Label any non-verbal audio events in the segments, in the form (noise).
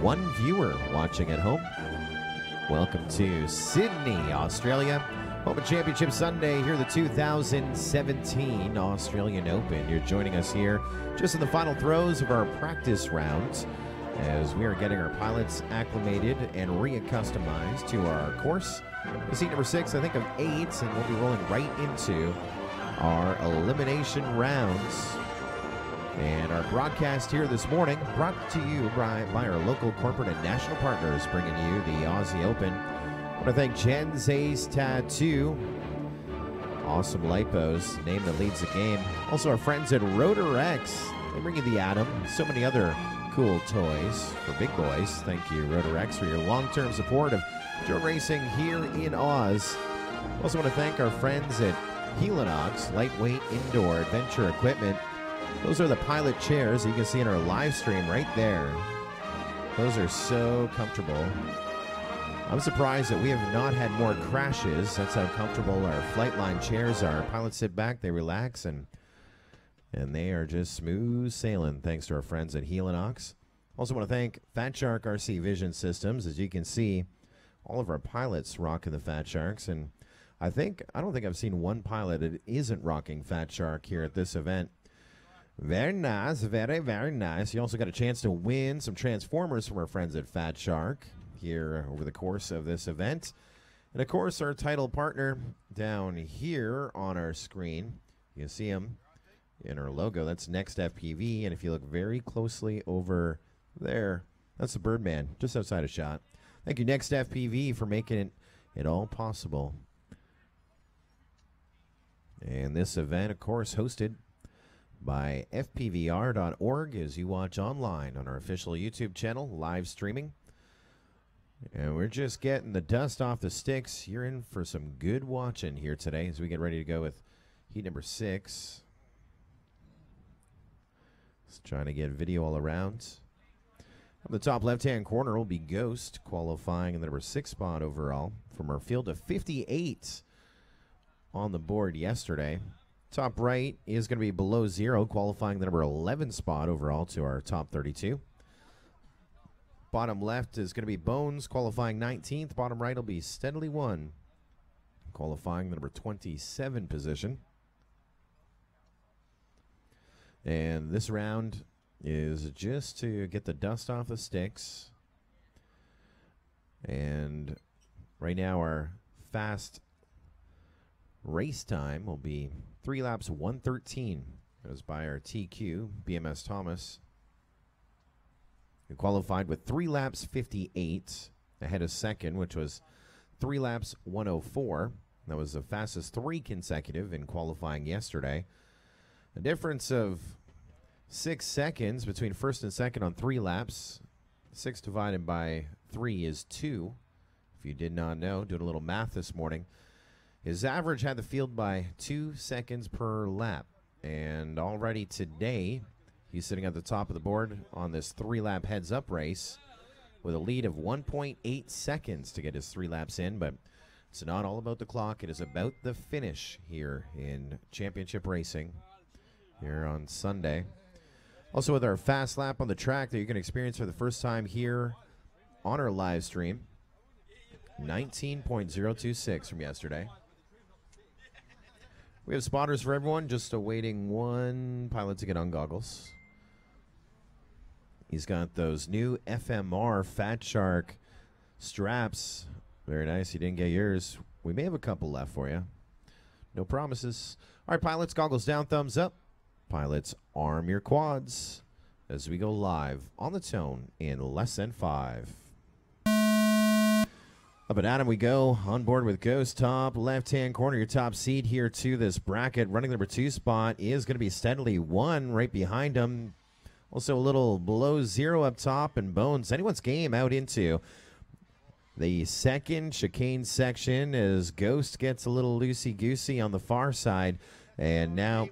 one viewer watching at home. Welcome to Sydney, Australia. Home of Championship Sunday here, the 2017 Australian Open. You're joining us here just in the final throes of our practice rounds as we are getting our pilots acclimated and reaccustomized to our course. This heat number six, I think, of eight, and we'll be rolling right into our elimination rounds. And our broadcast here this morning brought to you by, by our local corporate and national partners, bringing you the Aussie Open. I want to thank Gens Ace Tattu. Awesome lipos, name that leads the game. Also, our friends at RotorX. They bring you the Atom, so many other cool toys for big boys. Thank you, RotorX, for your long term support of Joe racing here in Oz. Also, want to thank our friends at Helinox Lightweight Indoor Adventure Equipment. Those are the pilot chairs you can see in our live stream right there. Those are so comfortable. I'm surprised that we have not had more crashes. That's how comfortable our Flightline chairs are. Pilots sit back, they relax, and and they are just smooth sailing thanks to our friends at Helinox. Also want to thank Fat Shark RC Vision Systems. As you can see, all of our pilots rocking the Fat Sharks, and I think I don't think I've seen one pilot that isn't rocking Fat Shark here at this event. Very nice, very, very nice. You also got a chance to win some Transformers from our friends at Fat Shark here over the course of this event. And of course, our title partner down here on our screen, you can see him in our logo. That's Next FPV. And if you look very closely over there, that's the Birdman just outside of shot. Thank you, Next FPV, for making it, it all possible. And this event, of course, hosted by fpvr.org as you watch online on our official YouTube channel, live streaming. And we're just getting the dust off the sticks. You're in for some good watching here today as we get ready to go with heat number six. Just trying to get video all around. On the top left hand corner will be Ghost qualifying in the number six spot overall from our field of 58 on the board yesterday. Top right is going to be below zero, qualifying the number 11 spot overall to our top 32. Bottom left is going to be Bones, qualifying 19th. Bottom right will be Steadily One, qualifying the number 27 position. And this round is just to get the dust off the sticks. And right now, our fast race time will be three laps 113. That was by our TQ, BMS Thomas. He qualified with three laps 58 ahead of second, which was three laps 104. That was the fastest three consecutive in qualifying yesterday. A difference of six seconds between first and second on three laps. Six divided by three is two. If you did not know, doing a little math this morning. His average had the field by two seconds per lap. And already today, he's sitting at the top of the board on this three lap heads up race with a lead of 1.8 seconds to get his three laps in. But it's not all about the clock, it is about the finish here in championship racing here on Sunday. Also, with our fast lap on the track that you can experience for the first time here on our live stream 19.026 from yesterday. We have spotters for everyone, just awaiting one pilot to get on goggles. He's got those new FMR Fat Shark straps. Very nice. You didn't get yours. We may have a couple left for you. No promises. All right, pilots, goggles down, thumbs up. Pilots, arm your quads as we go live on the tone in less than five. Up and Adam we go on board with Ghost top left hand corner. Your top seed here to this bracket. Running number two spot is going to be steadily one right behind him. Also a little below zero up top and Bones. Anyone's game out into the second chicane section as Ghost gets a little loosey goosey on the far side. And now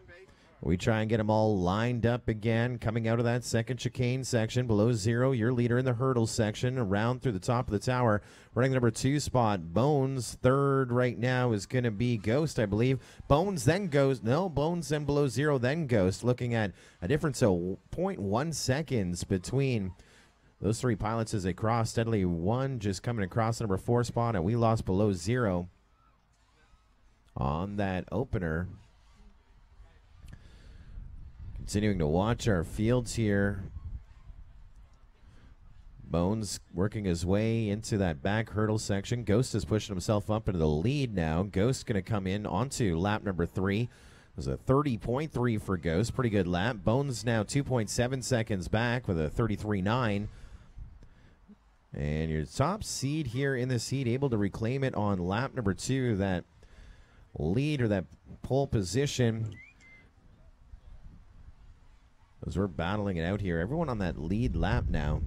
we try and get them all lined up again, coming out of that second chicane section below zero. Your leader in the hurdle section, around through the top of the tower. Running the number two spot, Bones. Third right now is going to be Ghost, I believe. Bones then goes, no, Bones then below zero, then Ghost. Looking at a difference of 0.1 seconds between Those three pilots as they cross steadily. One just coming across the number four spot, and we lost below zero on that opener. Continuing to watch our fields here. Bones working his way into that back hurdle section. Ghost is pushing himself up into the lead now. Ghost going to come in onto lap number three. It was a 30.3 for Ghost. Pretty good lap. Bones now 2.7 seconds back with a 33.9. And your top seed here in the seed able to reclaim it on lap number two. That lead or that pole position. As we're battling it out here. Everyone on that lead lap now.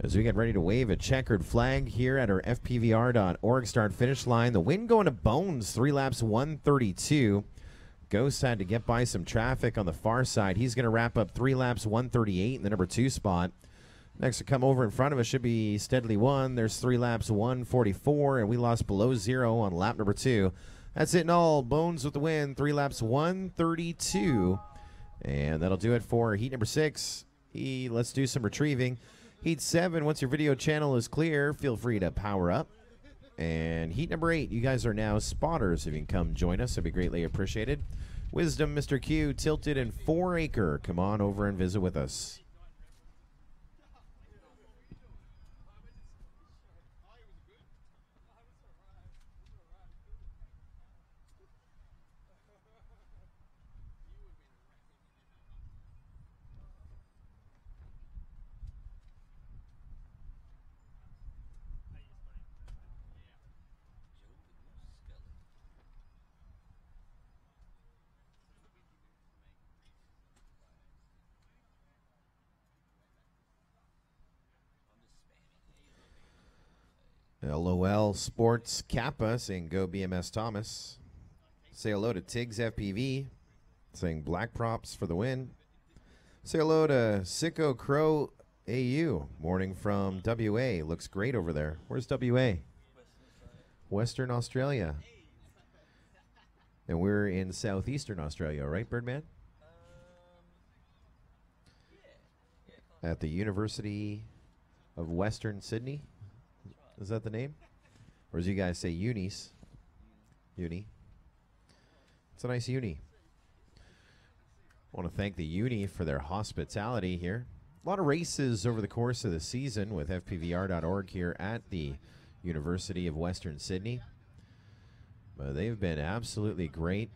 As we get ready to wave a checkered flag here at our FPVR.org start finish line. The win going to Bones, three laps 132. Ghost had to get by some traffic on the far side. He's going to wrap up three laps 138 in the number two spot. Next to come over in front of us should be Steadily One. There's three laps 144, and we lost below zero on lap number two. That's it and all. Bones with the win. Three laps 132. And that'll do it for heat number six. He, let's do some retrieving. Heat 7, once your video channel is clear, feel free to power up. And heat number 8, you guys are now spotters. If you can come join us, it'd be greatly appreciated. Wisdom, Mr. Q, Tilted, and Four Acre, come on over and visit with us. LOL Sports Kappa saying go BMS Thomas. Say hello to Tiggs FPV saying black props for the win. Say hello to Sicko Crow AU. Morning from WA. Looks great over there. Where's WA? Western Australia. And we're in southeastern Australia, right, Birdman? At the University of Western Sydney. Is that the name? Or as you guys say, unis? Uni. It's a nice uni. I want to thank the uni for their hospitality here. A lot of races over the course of the season with FPVR.org here at the University of Western Sydney. But they've been absolutely great.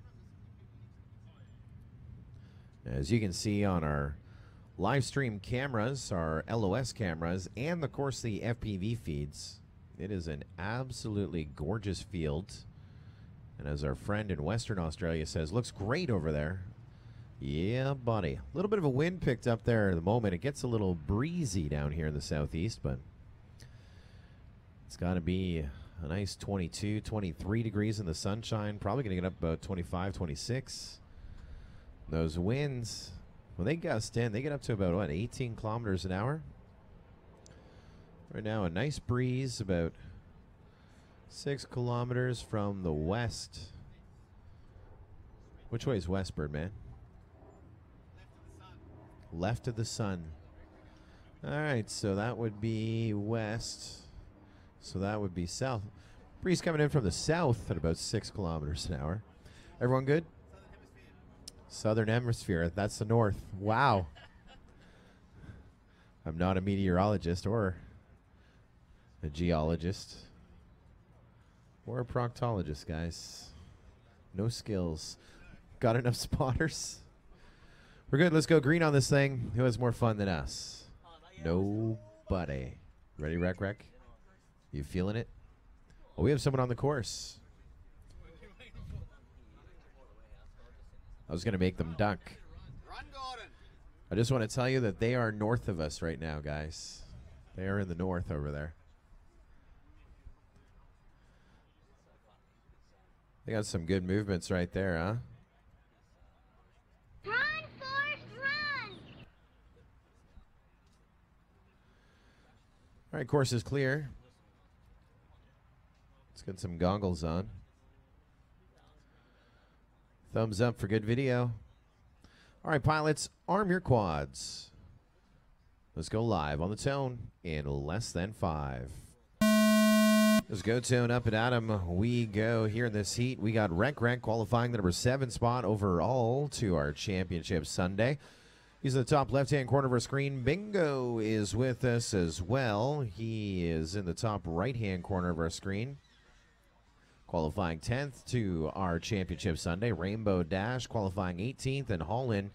As you can see on our live stream cameras, our LOS cameras, and of course the FPV feeds, it is an absolutely gorgeous field. And as our friend in Western Australia says, looks great over there. Yeah, buddy. A little bit of a wind picked up there at the moment. It gets a little breezy down here in the southeast, but it's got to be a nice 22, 23 degrees in the sunshine. Probably going to get up about 25, 26. Those winds, when they gust in, they get up to about, what, 18 kilometers an hour? Right now, a nice breeze about six kilometers from the west. Which way is west, Birdman? Left of the sun. Left of the sun. All right, so that would be west. So that would be south. Breeze coming in from the south at about six kilometers an hour. Everyone good? Southern hemisphere. That's the north. Wow. I'm not a meteorologist or a geologist, or a proctologist, guys. No skills. Got enough (laughs) spotters? We're good. Let's go green on this thing. Who has more fun than us? Nobody. Ready, Rec Rec? You feeling it? Oh, we have someone on the course. I was going to make them duck. I just want to tell you that they are north of us right now, guys. They are in the north over there. They got some good movements right there, huh? Run, Forrest, run! All right, course is clear. Let's get some goggles on. Thumbs up for good video. All right, pilots, arm your quads. Let's go live on the tone in less than five. Let's go tone up and Adam. We go here in this heat. We got Rec Rec qualifying the number seven spot overall to our championship Sunday. He's in the top left hand corner of our screen. Bingo is with us as well. He is in the top right hand corner of our screen. Qualifying 10th to our championship Sunday. Rainbow Dash qualifying 18th. And Holland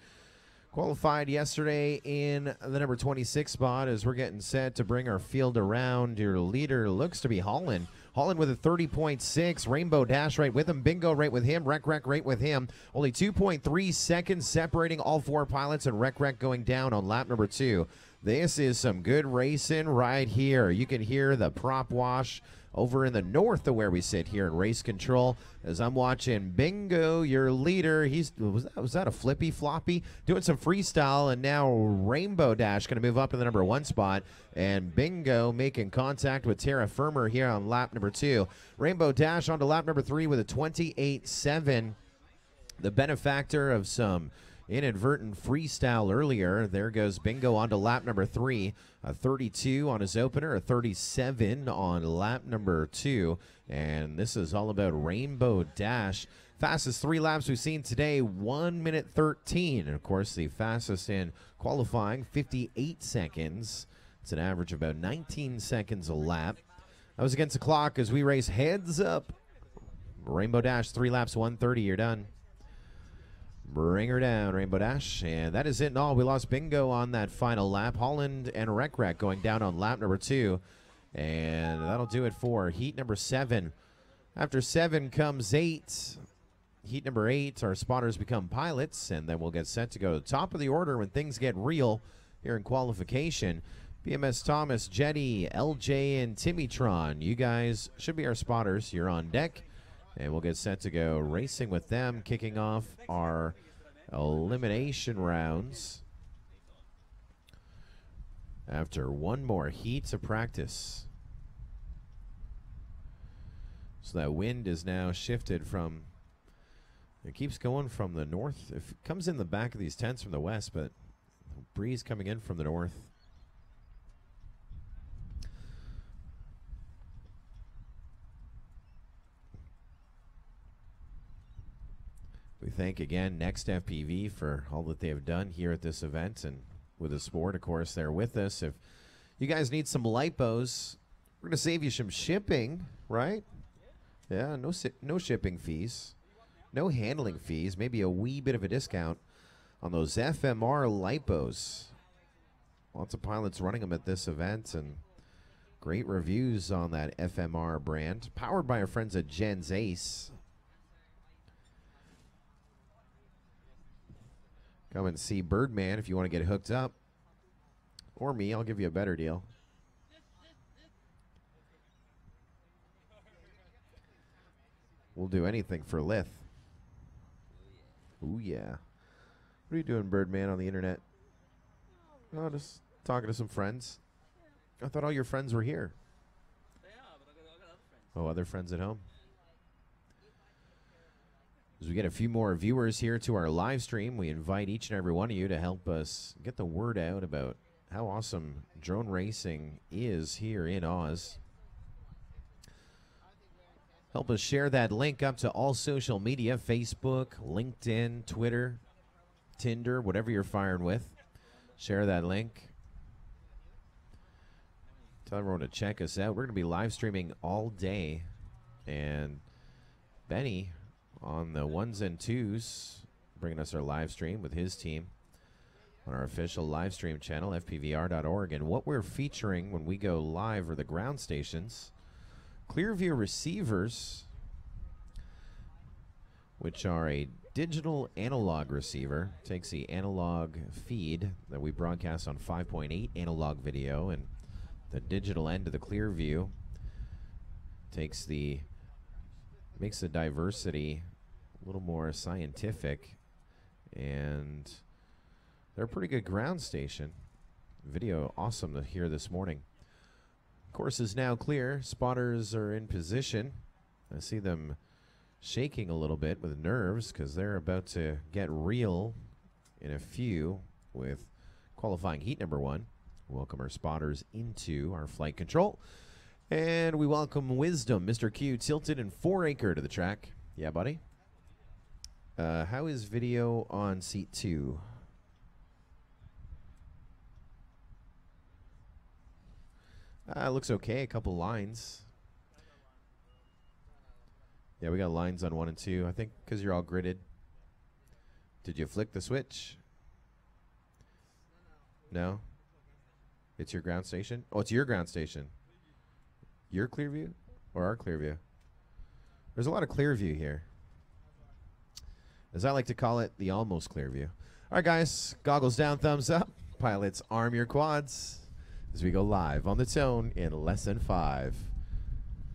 qualified yesterday in the number 26 spot as we're getting set to bring our field around. Your leader looks to be Holland. Holland with a 30.6. Rainbow Dash right with him. Bingo right with him. Rec Rec right with him. Only 2.3 seconds separating all four pilots, and Rec Rec going down on lap number two. This is some good racing right here. You can hear the prop wash over in the north of where we sit here in race control as I'm watching Bingo, your leader. He's was that, was that a flippy floppy doing some freestyle, and now Rainbow Dash going to move up to the number one spot, and Bingo making contact with Terra Firma here on lap number two. Rainbow Dash onto lap number three with a 28-7. The benefactor of some inadvertent freestyle earlier. There goes Bingo onto lap number three. A 32 on his opener, a 37 on lap number two. And this is all about Rainbow Dash. Fastest three laps we've seen today, 1 minute 13. And of course, the fastest in qualifying, 58 seconds. It's an average of about 19 seconds a lap. I was against the clock as we race heads up. Rainbow Dash, three laps, 130. You're done. Bring her down, Rainbow Dash. And that is it and all. We lost Bingo on that final lap. Holland and Rec going down on lap number two. And that'll do it for heat number seven. After seven comes eight. Heat number eight, our spotters become pilots, and then we'll get set to go to the top of the order when things get real here in qualification. BMS Thomas, Jetty, LJ, and Timmytron. You guys should be our spotters. You're on deck. And we'll get set to go racing with them, kicking off our elimination rounds after one more heat to practice. So that wind is now shifted from, it keeps going from the north. It comes in the back of these tents from the west, but breeze coming in from the north. We thank again Next FPV for all that they have done here at this event and with the sport. Of course, they're with us. If you guys need some lipos, we're going to save you some shipping, right? Yeah, no no shipping fees, no handling fees, maybe a wee bit of a discount on those FMR lipos. Lots of pilots running them at this event and great reviews on that FMR brand. Powered by our friends at Gens Ace. Come and see Birdman if you want to get hooked up. Or me, I'll give you a better deal. We'll do anything for Lith. Ooh, yeah. What are you doing, Birdman, on the internet? Oh, just talking to some friends. I thought all your friends were here. Oh, other friends at home? As we get a few more viewers here to our live stream, we invite each and every one of you to help us get the word out about how awesome drone racing is here in Oz. Help us share that link up to all social media Facebook, LinkedIn, Twitter, Tinder, whatever you're firing with. Share that link. Tell everyone to check us out. We're going to be live streaming all day. And Benny on the ones and twos, bringing us our live stream with his team on our official live stream channel, fpvr.org. And what we're featuring when we go live are the ground stations, Clearview receivers, which are a digital analog receiver, takes the analog feed that we broadcast on 5.8 analog video and the digital end of the Clearview takes the makes the diversity a little more scientific and they're a pretty good ground station. Video awesome to hear this morning. Course is now clear. Spotters are in position. I see them shaking a little bit with nerves because they're about to get real in a few with qualifying heat number one. Welcome our spotters into our flight control. And we welcome Wisdom, Mr. Q, tilted and four acre to the track. Yeah, buddy. Uh, how is video on seat two? Uh, looks okay. A couple lines. Yeah, we got lines on one and two. I think because you're all gridded. Did you flick the switch? No. It's your ground station. Oh, it's your ground station. Your Clearview or our Clearview? There's a lot of Clearview here. As I like to call it, the almost clear view. All right, guys, goggles down, thumbs up. Pilots, arm your quads as we go live on the tone in less than five.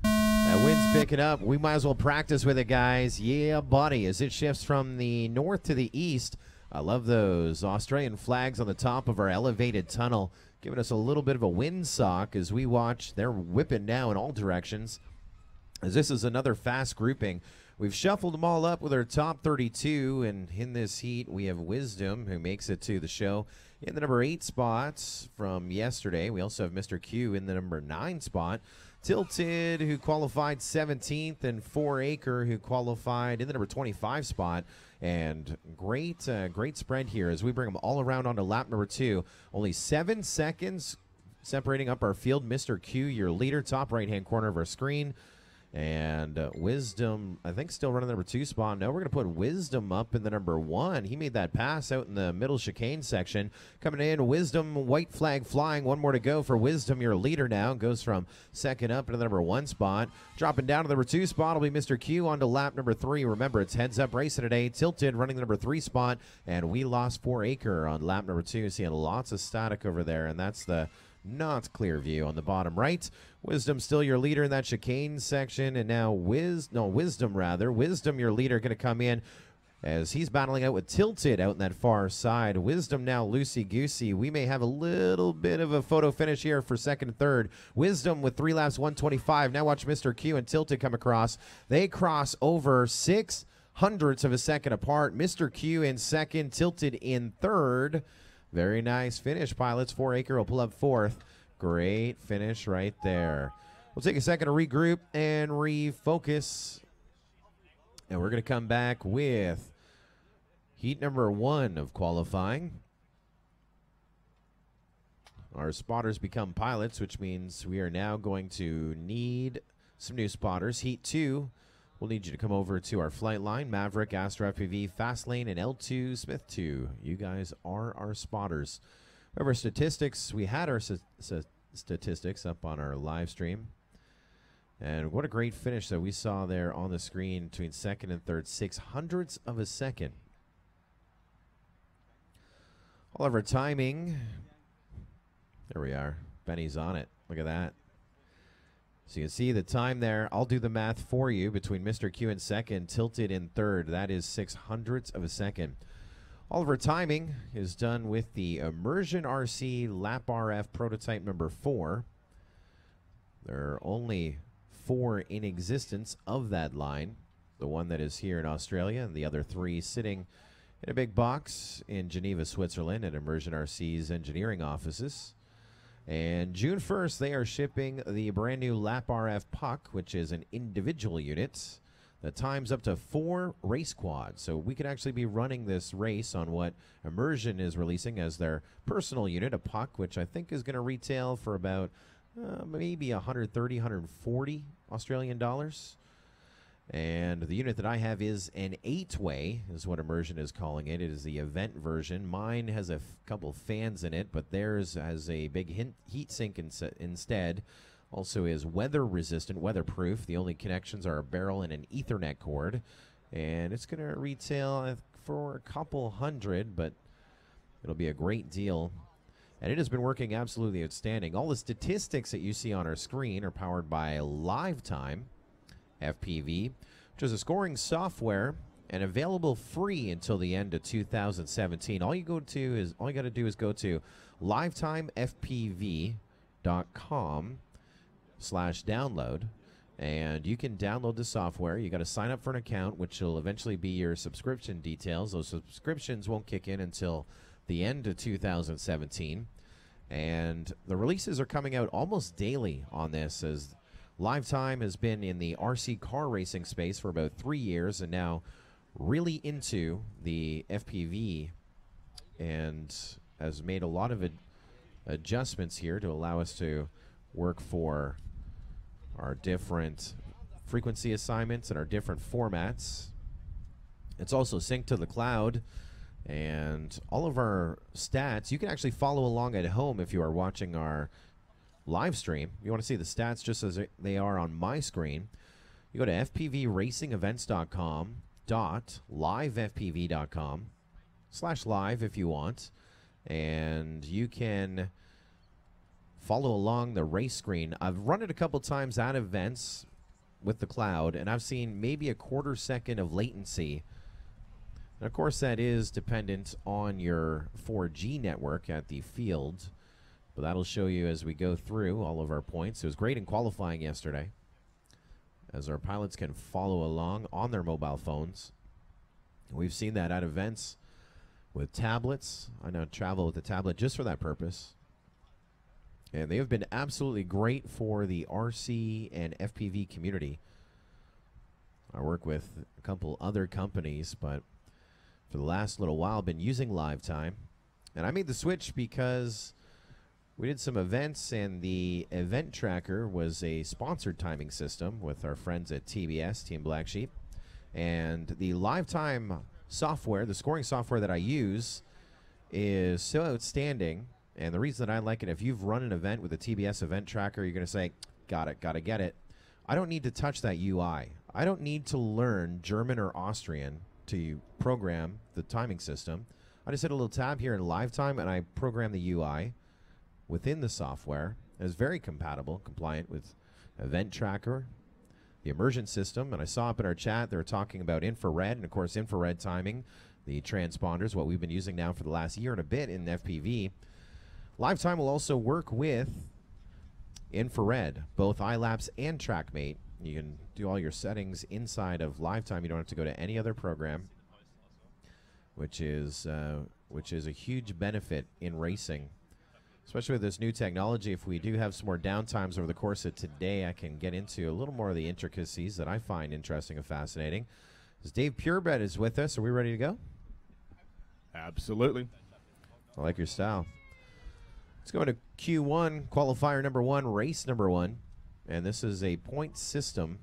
That wind's picking up. We might as well practice with it, guys. Yeah, buddy, as it shifts from the north to the east. I love those Australian flags on the top of our elevated tunnel, giving us a little bit of a windsock as we watch. They're whipping now in all directions. As this is another fast grouping. We've shuffled them all up with our top 32, and in this heat, we have Wisdom, who makes it to the show in the number eight spots from yesterday. We also have Mr. Q in the number nine spot. Tilted, who qualified 17th, and Four Acre, who qualified in the number 25 spot. And great, uh, great spread here as we bring them all around onto lap number two. Only seven seconds separating up our field. Mr. Q, your leader, top right hand corner of our screen. And uh, Wisdom, I think, still running the number two spot. Now we're going to put Wisdom up in the number one. He made that pass out in the middle chicane section. Coming in, Wisdom, white flag flying. One more to go for Wisdom, your leader now. Goes from second up into the number one spot. Dropping down to the number two spot will be Mr. Q on to lap number three. Remember, it's heads up racing today. Tilted running the number three spot. And we lost four acre on lap number two. Seeing lots of static over there. And that's the not clear view on the bottom right. Wisdom still your leader in that chicane section, and now Wiz no Wisdom rather Wisdom your leader going to come in as he's battling out with Tilted out in that far side. Wisdom now loosey goosey. We may have a little bit of a photo finish here for second and third. Wisdom with three laps, 125. Now watch Mr. Q and Tilted come across. They cross over six hundredths of a second apart. Mr. Q in second, Tilted in third. Very nice finish, pilots. Four Acre will pull up fourth. Great finish right there. We'll take a second to regroup and refocus. And we're going to come back with heat number one of qualifying. Our spotters become pilots, which means we are now going to need some new spotters. Heat two We'll need you to come over to our flight line, Maverick, Astra FPV, Fastlane, and L2 Smith 2. You guys are our spotters. Over statistics, we had our statistics up on our live stream. And what a great finish that we saw there on the screen between second and third. Six hundredths of a second. All of our timing. There we are. Benny's on it. Look at that. So you can see the time there. I'll do the math for you between Mr. Q in second, tilted in third. That is six hundredths of a second. All of our timing is done with the Immersion RC Lap RF prototype number four. There are only four in existence of that line. The one that is here in Australia, and the other three sitting in a big box in Geneva, Switzerland, at Immersion RC's engineering offices. And June 1st, they are shipping the brand new Lap RF Puck, which is an individual unit that times up to four race quads. So we could actually be running this race on what Immersion is releasing as their personal unit, a Puck, which I think is going to retail for about uh, maybe 130, 140 Australian dollars. And the unit that I have is an eight-way, is what Immersion is calling it. It is the event version. Mine has a f- couple fans in it, but theirs has a big heat sink instead. Also is weather resistant, weatherproof. The only connections are a barrel and an Ethernet cord. And it's going to retail uh, for a couple hundred, but it'll be a great deal. And it has been working absolutely outstanding. All the statistics that you see on our screen are powered by LiveTime FPV, which is a scoring software and available free until the end of 2017. All you go to is all you got to do is go to lifetimefpv.com slash download and you can download the software. You got to sign up for an account, which will eventually be your subscription details. Those subscriptions won't kick in until the end of 2017. And the releases are coming out almost daily on this as Live Time has been in the RC car racing space for about three years and now really into the FPV and has made a lot of ad- adjustments here to allow us to work for our different frequency assignments and our different formats. It's also synced to the cloud and all of our stats. You can actually follow along at home if you are watching our live stream. You want to see the stats just as they are on my screen. You go to fpvracingevents.com dot livefpv.com slash live if you want and you can follow along the race screen i've run it a couple times at events with the cloud and i've seen maybe a quarter second of latency and of course that is dependent on your 4g network at the field but that'll show you as we go through all of our points it was great in qualifying yesterday as our pilots can follow along on their mobile phones. We've seen that at events with tablets. I know travel with a tablet just for that purpose. And they have been absolutely great for the RC and FPV community. I work with a couple other companies, but for the last little while, I've been using LiveTime. And I made the switch because we did some events, and the event tracker was a sponsored timing system with our friends at TBS, Team Black Sheep. And the live time software, the scoring software that I use, is so outstanding. And the reason that I like it, if you've run an event with a TBS event tracker, you're going to say, got it, got to get it. I don't need to touch that UI. I don't need to learn German or Austrian to program the timing system. I just hit a little tab here in live time and I program the UI within the software. is very compatible, compliant with Event Tracker, the immersion system. And I saw up in our chat they were talking about infrared, and of course, infrared timing, the transponders, what we've been using now for the last year and a bit in FPV. LiveTime will also work with infrared, both iLapse and TrackMate. You can do all your settings inside of LiveTime. You don't have to go to any other program, which is uh, which is a huge benefit in racing especially with this new technology, if we do have some more downtimes over the course of today, I can get into a little more of the intricacies that I find interesting and fascinating. As Dave Purebred is with us, are we ready to go? Absolutely. I like your style. Let's go into Q1, qualifier number one, race number one. And this is a point system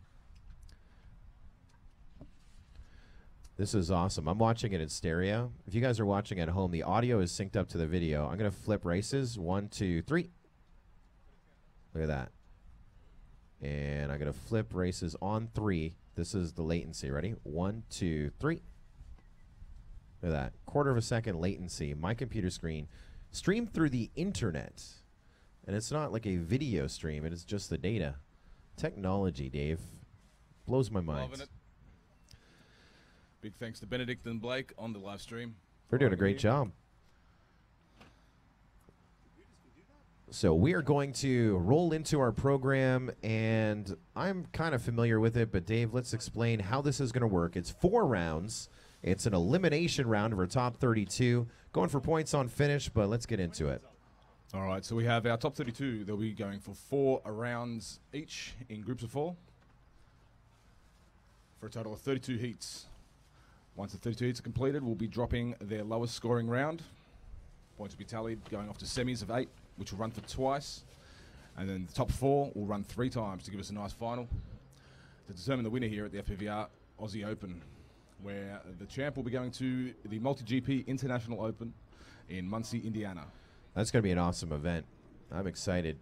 This is awesome. I'm watching it in stereo. If you guys are watching at home, the audio is synced up to the video. I'm going to flip races. One, two, three. Look at that. And I'm going to flip races on three. This is the latency. Ready? One, two, three. Look at that. Quarter of a second latency. My computer screen. Streamed through the internet. And it's not like a video stream. It is just the data. Technology, Dave. Blows my mind. Big thanks to Benedict and Blake on the live stream. They're doing a great job. So we are going to roll into our program, and I'm kind of familiar with it, but Dave, let's explain how this is going to work. It's four rounds. It's an elimination round of our top 32, going for points on finish, but let's get into it. All right, so we have our top 32. They'll be going for four rounds each in groups of four for a total of 32 heats. Once the 32 heats are completed, we'll be dropping their lowest scoring round. Points will be tallied, going off to semis of eight, which will run for twice. And then the top four will run three times to give us a nice final to determine the winner here at the FPVR Aussie Open, where the champ will be going to the MultiGP International Open in Muncie, Indiana. That's going to be an awesome event. I'm excited.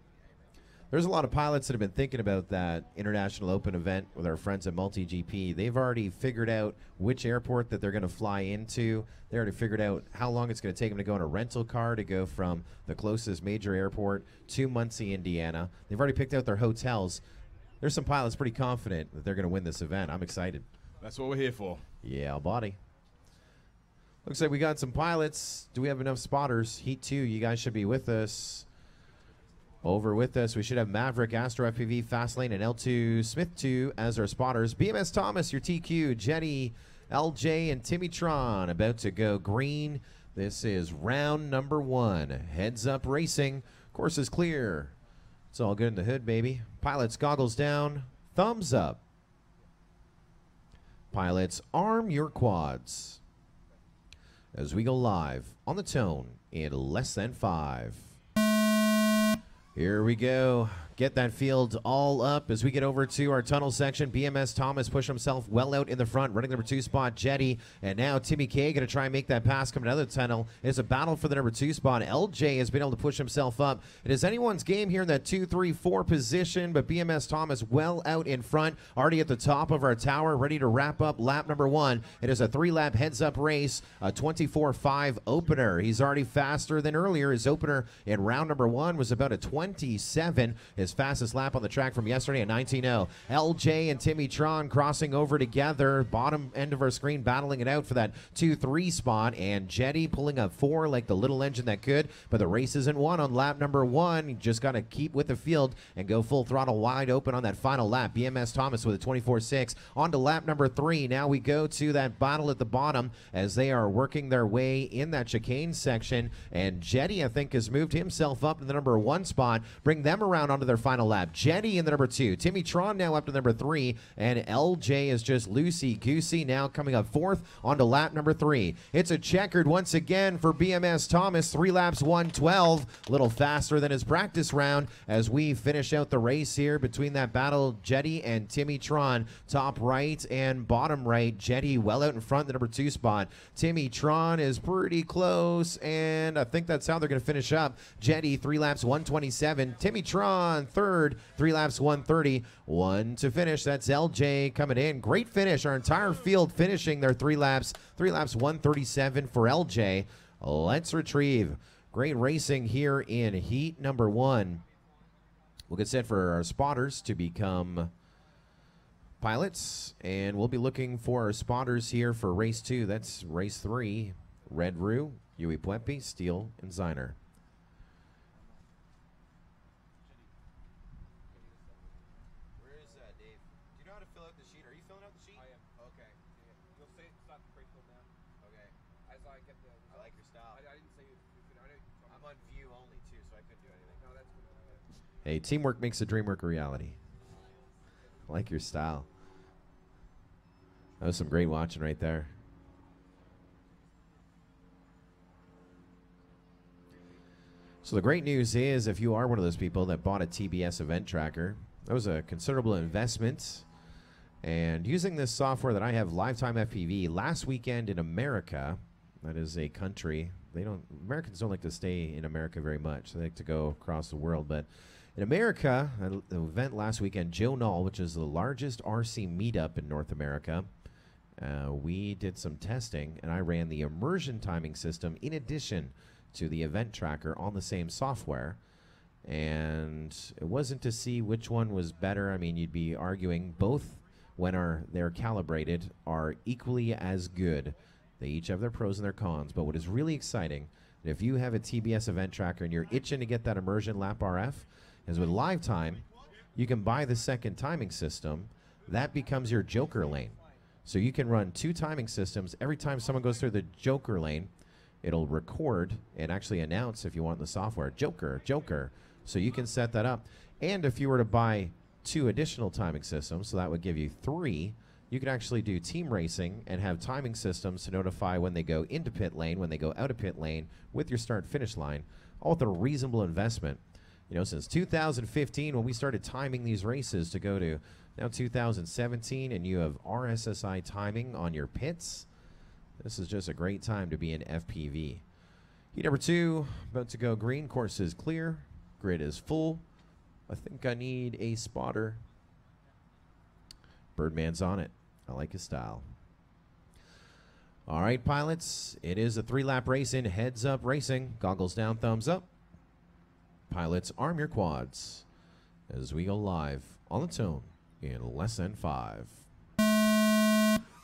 There's a lot of pilots that have been thinking about that international open event with our friends at MultiGP. They've already figured out which airport that they're going to fly into. They already figured out how long it's going to take them to go in a rental car to go from the closest major airport to Muncie, Indiana. They've already picked out their hotels. There's some pilots pretty confident that they're going to win this event. I'm excited. That's what we're here for. Yeah, body. Looks like we got some pilots. Do we have enough spotters? Heat 2, you guys should be with us. Over with us, we should have Maverick, Astro FPV, Fastlane, and L2 Smith 2 as our spotters. BMS Thomas, your TQ, Jenny, LJ, and Timmy Tron about to go green. This is round number one. Heads up racing. Course is clear. It's all good in the hood, baby. Pilots goggles down. Thumbs up. Pilots arm your quads. As we go live on the tone in less than five. Here we go. Get that field all up as we get over to our tunnel section. BMS Thomas push himself well out in the front, running number two spot, Jetty. And now Timmy K going to try and make that pass out of tunnel. It's a battle for the number two spot. LJ has been able to push himself up. It is anyone's game here in that two, three, four position, but BMS Thomas well out in front, already at the top of our tower, ready to wrap up lap number one. It is a three lap heads up race, a 24 5 opener. He's already faster than earlier. His opener in round number one was about a 27 his fastest lap on the track from yesterday at 19.0. LJ and Timmy Tron crossing over together, bottom end of our screen, battling it out for that 2 3 spot. And Jetty pulling up four like the little engine that could, but the race isn't won on lap number one. You just got to keep with the field and go full throttle wide open on that final lap. BMS Thomas with a 24 6. On to lap number three. Now we go to that battle at the bottom as they are working their way in that chicane section. And Jetty, I think, has moved himself up to the number one spot, bring them around onto their final lap. Jetty in the number two. Timmy Tron now up to number three. And LJ is just loosey goosey now coming up fourth onto lap number three. It's a checkered once again for BMS Thomas. Three laps, 112. A little faster than his practice round as we finish out the race here between that battle. Jetty and Timmy Tron, top right and bottom right. Jetty well out in front, the number two spot. Timmy Tron is pretty close, and I think that's how they're going to finish up. Jetty, three laps, 127. Timmy Tron, third, three laps, 130. One to finish. That's LJ coming in. Great finish. Our entire field finishing their three laps, three laps, 137 for LJ. Let's retrieve. Great racing here in heat number one. We'll get set for our spotters to become pilots, and we'll be looking for our spotters here for race two. That's race three. Red Roo, Yui Puepi, Steele, and Ziner. Where is that, Dave? Do you know how to fill out the sheet? Are you filling out the sheet? I am. Okay. You'll see it start to pre-fill now. Okay. As I get the. I like your style. I, I didn't say you. you know, I know you told me. I'm on view only too, so I couldn't do anything. No, that's good. Hey, teamwork makes the dream work a reality. I like your style. That was some great watching right there. So the great news is if you are one of those people that bought a TBS event tracker, that was a considerable investment. And using this software that I have, LiveTime FPV, last weekend in America, that is a country, they don't, Americans don't like to stay in America very much. They like to go across the world. But in America, an event last weekend, Joe Nall, which is the largest RC meetup in North America, uh, we did some testing and I ran the immersion timing system in addition to the event tracker on the same software. And it wasn't to see which one was better. I mean, you'd be arguing both when are they're calibrated are equally as good. They each have their pros and their cons. But what is really exciting, if you have a TBS event tracker and you're itching to get that immersion lap RF, is with live time, you can buy the second timing system. That becomes your joker lane. So you can run two timing systems. Every time someone goes through the joker lane, it'll record and actually announce if you want the software joker joker so you can set that up and if you were to buy two additional timing systems so that would give you three you could actually do team racing and have timing systems to notify when they go into pit lane when they go out of pit lane with your start finish line all with a reasonable investment you know since 2015 when we started timing these races to go to now 2017 and you have RSSI timing on your pits this is just a great time to be in FPV. Heat number two, about to go green. Course is clear. Grid is full. I think I need a spotter. Birdman's on it. I like his style. All right, pilots. It is a three lap race in heads up racing. Goggles down, thumbs up. Pilots, arm your quads as we go live on the tone in less than five.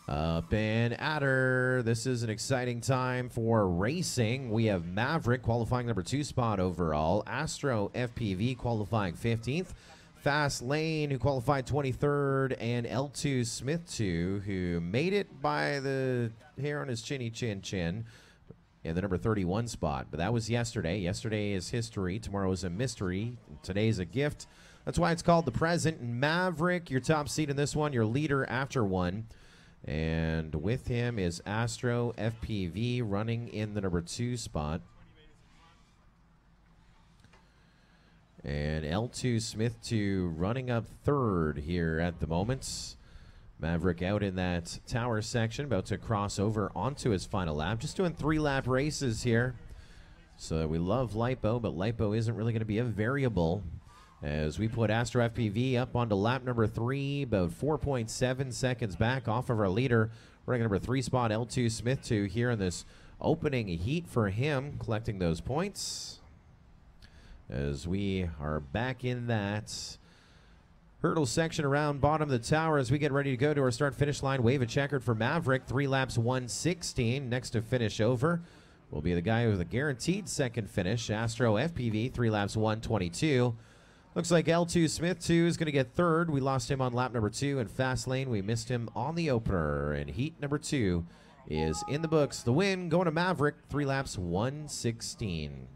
Up and adder. This is an exciting time for racing. We have Maverick qualifying number two spot overall. Astro FPV qualifying 15th. Fast Lane, who qualified 23rd, and L2 Smith 2, who made it by the hair on his chinny chin chin. In the number 31 spot. But that was yesterday. Yesterday is history. Tomorrow is a mystery. Today is a gift. That's why it's called the present. Maverick, your top seed in this one, your leader after one. And with him is Astro FPV running in the number two spot. And L2 Smith 2 running up third here at the moment. Maverick out in that tower section, about to cross over onto his final lap. Just doing three lap races here. So we love LiPo, but LiPo isn't really going to be a variable. As we put Astro FPV up onto lap number three, about 4.7 seconds back off of our leader. Running number three spot, L2 Smith 2 here in this opening heat for him, collecting those points. As we are back in that hurdle section around bottom of the tower as we get ready to go to our start finish line. Wave a checkered for Maverick, three laps 116. Next to finish over will be the guy with a guaranteed second finish, Astro FPV, three laps 122. Looks like L2 Smith 2 is going to get third. We lost him on lap number two in fast lane. We missed him on the opener. And heat number two is in the books. The win going to Maverick, three laps 116.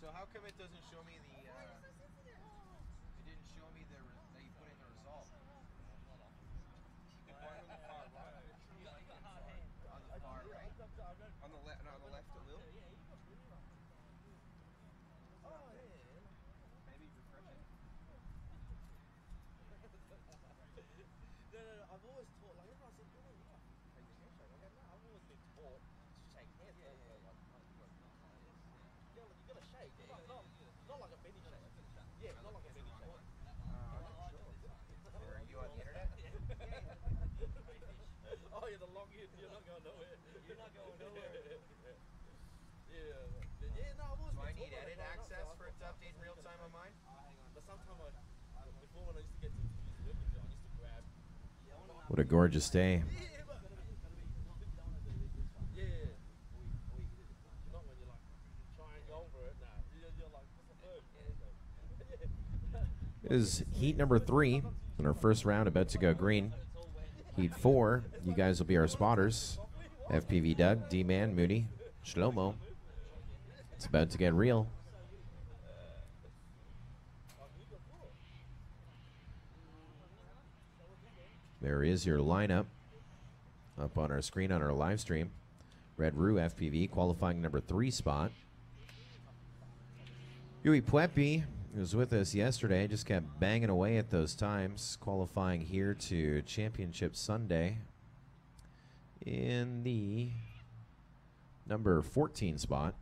So how come it doesn't show me the? Uh, it didn't show me the re- that you put in the result. The one on the far right. On the far right. On the left. No, on the left a little. Maybe refresh it. No, no, no. I've always taught, like, everyone said, oh, yeah, take your handshake. I go, no, I've always been taught to shake hands. Yeah, yeah, yeah. You gotta, you gotta shake. Not, not, not like a Benny shake. Yeah, not like a Benny shake. Or are you on the internet? oh, yeah, the long ears. You're not going nowhere. You're not going nowhere. yeah. but- Yeah, no, I've always Do I been need taught edit that, so I- access so I- for it to update in real time on mine? But sometimes I, I, before when I used to get to use Wicked, I used to grab. What a gorgeous day. Yeah, but yeah. Not when you're like trying to go for it. Is heat number three in our first round, about to go green. Heat four, you guys will be our spotters. FPV Doug, D Man, Moody, Shlomo. It's about to get real. There is your lineup up on our screen on our live stream. Red Roo FPV qualifying number three spot. Yui Puepi was with us yesterday, just kept banging away at those times, qualifying here to Championship Sunday in the number 14 spot.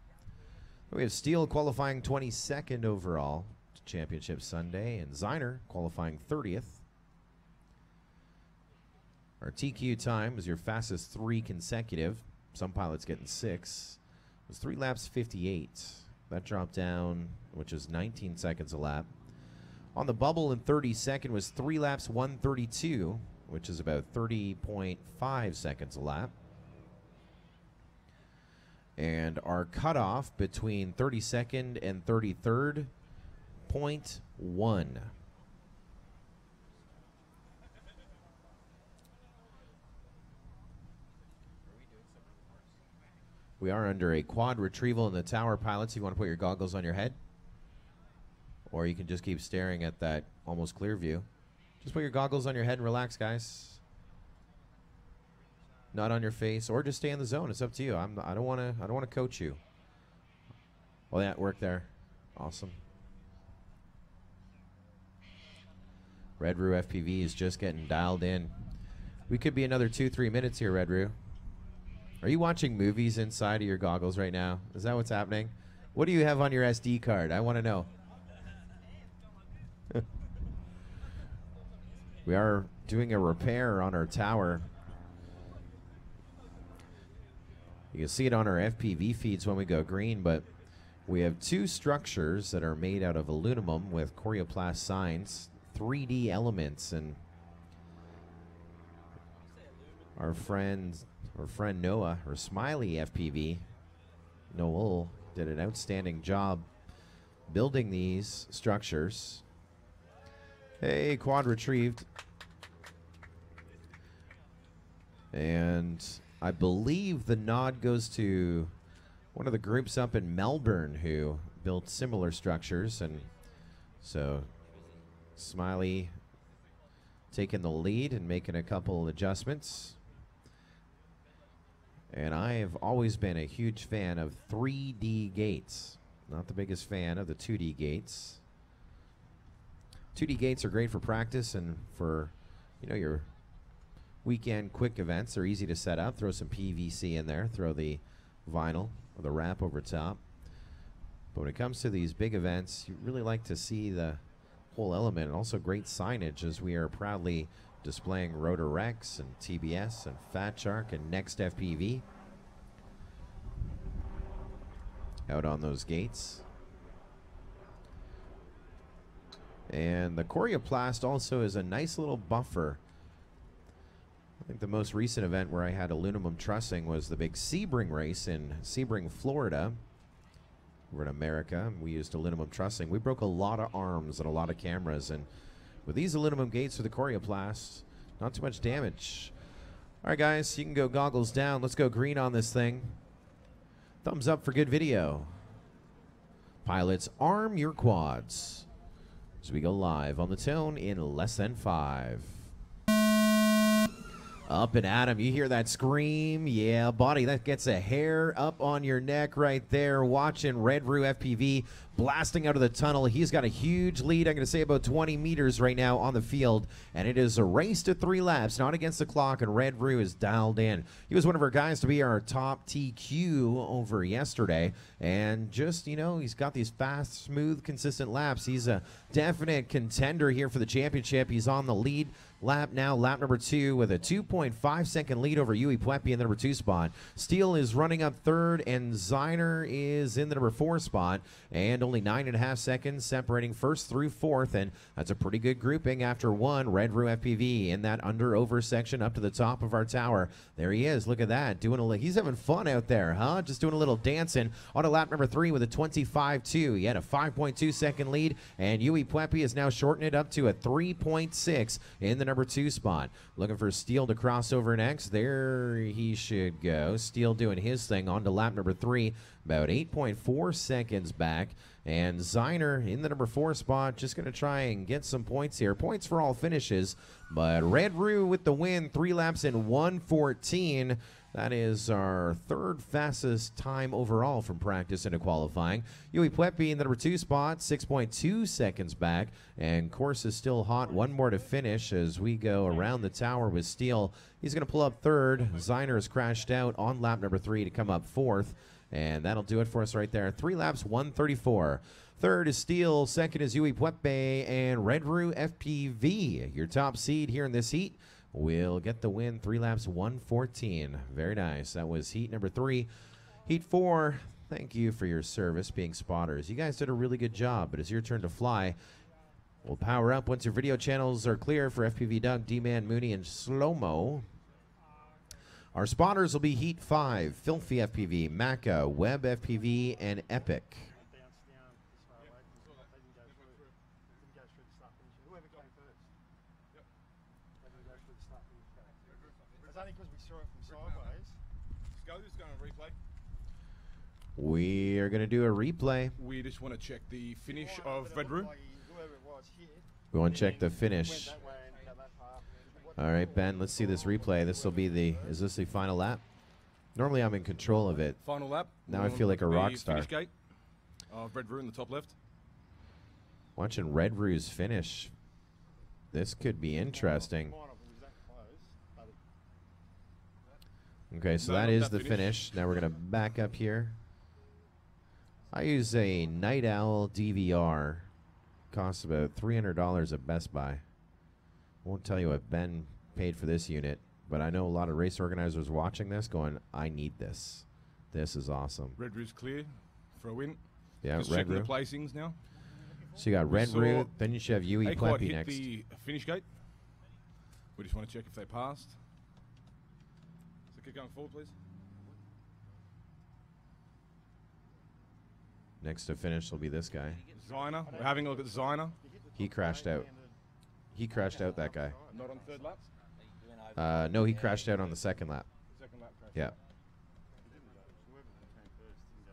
We have Steele qualifying 22nd overall to Championship Sunday, and Ziner qualifying 30th. Our TQ time was your fastest three consecutive. Some pilots getting six. It was three laps 58. That dropped down, which is 19 seconds a lap. On the bubble in 32nd was three laps 132, which is about 30.5 seconds a lap. And our cutoff between 32nd and 33rd, 0.1. We are under a quad retrieval in the tower pilots. You want to put your goggles on your head? Or you can just keep staring at that almost clear view. Just put your goggles on your head and relax, guys. Not on your face, or just stay in the zone. It's up to you. I'm. I don't want to. I don't want to coach you. Well, that worked there. Awesome. Red Roo FPV is just getting dialed in. We could be another two, three minutes here, Red Roo. Are you watching movies inside of your goggles right now? Is that what's happening? What do you have on your SD card? I want to know. (laughs) we are doing a repair on our tower. You can see it on our FPV feeds when we go green, but we have two structures that are made out of aluminum with Coroplast signs, 3D elements, and our friend, our friend Noah, or Smiley FPV, Noel, did an outstanding job building these structures. Hey, quad retrieved. And I believe the nod goes to one of the groups up in Melbourne who built similar structures. And so Smiley taking the lead and making a couple adjustments. And I have always been a huge fan of 3D gates. Not the biggest fan of the 2D gates. 2D gates are great for practice and for, you know, your weekend quick events. They're easy to set up. Throw some PVC in there. Throw the vinyl or the wrap over top. But when it comes to these big events, you really like to see the whole element and also great signage as we are proudly displaying RotorX and TBS and Fat Shark and Next FPV out on those gates. And the Coroplast also is a nice little buffer. I think the most recent event where I had aluminum trussing was the big Sebring race in Sebring, Florida. We're in America. We used aluminum trussing. We broke a lot of arms and a lot of cameras. And with these aluminum gates for the Coroplast, not too much damage. All right, guys, you can go goggles down. Let's go green on this thing. Thumbs up for good video. Pilots, arm your quads. As we go live on the tone in less than five. Up and Adam, you hear that scream? Yeah, buddy, that gets a hair up on your neck right there. Watching Red Roo FPV blasting out of the tunnel. He's got a huge lead. I'm going to say about 20 meters right now on the field, and it is a race to three laps, not against the clock. And Red Roo is dialed in. He was one of our guys to be our top TQ over yesterday, and just you know, he's got these fast, smooth, consistent laps. He's a definite contender here for the championship. He's on the lead lap now, lap number two, with a 2.5 second lead over Yui Puepi in the number two spot. Steele is running up third, and Ziner is in the number four spot, and only nine and a half seconds separating first through fourth, and that's a pretty good grouping after one. Red Roo FPV in that under over section up to the top of our tower. There he is. Look at that, doing a he's having fun out there, huh? Just doing a little dancing on to lap number three with a 25-2. He had a 5.2 second lead, and Yui Puepi is now shortening it up to a 3.6 in the number two spot. Looking for Steele to cross over next. There he should go. Steele doing his thing on to lap number three, about 8.4 seconds back. And Ziner in the number four spot, just going to try and get some points here. Points for all finishes. But Red Roo with the win, three laps in 114. That is our third fastest time overall from practice into qualifying. Yui Puepi in the number two spot, 6.2 seconds back. And course is still hot. One more to finish as we go around the tower with Steele. He's going to pull up third. Ziner has crashed out on lap number three to come up fourth. And that'll do it for us right there. Three laps, 134. Third is Steele. Second is Yui Puepe and Red Roo FPV. Your top seed here in this heat will get the win. Three laps, 114. Very nice. That was heat number three. Heat four, thank you for your service being spotters. You guys did a really good job, but it's your turn to fly. We'll power up once your video channels are clear for FPV Doug, D-Man, Mooney, and Slow-Mo. Our spotters will be Heat 5, Filthy FPV, Maca, Web FPV, and Epic. bounce down this far away. They didn't go through. Didn't go through the start finish. Whoever came first. Yep. They didn't go through the start finish. It's only because we saw it from sideways. Sco's going to replay. We are going to do a replay. We just want to check the finish of Red looked Roo. like he- Whoever it was hit. We want to check the finish. that way and got that far. What- All right, Ben, let's see this replay. This will be the, is this the final lap? Normally I'm in control of it. Final lap. Now I feel like a rock star. Finish gate of Red Roo in the top left. Watching Red Roo's finish. This could be interesting. Mine of it was that close, but it- Okay, so No, that is that the finish. finish. Now we're going to back up here. I use a Night Owl DVR. Costs about $300 at Best Buy. Won't tell you what Ben paid for this unit, but I know a lot of race organizers watching this going, I need this. This is awesome. Red Roo's clear for a win. Yeah, just Red checking Roo. the placings now. So you got Red saw Roo, then you should have Yui Pleppy hit next. the finish gate. We just want to check if they passed. So keep going forward, please. Next to finish will be this guy. Ziner. We're having a look at Ziner. you hit the He crashed out. He crashed out that guy. Not on third lap. Uh, no, he crashed out on the second lap. Second lap crash. Yeah.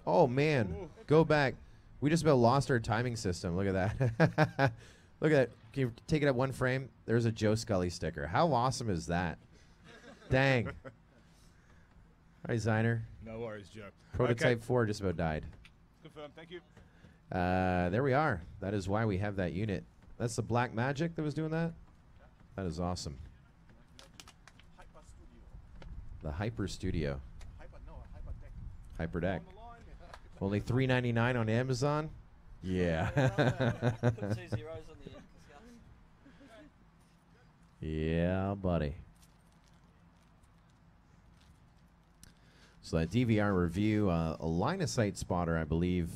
Oh man, go back. We just about lost our timing system. Look at that. (laughs) Look at that. Can you take it at one frame? There's a Joe Scully sticker. How awesome is that? Dang. (laughs) All right, Ziner. No worries, Joe. Prototype Okay. 4 just about died. Confirmed. Thank you. Uh, there we are. That is why we have that unit. That's the Blackmagic that was doing that? That is awesome. Hyper Studio. The Hyper Studio. Hyper, no, HyperDeck. Hyper Deck. On. Only three ninety nine on Amazon? Yeah. Put two zeros on the end. discount. Yeah, buddy. So that DVR review, uh, a line of sight spotter, I believe,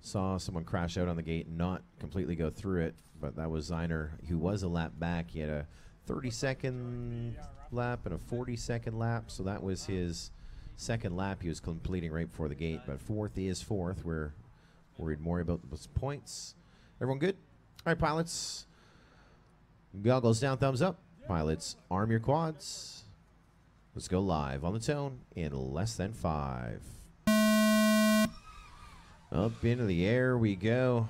saw someone crash out on the gate and not completely go through it. But that was Ziner, who was a lap back. He had a 30 second lap and a 40 second lap. So that was his second lap he was completing right before the gate. But fourth is fourth. We're worried more about those points. Everyone good? All right, pilots. Goggles down, thumbs up. Pilots, arm your quads. Let's go live on the tone in less than five. Up into the air we go.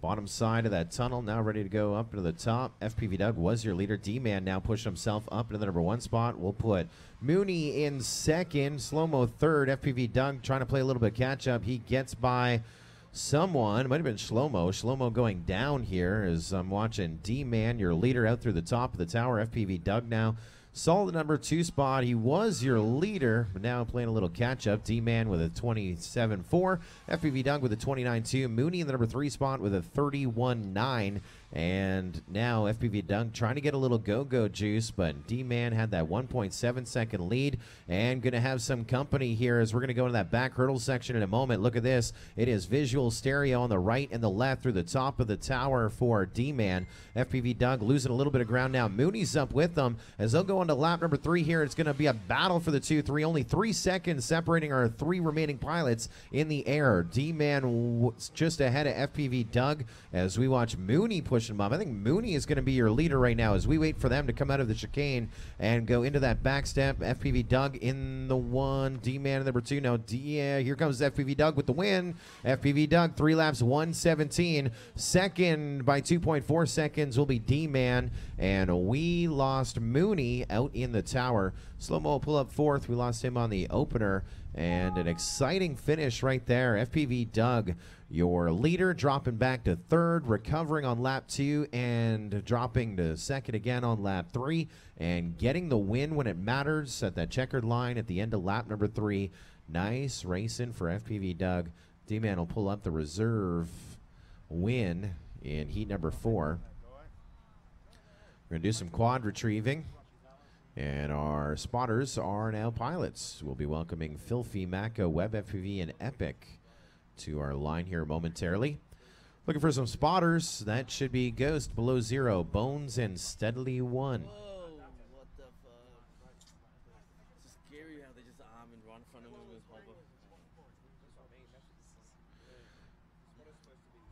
Bottom side of that tunnel, now ready to go up into the top. FPV Doug was your leader. D Man now pushed himself up into the number one spot. We'll put Mooney in second, slow mo third. FPV Doug trying to play a little bit catch up. He gets by someone. Might have been Shlomo. Shlomo going down here as I'm watching D Man, your leader, out through the top of the tower. FPV Doug now. Solid number two spot. He was your leader, but now playing a little catch up. D Man with a 27 4. FPV Doug with a 29 2. Mooney in the number three spot with a 31 9. And now FPV Doug trying to get a little go go juice, but D Man had that 1.7 second lead and going to have some company here as we're going to go into that back hurdle section in a moment. Look at this. It is visual stereo on the right and the left through the top of the tower for D Man. FPV Doug losing a little bit of ground now. Mooney's up with them as they'll go into lap number three here. It's going to be a battle for the 2 3. Only three seconds separating our three remaining pilots in the air. D Man w- just ahead of FPV Doug as we watch Mooney pushing. I think Mooney is going to be your leader right now as we wait for them to come out of the chicane and go into that back step. FPV Doug in the one. D Man number two. Now, D- here comes FPV Doug with the win. FPV Doug, three laps, 117. Second by 2.4 seconds will be D Man. And we lost Mooney out in the tower. Slow mo pull up fourth. We lost him on the opener. And an exciting finish right there. FPV Doug, your leader, dropping back to third, recovering on lap two, and dropping to second again on lap three, and getting the win when it matters at that checkered line at the end of lap number three. Nice racing for FPV Doug. D Man will pull up the reserve win in heat number four. We're going to do some quad retrieving. And our spotters are now pilots. We'll be welcoming Filthy, Maca, Web FPV, and Epic to our line here momentarily. Looking for some spotters. That should be Ghost, Below Zero, Bones, and Steadily One. Whoa, what the fuck? It's just scary how they just arm and run in front of him with hover.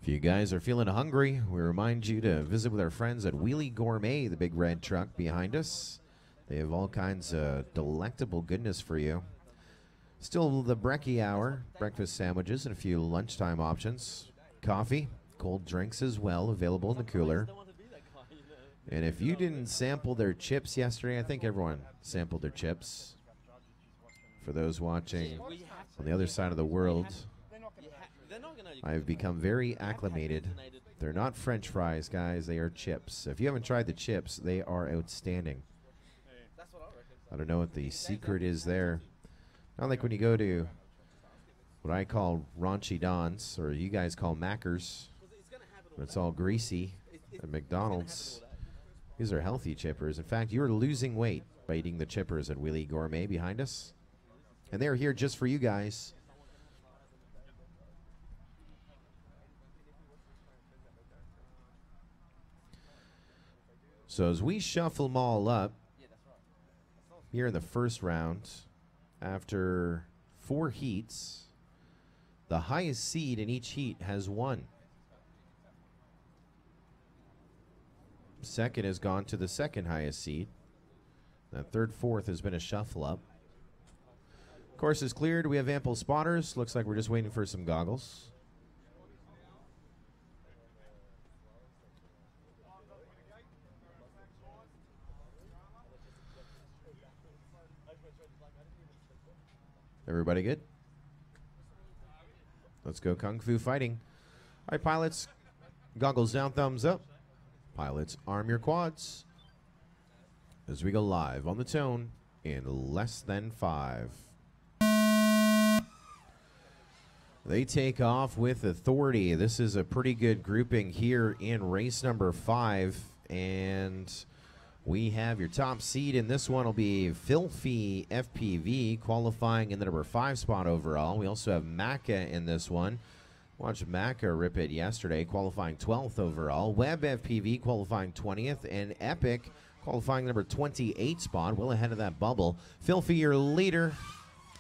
If you guys are feeling hungry, we remind you to visit with our friends at Wheelie Gourmet, the big red truck behind us. They have all kinds of delectable goodness for you. Still the brekkie hour, breakfast sandwiches, and a few lunchtime options. Coffee, cold drinks as well, available in the cooler. And if you didn't sample their chips yesterday, I think everyone sampled their chips. For those watching on the other side of the world. I've become very acclimated. They're not french fries, guys. They are chips. If you haven't tried the chips, they are outstanding. I don't know what the secret is there. Not like when you go to what I call raunchy dons, or you guys call Mackers, it's all greasy at McDonald's. These are healthy chippers. In fact, you're losing weight by eating the chippers at Willie Gourmet behind us. And they're here just for you guys. So as we shuffle them all up here in the first round, after four heats, the highest seed in each heat has won. Second has gone to the second highest seed. That third, fourth has been a shuffle up. Course is cleared. We have ample spotters. Looks like we're just waiting for some goggles. Everybody good? Let's go Kung Fu fighting. All right, pilots, goggles down, thumbs up. Pilots, arm your quads. As we go live on the tone in less than five. They take off with authority. This is a pretty good grouping here in race number five. And we have your top seed in this one will be Filthy FPV qualifying in the number five spot overall. We also have Maca in this one. Watched Maca rip it yesterday, qualifying 12th overall. Web FPV qualifying 20th, and Epic qualifying number 28 spot, well ahead of that bubble. Filthy, your leader.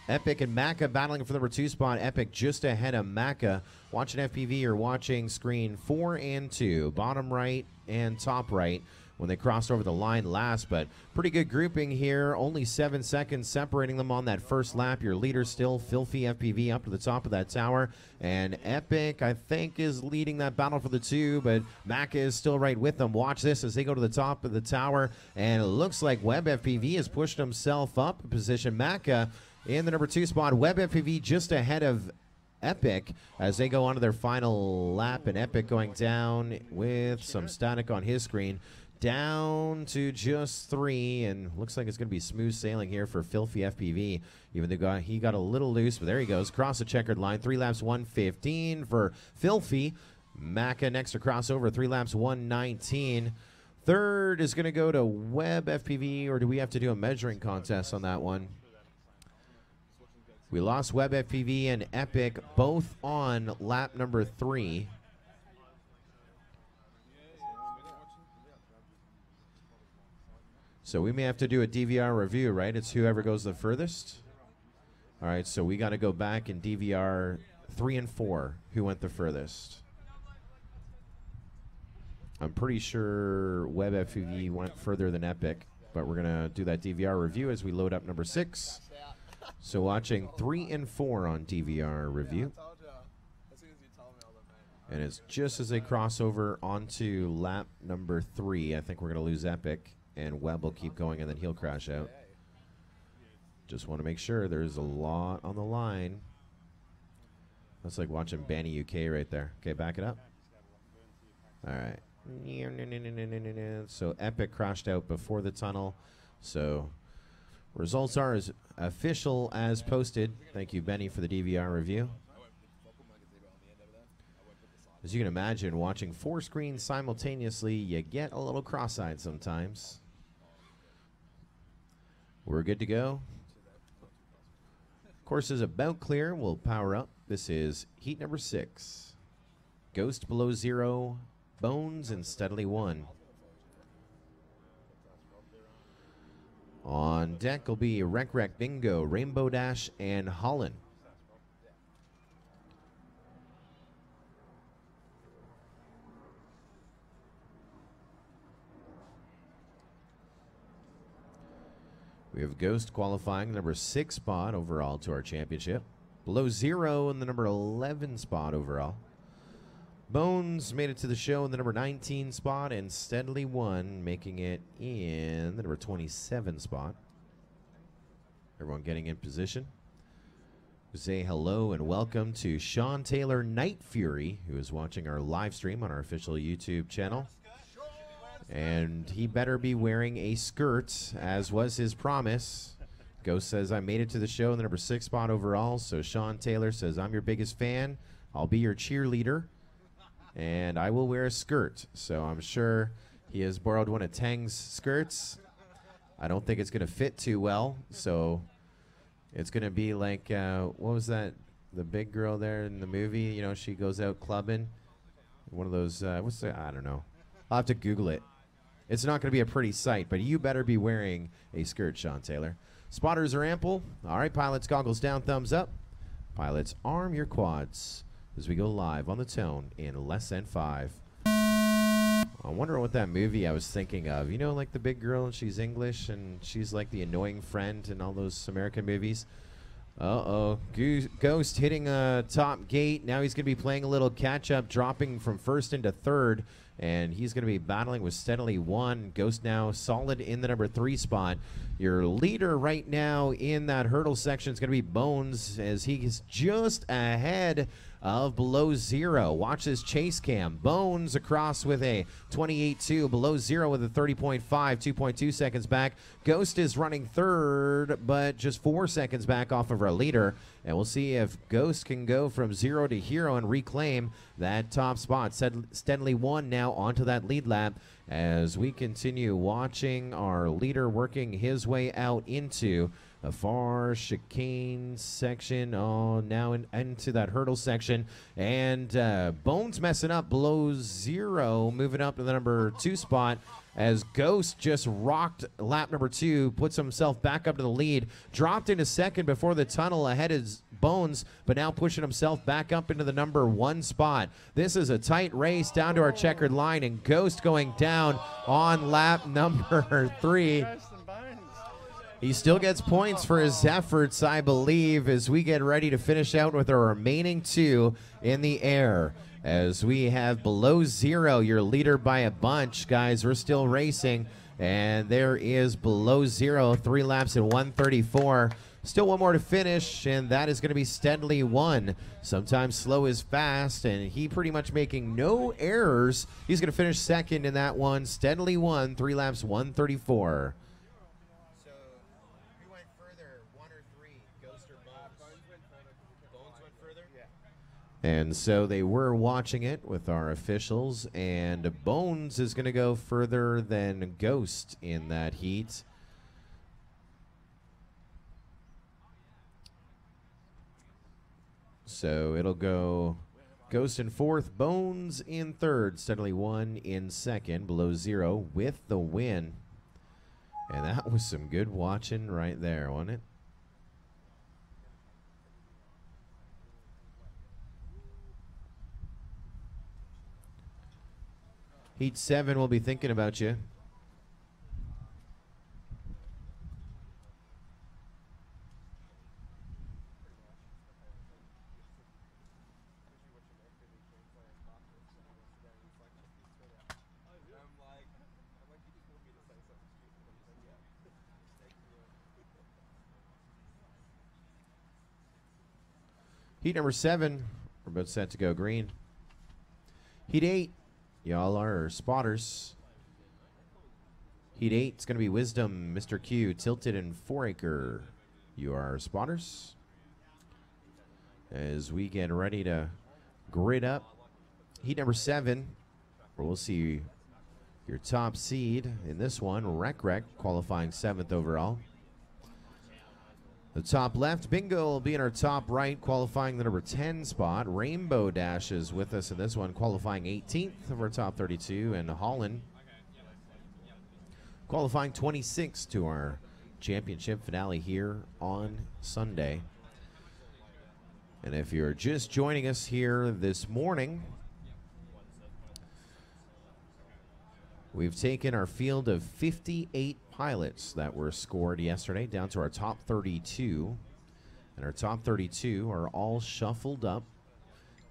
Epic and Maca battling for the number two spot. Epic just ahead of Maca. Watching FPV, you're watching screen four and two, bottom right and top right when they crossed over the line last. But pretty good grouping here. Only seven seconds separating them on that first lap. Your leader still Filthy FPV up to the top of that tower. And Epic, I think, is leading that battle for the two, but Maca is still right with them. Watch this as they go to the top of the tower. And it looks like Web FPV has pushed himself up position. Maca uh, in the number two spot. Web FPV just ahead of Epic as they go on to their final lap, and Epic going down with some static on his screen. Down to just three, and looks like it's going to be smooth sailing here for Filthy FPV. Even though he got a little loose, but there he goes. Cross the checkered line. Three laps, 115 for Filthy. Maca next to crossover, three laps, 119. Third is going to go to Web FPV, or do we have to do a measuring contest on that one? We lost Web FPV and Epic both on lap number three. So we may have to do a DVR review, right? It's whoever goes the furthest. All right, so we got to go back and DVR three and four. Who went the furthest? I'm pretty sure Web FPV went further than Epic, but we're gonna do that DVR review as we load up number six. So watching three and four on DVR review. And it's just as they cross over onto lap number three. I think we're going to lose Epic, and Webb will keep going, and then he'll crash out. Just want to make sure there's a lot on the line. That's like watching Banny UK right there. Okay, back it up. All right. So Epic crashed out before the tunnel. So results are as official as posted. Thank you, Benny, for the DVR review. As you can imagine, watching four screens simultaneously, you get a little cross eyed sometimes. We're good to go. Course is about clear. We'll power up. This is heat number six. Ghost below zero, Bones and Steadily one. On deck will be Rec Rec Bingo, Rainbow Dash, and Holland. We have Ghost qualifying number six spot overall to our championship. Below zero in the number 11 spot overall. Bones made it to the show in the number 19 spot and steadily won, making it in the number 27 spot. Everyone getting in position. Say hello and welcome to Sean Taylor Night Fury, who is watching our live stream on our official YouTube channel. And he better be wearing a skirt, as was his promise. Ghost says, I made it to the show in the number six spot overall. So Sean Taylor says, I'm your biggest fan. I'll be your cheerleader. And I will wear a skirt. So I'm sure he has borrowed one of Tang's skirts. I don't think it's going to fit too well. So it's going to be like, uh, what was that? The big girl there in the movie, you know, she goes out clubbing. One of those, uh, what's the, I don't know. I'll have to Google it. It's not going to be a pretty sight, but you better be wearing a skirt, Sean Taylor. Spotters are ample. All right, pilots, goggles down, thumbs up. Pilots, arm your quads as we go live on the tone in less than five. I wonder what that movie I was thinking of. You know, like the big girl and she's English and she's like the annoying friend in all those American movies. Uh oh. Ghost hitting a top gate. Now he's going to be playing a little catch up, dropping from first into third. And he's going to be battling with steadily one. Ghost now solid in the number three spot. Your leader right now in that hurdle section is going to be Bones as he's just ahead of below zero. Watch this chase cam. Bones across with a 28.2, below zero with a 30.5, 2.2 seconds back. Ghost is running third, but just four seconds back off of our leader. And we'll see if Ghost can go from zero to hero and reclaim that top spot. Steadily one now onto that lead lap as we continue watching our leader working his way out into a far chicane section. Oh, now in, into that hurdle section. And uh, Bones messing up below zero, moving up to the number two spot as Ghost just rocked lap number two, puts himself back up to the lead, dropped into second before the tunnel ahead is Bones, but now pushing himself back up into the number one spot. This is a tight race down to our oh. checkered line, and Ghost going down on lap (laughs) number three. He still gets points for his efforts, I believe, as we get ready to finish out with our remaining two in the air. As we have below zero, your leader by a bunch, guys. We're still racing, and there is below zero, three laps in 134. Still one more to finish, and that is going to be steadily one. Sometimes slow is fast, and he pretty much making no errors. He's going to finish second in that one. Steadily one, three laps, 134. And so they were watching it with our officials, and Bones is going to go further than Ghost in that heat. So it'll go Ghost in fourth, Bones in third, steadily one in second, below zero with the win. And that (laughs) was some good watching right there, wasn't it? Heat 7 will be thinking about you. Heat number seven, we're both set to go green. Heat eight, Y'all are spotters. Heat 8 is going to be Wisdom, Mr. Q, Tilted, and Four-Acre. You are spotters. As we get ready to grid up. Heat number 7, where we'll see your top seed in this one, Rec Rec, qualifying 7th overall. The top left, Bingo will be in our top right, qualifying the number 10 spot. Rainbow Dash is with us in this one, qualifying 18th of our top 32. And Holland qualifying 26 to our championship finale here on Sunday. And if you're just joining us here this morning, we've taken our field of 58 pilots that were scored yesterday down to our top 32. And our top 32 are all shuffled up,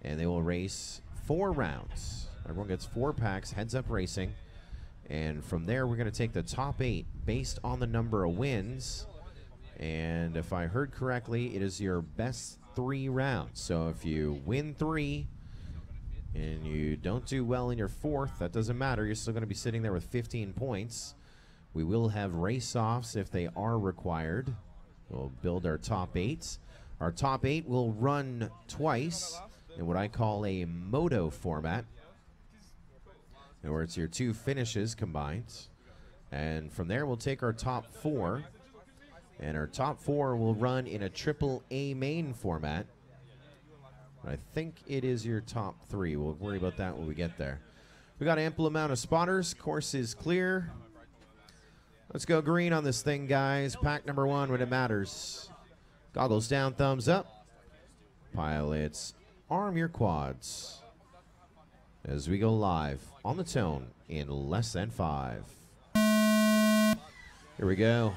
and they will race four rounds. Everyone gets four packs, heads up racing. And from there, we're going to take the top eight based on the number of wins. And if I heard correctly, it is your best three rounds. So if you win three and you don't do well in your fourth, that doesn't matter. You're still going to be sitting there with 15 points. We will have race offs if they are required. We'll build our top eight. Our top eight will run twice in what I call a moto format, where it's your two finishes combined. And from there, we'll take our top four. And our top four will run in a triple A main format. I think it is your top three. We'll worry about that when we get there. We got ample amount of spotters. Course is clear. Let's go green on this thing, guys. Pack number one when it matters. Goggles down, thumbs up. Pilots, arm your quads. as we go live on the tone in less than five. Here we go.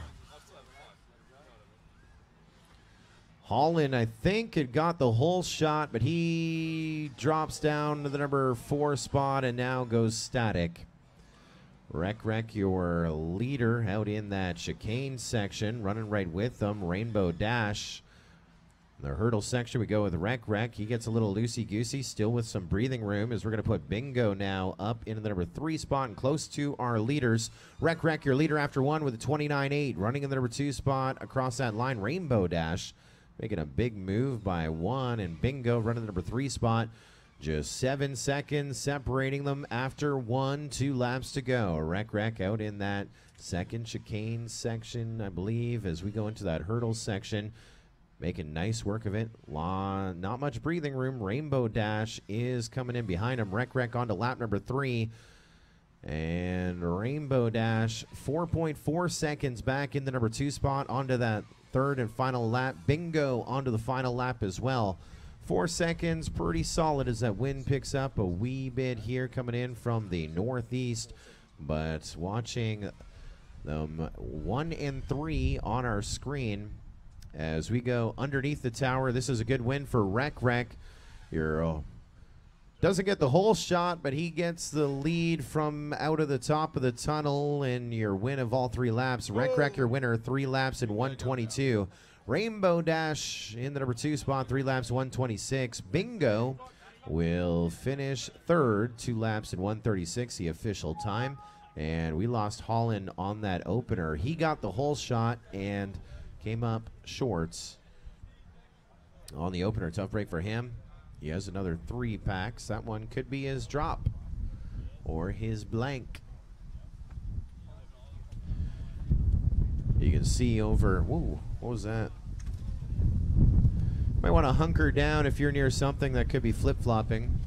Holland, I think, had got the whole shot, but he drops down to the number four spot and now goes static. Rec Rec, your leader out in that chicane section, running right with them. Rainbow Dash. The hurdle section, we go with Rec Rec. He gets a little loosey goosey, still with some breathing room, as we're going to put Bingo now up into the number three spot and close to our leaders. Rec Rec, your leader after one with a 29 8, running in the number two spot across that line. Rainbow Dash making a big move by one, and Bingo running the number three spot. Just seven seconds separating them after one, two laps to go. Rec Rec out in that second chicane section, I believe, as we go into that hurdle section. Making nice work of it. La, not much breathing room. Rainbow Dash is coming in behind him. Rec Rec onto lap number three. And Rainbow Dash, 4.4 seconds back in the number two spot onto that third and final lap. Bingo onto the final lap as well. Four seconds, pretty solid as that wind picks up a wee bit here coming in from the northeast. But watching them one and three on our screen as we go underneath the tower. This is a good win for Rec Rec. You're uh, doesn't get the whole shot, but he gets the lead from out of the top of the tunnel in your win of all three laps. Rec Rec, your winner, three laps in 122. Rainbow Dash in the number two spot, three laps, 126. Bingo will finish third, two laps in 136, the official time. And we lost Holland on that opener. He got the whole shot and came up short on the opener. Tough break for him. He has another three packs. That one could be his drop or his blank. You can see over. Whoa, what was that? Might want to hunker down if you're near something that could be flip flopping.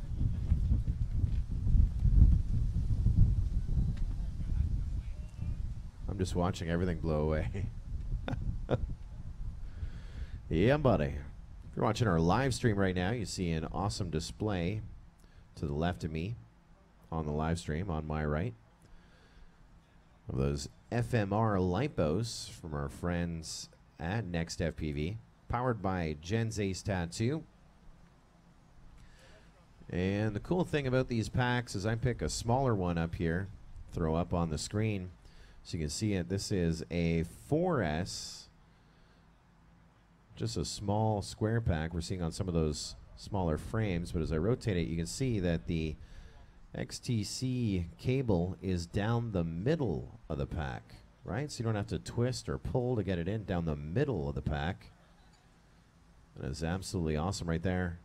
I'm just watching everything blow away. (laughs) yeah, buddy. If you're watching our live stream right now, you see an awesome display to the left of me on the live stream on my right of those FMR lipos from our friends at Next FPV, powered by Gens Ace Tattu. And the cool thing about these packs is I pick a smaller one up here, throw up on the screen so you can see it. This is a 4S, just a small square pack. We're seeing on some of those smaller frames, but as I rotate it, you can see that the XTC cable is down the middle of the pack, right? So you don't have to twist or pull to get it in down the middle of the pack. That is absolutely awesome right there.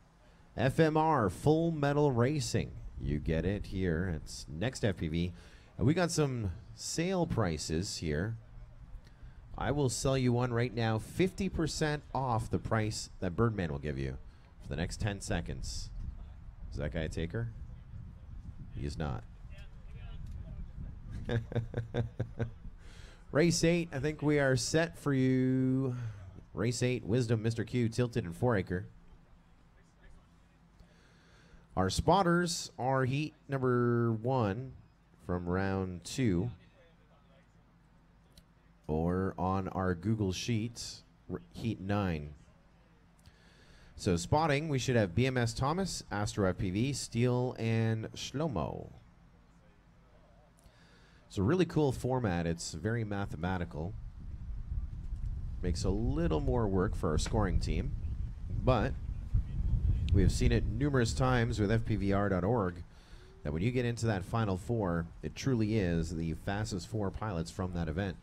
FMR Full Metal Racing. You get it here. It's next FPV. And we got some sale prices here. I will sell you one right now, 50% off the price that Birdman will give you for the next 10 seconds. Is that guy a taker? He is not. (laughs) Race 8, I think we are set for you. Race 8, Wisdom, Mr. Q, Tilted, and 4 Acre. Our spotters are heat number one from round two. Or on our Google Sheets, heat nine. So spotting, we should have BMS Thomas, Astro FPV, Steele, and Shlomo. It's a really cool format. It's very mathematical. Makes a little more work for our scoring team, but we have seen it numerous times with FPVR.org that when you get into that final four, it truly is the fastest four pilots from that event.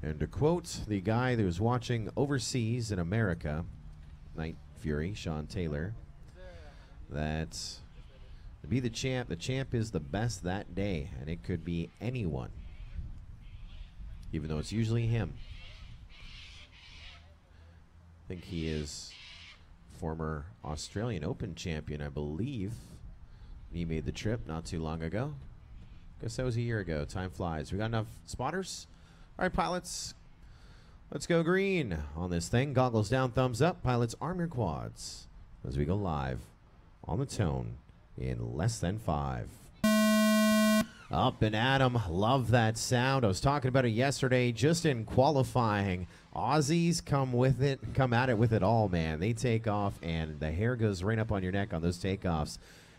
And to quote the guy that was watching overseas in America, Night Fury, Sean Taylor, that to be the champ, the champ is the best that day, and it could be anyone, even though it's usually him. I think he is former Australian Open champion, I believe. He made the trip not too long ago. Guess that was a year ago. Time flies. We got enough spotters? All right, pilots. Let's go green on this thing. Goggles down, thumbs up. Pilots, arm your quads as we go live on the tone in less than five. Up and Adam, love that sound. I was talking about it yesterday, just in qualifying. Aussies come with it, come at it with it all, man. They take off, and the hair goes right up on your neck on those takeoffs.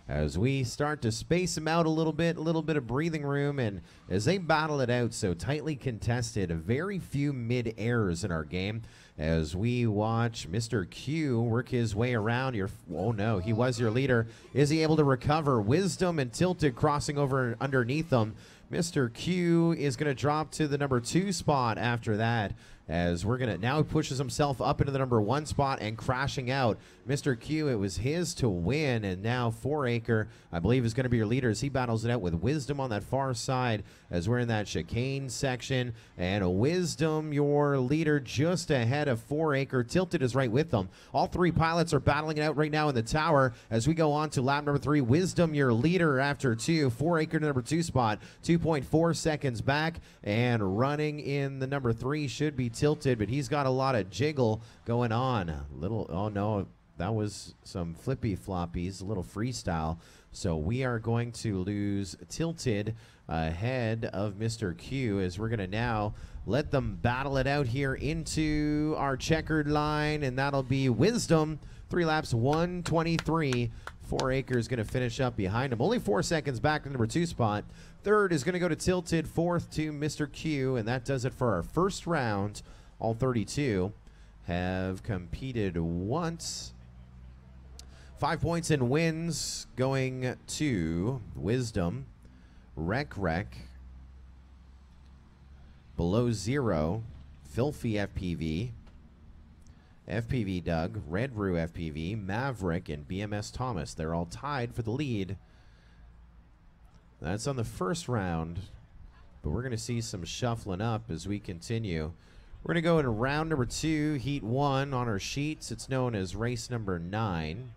As we start to space them out a little bit, a little bit of breathing room, and as they battle it out so tightly contested, very few mid airs in our game. As we watch Mr. Q work his way around your, oh no, he was your leader. Is he able to recover? Wisdom and Tilted crossing over underneath them. Mr. Q is going to drop to the number two spot after that. As we're going to now he pushes himself up into the number one spot and crashing out. Mr. Q, it was his to win, and now Four Acre, I believe, is going to be your leader as he battles it out with Wisdom on that far side as we're in that chicane section. And Wisdom, your leader, just ahead of Four Acre. Tilted is right with them. All three pilots are battling it out right now in the tower as we go on to lap number three. Wisdom, your leader after two. Four Acre number two spot, 2.4 seconds back, and running in the number three should be Tilted, but he's got a lot of jiggle going on. Little, oh no, that was some flippy floppies, a little freestyle. So we are going to lose Tilted ahead of Mr. Q as we're going to now let them battle it out here into our checkered line, and that'll be Wisdom. Three laps, 123. Four Acres going to finish up behind him. Only four seconds back to number two spot. Third is going to go to Tilted. Fourth to Mr. Q, and that does it for our first round. All 32 have competed once. Five points in wins going to Wisdom, Rec Rec, Below Zero, Filthy FPV, FPV Doug, Red Roo FPV, Maverick, and BMS Thomas. They're all tied for the lead. That's on the first round, but we're going to see some shuffling up as we continue. We're going to go in round number two, heat one on our sheets. It's known as race number nine.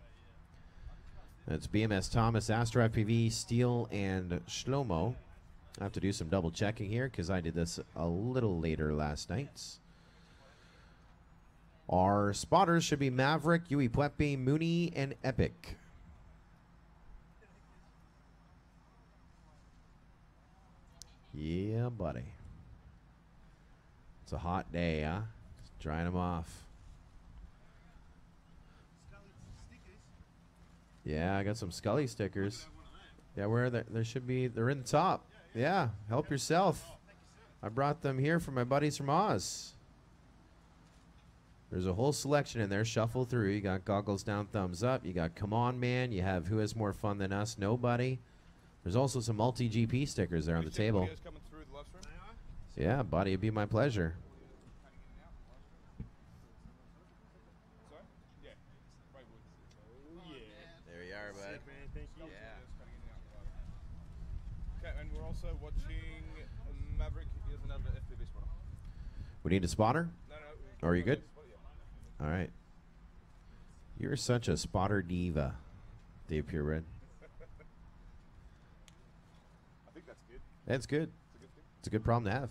That's BMS Thomas, Astro FPV, Steele, and Shlomo. I have to do some double checking here because I did this a little later last night. Our spotters should be Maverick, Yui Puepe, Mooney, and Epic. Yeah, buddy. It's a hot day, huh? Just drying them off. Yeah, I got some Scully stickers. Yeah, where there, there should be. They're in the top. Yeah, help yourself. I brought them here for my buddies from Oz. There's a whole selection in there. Shuffle through. You got goggles down, thumbs up. You got come on, man. You have who has more fun than us? Nobody. There's also some MultiGP stickers there on the table. Videos coming through the live stream? Yeah, buddy, it'd be my pleasure. Sorry? Yeah. Ray Woods. There you are, bud. Man, thank you. Just cutting in and out. Okay, and we're also watching Maverick. He has another FPV spotter. We need a spotter. No, no. Are you good? All right. You're such a spotter diva, Dave Purebred. (laughs) I think that's good. That's good. It's a good. It's a good problem to have.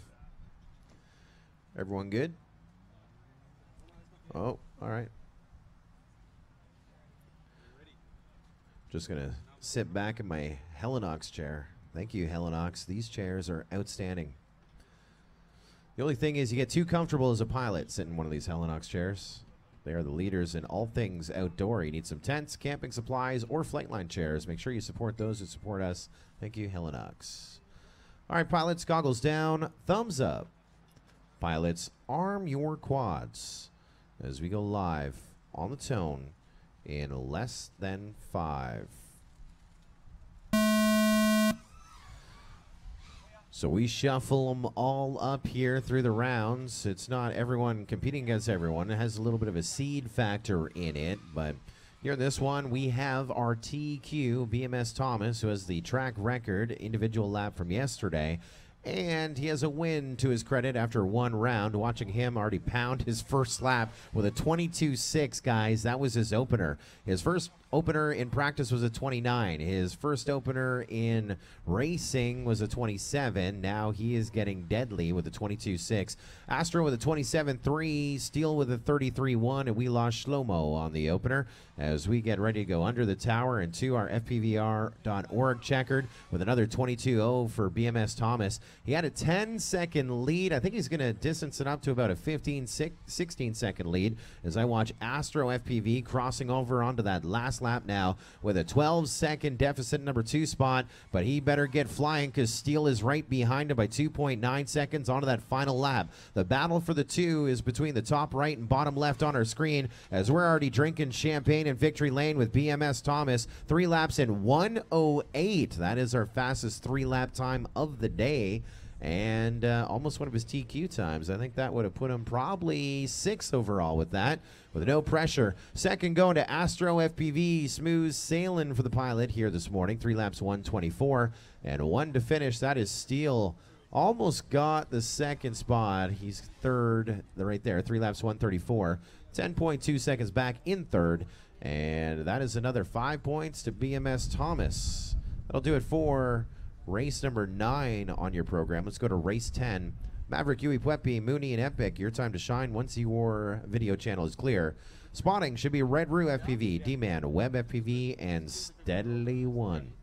Everyone good? Oh, all right. Just gonna sit back in my Helinox chair. Thank you, Helinox. These chairs are outstanding. The only thing is, you get too comfortable as a pilot sitting in one of these Helinox chairs. They are the leaders in all things outdoor. You need some tents, camping supplies, or flightline chairs. Make sure you support those who support us. Thank you, Helinox. All right, pilots, goggles down, thumbs up. Pilots, arm your quads as we go live on the tone in less than five. So we shuffle them all up here through the rounds. It's not everyone competing against everyone. It has a little bit of a seed factor in it, but here in this one, we have our TQ BMS Thomas, who has the track record individual lap from yesterday, And he has a win to his credit after one round. Watching him already pound his first lap with a 22 6, guys. That was his opener. His first opener in practice was a 29. His first opener in racing was a 27. Now he is getting deadly with a 22 6. Astro with a 27 3. Steele with a 33 1. And we lost Shlomo on the opener as we get ready to go under the tower and to our FPVR.org checkered with another 22 0 for BMS Thomas. He had a 10 second lead. I think he's going to distance it up to about a 15 six- 16 second lead as I watch Astro FPV crossing over onto that last lap now with a 12 second deficit number two spot. But he better get flying because Steele is right behind him by 2.9 seconds onto that final lap. The battle for the two is between the top right and bottom left on our screen as we're already drinking champagne in victory lane with BMS Thomas. Three laps in 108. That is our fastest three lap time of the day and uh, almost one of his TQ times. I think that would have put him probably six overall with that, with no pressure. Second going to Astro FPV, smooth sailing for the pilot here this morning. Three laps, 124, and one to finish. That is Steele. Almost got the second spot. He's third, right there. Three laps, 134. 10.2 seconds back in third. And that is another five points to BMS Thomas. That'll do it for race number nine on your program. Let's go to race 10. Maverick, Yui, Puepi, Mooney, and Epic, your time to shine once your video channel is clear. Spotting should be Red Roo FPV, D-Man, Web FPV, and Steadily One.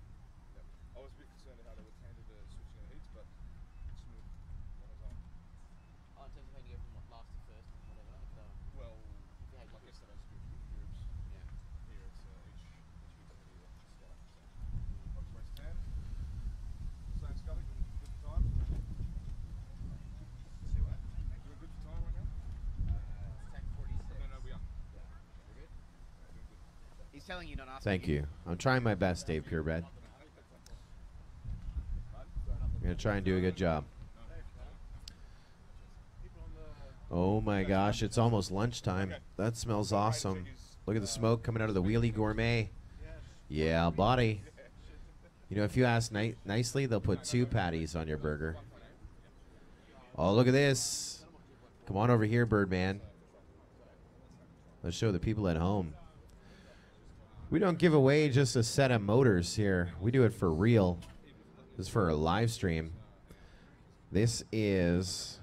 I was a bit concerned how they would handle the switching of heats, but smooth. One Oh, in was on. terms of when you go from last to first and whatever. So, Well, Yeah, like I you- said, I switched with groups. yeah. Here it's uh, each, each heat's going to be a start. So, up to race 10. Same Scully, doing good for time. Doing good for time right now? No, no, we are. He's telling you not. Thank you. I'm trying my best, Dave Purebred. I'm going to try and do a good job. Oh my gosh, it's almost lunchtime. That smells awesome. Look at the smoke coming out of the Wheelie Gourmet. Yeah, body. You know, if you ask ni- nicely, they'll put two patties on your burger. Oh, look at this. Come on over here, Birdman. Let's show the people at home. We don't give away just a set of motors here. We do it for real. This is for a live stream. This is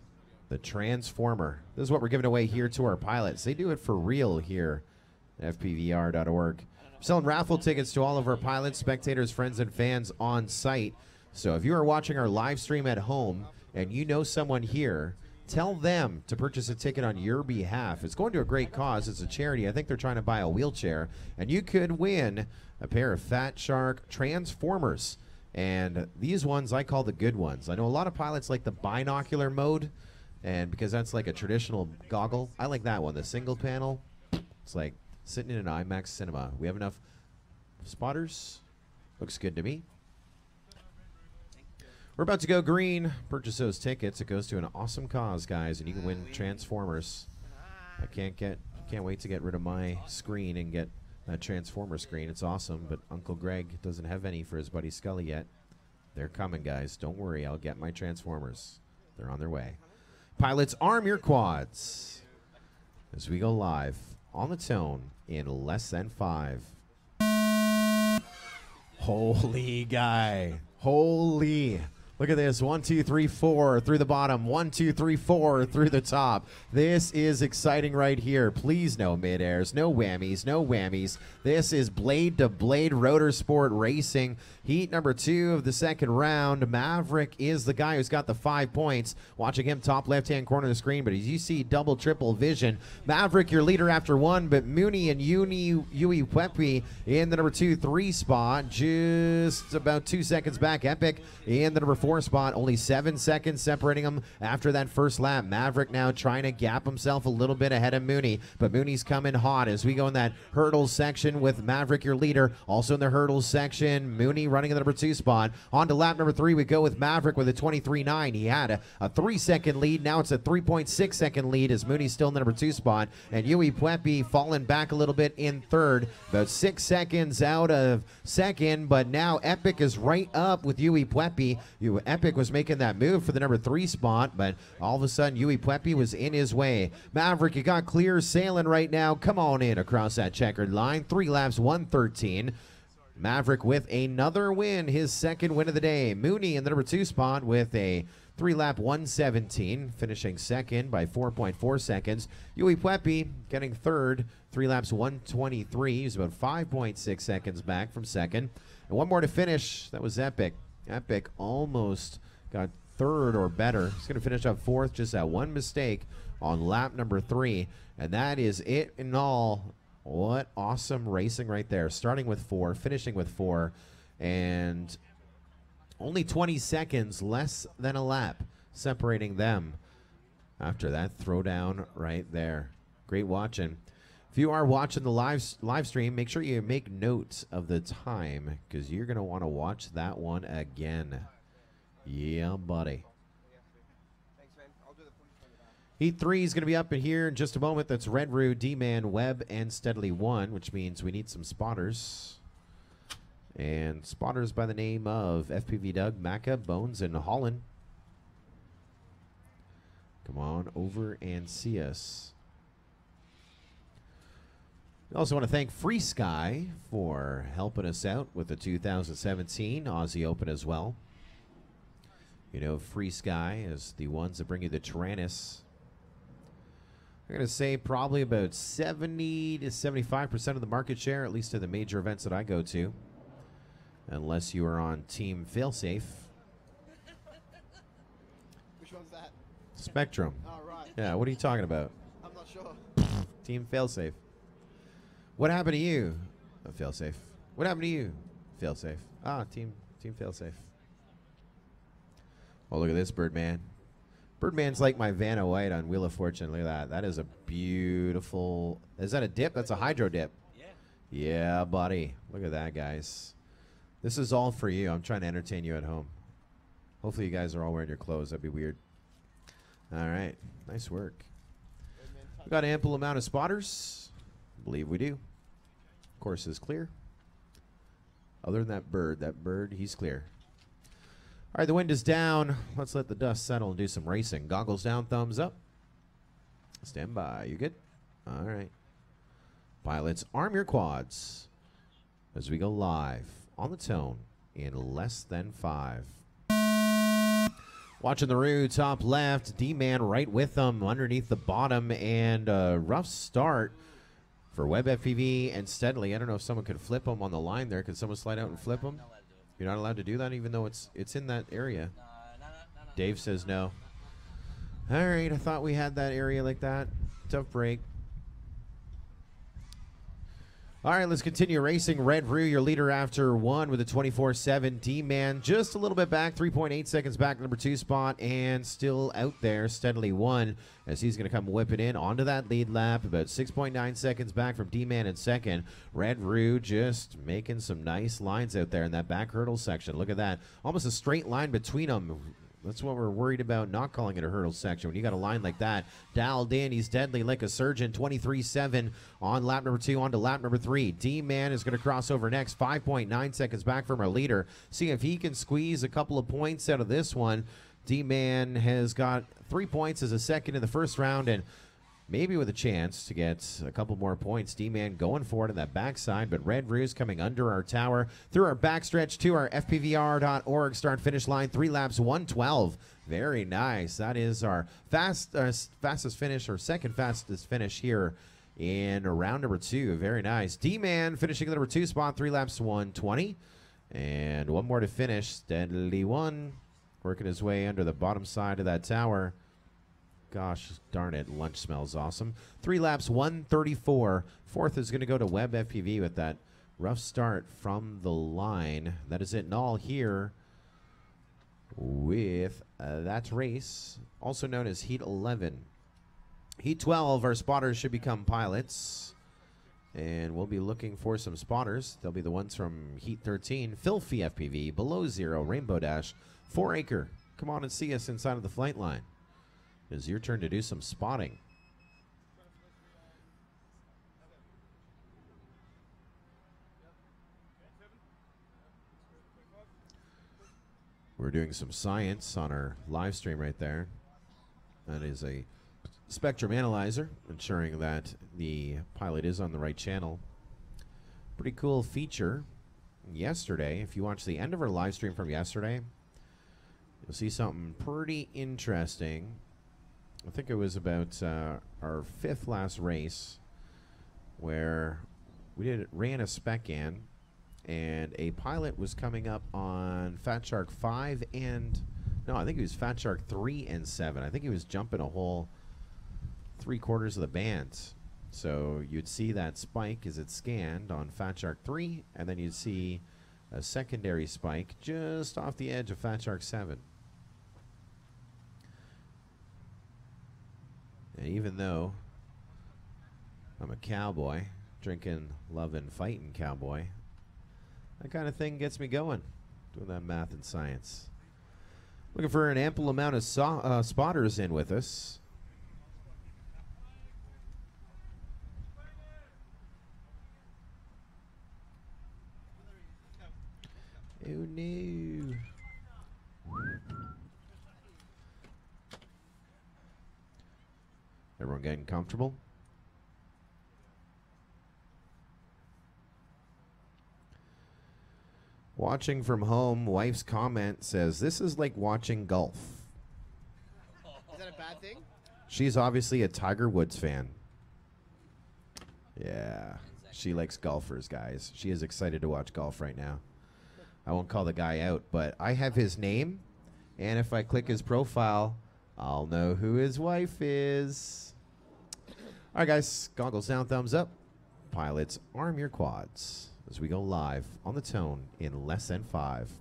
the Transformer. This is what we're giving away here to our pilots. They do it for real here at fpvr.org. Selling raffle tickets to all of our pilots, spectators, friends, and fans on site. So if you are watching our live stream at home and you know someone here, tell them to purchase a ticket on your behalf. It's going to a great cause. It's a charity. I think they're trying to buy a wheelchair, and you could win a pair of Fat Shark Transformers. And these ones I call the good ones. I know a lot of pilots like the binocular mode, and because that's like a traditional goggle, I like that one. The single panel, it's like sitting in an IMAX cinema. We have enough spotters. Looks good to me. We're about to go green. Purchase those tickets. It goes to an awesome cause, guys, and you can win Transformers. I can't get, can't wait to get rid of my screen and get a Transformer screen. It's awesome, but Uncle Greg doesn't have any for his buddy Scully yet. They're coming, guys. Don't worry. I'll get my Transformers. They're on their way. Pilots, arm your quads as we go live on the tone in less than five. Holy guy. Holy. Look at this. One, two, three, four through the bottom. One, two, three, four through the top. This is exciting right here. Please no mid airs, no whammies, no whammies. This is blade to blade rotor sport racing. Heat number two of the second round. Maverick is the guy who's got the five points. Watching him top left hand corner of the screen, but as you see double triple vision, Maverick your leader after one, but Mooney and Uni Yui Wepi in the number two three spot, just about two seconds back. Epic in the number four spot, only seven seconds separating them after that first lap. Maverick now trying to gap himself a little bit ahead of Mooney, but Mooney's coming hot as we go in that hurdles section with Maverick your leader. Also in the hurdles section, Mooney running in the number two spot. On to lap number three, we go with Maverick with a 23.9. He had a, a three second lead. Now it's a 3.6 second lead as Mooney's still in the number two spot. And Yui Puepi falling back a little bit in third, about six seconds out of second. But now Epic is right up with Yui Puepi. You. Epic was making that move for the number three spot, but all of a sudden, Yui Puepi was in his way. Maverick, you got clear sailing right now. Come on in across that checkered line. Three laps, 113. Maverick with another win, his second win of the day. Mooney in the number two spot with a three lap 117, finishing second by 4.4 seconds. Yui Puepi getting third, three laps 123. He's about 5.6 seconds back from second. And one more to finish. That was Epic. Epic almost got third or better. He's going to finish up fourth, just that one mistake on lap number three. And that is it in all. What awesome racing right there. Starting with four, finishing with four, and only 20 seconds less than a lap separating them after that throwdown right there. Great watching. You are watching the live live stream, make sure you make notes of the time because you're gonna want to watch that one again. Yeah, buddy. Heat three is going to be up in here in just a moment. That's Red Roo, D Man, Webb, and Steadily One, which means we need some spotters. And spotters by the name of FPV Doug, Maca, Bones, and Holland. Come on over and see us. We also want to thank FrSky for helping us out with the 2017 Aussie Open as well. You know, FrSky is the ones that bring you the Taranis. I'm going to say probably about 70 to 75% of the market share, at least in the major events that I go to. Unless you are on Team Failsafe. Which one's that? Spektrum. Oh, right. Yeah, what are you talking about? I'm not sure. Team Failsafe. What happened to you? Uh, Failsafe. What happened to you? Fail safe. Ah, Team Team fail safe. Oh, look at this Birdman. Birdman's like my Vanna White on Wheel of Fortune. Look at that. That is a beautiful. Is that a dip? That's a hydro dip. Yeah. Yeah, buddy. Look at that, guys. This is all for you. I'm trying to entertain you at home. Hopefully, you guys are all wearing your clothes. That'd be weird. All right. Nice work. We've got ample amount of spotters. I believe we do. Course is clear. Other than that bird, that bird, he's clear. All right, the wind is down. Let's let the dust settle and do some racing. Goggles down, thumbs up. Stand by. You good? All right. Pilots, arm your quads as we go live on the tone in less than five. Watching the Roo, top left, D Man right with them underneath the bottom, and a rough start for Web FPV and Steadily. I don't know if someone could flip them on the line there. Could someone slide out and flip them? You're not allowed to do that, even though it's it's in that area. Dave says no. All right, I thought we had that area like that. Tough break. All right, let's continue racing. Red Roo, your leader after one with a 24-7 D-man. Just a little bit back, 3.8 seconds back, number two spot, and still out there, steadily one, as he's going to come whipping in onto that lead lap, about 6.9 seconds back from D-man in second. Red Roo just making some nice lines out there in that back hurdle section. Look at that. Almost a straight line between them. That's what we're worried about not calling it a hurdle section. When you got a line like that, dialed in, he's deadly like a surgeon. 23 7 on lap number two, on to lap number three. D Man is going to cross over next, 5.9 seconds back from our leader. See if he can squeeze a couple of points out of this one. D Man has got three points as a second in the first round, and maybe with a chance to get a couple more points. D-Man going for it on that backside, but Red Roo's coming under our tower through our backstretch to our FPVR.org start finish line. Three laps, 112. Very nice. That is our fast uh, fastest finish or second fastest finish here in round number two. Very nice. D-Man finishing the number two spot, three laps, 120. And one more to finish. Steadily one. Working his way under the bottom side of that tower. Gosh darn it, lunch smells awesome. Three laps, 134. Fourth is going to go to Web FPV with that rough start from the line. That is it and all here with uh, that race, also known as Heat 11. Heat 12, our spotters should become pilots. And we'll be looking for some spotters. They'll be the ones from Heat 13, Filthy FPV, Below Zero, Rainbow Dash, Four Acre. Come on and see us inside of the flight line. It's your turn to do some spotting. We're doing some science on our live stream right there. That is a spectrum analyzer, ensuring that the pilot is on the right channel. Pretty cool feature. Yesterday, if you watch the end of our live stream from yesterday, you'll see something pretty interesting. I think it was about uh, our fifth last race where we did ran a spec in and a pilot was coming up on Fat Shark 5 and no, I think it was Fat Shark 3 and 7. I think he was jumping a whole three quarters of the bands. So you'd see that spike as it scanned on Fat Shark 3, and then you'd see a secondary spike just off the edge of Fat Shark 7. And even though I'm a cowboy, drinking, loving, fighting cowboy, that kind of thing gets me going, doing that math and science. Looking for an ample amount of so- uh, spotters in with us. Oh no. Everyone getting comfortable? Watching from home, wife's comment says, This is like watching golf. Is that a bad thing? She's obviously a Tiger Woods fan. Yeah. She likes golfers, guys. She is excited to watch golf right now. I won't call the guy out, but I have his name, and if I click his profile, I'll know who his wife is. All right, guys, goggles down, thumbs up. Pilots, arm your quads as we go live on the tone in less than five.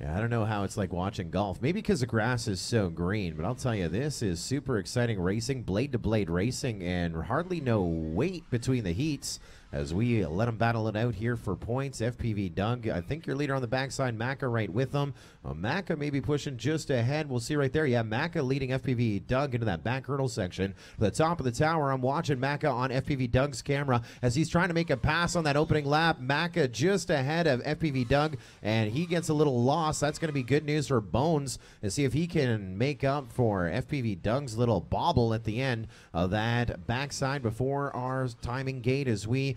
Yeah, I don't know how it's like watching golf. Maybe because the grass is so green, but I'll tell you, this is super exciting racing, blade to blade racing, and hardly no weight between the heats as we let them battle it out here for points. FPV Doug, I think your leader on the backside, Maca right with them. Uh, Maca maybe pushing just ahead. We'll see right there. Yeah, Maca leading FPV Doug into that back hurdle section. The top of the tower, I'm watching Maca on FPV Doug's camera as he's trying to make a pass on that opening lap. Maca just ahead of FPV Doug, and he gets a little loss. That's going to be good news for Bones to see if he can make up for FPV Doug's little bobble at the end of that backside before our timing gate as we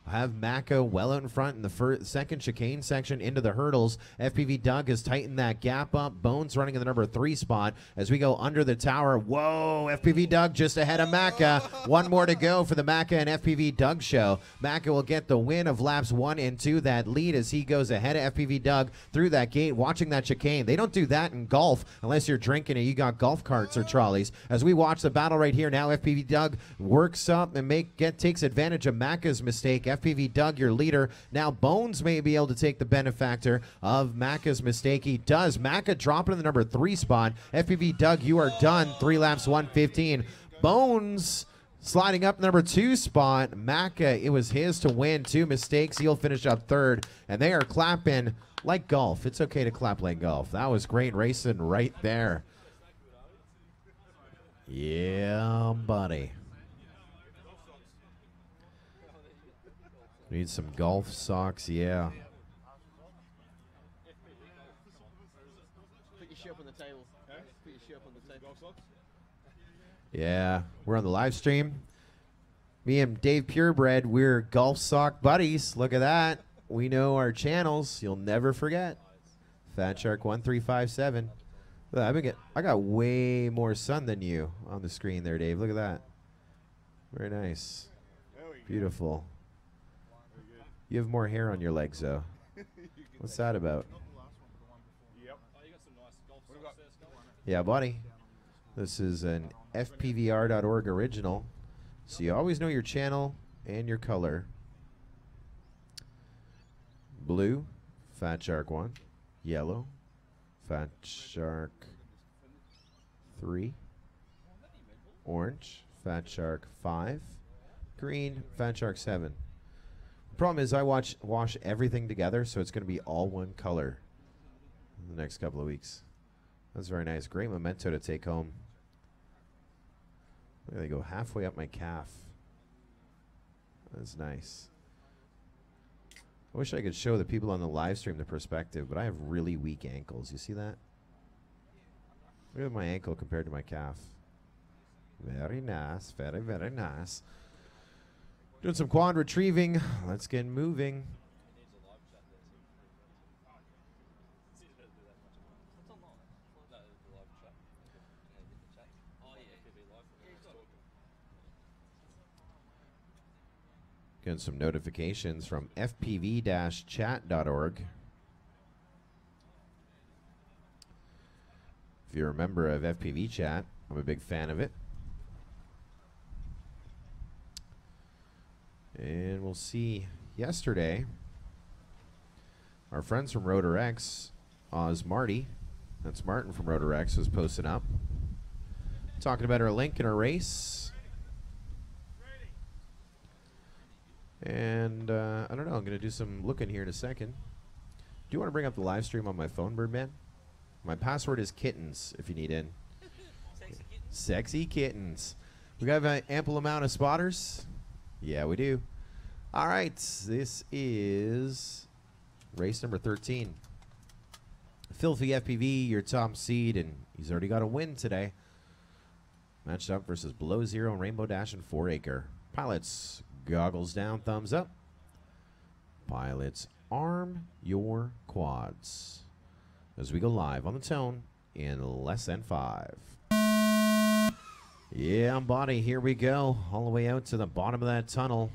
have Maca well out in front in the first, second chicane section into the hurdles. FPV Doug has tightened that gap up. Bones running in the number three spot as we go under the tower. Whoa, FPV Doug just ahead of Maca. One more to go for the Maca and FPV Doug show. Maca will get the win of laps one and two. That lead as he goes ahead of FPV Doug through that gate, watching that chicane. They don't do that in golf unless you're drinking and you got golf carts or trolleys. As we watch the battle right here now, FPV Doug works up and make get takes advantage of Maca's mistake. Doug, your leader. Now Bones may be able to take the benefactor of Maca's mistake. He does. Maca dropping in the number three spot. FPV Doug, you are done. Three laps, 115. Bones sliding up number two spot. Maca, it was his to win. Two mistakes. He'll finish up third. And they are clapping like golf. It's okay to clap like golf. That was great racing right there. Yeah, buddy. Need some golf socks, yeah. Put your shoe up on the table. Put your shoe up on the table. Yeah, we're on the live stream. Me and Dave Purebred, we're golf sock buddies. Look at that. We know our channels. You'll never forget. Fat Shark one three five seven. Look, I've been get, I got way more sun than you on the screen there, Dave. Look at that. Very nice. Beautiful. You have more hair on your legs, though. (laughs) What's that about? Yeah, buddy. This is an FPVR.org original. So you always know your channel and your color. Blue, Fat Shark 1. Yellow, Fat Shark 3. Orange, Fat Shark 5. Green, Fat Shark 7. Problem is I watch wash everything together, so it's going to be all one color in the next couple of weeks. That's very nice. Great memento to take home. They go halfway up my calf. That's nice. I wish I could show the people on the live stream the perspective, but I have really weak ankles. You see that? Look at my ankle compared to my calf. Very nice. Very, very nice. Doing some quad retrieving. Let's get moving. Getting some notifications from fpv-chat.org. If you're a member of FPV Chat, I'm a big fan of it. And we'll see yesterday. Our friends from RotorX, Oz Marty, that's Martin from RotorX, was posting up. Talking about our link in our race. And uh, I don't know, I'm going to do some looking here in a second. Do you want to bring up the live stream on my phone, Birdman? My password is kittens if you need in. Sexy kittens. We got an ample amount of spotters. Yeah, we do. All right, this is race number 13. Filthy FPV, your top seed, and he's already got a win today. Matched up versus Below Zero Rainbow Dash and Four Acre. Pilots, goggles down, thumbs up. Pilots, arm your quads as we go live on the tone in less than five. Yeah, I'm body, here we go. All the way out to the bottom of that tunnel.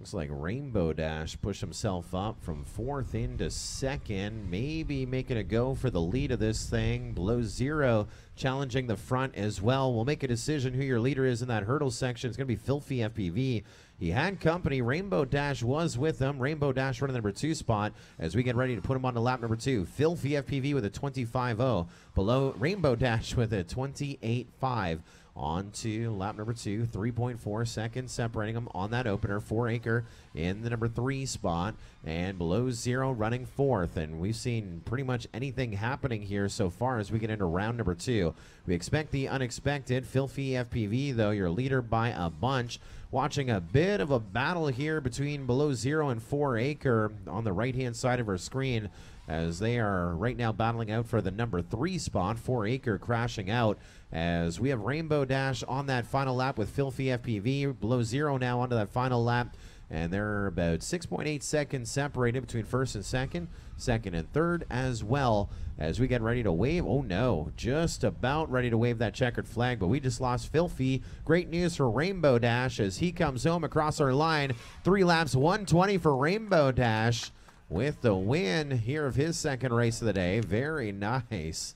Looks like Rainbow Dash pushed himself up from fourth into second, maybe making a go for the lead of this thing. Below zero, challenging the front as well. We'll make a decision who your leader is in that hurdle section. It's going to be Filthy FPV. He had company. Rainbow Dash was with him. Rainbow Dash running the number two spot as we get ready to put him on to lap number two. Filthy FPV with a 25-0. Below Rainbow Dash with a 28-5 on to lap number two, 3.4 seconds separating them on that opener. Four acre in the number three spot, and below zero running fourth. And we've seen pretty much anything happening here so far as we get into round number two. We expect the unexpected. Filthy FPV, though, your leader by a bunch. Watching a bit of a battle here between below zero and four acre on the right hand side of our screen as they are right now battling out for the number three spot. Four acre crashing out as we have Rainbow Dash on that final lap with Filthy FPV. Below zero now onto that final lap. And there are about 6.8 seconds separated between first and second, second and third as well as we get ready to wave. Oh no, just about ready to wave that checkered flag, but we just lost Filthy. Great news for Rainbow Dash as he comes home across our line. Three laps, 120 for Rainbow Dash with the win here of his second race of the day. Very nice.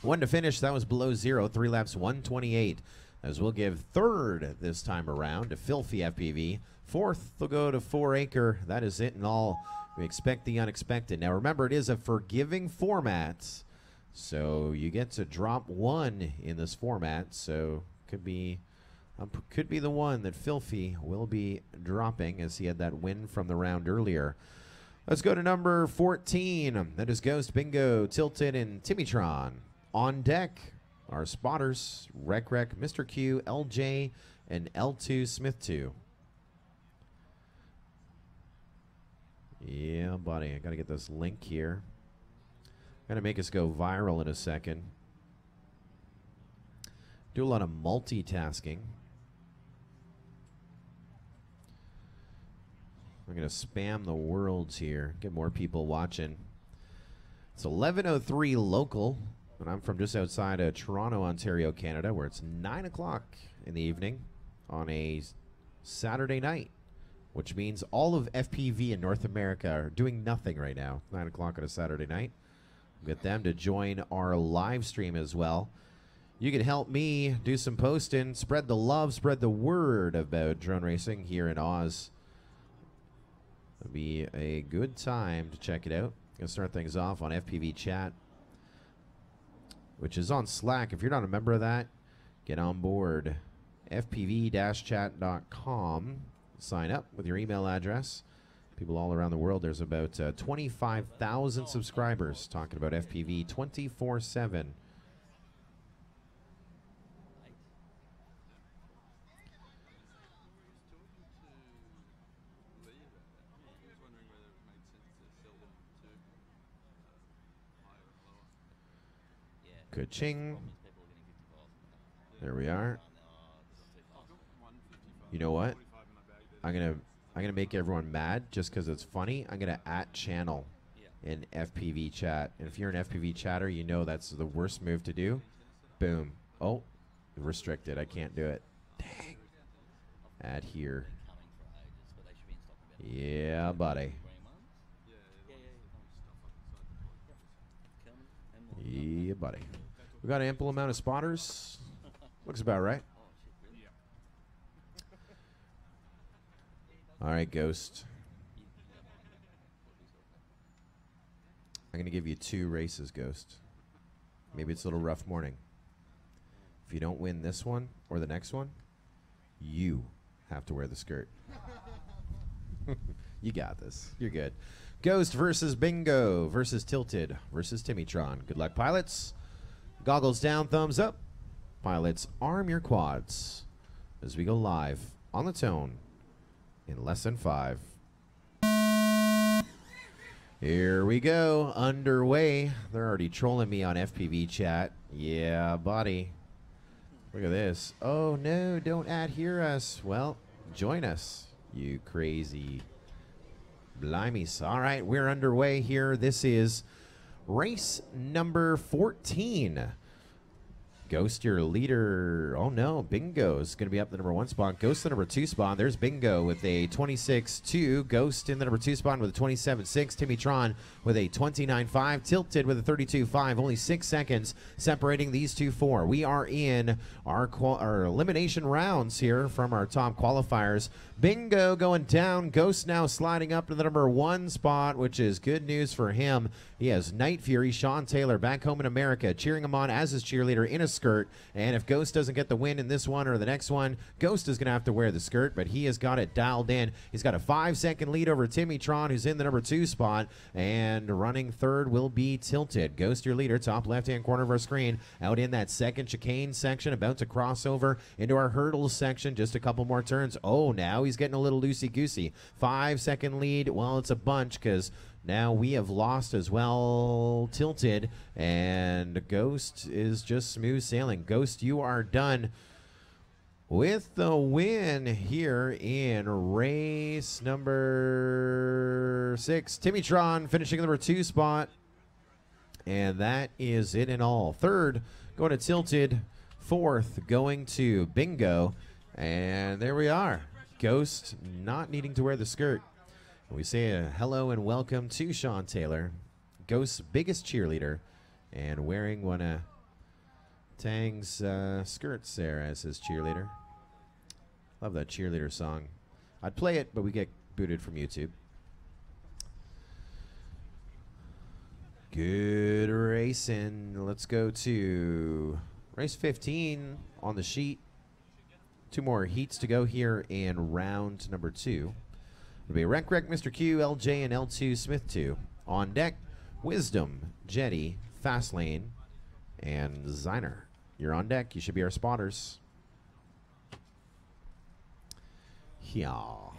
One to finish, that was below zero. Three laps, 128. As we'll give third this time around to Filthy FPV. Fourth, they'll go to Four Acre. That is it and all. We expect the unexpected. Now, remember, it is a forgiving format. So you get to drop one in this format. So could be um, could be the one that Filthy will be dropping as he had that win from the round earlier. Let's go to number 14. That is Ghost Bingo, Tilted, and Timmytron. On deck, our spotters, Rec Rec, Mr. Q, LJ, and L2 Smith 2. Yeah, buddy, I gotta get this link here. Got to make us go viral in a second. Do a lot of multitasking. I'm gonna spam the worlds here, get more people watching. It's 11:03 local, and I'm from just outside of Toronto, Ontario, Canada, where it's nine o'clock in the evening on a Saturday night, which means all of FPV in North America are doing nothing right now. Nine o'clock on a Saturday night. Get them to join our live stream as well. You can help me do some posting, spread the love, spread the word about drone racing here in Oz. It'll be a good time to check it out. Gonna start things off on FPV chat, which is on Slack. If you're not a member of that, get on board. FPV-chat.com sign up with your email address. People all around the world, there's about uh, 25,000 subscribers talking about FPV 24 7. Good ching. There we are. You know what? I'm gonna I'm gonna make everyone mad just because it's funny. I'm gonna at channel in FPV chat, and if you're an FPV chatter, you know that's the worst move to do. Boom. Oh, restricted. I can't do it. Dang. Add here. Yeah, buddy. Yeah, buddy. We got an ample amount of spotters. Looks about right. All right, Ghost. I'm going to give you two races, Ghost. Maybe it's a little rough morning. If you don't win this one or the next one, you have to wear the skirt. (laughs) you got this. You're good. Ghost versus Bingo versus Tilted versus Timmytron. Good luck, pilots. Goggles down, thumbs up. Pilots, arm your quads as we go live on the tone in less than five. Here we go, underway. They're already trolling me on FPV chat. Yeah, buddy. Look at this. Oh no, don't adhere us. Well, join us, you crazy blimeys. All right, we're underway here. This is race number 14. Ghost, your leader. Oh no, Bingo's going to be up the number one spot. Ghost, the number two spot. There's Bingo with a 26-2. Ghost in the number two spot with a 27-6. Timmy Tron with a 29-5. Tilted with a 32-5. Only six seconds separating these two four. We are in our our elimination rounds here from our top qualifiers. Bingo going down. Ghost now sliding up to the number one spot, which is good news for him. He has Night Fury, Sean Taylor back home in America, cheering him on as his cheerleader in a skirt. And if Ghost doesn't get the win in this one or the next one, Ghost is going to have to wear the skirt, but he has got it dialed in. He's got a five second lead over Timmy Tron, who's in the number two spot. And running third will be Tilted. Ghost, your leader, top left hand corner of our screen, out in that second chicane section, about to cross over into our hurdles section. Just a couple more turns. Oh, now he's getting a little loosey goosey. Five second lead. Well, it's a bunch because now we have lost as well, tilted, and Ghost is just smooth sailing. Ghost, you are done with the win here in race number six. Timmytron finishing number two spot. And that is it in all. Third going to Tilted. Fourth going to Bingo. And there we are. Ghost not needing to wear the skirt. We say a hello and welcome to Sean Taylor, Ghost's biggest cheerleader, and wearing one of Tang's uh, skirts there as his cheerleader. Love that cheerleader song. I'd play it, but we get booted from YouTube. Good racing. Let's go to race 15 on the sheet. Two more heats to go here in round number two. It'll be Rec Rec, Mr. Q, LJ, and L2 Smith 2. On deck, Wisdom, Jetty, Fastlane, and Ziner. You're on deck. You should be our spotters. Yeah.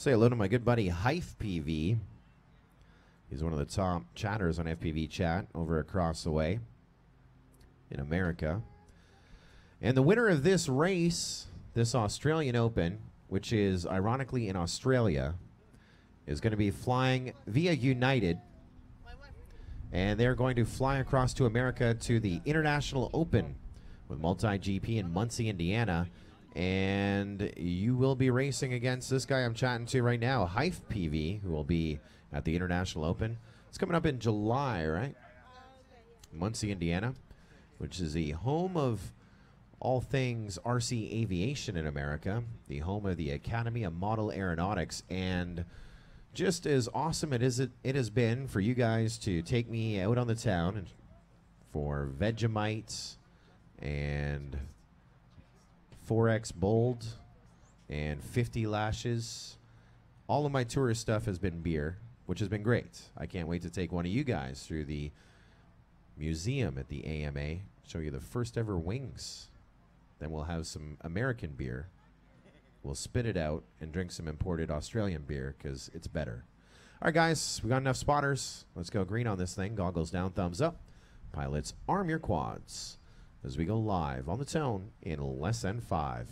Say hello to my good buddy Hife PV. He's one of the top chatters on FPV chat over across the way in America. And the winner of this race, this Australian Open, which is ironically in Australia, is going to be flying via United. And they're going to fly across to America to the International Open with MultiGP in Muncie, Indiana. And you will be racing against this guy I'm chatting to right now, Hife PV, who will be at the International Open. It's coming up in July, right? Muncie, Indiana, which is the home of all things RC aviation in America, the home of the Academy of Model Aeronautics, and just as awesome it is it, it has been for you guys to take me out on the town and for Vegemite and XXXX Gold and 50 Lashes. All of my tourist stuff has been beer, which has been great. I can't wait to take one of you guys through the museum at the AMA, show you the first ever wings. Then we'll have some American beer. We'll spit it out and drink some imported Australian beer because it's better. All right, guys, we got enough spotters. Let's go green on this thing. Goggles down, thumbs up. Pilots, arm your quads as we go live on the tone in less than five.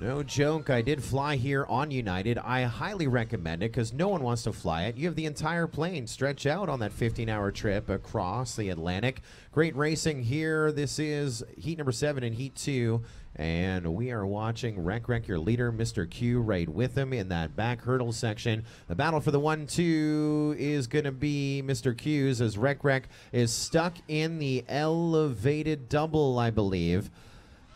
No joke, I did fly here on United. I highly recommend it because no one wants to fly it. You have the entire plane stretch out on that 15 hour trip across the Atlantic. Great racing here. This is heat number seven and heat two. And we are watching Rec Rec, your leader, Mr. Q, right with him in that back hurdle section. The battle for the 1 2 is going to be Mr. Q's as Rec Rec is stuck in the elevated double, I believe.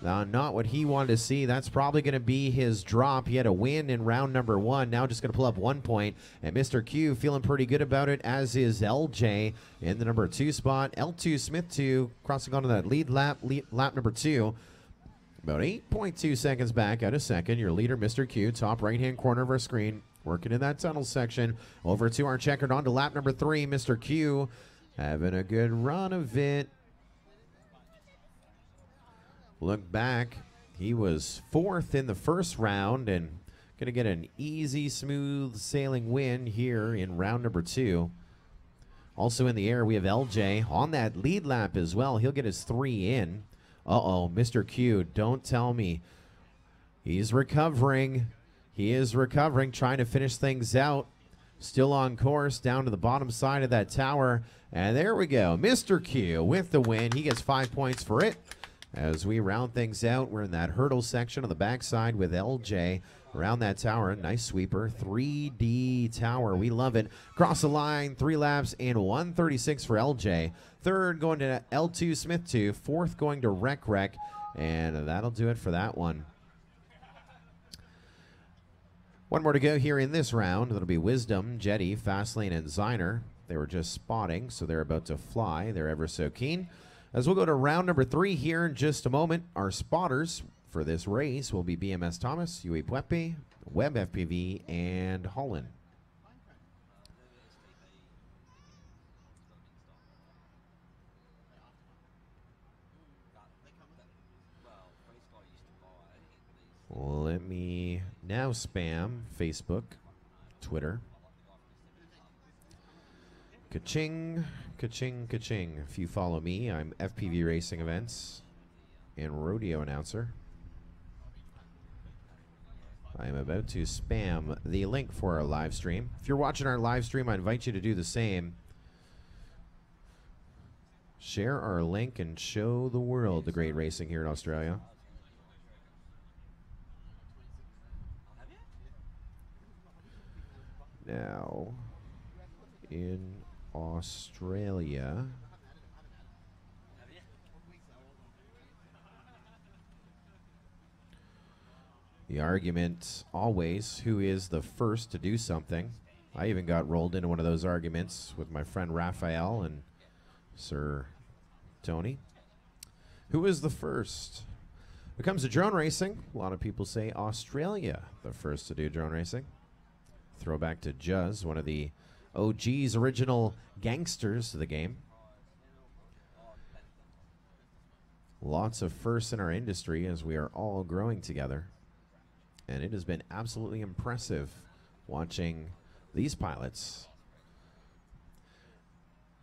Uh, not what he wanted to see. That's probably going to be his drop. He had a win in round number one. Now just going to pull up one point. And Mr. Q feeling pretty good about it, as is LJ in the number two spot. L2 Smith 2 crossing onto that lead lap, lead, lap number two. About 8.2 seconds back at a second. Your leader, Mr. Q, top right hand corner of our screen, working in that tunnel section. Over to our checkered on to lap number three. Mr. Q having a good run of it. Look back, he was fourth in the first round and going to get an easy, smooth sailing win here in round number two. Also in the air, we have LJ on that lead lap as well. He'll get his three in. Uh oh, Mr. Q, don't tell me. He's recovering. He is recovering, trying to finish things out. Still on course down to the bottom side of that tower. And there we go. Mr. Q with the win. He gets five points for it. As we round things out, we're in that hurdle section on the backside with LJ around that tower. Nice sweeper. 3D tower. We love it. Cross the line, three laps, and 136 for LJ. Third going to L2 Smith 2. Fourth going to Rec Rec. And that'll do it for that one. One more to go here in this round. That'll be Wisdom, Jetty, Fastlane, and Ziner. They were just spotting, so they're about to fly. They're ever so keen. As we'll go to round number three here in just a moment, our spotters for this race will be BMS Thomas, UE Puepe, Web FPV, and Holland. Let me now spam Facebook, Twitter. Ka-ching, ka-ching, ka-ching. If you follow me, I'm FPV Racing Events and Rodeo Announcer. I am about to spam the link for our live stream. If you're watching our live stream, I invite you to do the same. Share our link and show the world the great racing here in Australia. Now, in Australia. The argument always who is the first to do something. I even got rolled into one of those arguments with my friend Raphael and Sir Tony. Who is the first? When it comes to drone racing, a lot of people say Australia, the first to do drone racing. Throwback to Juz, one of the OG's original gangsters of the game. Lots of firsts in our industry as we are all growing together. And it has been absolutely impressive watching these pilots.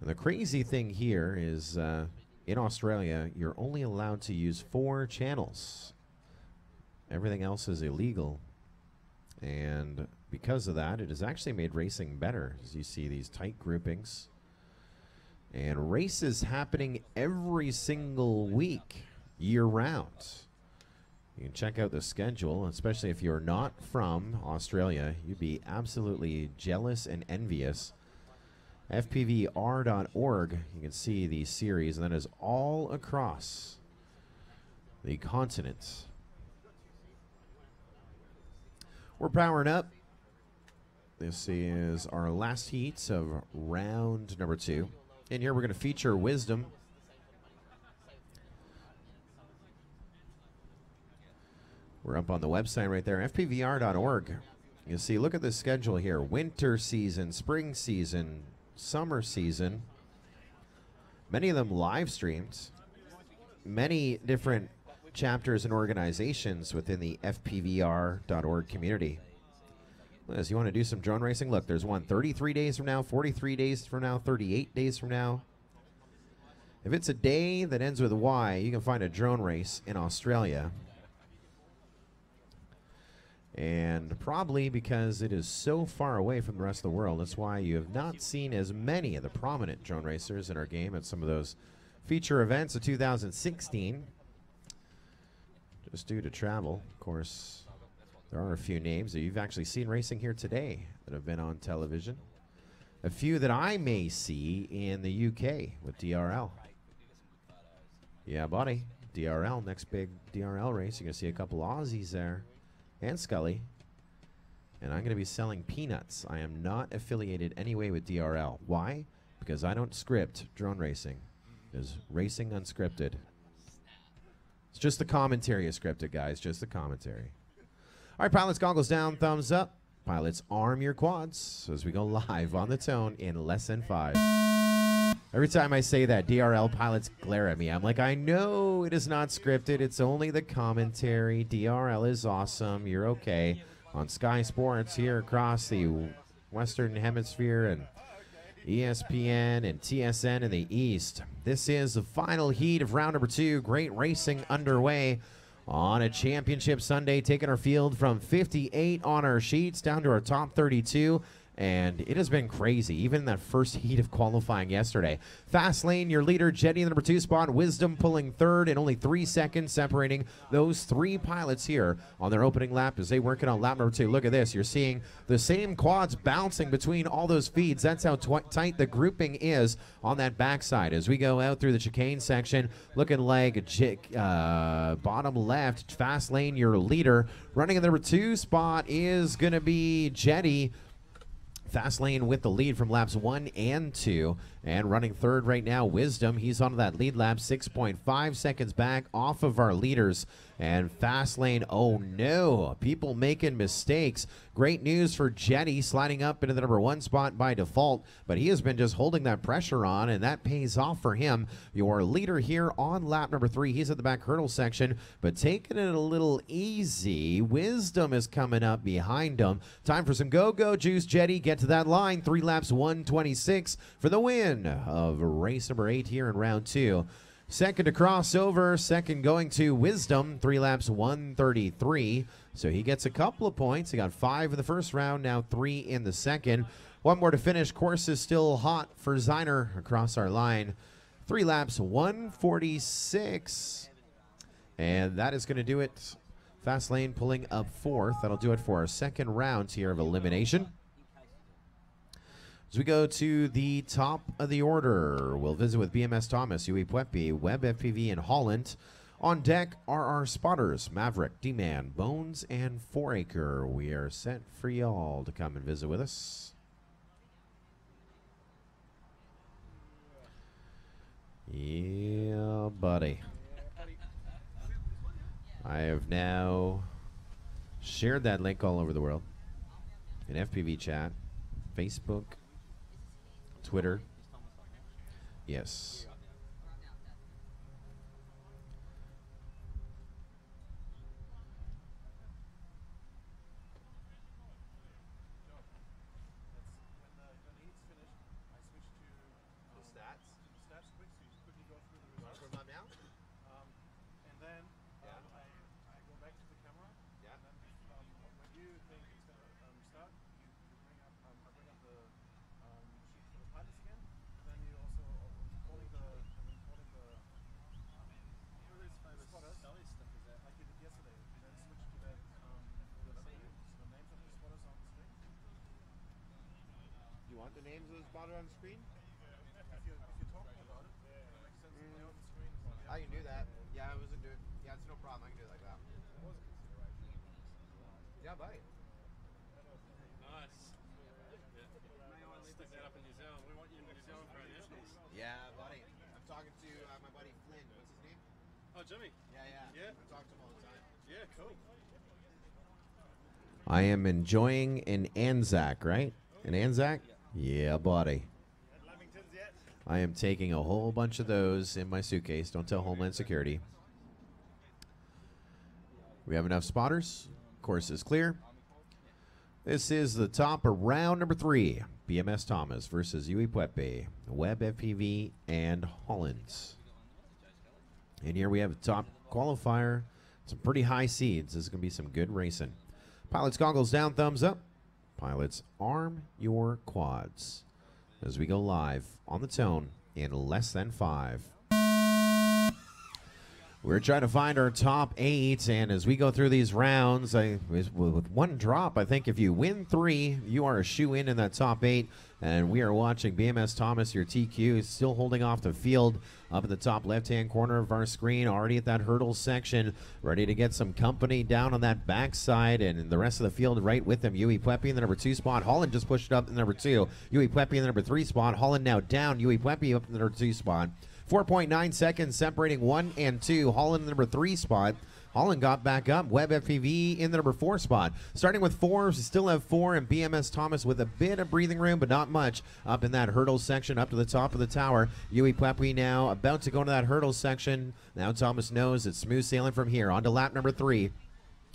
And the crazy thing here is uh, in Australia, you're only allowed to use four channels. Everything else is illegal. And because of that, it has actually made racing better. As you see these tight groupings. And races happening every single week, year round. You can check out the schedule, especially if you're not from Australia. You'd be absolutely jealous and envious. FPVR.org, you can see the series, and that is all across the continent. We're powering up. This is our last heat of round number two. In here, we're going to feature Wisdom. We're up on the website right there, fpvr.org. You see, look at the schedule here winter season, spring season, summer season. Many of them live streams. Many different chapters and organizations within the FPVR.org community. Liz, you want to do some drone racing? Look, there's one 33 days from now, 43 days from now, 38 days from now. If it's a day that ends with Y, you can find a drone race in Australia. And probably because it is so far away from the rest of the world, that's why you have not seen as many of the prominent drone racers in our game at some of those feature events of 2016. Just due to travel, of course, there are a few names that you've actually seen racing here today that have been on television. A few that I may see in the UK with DRL. Yeah, buddy. DRL, next big DRL race. You're going to see a couple Aussies there and Scully. And I'm going to be selling peanuts. I am not affiliated anyway with DRL. Why? Because I don't script drone racing. Is racing unscripted? It's just the commentary is scripted, guys. Just the commentary. All right, pilots, goggles down, thumbs up. Pilots, arm your quads as we go live on the tone in less than five. Every time I say that, DRL pilots glare at me. I'm like, I know it is not scripted. It's only the commentary. DRL is awesome. You're okay. On Sky Sports here across the Western Hemisphere and ESPN and TSN in the East. This is the final heat of round number two. Great racing underway on a championship Sunday, taking our field from 58 on our sheets down to our top 32. And it has been crazy, even in that first heat of qualifying yesterday. Fast lane, your leader, Jetty in the number two spot, Wisdom pulling third, and only three seconds separating those three pilots here on their opening lap as they working on lap number two. Look at this. You're seeing the same quads bouncing between all those feeds. That's how tight the grouping is on that backside. As we go out through the chicane section, looking like uh, bottom left, fast lane, your leader. Running in the number two spot is going to be Jetty. Fast lane with the lead from laps one and two. And running third right now, Wisdom. He's on that lead lap, 6.5 seconds back off of our leaders. And fast lane, oh no, people making mistakes. Great news for Jetty sliding up into the number one spot by default, but he has been just holding that pressure on, and that pays off for him. Your leader here on lap number three, he's at the back hurdle section, but taking it a little easy. Wisdom is coming up behind him. Time for some go go juice. Jetty, get to that line. Three laps, 126 for the win of race number eight here in round two. Second to crossover, second going to Wisdom, three laps, 133. So he gets a couple of points. He got five in the first round, now three in the second. One more to finish. Course is still hot for Ziner across our line. Three laps, 146. And that is going to do it. Fast lane pulling up fourth. That'll do it for our second round here of elimination. As we go to the top of the order, we'll visit with BMS Thomas, UE Puepi, Web FPV in Holland. On deck are our spotters, Maverick, D-Man, Bones, and Fouracre. We are set for y'all to come and visit with us. Yeah, buddy. I have now shared that link all over the world in FPV chat, Facebook, Twitter. Yes. Um, and then um, I, I go back to the camera. Yeah. And then um, when you think it's gonna um, start, you, you bring up um, I bring up the um, sheet for the pilots again, and then you also uh, calling the and then calling the um, spotters like you did yesterday, and then switch to that um, the, the names of the spotters on the screen. You want the names of the spotter on the screen? If you if you're talking about it, it makes sense to play on the screen. I can do that. Yeah, I wasn't doing. Yeah, it's no problem. I can do it like that. Yeah, buddy. Nice. Stick that up in New Zealand. We want you in New Zealand for our nationals. Yeah, buddy. I'm talking to uh, my buddy Flynn. What's his name? Oh, Jimmy. Yeah, yeah. Yeah. I talk to him all the time. Yeah, cool. I am enjoying an Anzac, right? An Anzac? Yeah, buddy. I am taking a whole bunch of those in my suitcase. Don't tell Homeland Security. We have enough spotters. Course is clear. This is the top of round number three. BMS Thomas versus Yui Puepe, Webb FPV, and Hollins. And here we have a top qualifier. Some pretty high seeds. This is going to be some good racing. Pilots goggles down, thumbs up. Pilots arm your quads as we go live on the tone in less than five. We're trying to find our top eight, and as we go through these rounds, I, with one drop, I think if you win three, you are a shoe in in that top eight. And we are watching BMS Thomas, your TQ, still holding off the field up in the top left-hand corner of our screen, already at that hurdle section, ready to get some company down on that backside, and the rest of the field right with him. Yui Puepe in the number two spot. Holland just pushed up in the number two. Yui Puepe in the number three spot. Holland now down. Yui Puepe up in the number two spot. 4.9 seconds separating one and two. Holland in the number three spot. Holland got back up. Webb FPV in the number four spot. Starting with four, still have four, and BMS Thomas with a bit of breathing room, but not much up in that hurdle section up to the top of the tower. Yui Puepi now about to go into that hurdle section. Now Thomas knows it's smooth sailing from here. On to lap number three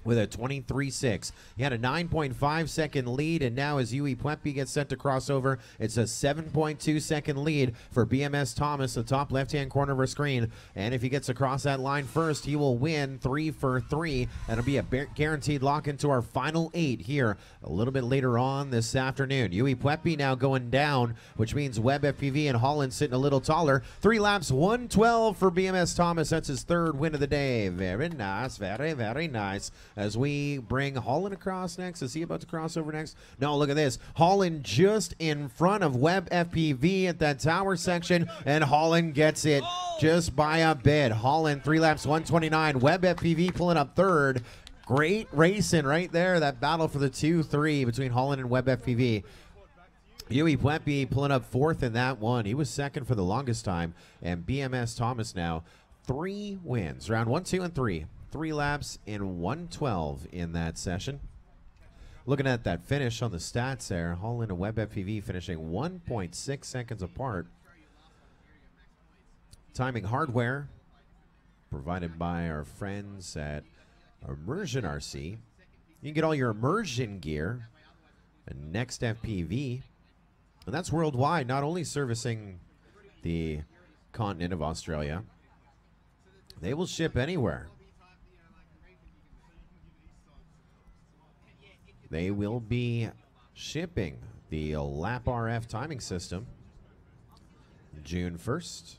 with a 23-6. He had a 9.5 second lead, and now as Yui Puepi gets sent to cross over, it's a 7.2 second lead for BMS Thomas, the top left-hand corner of her screen. And if he gets across that line first, he will win three for three. That'll be a guaranteed lock into our final eight here a little bit later on this afternoon. Yui Puepi now going down, which means Webb FPV and Holland sitting a little taller. Three laps, 112 for BMS Thomas. That's his third win of the day. Very nice, very, very nice as we bring Holland across next. Is he about to cross over next? No, look at this. Holland just in front of Webb FPV at that tower section, and Holland gets it just by a bit. Holland, three laps, 129. Webb FPV pulling up third. Great racing right there. That battle for the 2 3 between Holland and Webb FPV. Yui Puepi pulling up fourth in that one. He was second for the longest time. And BMS Thomas now three wins. Round one, two, and three. Three laps in 112 in that session. Looking at that finish on the stats there, Holland and Webb FPV finishing 1.6 seconds apart. Timing hardware provided by our friends at Immersion RC. You can get all your immersion gear at Next FPV. And that's worldwide, not only servicing the continent of Australia, they will ship anywhere. They will be shipping the LAP RF timing system June 1st.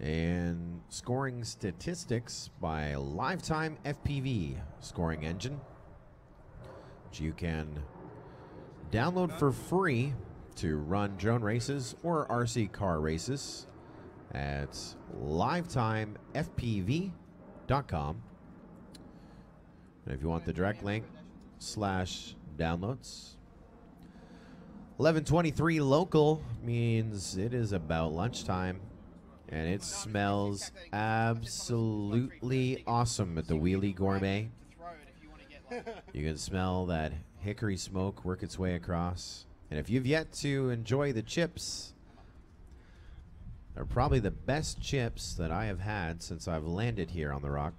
And scoring statistics by LiveTime FPV scoring engine, which you can download for free to run drone races or RC car races at livetimefpv.com. And if you want the direct link, slash downloads. 1123 local means it is about lunchtime. And it smells absolutely awesome at the Wheelie Gourmet. You can smell that hickory smoke work its way across. And if you've yet to enjoy the chips, they're probably the best chips that I have had since I've landed here on the rock.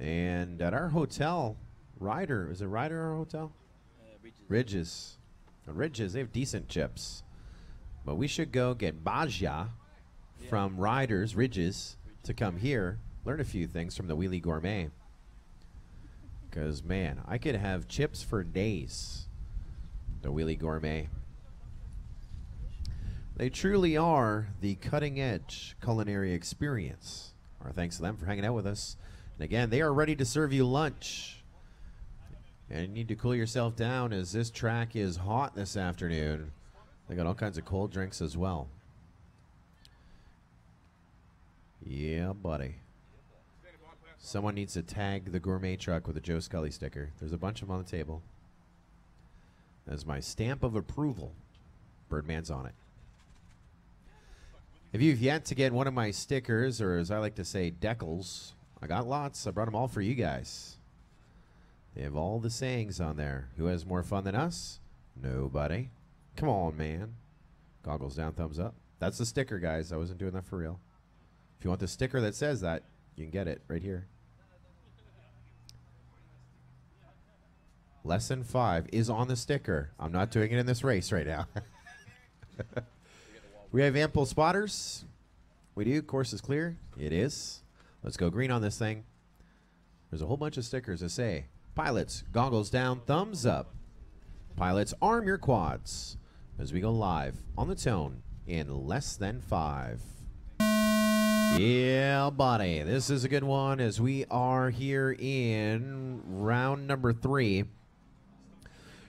And at our hotel, Ryder, is it Ryder our hotel? Uh, Ridges. The Ridges, they have decent chips. But we should go get Bajia from Riders, Ridges, to come here, learn a few things from the Wheelie Gourmet. Because, man, I could have chips for days. The Wheelie Gourmet. They truly are the cutting edge culinary experience. Our thanks to them for hanging out with us. And again, they are ready to serve you lunch. And you need to cool yourself down as this track is hot this afternoon. They got all kinds of cold drinks as well. Yeah, buddy. Someone needs to tag the gourmet truck with a Joe Scully sticker. There's a bunch of them on the table. That's my stamp of approval. Birdman's on it. If you've yet to get one of my stickers, or as I like to say, decals, I got lots. I brought them all for you guys. They have all the sayings on there. Who has more fun than us? Nobody. Come on, man. Goggles down, thumbs up. That's the sticker, guys. I wasn't doing that for real. If you want the sticker that says that, you can get it right here. Lesson five is on the sticker. I'm not doing it in this race right now. (laughs) we have ample spotters. We do. Course is clear. It is. Let's go green on this thing. There's a whole bunch of stickers that say pilots, goggles down, thumbs up. Pilots, arm your quads as we go live on the tone in less than five. Yeah, buddy. This is a good one as we are here in round number three.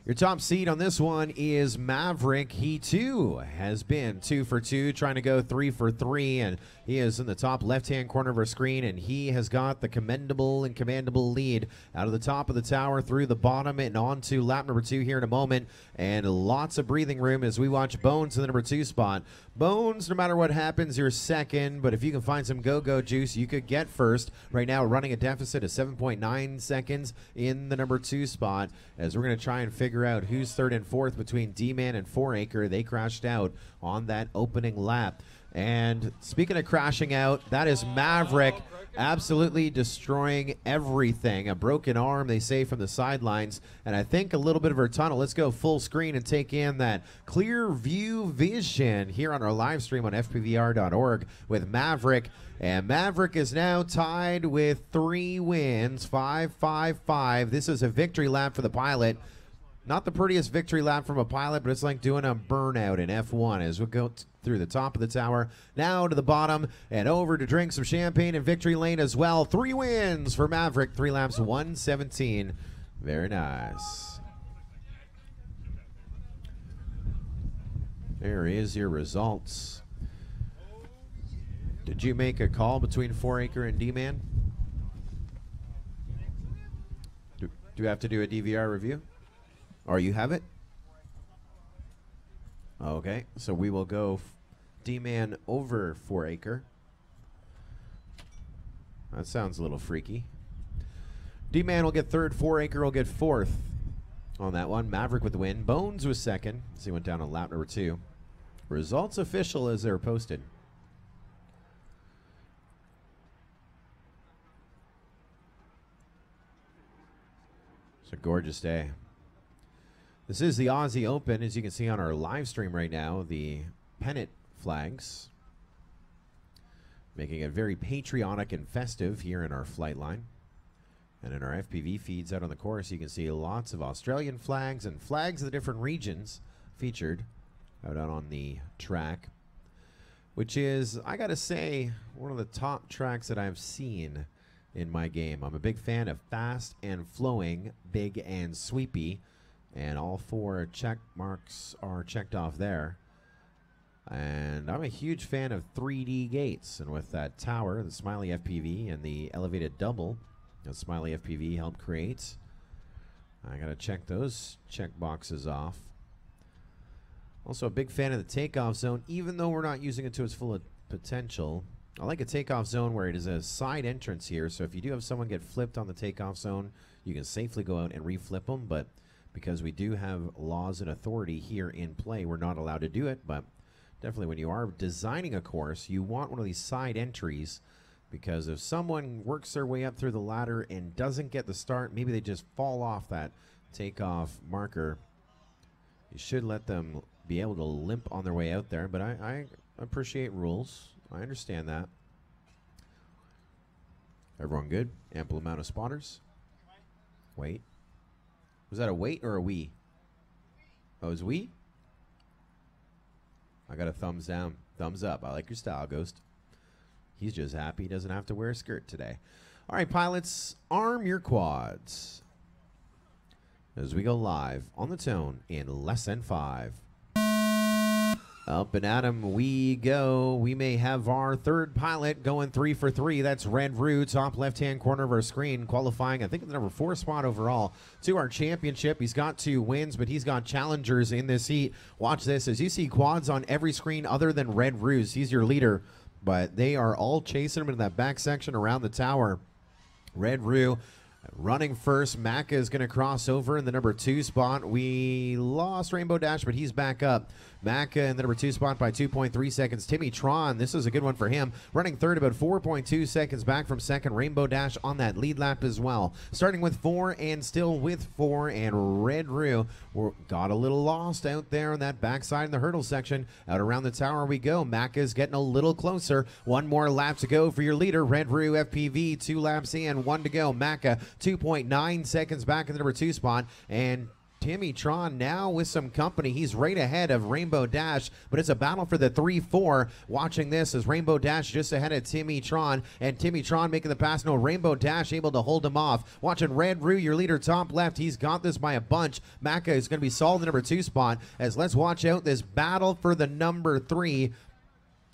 Your top seed on this one is Maverick. He too has been two for two, trying to go three for three, and he is in the top left-hand corner of our screen, and he has got the commendable and commandable lead out of the top of the tower through the bottom and on to lap number two here in a moment, and lots of breathing room as we watch Bones in the number two spot. Bones, no matter what happens, you're second, but if you can find some go-go juice, you could get first. Right now, running a deficit of 7.9 seconds in the number two spot, as we're going to try and figure out who's third and fourth between D-Man and Four Acre. They crashed out on that opening lap. And speaking of crashing out, that is Maverick absolutely destroying everything. A broken arm, they say, from the sidelines. And I think a little bit of her tunnel. Let's go full screen and take in that clear view vision here on our live stream on fpvr.org with Maverick. And Maverick is now tied with three wins, 5 5 5. This is a victory lap for the pilot. Not the prettiest victory lap from a pilot, but it's like doing a burnout in F1 as we go through the top of the tower, now to the bottom, and over to drink some champagne in victory lane as well. Three wins for Maverick, three laps, 117. Very nice. There is your results. Did you make a call between Four Acre and D Man? Do, do we have to do a DVR review? Or you have it? Okay, so we will go D Man over Four Acre. That sounds a little freaky. D Man will get third, Four Acre will get fourth on that one. Maverick with the win. Bones was second. So he went down on lap number two. Results official as they're posted. It's a gorgeous day. This is the Aussie Open, as you can see on our live stream right now. The pennant flags, making it very patriotic and festive here in our flight line. And in our FPV feeds out on the course, you can see lots of Australian flags and flags of the different regions featured out on the track, which is, I gotta say, one of the top tracks that I've seen in my game. I'm a big fan of fast and flowing, big and sweepy, and all four check marks are checked off there. And I'm a huge fan of 3D gates, and with that tower, the Smiley FPV, and the elevated double that Smiley FPV helped create, I gotta check those check boxes off. Also, a big fan of the takeoff zone, even though we're not using it to its full potential. I like a takeoff zone where it is a side entrance here, so if you do have someone get flipped on the takeoff zone, you can safely go out and reflip them. But because we do have laws and authority here in play, we're not allowed to do it. But definitely, when you are designing a course, you want one of these side entries because if someone works their way up through the ladder and doesn't get the start, maybe they just fall off that takeoff marker. You should let them be able to limp on their way out there. But I, I appreciate rules. I understand that. Everyone good? Ample amount of spotters? Wait. Was that a wait or a we? Oh, it was we? I got a thumbs down. Thumbs up. I like your style, Ghost. He's just happy he doesn't have to wear a skirt today. All right, pilots, arm your quads. As we go live on the tone in less than five. Up and at 'em we go. We may have our third pilot going three for three. That's Red Roo, top left hand corner of our screen, qualifying, I think, the number four spot overall to our championship. He's got two wins, but he's got challengers in this heat. Watch this as you see quads on every screen other than Red Roo's. He's your leader, but they are all chasing him in that back section around the tower. Red Roo running first. Maca is going to cross over in the number two spot. We lost Rainbow Dash, but he's back up. Maca in the number two spot by 2.3 seconds. Timmy Tron, this is a good one for him. Running third about 4.2 seconds back from second. Rainbow Dash on that lead lap as well. Starting with four and still with four. And Red we're- got a little lost out there on that backside in the hurdle section. Out around the tower we go. Maca's getting a little closer. One more lap to go for your leader, Red Roo FPV. Two laps in, one to go. Maca 2.9 seconds back in the number two spot. And Timmy Tron now with some company. He's right ahead of Rainbow Dash, but it's a battle for the 3 4. Watching this as Rainbow Dash just ahead of Timmy Tron, and Timmy Tron making the pass. No, Rainbow Dash able to hold him off. Watching Red Roo, your leader, top left. He's got this by a bunch. Maca is going to be solid the number two spot. As let's watch out this battle for the number three.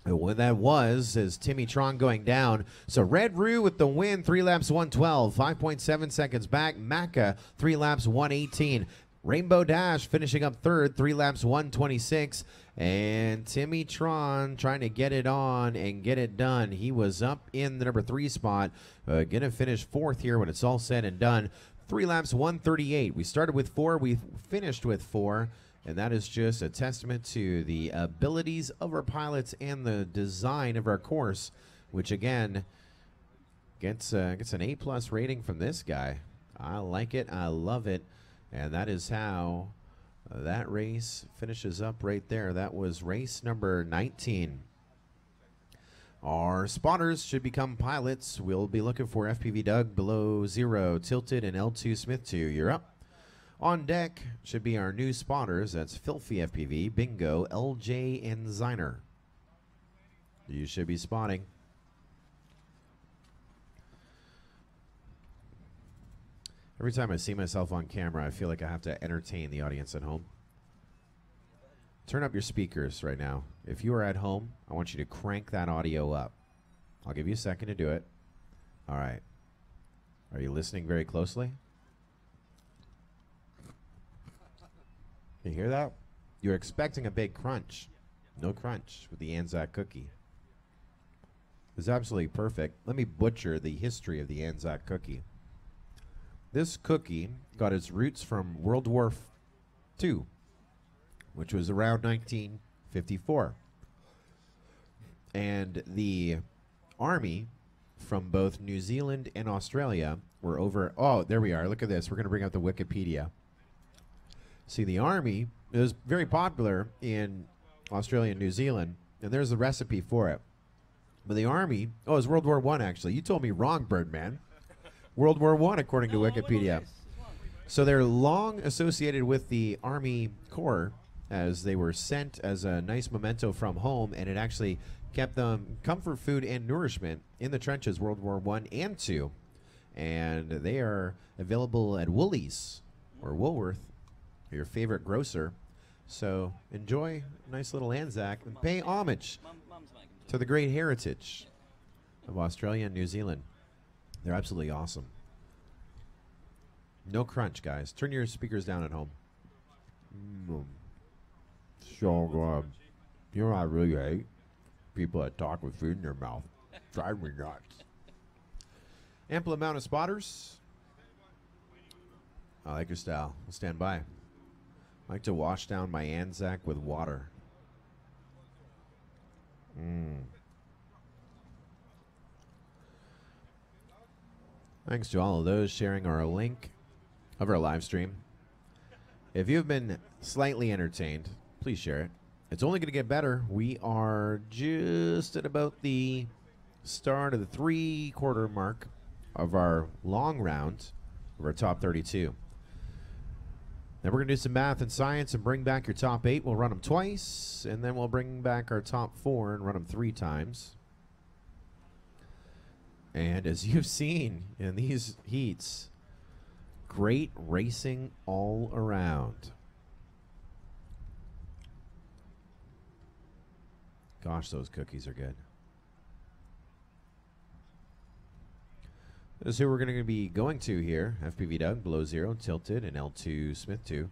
And What that was is Timmy Tron going down. So Red Roo with the win, three laps 112, 5.7 seconds back. Maca, three laps 118. Rainbow Dash finishing up third, three laps 126. And Timmy Tron trying to get it on and get it done. He was up in the number three spot. Uh, gonna finish fourth here when it's all said and done. Three laps 138. We started with four, we finished with four. And that is just a testament to the abilities of our pilots and the design of our course, which again gets uh, gets an A plus rating from this guy. I like it. I love it. And that is how uh, that race finishes up right there. That was race number 19. Our spotters should become pilots. We'll be looking for FPV Doug below zero, Tilted, and L2 Smith 2. You're up. On deck should be our new spotters. That's Filthy FPV, Bingo, LJ, and Ziner. You should be spotting. Every time I see myself on camera, I feel like I have to entertain the audience at home. Turn up your speakers right now. If you are at home, I want you to crank that audio up. I'll give you a second to do it. All right. Are you listening very closely? You hear that? You're expecting a big crunch. No crunch with the Anzac cookie. It's absolutely perfect. Let me butcher the history of the Anzac cookie. This cookie got its roots from World War II, which was around 1954. And the army from both New Zealand and Australia were over. Oh, there we are. Look at this. We're going to bring up the Wikipedia. See, the army is very popular in Australia and New Zealand, and there's the recipe for it. But the army, oh, it was World War One actually. You told me wrong, Birdman. World War One, according to Wikipedia. So they're long associated with the Army Corps, as they were sent as a nice memento from home, and it actually kept them comfort food and nourishment in the trenches, World War One and Two, and they are available at Woolies or Woolworth, your favorite grocer. So enjoy a nice little Anzac and pay homage to the great heritage of Australia and New Zealand. They're absolutely awesome. No crunch, guys. Turn your speakers down at home. Mm. So good. You know what I really hate? People that talk with food in their mouth. Drive me nuts. Ample amount of spotters. I like your style. We'll stand by. I like to wash down my Anzac with water. Mm. Thanks to all of those sharing our link of our live stream. If you've been slightly entertained, please share it. It's only going to get better. We are just at about the start of the three quarter mark of our long round of our top 32. Then we're going to do some math and science and bring back your top eight. We'll run them twice, and then we'll bring back our top four and run them three times. And as you've seen in these heats, great racing all around. Gosh, those cookies are good. This is who we're going to be going to here. FPV Doug, below zero, tilted, and L2 Smith 2.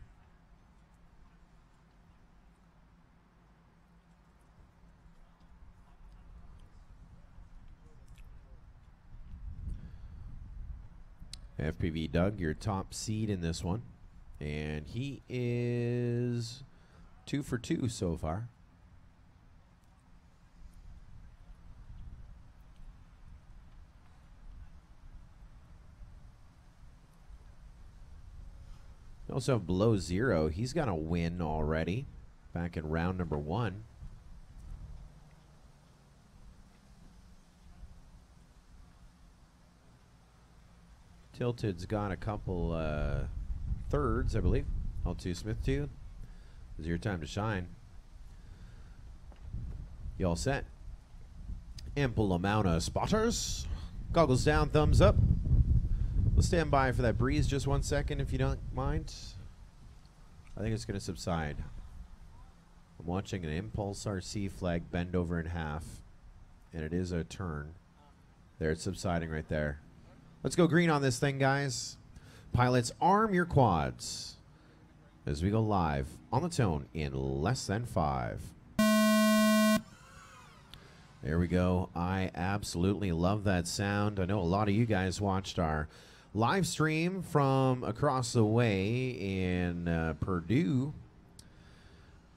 FPV Doug, your top seed in this one. And he is two for two so far. We also have below zero. He's got a win already back in round number one. Tilted's got a couple uh, thirds, I believe. L2 Smith 2. This is your time to shine. You all set? Ample amount of spotters. Goggles down, thumbs up. We'll stand by for that breeze just one second if you don't mind. I think it's going to subside. I'm watching an Impulse RC flag bend over in half, and it is a turn. There, it's subsiding right there. Let's go green on this thing, guys. Pilots, arm your quads as we go live on the tone in less than five. There we go. I absolutely love that sound. I know a lot of you guys watched our live stream from across the way in uh, Purdue,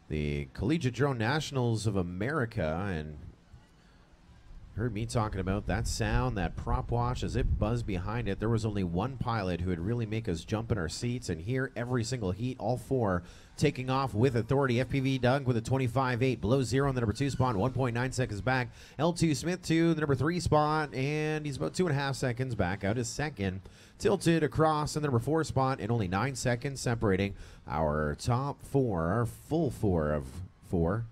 the Collegiate Drone Nationals of America, and heard me talking about that sound, that prop wash as it buzzed behind it. There was only one pilot who would really make us jump in our seats and hear every single heat, all four taking off with authority. FPV Doug with a 25-8 below zero in the number two spot, 1.9 seconds back. L2 Smith two, the number three spot, and he's about two and a half seconds back out of second. Tilted across in the number four spot, and only nine seconds separating our top four, our full four of four.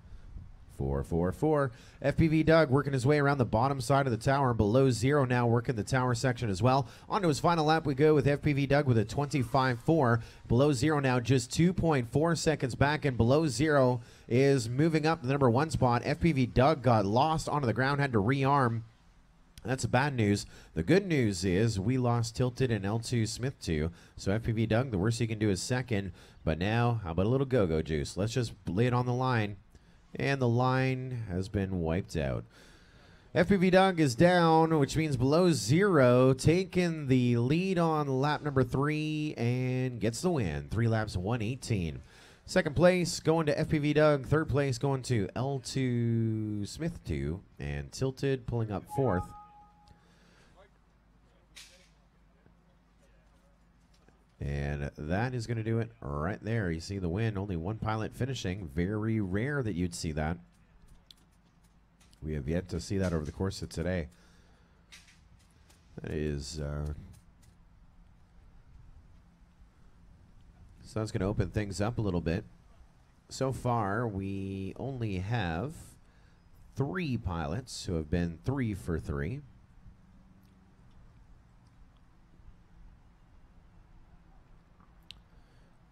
Four, four, four. FPV Doug working his way around the bottom side of the tower. Below zero now working the tower section as well. On to his final lap we go with FPV Doug with a 25-4. Below zero now just 2.4 seconds back. And below zero is moving up the number one spot. FPV Doug got lost onto the ground, had to rearm. That's bad news. The good news is we lost Tilted and L2 Smith 2. So FPV Doug, the worst he can do is second. But now, how about a little go-go juice? Let's just lay it on the line and the line has been wiped out. FPV Doug is down, which means below zero, taking the lead on lap number three and gets the win. Three laps, 118. Second place going to FPV Doug. Third place going to L2 Smith 2. And Tilted pulling up fourth. And that is going to do it right there. You see the win. Only one pilot finishing. Very rare that you'd see that. We have yet to see that over the course of today. That is. Uh, so that's going to open things up a little bit. So far, we only have three pilots who have been three for three.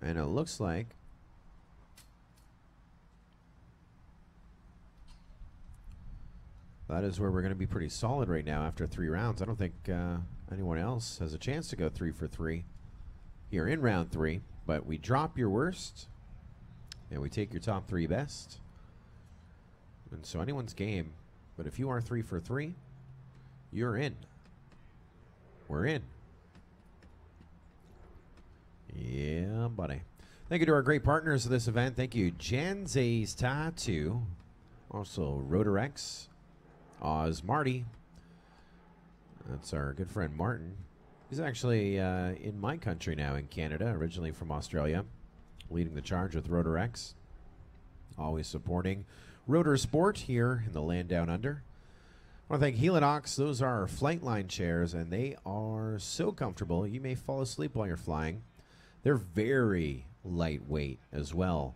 And it looks like that is where we're going to be pretty solid right now after three rounds. I don't think uh, anyone else has a chance to go three for three here in round three. But we drop your worst and we take your top three best. And so anyone's game. But if you are three for three, you're in. We're in. Buddy. Thank you to our great partners of this event. Thank you, Gens Ace Tattu, also RotorX, Oz Marty. That's our good friend Martin. He's actually uh, in my country now in Canada, originally from Australia, leading the charge with RotorX. Always supporting Rotor Sport here in the land down under. I want to thank Helinox. Those are our Flightline chairs, and they are so comfortable. You may fall asleep while you're flying. They're very lightweight as well.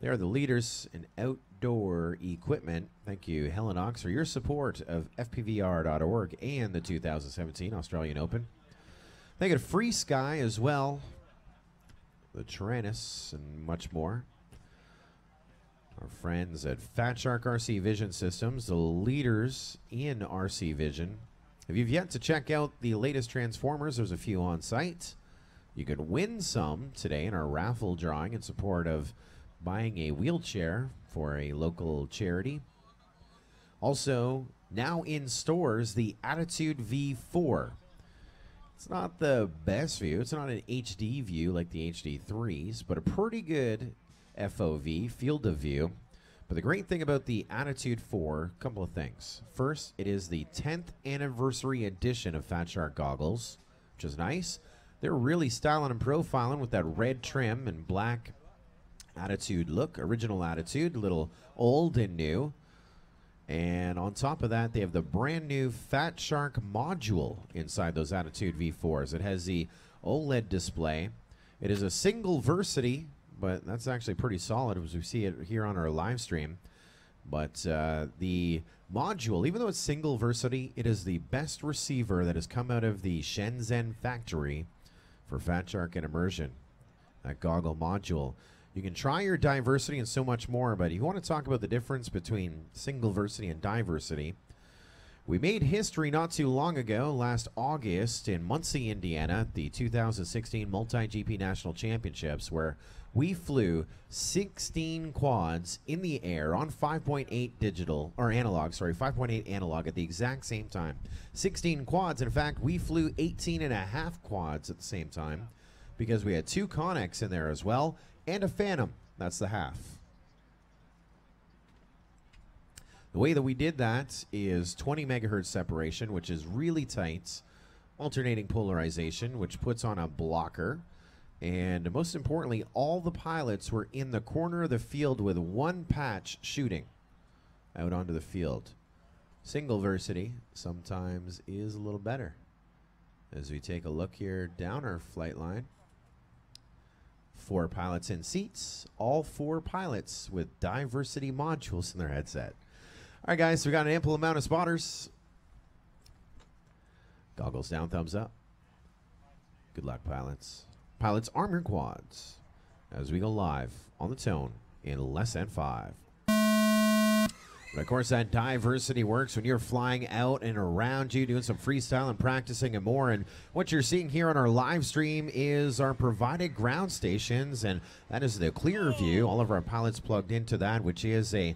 They are the leaders in outdoor equipment. Thank you, Helinox, for your support of FPVR.org and the 2017 Australian Open. Thank you to FrSky as well, the Taranis, and much more. Our friends at Fat Shark RC Vision Systems, the leaders in RC Vision. If you've yet to check out the latest Transformers, there's a few on site. You can win some today in our raffle drawing in support of buying a wheelchair for a local charity. Also, now in stores, the Attitude V4. It's not the best view. It's not an HD view like the HD3s, but a pretty good FOV, field of view. But the great thing about the Attitude 4, a couple of things. First, it is the 10th anniversary edition of Fat Shark goggles, which is nice. They're really styling and profiling with that red trim and black Attitude look, original Attitude, a little old and new. And on top of that, they have the brand new Fat Shark module inside those Attitude V4s. It has the OLED display. It is a single versity, but that's actually pretty solid as we see it here on our live stream. But uh, the module, even though it's single versity, it is the best receiver that has come out of the Shenzhen factory for Fat Shark and Immersion. That goggle module. You can try your diversity and so much more, but if you want to talk about the difference between single versity and diversity, we made history not too long ago, last August in Muncie, Indiana, at the 2016 MultiGP National Championships, where we flew 16 quads in the air on 5.8 digital or analog, sorry, 5.8 analog at the exact same time. 16 quads. In fact, we flew 18 and a half quads at the same time because we had two Connex in there as well and a Phantom. That's the half. The way that we did that is 20 megahertz separation, which is really tight, alternating polarization, which puts on a blocker. And most importantly, all the pilots were in the corner of the field with one patch shooting out onto the field. Single versity sometimes is a little better. As we take a look here down our flight line, four pilots in seats, all four pilots with diversity modules in their headset. All right, guys, we got an ample amount of spotters. Goggles down, thumbs up. Good luck, pilots. Pilots, arm your quads as we go live on the tone in less than five. But of course, that diversity works when you're flying out and around you, doing some freestyle and practicing and more. And what you're seeing here on our live stream is our provided ground stations, and that is the ClearView. All of our pilots plugged into that, which is a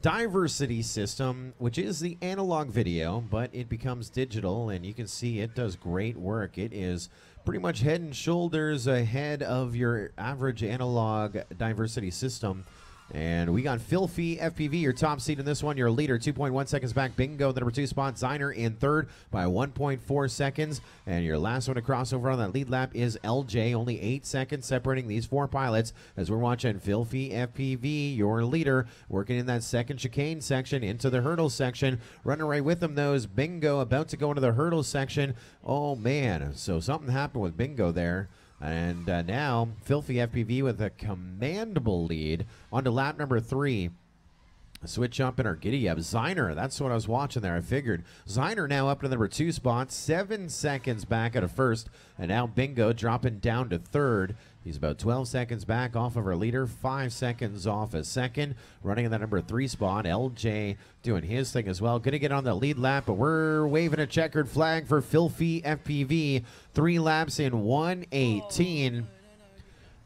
diversity system, which is the analog video, but it becomes digital, and you can see it does great work. It is pretty much head and shoulders ahead of your average analog diversity system. And we got Filthy FPV, your top seed in this one. Your leader, 2.1 seconds back. Bingo, the number two spot. Ziner in third by 1.4 seconds. And your last one to cross over on that lead lap is LJ. Only eight seconds separating these four pilots as we're watching Filthy FPV, your leader, working in that second chicane section into the hurdle section. Running right with them, is Bingo about to go into the hurdle section. Oh, man. So something happened with Bingo there. And uh, now, Filthy FPV with a commandable lead on to lap number three. Switch up in our giddy up. Ziner, that's what I was watching there. I figured. Ziner now up to the number two spot, seven seconds back at a first. And now Bingo dropping down to third. He's about 12 seconds back off of our leader, five seconds off a second. Running in that number three spot. LJ doing his thing as well. Going to get on the lead lap, but we're waving a checkered flag for Filthy FPV. Three laps in 118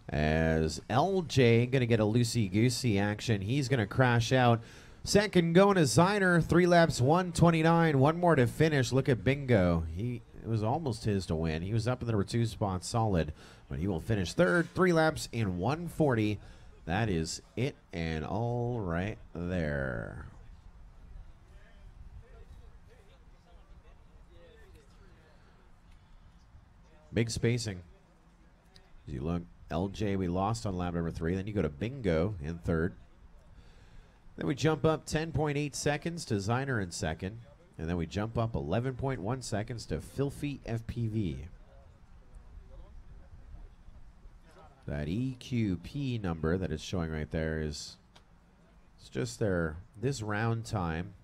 as LJ going to get a loosey goosey action. He's going to crash out. Second going to Ziner, three laps, 129. One more to finish. Look at Bingo. He it was almost his to win. He was up in the number two spot, solid, but he will finish third. Three laps in 140. That is it and all right there. Big spacing. As you look, LJ we lost on lap number three. Then you go to Bingo in third. Then we jump up 10.8 seconds to Ziner in second. And then we jump up 11.1 seconds to Filthy FPV. That EQP number that is showing right there is it's just their this round time,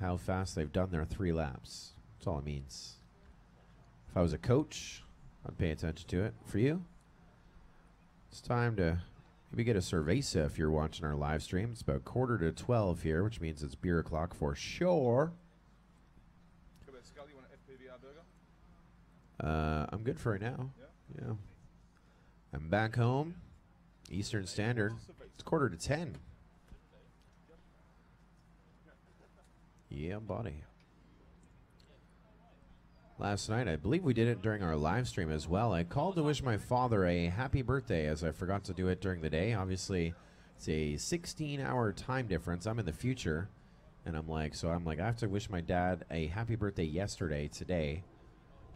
how fast they've done their three laps. That's all it means. If I was a coach, I'd pay attention to it. For you, it's time to Maybe get a cerveza if you're watching our live stream. It's about quarter to 12 here, which means it's beer o'clock for sure. Got about Scully, you want an FPVR burger? Uh, I'm good for right now. Yeah. Yeah. I'm back home, Eastern Standard. It's quarter to 10. Yeah, buddy. Last night, I believe we did it during our live stream as well. I called to wish my father a happy birthday as I forgot to do it during the day. Obviously, it's a 16 hour time difference. I'm in the future. And I'm like, so I'm like, I have to wish my dad a happy birthday yesterday, today.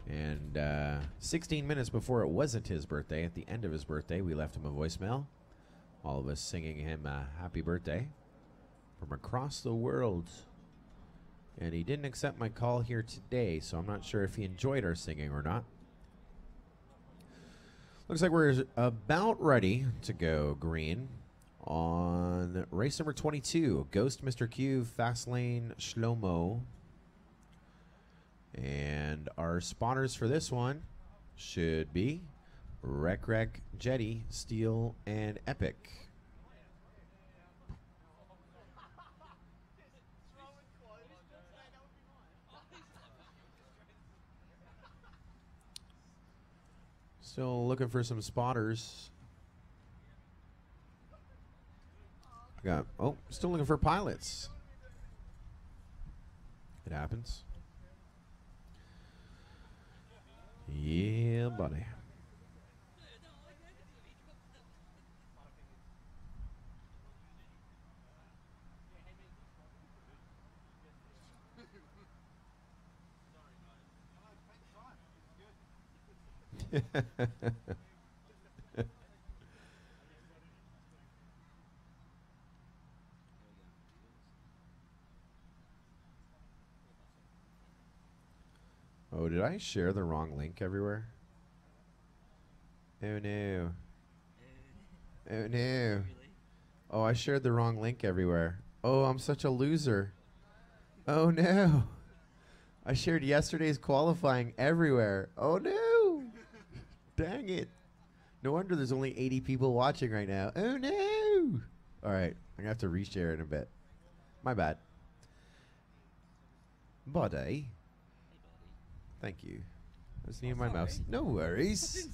And uh, 16 minutes before it wasn't his birthday, at the end of his birthday, we left him a voicemail. All of us singing him a happy birthday from across the world. And he didn't accept my call here today, so I'm not sure if he enjoyed our singing or not. Looks like we're about ready to go green on race number 22 Ghost Mr. Q, Fastlane Shlomo. And our spotters for this one should be Rec Rec, Jetty, Steele, and Epic. Still looking for some spotters. I got oh, still looking for pilots. It happens. Yeah, buddy. (laughs) oh, did I share the wrong link everywhere? Oh no. Oh no. Oh, I shared the wrong link everywhere. Oh, I'm such a loser. Oh no. I shared yesterday's qualifying everywhere. Oh no. Dang it. No wonder there's only 80 people watching right now. Oh no. All right. I'm going to have to reshare it in a bit. My bad. Buddy. Thank you. I was near my mouse. No (laughs) worries.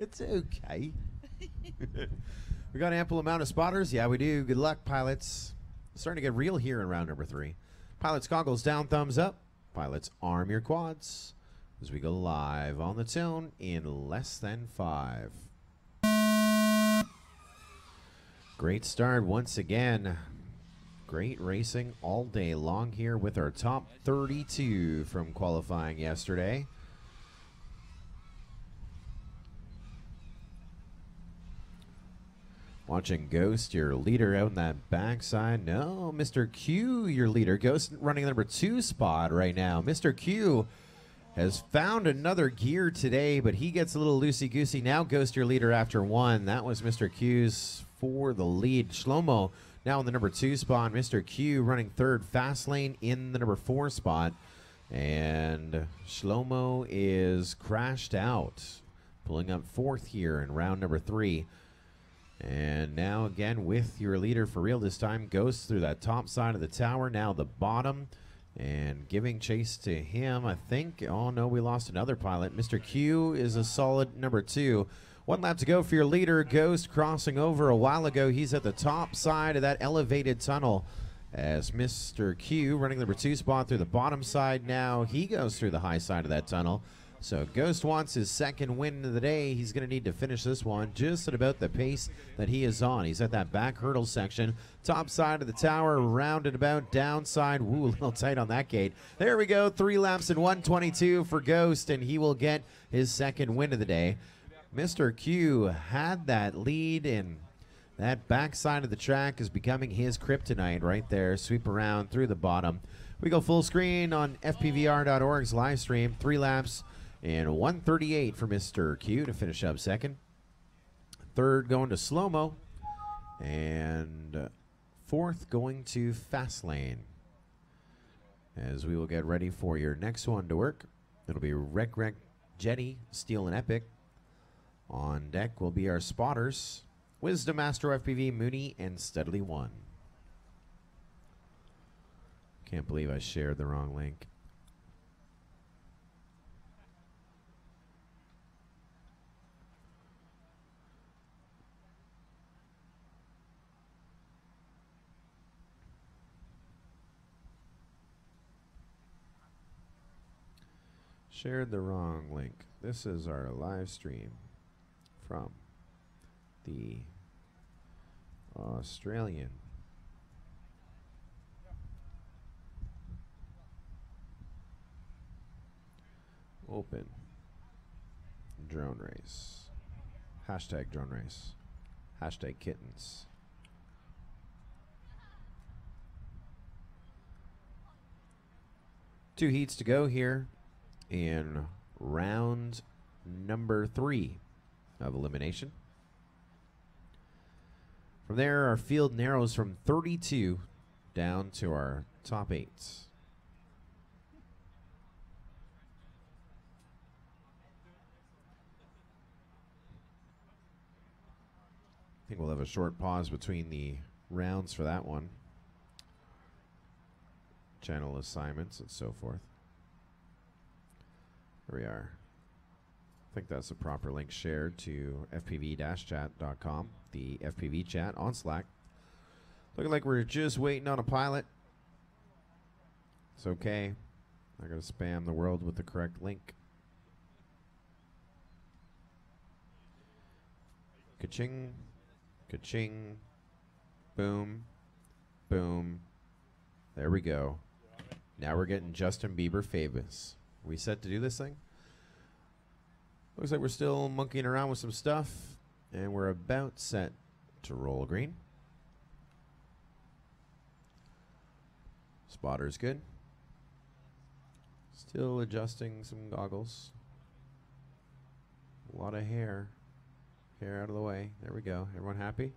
It's okay. (laughs) we got ample amount of spotters. Yeah, we do. Good luck, pilots. Starting to get real here in round number three. Pilots goggles down, thumbs up. Pilots arm your quads as we go live on the tune in less than five. Great start once again. Great racing all day long here with our top 32 from qualifying yesterday. Watching Ghost, your leader out in that backside. No, Mr. Q, your leader. Ghost running number two spot right now. Mr. Q has found another gear today, but he gets a little loosey goosey. Now, Ghost, your leader after one. That was Mr. Q's for the lead. Shlomo now in the number two spot. Mr. Q running third. Fast lane in the number four spot. And Shlomo is crashed out, pulling up fourth here in round number three. And now again with your leader for real this time goes through that top side of the tower. Now the bottom and giving chase to him. I think. Oh no, we lost another pilot. Mr. Q is a solid number two. One lap to go for your leader. Ghost crossing over a while ago. He's at the top side of that elevated tunnel. As Mr. Q running number two spot through the bottom side now. He goes through the high side of that tunnel. So Ghost wants his second win of the day. He's going to need to finish this one just at about the pace that he is on. He's at that back hurdle section, top side of the tower, rounded about, downside. Woo, (laughs) a little tight on that gate. There we go. Three laps and 122 for Ghost, and he will get his second win of the day. Mr. Q had that lead and that backside of the track is becoming his kryptonite right there. Sweep around through the bottom. We go full screen on FPVR.org's live stream. Three laps and 138 for Mr. Q to finish up second. Third going to Shlomo. And fourth going to Fast Lane. As we will get ready for your next one to work. It'll be Rec Rec Jetty, Steele and Epic. On deck will be our spotters. Wisdom, Astro FPV, Mooney, and Steadily One. Can't believe I shared the wrong link. Shared the wrong link. This is our live stream from the Australian Open drone race. Hashtag drone race. Hashtag kittens. Two heats to go here in round number three of elimination. From there, our field narrows from 32 down to our top eight. I think we'll have a short pause between the rounds for that one. Channel assignments and so forth. Here we are. Think that's the proper link shared to fpv-chat.com, the FPV chat on Slack. Looking like we're just waiting on a pilot. It's okay. I gotta spam the world with the correct link. Ka-ching, ka-ching, boom, boom. There we go. Now we're getting Justin Bieber famous. We set to do this thing? Looks like we're still monkeying around with some stuff, and we're about set to roll green. Spotter's good. Still adjusting some goggles. A lot of hair. Hair out of the way. There we go. Everyone happy?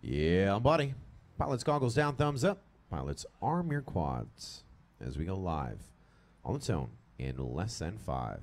Yeah, on body. Pilot's goggles down, thumbs up. Pilots, arm your quads as we go live on the tone in less than five.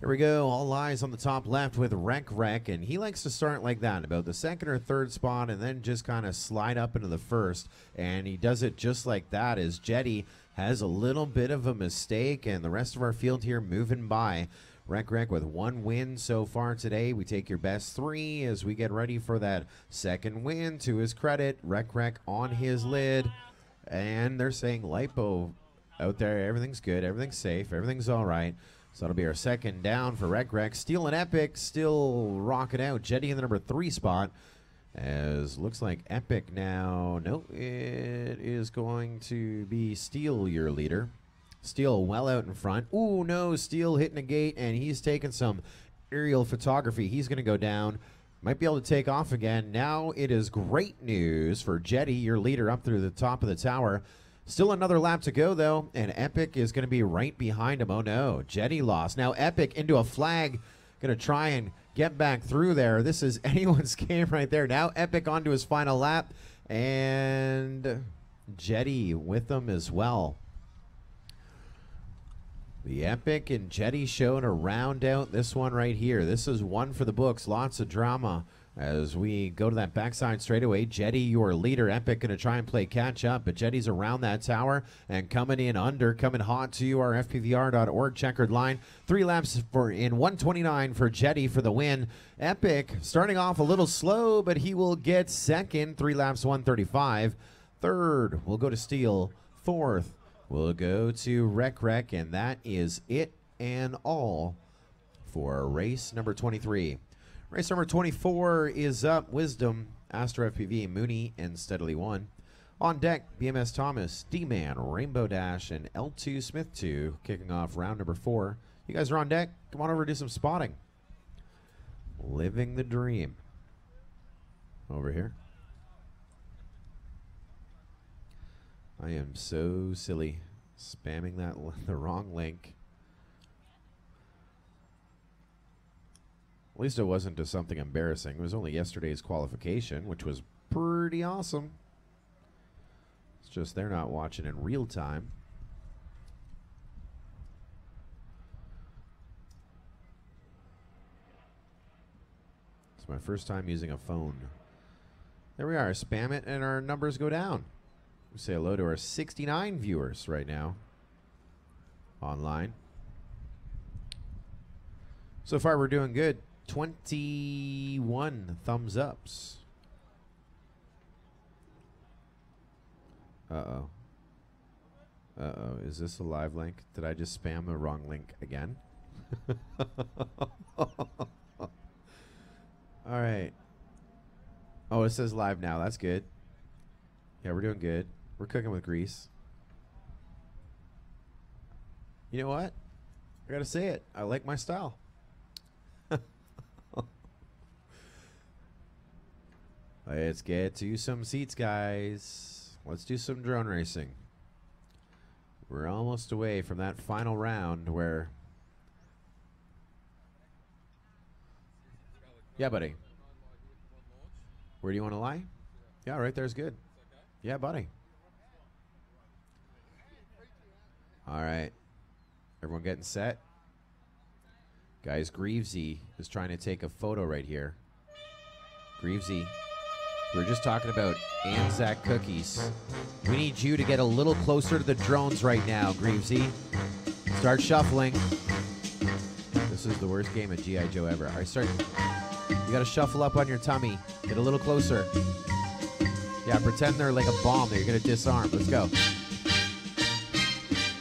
Here we go. All eyes on the top left with Rec Rec, and he likes to start like that, about the second or third spot, and then just kind of slide up into the first. And he does it just like that as Jetty has a little bit of a mistake, and the rest of our field here moving by. Rec Rec with one win so far today. We take your best three as we get ready for that second win. To his credit, Rec Rec on his lid. And they're saying Lipo out there, everything's good, everything's safe, everything's all right. So that'll be our second down for Rec Rec. Steele and Epic still rocking out. Jetty in the number three spot. As looks like Epic now. No, it is going to be Steele your leader. Steele well out in front. Ooh, no, Steele hitting a gate, and he's taking some aerial photography. He's going to go down. Might be able to take off again. Now it is great news for Jetty, your leader, up through the top of the tower. Still another lap to go, though, and Epic is going to be right behind him. Oh, no. Jetty lost. Now Epic into a flag. Going to try and get back through there. This is (laughs) anyone's game right there. Now Epic onto his final lap, and Jetty with them as well. The Epic and Jetty showing to round out this one right here. This is one for the books. Lots of drama as we go to that backside straightaway. Jetty, your leader. Epic going to try and play catch up, but Jetty's around that tower and coming in under, coming hot to our FPVR.org checkered line. Three laps for in 129 for Jetty for the win. Epic starting off a little slow, but he will get second. Three laps, 135. Third will go to Steele. Fourth We'll go to Rec Rec, and that is it and all for race number 23. Race number 24 is up. Wisdom, Astro FPV, Mooney, and Steadily One. On deck, BMS Thomas, D-Man, Rainbow Dash, and L2 Smith 2, kicking off round number four. You guys are on deck. Come on over do some spotting. Living the dream. Over here. I am so silly spamming that (laughs) the wrong link. At least it wasn't to something embarrassing. It was only yesterday's qualification, which was pretty awesome. It's just they're not watching in real time. It's my first time using a phone. There we are. Spam it, and our numbers go down. We say hello to our 69 viewers right now online. So far, we're doing good. 21 thumbs ups. Uh oh. Uh oh. Is this a live link? Did I just spam the wrong link again? (laughs) All right. Oh, it says live now. That's good. Yeah, we're doing good. We're cooking with grease. You know what? I gotta say it. I like my style. Let's get to some seats, guys. Let's do some drone racing. We're almost away from that final round where. Yeah, buddy. Where do you want to lie? Yeah, right there's good. Yeah, buddy. All right. Everyone getting set? Guys, Greavesy is trying to take a photo right here. Greavesy, we were just talking about Anzac cookies. We need you to get a little closer to the drones right now, Greavesy. Start shuffling. This is the worst game of G.I. Joe ever. All right, start. You gotta shuffle up on your tummy. Get a little closer. Yeah, pretend they're like a bomb that you're gonna disarm. Let's go.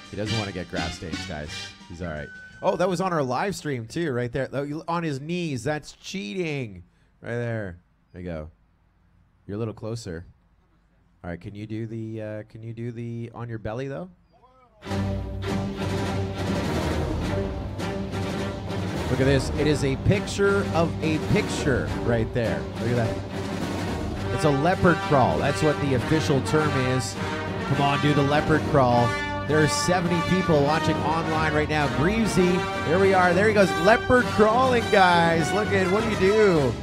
He doesn't want to get grass stains, guys. He's all right. Oh, that was on our live stream too, right there. On his knees. That's cheating. Right there. There you go. You're a little closer. All right. Can you do the? Uh, can you do the on your belly though? Look at this. It is a picture of a picture right there. Look at that. It's a leopard crawl. That's what the official term is. Come on, do the leopard crawl. There are 70 people watching online right now. Greavesy, there we are. There he goes. Leopard crawling, guys. Look at what do you do?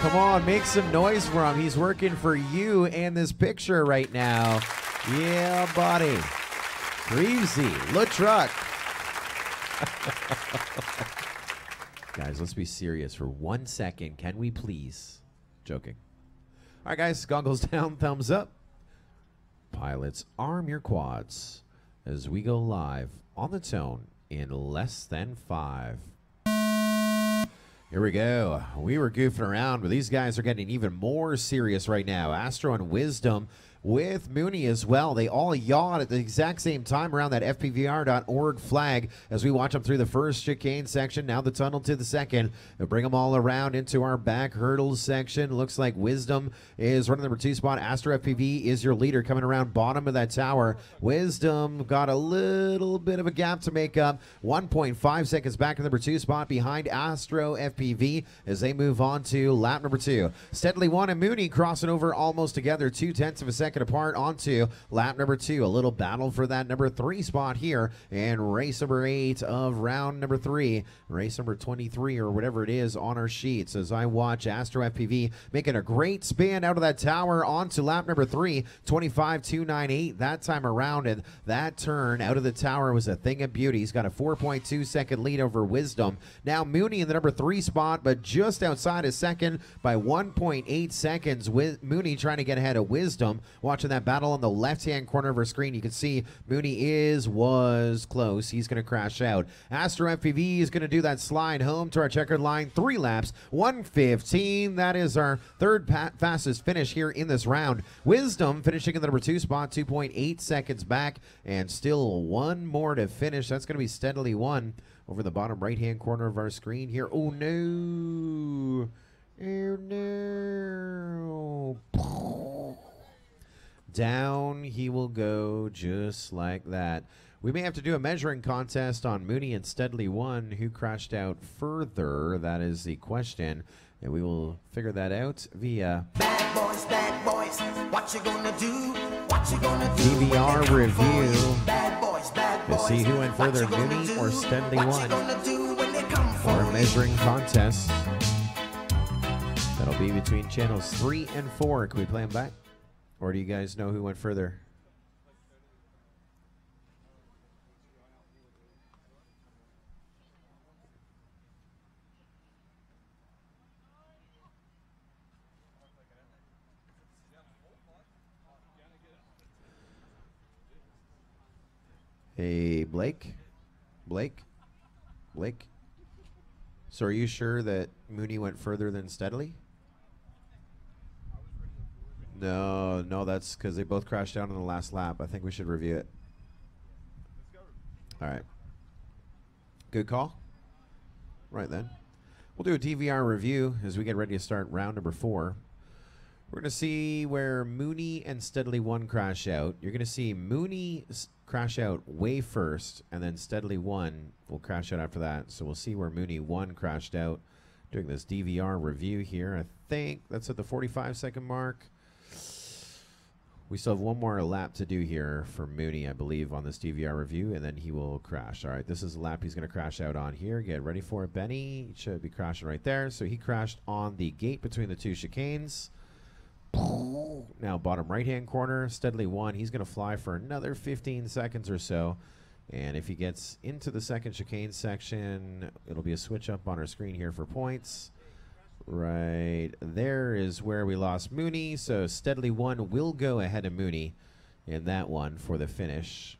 Come on, make some noise for him. He's working for you and this picture right now. Yeah, buddy. Greavesy, look truck. (laughs) guys, let's be serious for one second. Can we please? Joking. All right, guys, goggles (laughs) down, thumbs up. Pilots, arm your quads as we go live on the tone in less than five. Here we go. We were goofing around, but these guys are getting even more serious right now. Astro and Wisdom with Mooney as well. They all yawed at the exact same time around that FPVR.org flag as we watch them through the first chicane section. Now the tunnel to the second. They'll bring them all around into our back hurdles section. Looks like Wisdom is running the number two spot. Astro FPV is your leader coming around bottom of that tower. Wisdom got a little bit of a gap to make up. 1.5 seconds back in number two spot behind Astro FPV as they move on to lap number two. Steadily one and Mooney crossing over almost together, two tenths of a second apart onto lap number two. A little battle for that number three spot here and race number eight of round number three, race number 23 or whatever it is on our sheets as I watch Astro FPV making a great spin out of that tower onto lap number three, 25.298 that time around. And that turn out of the tower was a thing of beauty. He's got a 4.2 second lead over Wisdom. Now Mooney in the number three spot, but just outside of second by 1.8 seconds. With Mooney trying to get ahead of Wisdom. Watching that battle on the left hand corner of our screen, you can see Mooney is was close. He's going to crash out. Astro FPV is going to do that slide home to our checkered line. Three laps, 115. That is our third fastest finish here in this round. Wisdom finishing in the number two spot, 2.8 seconds back, and still one more to finish. That's going to be steadily one over the bottom right hand corner of our screen here. Oh no! Oh no! Down he will go just like that. We may have to do a measuring contest on Mooney and Steadily One. Who crashed out further? That is the question. And we will figure that out via Bad boys, bad boys, what you gonna do? What you gonna do? DVR review Bad boys, bad to see who went further, Mooney do? or Steadily What One. gonna do when they come for or a me? measuring contest. That'll be between channels three and four. Can we play them back? Or do you guys know who went further? Hey, Blake? Blake? Blake? So are you sure that Mooney went further than Steadily? No, no, that's because they both crashed down in the last lap. I think we should review it. All right. Good call. Right then. We'll do a DVR review as we get ready to start round number four. We're going to see where Mooney and Steadily 1 crash out. You're going to see Mooney crash out way first, and then Steadily 1 will crash out after that. So we'll see where Mooney 1 crashed out. Doing this DVR review here. I think that's at the 45 second mark. We still have one more lap to do here for Mooney, I believe, on this DVR review, and then he will crash. All right, this is the lap he's going to crash out on here. Get ready for it, Benny. Should be crashing right there. So he crashed on the gate between the two chicanes. Now, bottom right hand corner, steadily one. He's going to fly for another 15 seconds or so. And if he gets into the second chicane section, it'll be a switch up on our screen here for points. Right there is where we lost Mooney. So steadily one will go ahead of Mooney in that one for the finish.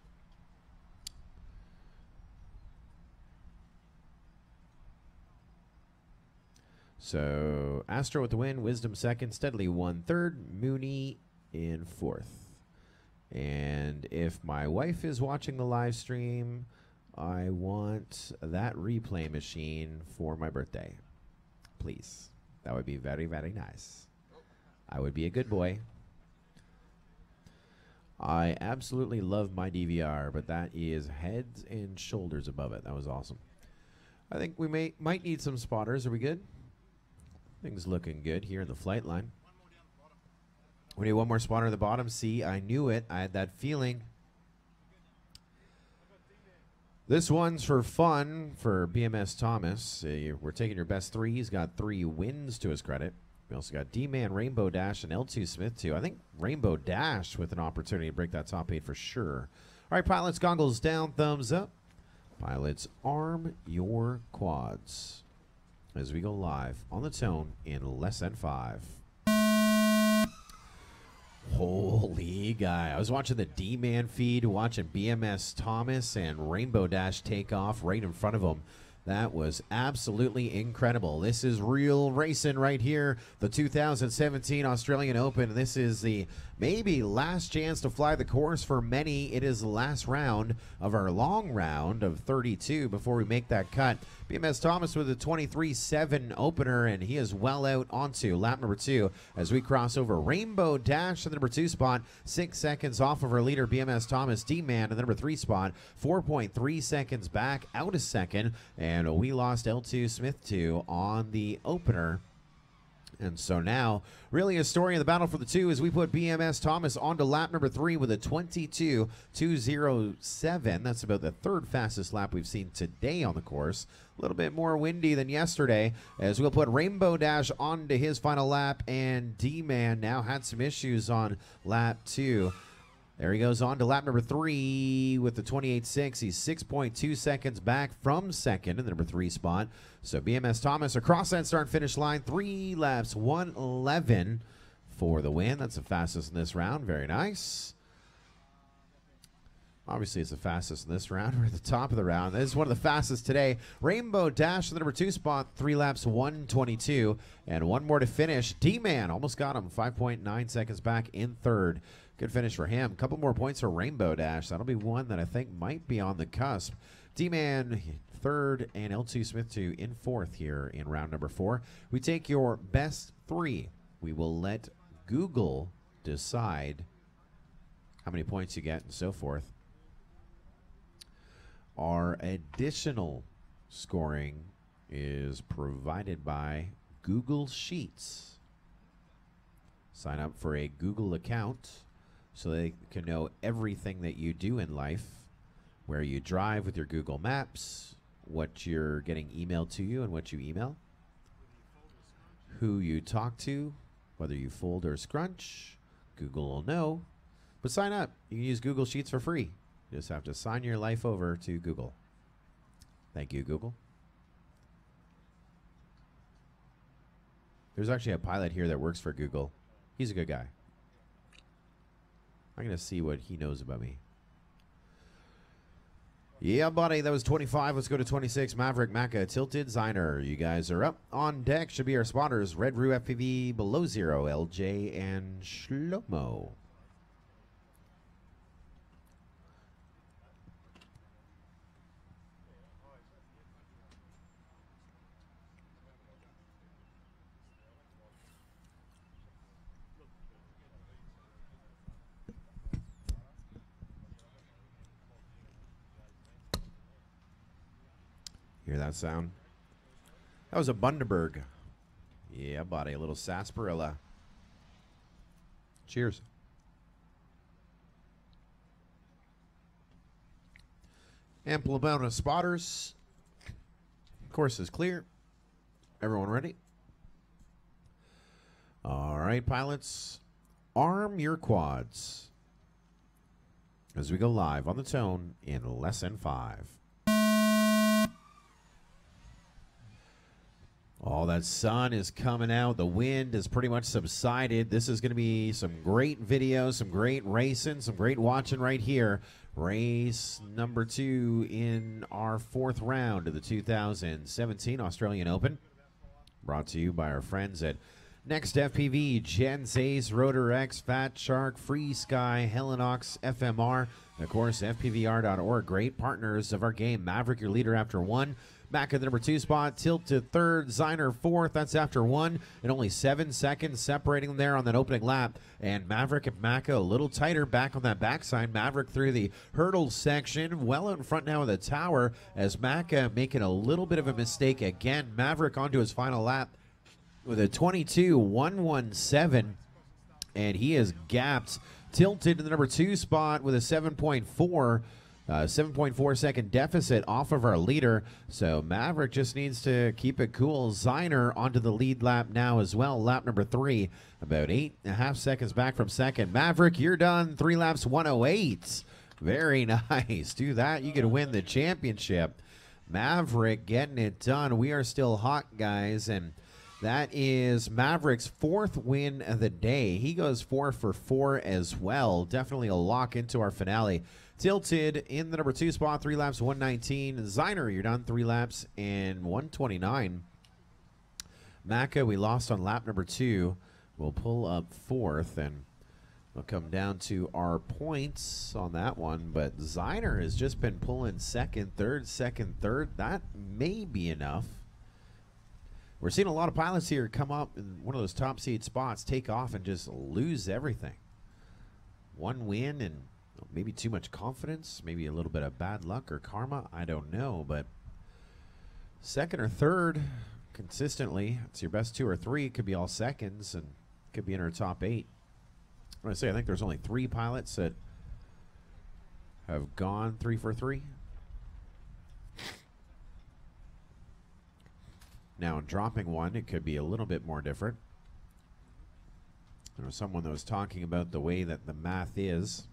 So Astro with the win, Wisdom second, Steadily one third, Mooney in fourth. And if my wife is watching the live stream, I want that replay machine for my birthday. Please. That would be very, very nice. I would be a good boy. I absolutely love my DVR, but that is heads and shoulders above it. That was awesome. I think we may might need some spotters. Are we good? Things looking good here in the flight line. We need one more spotter at the bottom. See, I knew it. I had that feeling. This one's for fun for BMS Thomas. Uh, we're taking your best three. He's got three wins to his credit. We also got D Man, Rainbow Dash, and L2 Smith, too. I think Rainbow Dash with an opportunity to break that top eight for sure. All right, pilots, goggles down, thumbs up. Pilots, arm your quads as we go live on the tone in less than five. Holy guy. I was watching the D Man feed, watching BMS Thomas and Rainbow Dash take off right in front of him. That was absolutely incredible. This is real racing right here. The 2017 Australian Open. This is the maybe last chance to fly the course for many. It is the last round of our long round of 32 before we make that cut. BMS Thomas with a 23 7 opener, and he is well out onto lap number two as we cross over Rainbow Dash to the number two spot, six seconds off of our leader, BMS Thomas D Man, in the number three spot, 4.3 seconds back, out a second, and we lost L2 Smith 2 on the opener. And so now, really a story in the battle for the two as we put BMS Thomas onto lap number three with a 22.207. That's about the third fastest lap we've seen today on the course. A little bit more windy than yesterday as we'll put Rainbow Dash onto his final lap. And D Man now had some issues on lap two. There he goes on to lap number three with the 28.6. He's 6.2 seconds back from second in the number three spot. So BMS Thomas across that start finish line, three laps, 111 for the win. That's the fastest in this round. Very nice. Obviously, it's the fastest in this round. (laughs) We're at the top of the round. This is one of the fastest today. Rainbow Dash, in the number two spot, three laps, 122. And one more to finish. D Man almost got him, 5.9 seconds back in third. Good finish for him. Couple more points for Rainbow Dash. That'll be one that I think might be on the cusp. D Man third and L2 Smith 2 in fourth here in round number four. We take your best three. We will let Google decide how many points you get and so forth. Our additional scoring is provided by Google Sheets. Sign up for a Google account so they can know everything that you do in life, where you drive with your Google Maps, what you're getting emailed to you and what you email, who you talk to, whether you fold or scrunch. Google will know. But sign up. You can use Google Sheets for free. You just have to sign your life over to Google. Thank you, Google. There's actually a pilot here that works for Google. He's a good guy. I'm going to see what he knows about me. Yeah, buddy, that was 25. Let's go to 26. Maverick, Maca, Tilted, Ziner. You guys are up. On deck should be our spotters. Red Roo FPV, Below Zero, LJ, and Shlomo. Hear that sound? That was a Bundaberg. Yeah, buddy, a little sarsaparilla. Cheers. Ample amount of spotters. Course is clear. Everyone ready? All right, pilots, arm your quads as we go live on the tone in less than five. All that sun is coming out. The wind has pretty much subsided. This is going to be some great videos, some great racing, some great watching right here. Race number two in our fourth round of the 2017 Australian Open. Brought to you by our friends at Next FPV, Gens Ace, RotorX, Fat Shark, FrSky, Helinox, FMR, and of course, FPVR.org. Great partners of our game. Maverick, your leader after one. Back at the number two spot, Tilt to third, Ziner fourth. That's after one, and only seven seconds separating them there on that opening lap. And Maverick and Maca a little tighter back on that backside. Maverick through the hurdle section, well in front now of the tower, as Maca making a little bit of a mistake again. Maverick onto his final lap with a 22 117 and he is gapped tilted to the number two spot with a 7.4 uh, 7.4 second deficit off of our leader. So maverick just needs to keep it cool. Ziner onto the lead lap now as well. Lap number three about eight and a half seconds back from second. Maverick you're done. Three laps 108 very (laughs) nice. Do that. You can win the championship. Maverick getting it done. We are still hot guys and that is Maverick's fourth win of the day. He goes four for four as well. Definitely a lock into our finale. Tilted in the number two spot, three laps, 119. Ziner, you're done three laps and 129. Maca, we lost on lap number two. We'll pull up fourth and we'll come down to our points on that one. But Ziner has just been pulling second, third, second, third. That may be enough. We're seeing a lot of pilots here come up in one of those top seed spots, take off, and just lose everything. One win and maybe too much confidence, maybe a little bit of bad luck or karma. I don't know, but second or third consistently, it's your best two or three. Could be all seconds and could be in our top eight. To say I think there's only three pilots that have gone three for three. Now, in dropping one, it could be a little bit more different. There was someone that was talking about the way that the math is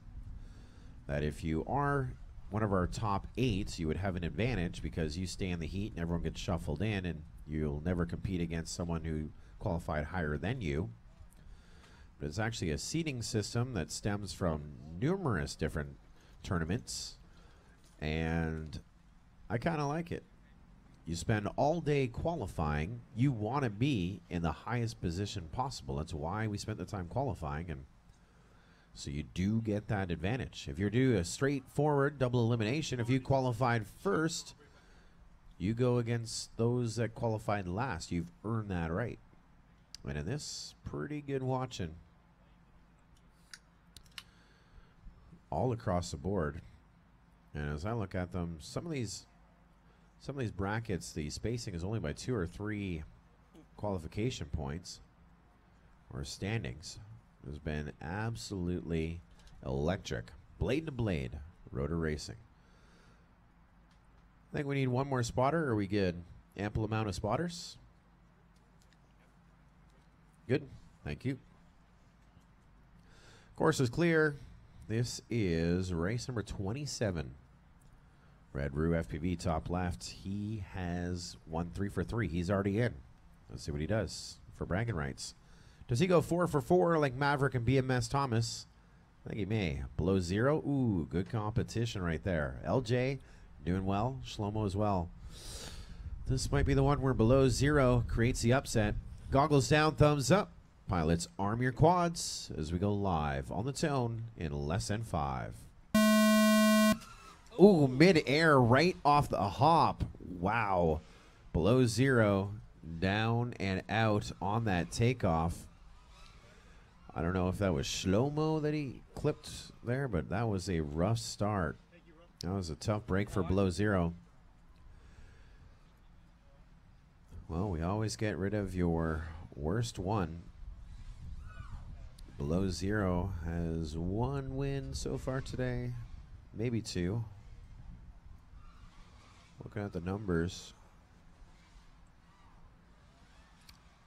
that if you are one of our top eight, you would have an advantage because you stay in the heat and everyone gets shuffled in, and you'll never compete against someone who qualified higher than you. But it's actually a seeding system that stems from numerous different tournaments, and I kind of like it. You spend all day qualifying. You want to be in the highest position possible. That's why we spent the time qualifying, and so you do get that advantage. If you're doing a straightforward double elimination, if you qualified first, you go against those that qualified last. You've earned that right. And in this, pretty good watching. All across the board. And as I look at them, some of these some of these brackets, the spacing is only by two or three qualification points or standings. Has been absolutely electric. Blade to blade, rotor racing. I think we need one more spotter. Are we good? Ample amount of spotters? Good. Thank you. Course is clear. This is race number 27. Red Roo FPV top left. He has won three for three. He's already in. Let's see what he does for bragging rights. Does he go four for four like Maverick and BMS Thomas? I think he may. Below zero. Ooh, good competition right there. LJ, doing well. Shlomo as well. This might be the one where below zero creates the upset. Goggles down, thumbs up. Pilots, arm your quads as we go live on the tone in less than five. Ooh, mid-air right off the hop. Wow. Below zero, down and out on that takeoff. I don't know if that was Shlomo that he clipped there, but that was a rough start. That was a tough break for below zero. Well, we always get rid of your worst one. Below zero has one win so far today, maybe two. Looking at the numbers.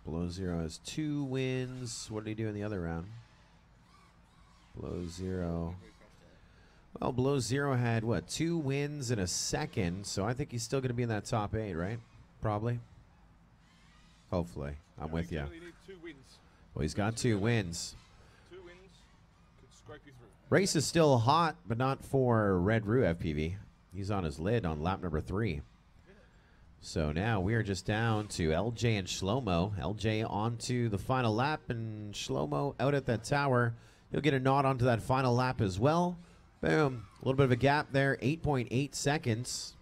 Below zero has two wins. What did he do in the other round? Below zero. Well, below zero had what? Two wins in a second. So I think he's still going to be in that top eight, right? Probably. Hopefully. I'm with you. Really need two wins. Well, he's got two wins. Two wins could scrape you through. Race is still hot, but not for Red Roo FPV. He's on his lid on lap number three. So now we are just down to LJ and Shlomo. LJ onto the final lap, and Shlomo out at that tower. He'll get a nod onto that final lap as well. Boom. A little bit of a gap there. 8.8 seconds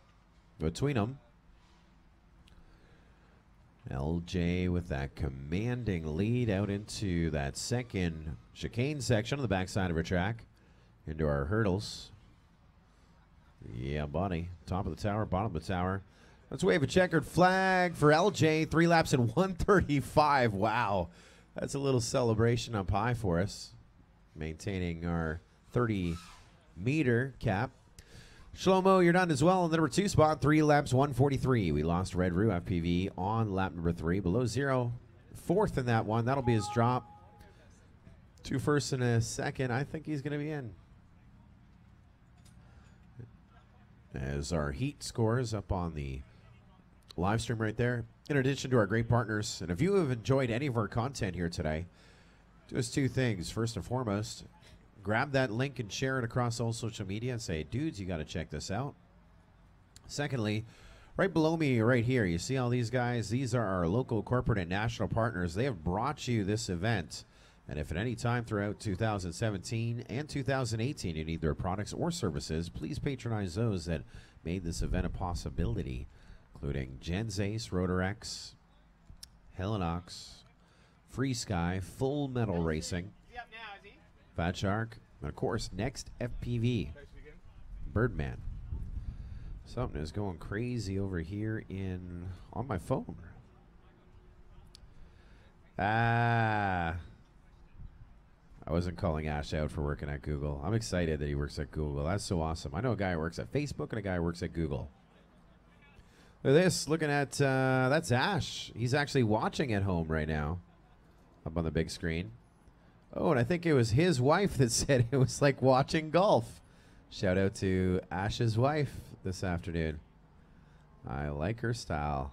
between them. LJ with that commanding lead out into that second chicane section on the backside of her track. Into our hurdles. Yeah, buddy. Top of the tower, bottom of the tower. Let's wave a checkered flag for LJ. Three laps in 135. Wow. That's a little celebration up high for us. Maintaining our 30 meter cap. Shlomo, you're done as well in the number two spot. Three laps, 143. We lost Red Roo FPV on lap number three. Below zero. Fourth in that one. That'll be his drop. Two firsts and a second. I think he's going to be in. As our heat scores up on the live stream right there. In addition to our great partners, and if you have enjoyed any of our content here today, do us two things. First and foremost, grab that link and share it across all social media and say, dudes, you got to check this out. Secondly, right below me, right here, you see all these guys? These are our local corporate and national partners. They have brought you this event. And if at any time throughout 2017 and 2018 you need their products or services, please patronize those that made this event a possibility, including Gens Ace, RotorX, Helinox, FrSky, Full Metal Racing, Fat Shark, and of course, Next FPV, Birdman. Something is going crazy over here in on my phone. Ah. I wasn't calling Ash out for working at Google. I'm excited that he works at Google. That's so awesome. I know a guy who works at Facebook and a guy who works at Google. Look at this. Looking at uh, that's Ash. He's actually watching at home right now, up on the big screen. Oh, and I think it was his wife that (laughs) said it was like watching golf. Shout out to Ash's wife this afternoon. I like her style.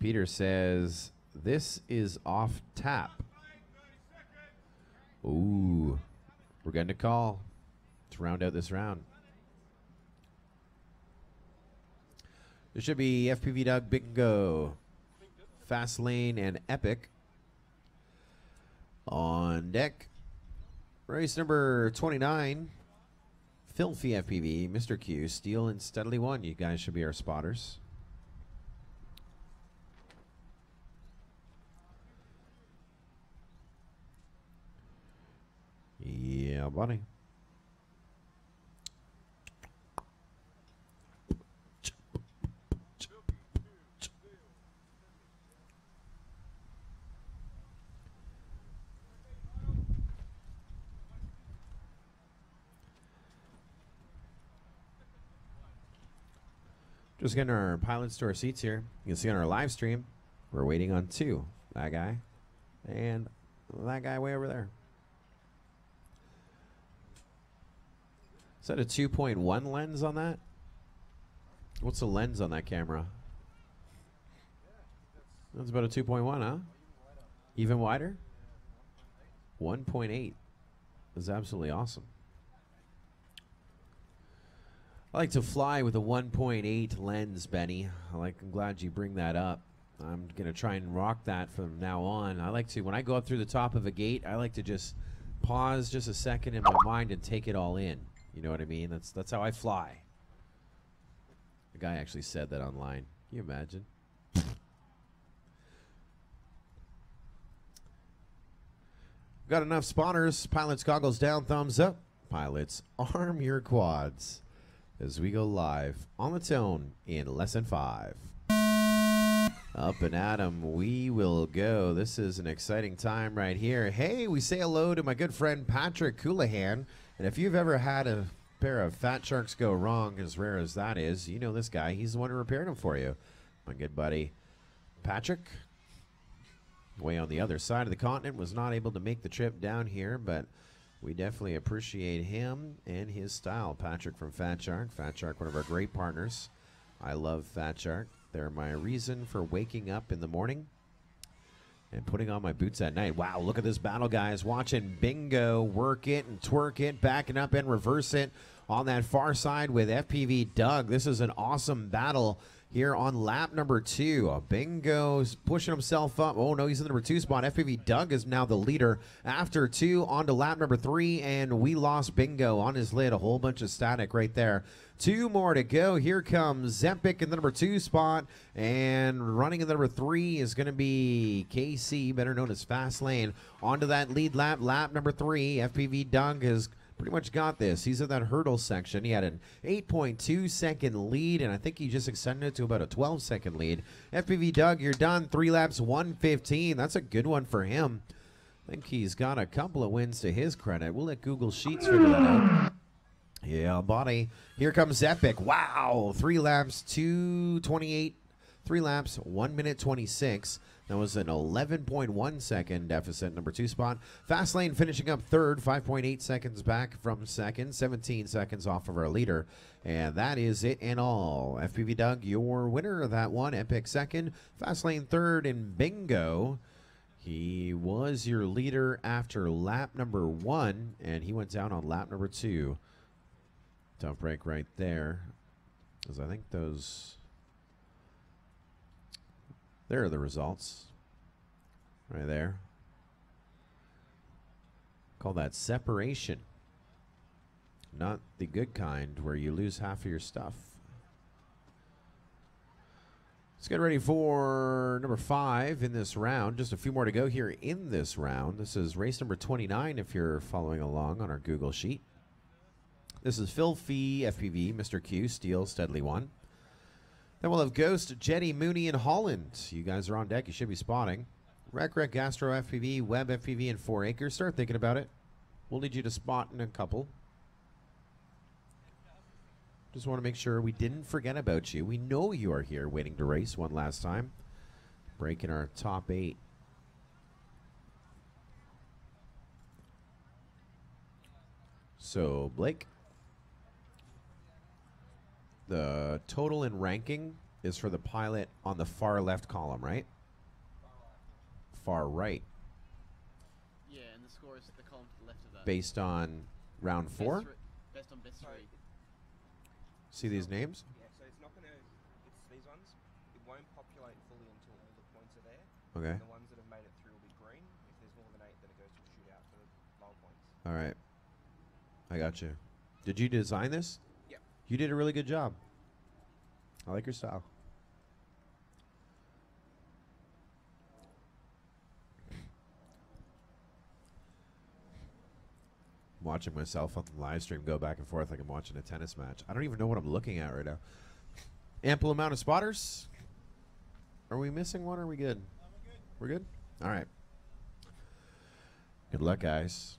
Peter says, This is off tap. Ooh, we're getting a call round out this round. There should be FPV Doug Bingo, Fast Lane, and Epic on deck. Race number 29, Filthy FPV, Mr. Q, Steele and Steadily One. You guys should be our spotters. Yeah, buddy. Just getting our pilots to our seats here. You can see on our live stream, we're waiting on two. That guy and that guy way over there. Is that a 2.1 lens on that? What's the lens on that camera? That's about a 2.1, huh? Even wider? 1.8. is absolutely awesome. I like to fly with a 1.8 lens, Benny. I like. I'm glad you bring that up. I'm gonna try and rock that from now on. I like to when I go up through the top of a gate. I like to just pause just a second in my mind and take it all in. You know what I mean? That's that's how I fly. The guy actually said that online. Can you imagine? Got enough spawners. Pilots goggles down, thumbs up. Pilots (laughs) arm your quads as we go live on the tone in lesson five. Up and at 'em, we will go. This is an exciting time right here. Hey, we say hello to my good friend Patrick Coulahan. And if you've ever had a pair of Fat Sharks go wrong, as rare as that is, you know this guy. He's the one who repaired them for you. My good buddy Patrick, way on the other side of the continent, was not able to make the trip down here, but we definitely appreciate him and his style. Patrick from Fat Shark. Fat Shark, one of our great partners. I love Fat Shark. They're my reason for waking up in the morning and putting on my boots at night. Wow, look at this battle, guys. Watching Bingo work it and twerk it, backing up and reverse it on that far side with FPV Doug. This is an awesome battle here on lap number two. Uh, Bingo's pushing himself up. Oh, no, he's in the number two spot. FPV Doug is now the leader after two on to lap number three, and we lost Bingo on his lid. A whole bunch of static right there. Two more to go. Here comes Zempic in the number two spot, and running in the number three is going to be KC, better known as Fast Lane. Onto that lead lap, lap number three. FPV Doug has pretty much got this. He's in that hurdle section. He had an 8.2 second lead, and I think he just extended it to about a 12 second lead. FPV Doug, you're done. Three laps, 115. That's a good one for him. I think he's got a couple of wins to his credit. We'll let Google Sheets figure that out. Yeah, buddy. Here comes Epic. Wow. Three laps, 228. Three laps, 1 minute 26. That was an 11.1 second deficit, number two spot. Fastlane finishing up third, 5.8 seconds back from second, 17 seconds off of our leader. And that is it in all. FPV Doug, your winner of that one. Epic second, Fastlane third, and Bingo. He was your leader after lap number one, and he went down on lap number two. Tough break right there. Because I think those. There are the results. Right there. Call that separation. Not the good kind where you lose half of your stuff. Let's get ready for number five in this round. Just a few more to go here in this round. This is race number 29 if you're following along on our Google Sheet. This is Filthy, FPV, Mr. Q, Steele, Steadily One. Then we'll have Ghost, Jetty, Mooney, and Holland. You guys are on deck. You should be spotting. Rec Rec, Astro, FPV, Web, FPV, and 4 Acres. Start thinking about it. We'll need you to spot in a couple. Just want to make sure we didn't forget about you. We know you are here waiting to race one last time. Breaking our top eight. So, Blake, the total in ranking is for the pilot on the far left column, right? Far right, Yeah, and the score is the column to the left of that. based on round Best four. three- Best on best three. See these names? Yeah, so it's not gonna. It's these ones. It won't populate fully until all the points are there. Okay. And the ones that have made it through will be green. If there's more than eight, then it goes to a shootout for the lower points. All right. I got you. Did you design this? You did a really good job. I like your style. I'm watching myself on the live stream go back and forth like I'm watching a tennis match. I don't even know what I'm looking at right now. Ample amount of spotters. Are we missing one? Or are we good? We're good. All right. Good luck, guys.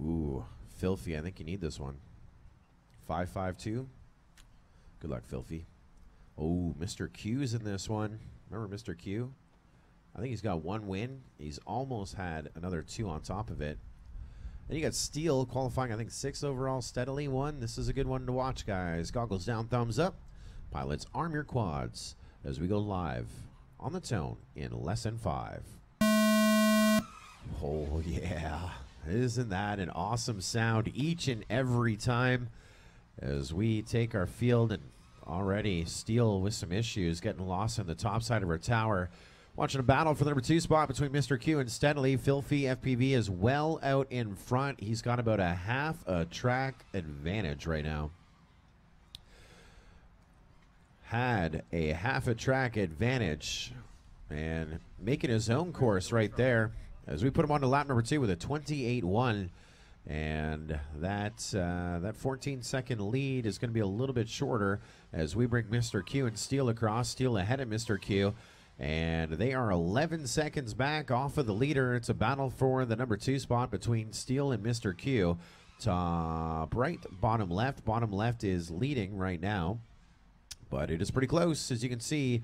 Ooh, filthy. I think you need this one. Five five two. Good luck, filthy. Oh, Mr. Q's in this one. Remember Mr. Q? I think he's got one win. He's almost had another two on top of it. Then you got Steele qualifying, I think, six overall, steadily one. This is a good one to watch, guys. Goggles down, thumbs up. Pilots, arm your quads as we go live on the tone in lesson five. Oh, yeah. Isn't that an awesome sound each and every time as we take our field and already Steele with some issues, getting lost on the top side of our tower. Watching a battle for the number two spot between Mr. Q and Steadily. Filthy FPV is well out in front. He's got about a half a track advantage right now. Had a half a track advantage and making his own course right there as we put him on to lap number two with a 28-1 and that uh, that 14 second lead is going to be a little bit shorter as we bring Mr. Q and Steele across Steele ahead of Mr. Q and they are 11 seconds back off of the leader it's a battle for the number two spot between Steele and Mr. Q top right bottom left bottom left is leading right now but it is pretty close as you can see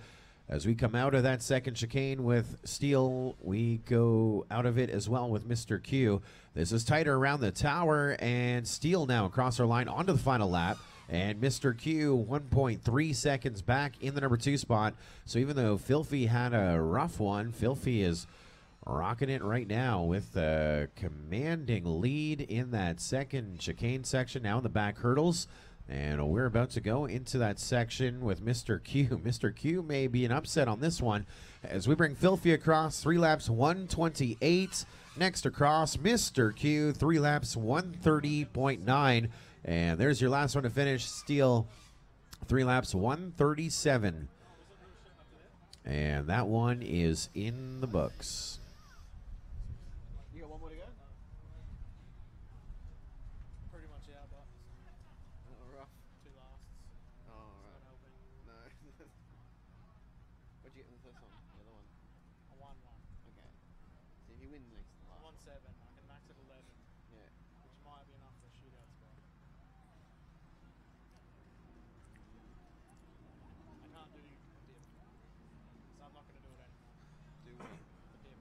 as we come out of that second chicane with Steele, we go out of it as well with Mr. Q. This is tighter around the tower, and Steele now across our line onto the final lap. And Mr. Q, 1.3 seconds back in the number two spot. So even though Filthy had a rough one, Filthy is rocking it right now with a commanding lead in that second chicane section. Now in the back hurdles. And we're about to go into that section with Mr. Q. (laughs) Mr. Q may be an upset on this one as we bring Filthy across three laps 128. Next across, Mr. Q, three laps 130.9. And there's your last one to finish. Steele, three laps 137. And that one is in the books. You got one more to go? Pretty much out, but Oh, rough. two lasts. Oh, right. Not helping. No. What'd you get in the first one? The other one? I won one. Okay. So if you win next I last. won seven. I can max at eleven, Yeah. which might be enough for a shootout spot. I can't do a dip, so I'm not going to do it anymore. Do what? The dip.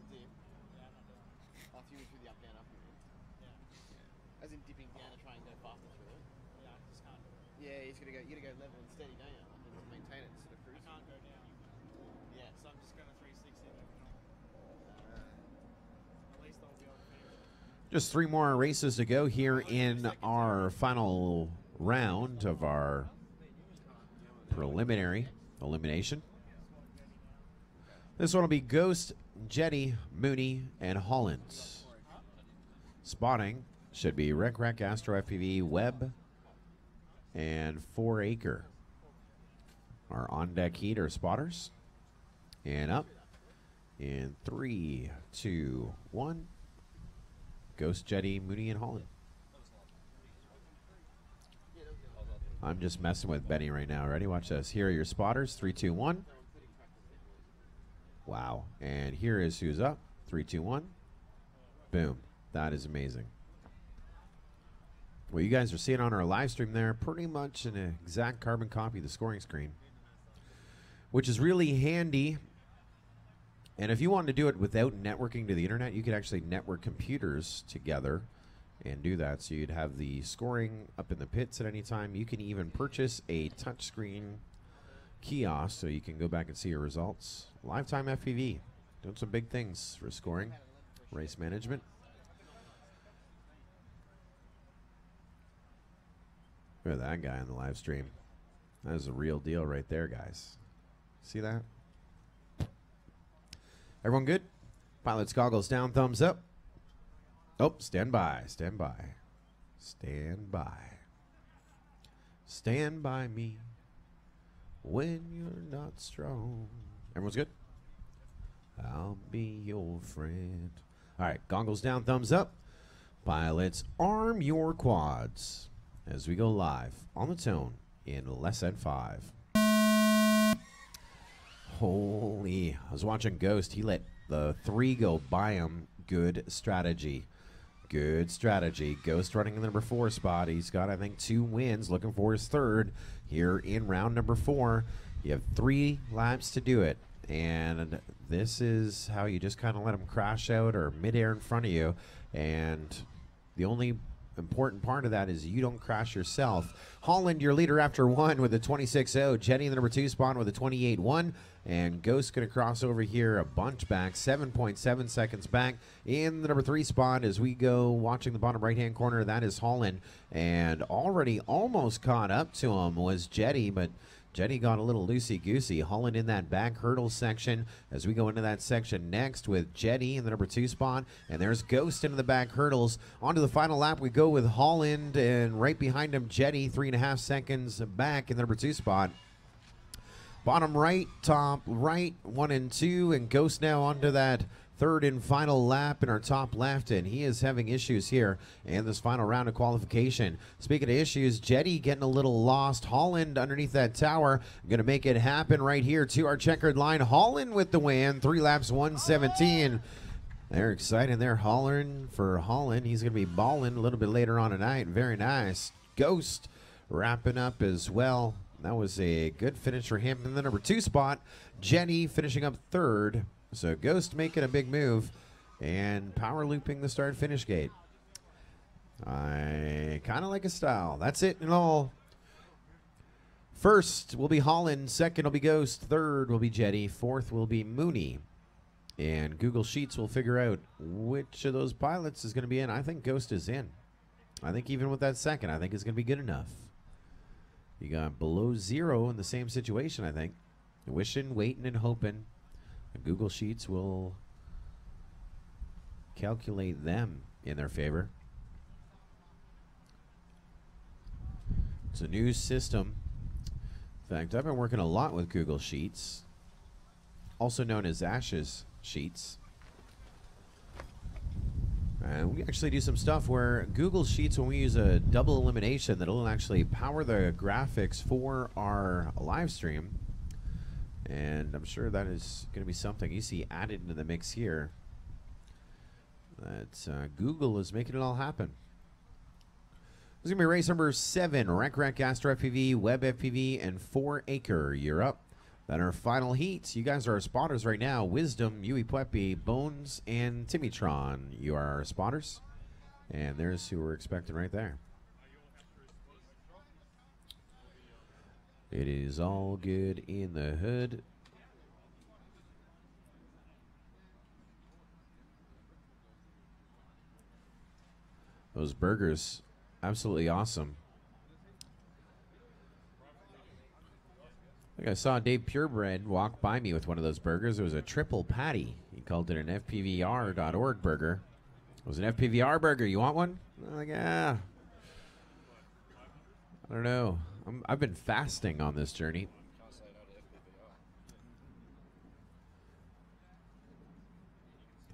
The dip. Yeah, I'm not doing it. After you went through the up down up you mean? Yeah, Yeah. As in dipping down to try and go faster through it. yeah, I just can't do it. Yeah, you just gotta go. You gotta go level and steady, don't you? Like, to maintain it instead of I cruising. can't go down. Yeah. So I'm just going to 360 it every time. At least I'll be able to finish it. Just three more races to go here in our final round of our preliminary elimination. This one will be Ghost, Jetty, Mooney, and Holland. Spotting should be Rec Rec, Astro FPV, Webb, and Four Acre. Our on deck heat are spotters. And up in three, two, one. Ghost Jetty, Mooney, and Holland. I'm just messing with Benny right now. Ready? Watch this. Here are your spotters. Three, two, one. Wow. And here is who's up. Three, two, one. Boom. That is amazing. What you guys are seeing on our live stream there, pretty much an exact carbon copy of the scoring screen, which is really handy and if you wanted to do it without networking to the internet, you could actually network computers together and do that. So you'd have the scoring up in the pits at any time. You can even purchase a touchscreen kiosk so you can go back and see your results. LiveTime FPV, doing some big things for scoring, race management. Look at that guy on the live stream. That is a real deal right there, guys. See that? Everyone good? Pilot's goggles down, thumbs up. Oh, stand by, stand by. Stand by. Stand by me when you're not strong. Everyone's good? I'll be your friend. All right, goggles down, thumbs up. Pilots, arm your quads as we go live on the tone in less than five. Holy. I was watching Ghost. He let the three go by him. Good strategy. Good strategy. Ghost running in the number four spot. He's got, I think, two wins. Looking for his third here in round number four. You have three laps to do it. And this is how you just kind of let him crash out or midair in front of you. And the only important part of that is you don't crash yourself. Holland, your leader after one with a 26-0. Jenny, the number two spot with a 28-1. And Ghost going to cross over here a bunch back, 7.7 seconds back in the number three spot as we go watching the bottom right-hand corner. That is Holland. And already almost caught up to him was Jetty, but Jetty got a little loosey-goosey. hauling in that back hurdle section as we go into that section next with Jenny in the number two spot. And there's Ghost into the back hurdles. Onto the final lap, we go with Holland, and right behind him, Jenny, three and a half seconds back in the number two spot. Bottom right, top right, one and two, and Ghost now onto that third and final lap in our top left, and he is having issues here in this final round of qualification. Speaking of issues, Jetty getting a little lost. Holland underneath that tower, going to make it happen right here to our checkered line. Holland with the win, three laps, 117. They're excited. They're hollering for Holland. He's going to be balling a little bit later on tonight. Very nice. Ghost wrapping up as well. That was a good finish for him in the number two spot. Jenny finishing up third. So Ghost making a big move and power looping the start finish gate. I kind of like his style. That's it and all. First will be Holland. Second will be Ghost. Third will be Jetty. Fourth will be Mooney. And Google Sheets will figure out which of those pilots is going to be in. I think Ghost is in. I think even with that second, I think it's going to be good enough. You got below zero in the same situation, I think. Wishing, waiting, and hoping. Google Sheets will calculate them in their favor. It's a new system. In fact, I've been working a lot with Google Sheets, also known as Ashes Sheets. And we actually do some stuff where Google Sheets, when we use a double elimination, that'll actually power the graphics for our live stream. And I'm sure that is going to be something you see added into the mix here. That uh, Google is making it all happen. This is going to be race number seven Rec Rec Astro FPV, Web FPV, and 4 Acre. You're up. Then our final heats. You guys are our spotters right now. Wisdom, Yui Puepi, Bones, and Timitron. You are our spotters. And there's who we're expecting right there. It is all good in the hood. Those burgers, absolutely awesome. I think I saw Dave Purebred walk by me with one of those burgers. It was a triple patty. He called it an FPVR.org burger. It was an FPVR burger. You want one? I'm like, ah. I don't know. I'm, I've been fasting on this journey.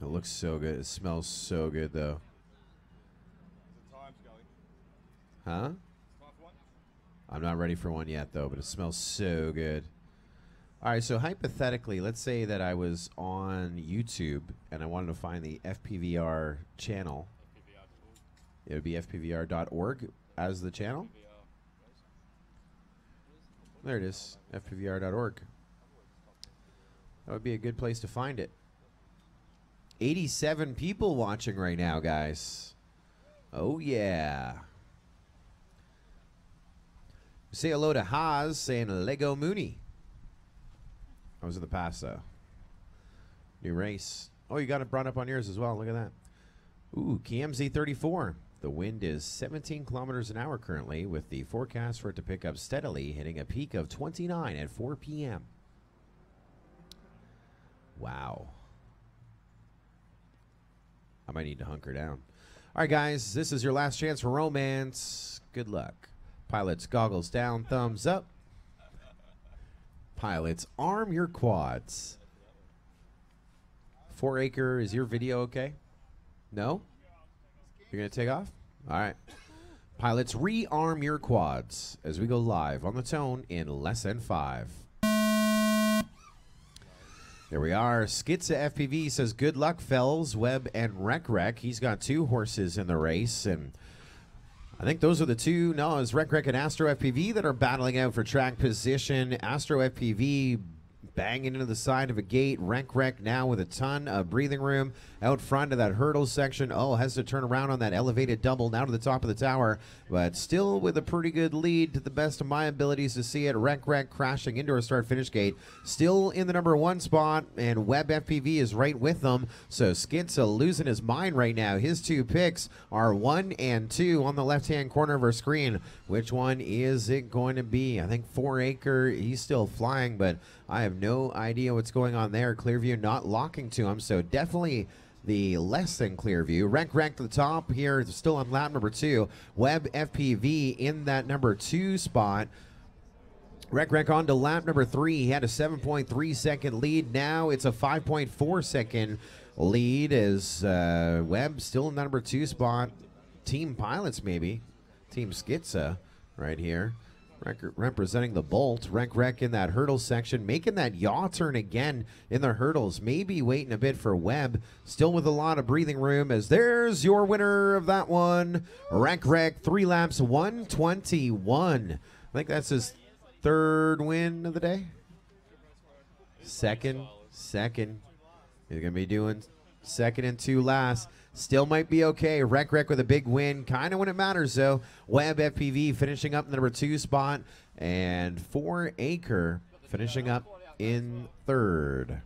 It looks so good. It smells so good, though. Huh? I'm not ready for one yet, though, but it smells so good. All right, so hypothetically, let's say that I was on YouTube and I wanted to find the FPVR channel. It would be fpvr.org as the channel. There it is, fpvr.org. That would be a good place to find it. 87 people watching right now, guys. Oh, yeah. Say hello to Haas saying Lego Mooney. I was in the past, though. New race. Oh, you got it brought up on yours as well. Look at that. Ooh, KMZ 34. The wind is 17 kilometers an hour currently, with the forecast for it to pick up steadily, hitting a peak of 29 at 4 p.m. Wow. I might need to hunker down. All right, guys, this is your last chance for romance. Good luck. Pilots, goggles down, thumbs up. Pilots, arm your quads. Four acre, is your video okay? No? You're going to take off? All right. Pilots, rearm your quads as we go live on the tone in less than five. There we are. Skitza FPV says, Good luck, Fells, Webb, and Rec Rec. He's got two horses in the race, and I think those are the two. No, it's Rec Rec and Astro FPV that are battling out for track position. Astro FPV banging into the side of a gate. Rec Rec now with a ton of breathing room out front of that hurdle section. Oh, has to turn around on that elevated double now to the top of the tower, but still with a pretty good lead to the best of my abilities to see it. Rec Rec crashing into our start finish gate, still in the number one spot, and Web FPV is right with them. So Skitsa losing his mind right now. His two picks are one and two on the left hand corner of our screen. Which one is it going to be? I think Four Acre, he's still flying, but I have no idea what's going on there. ClearView not locking to him, so definitely the less than clear view. Rank rank to the top here, still on lap number two. Web FPV in that number two spot. Rec Rec on to lap number three. He had a 7.3 second lead. Now it's a 5.4 second lead as uh, Webb still in the number two spot. Team Pilots, maybe. Team Skitsa right here. Representing the Bolt. Rec Rec in that hurdle section, making that yaw turn again in the hurdles. Maybe waiting a bit for Webb. Still with a lot of breathing room as there's your winner of that one. Rec Rec, three laps, 121. I think that's his third win of the day. Second, second. He's going to be doing second and two last. Still might be okay. Rec Rec with a big win. Kind of when it matters, though. Web FPV finishing up in the number two spot. And Four Acre finishing up in third.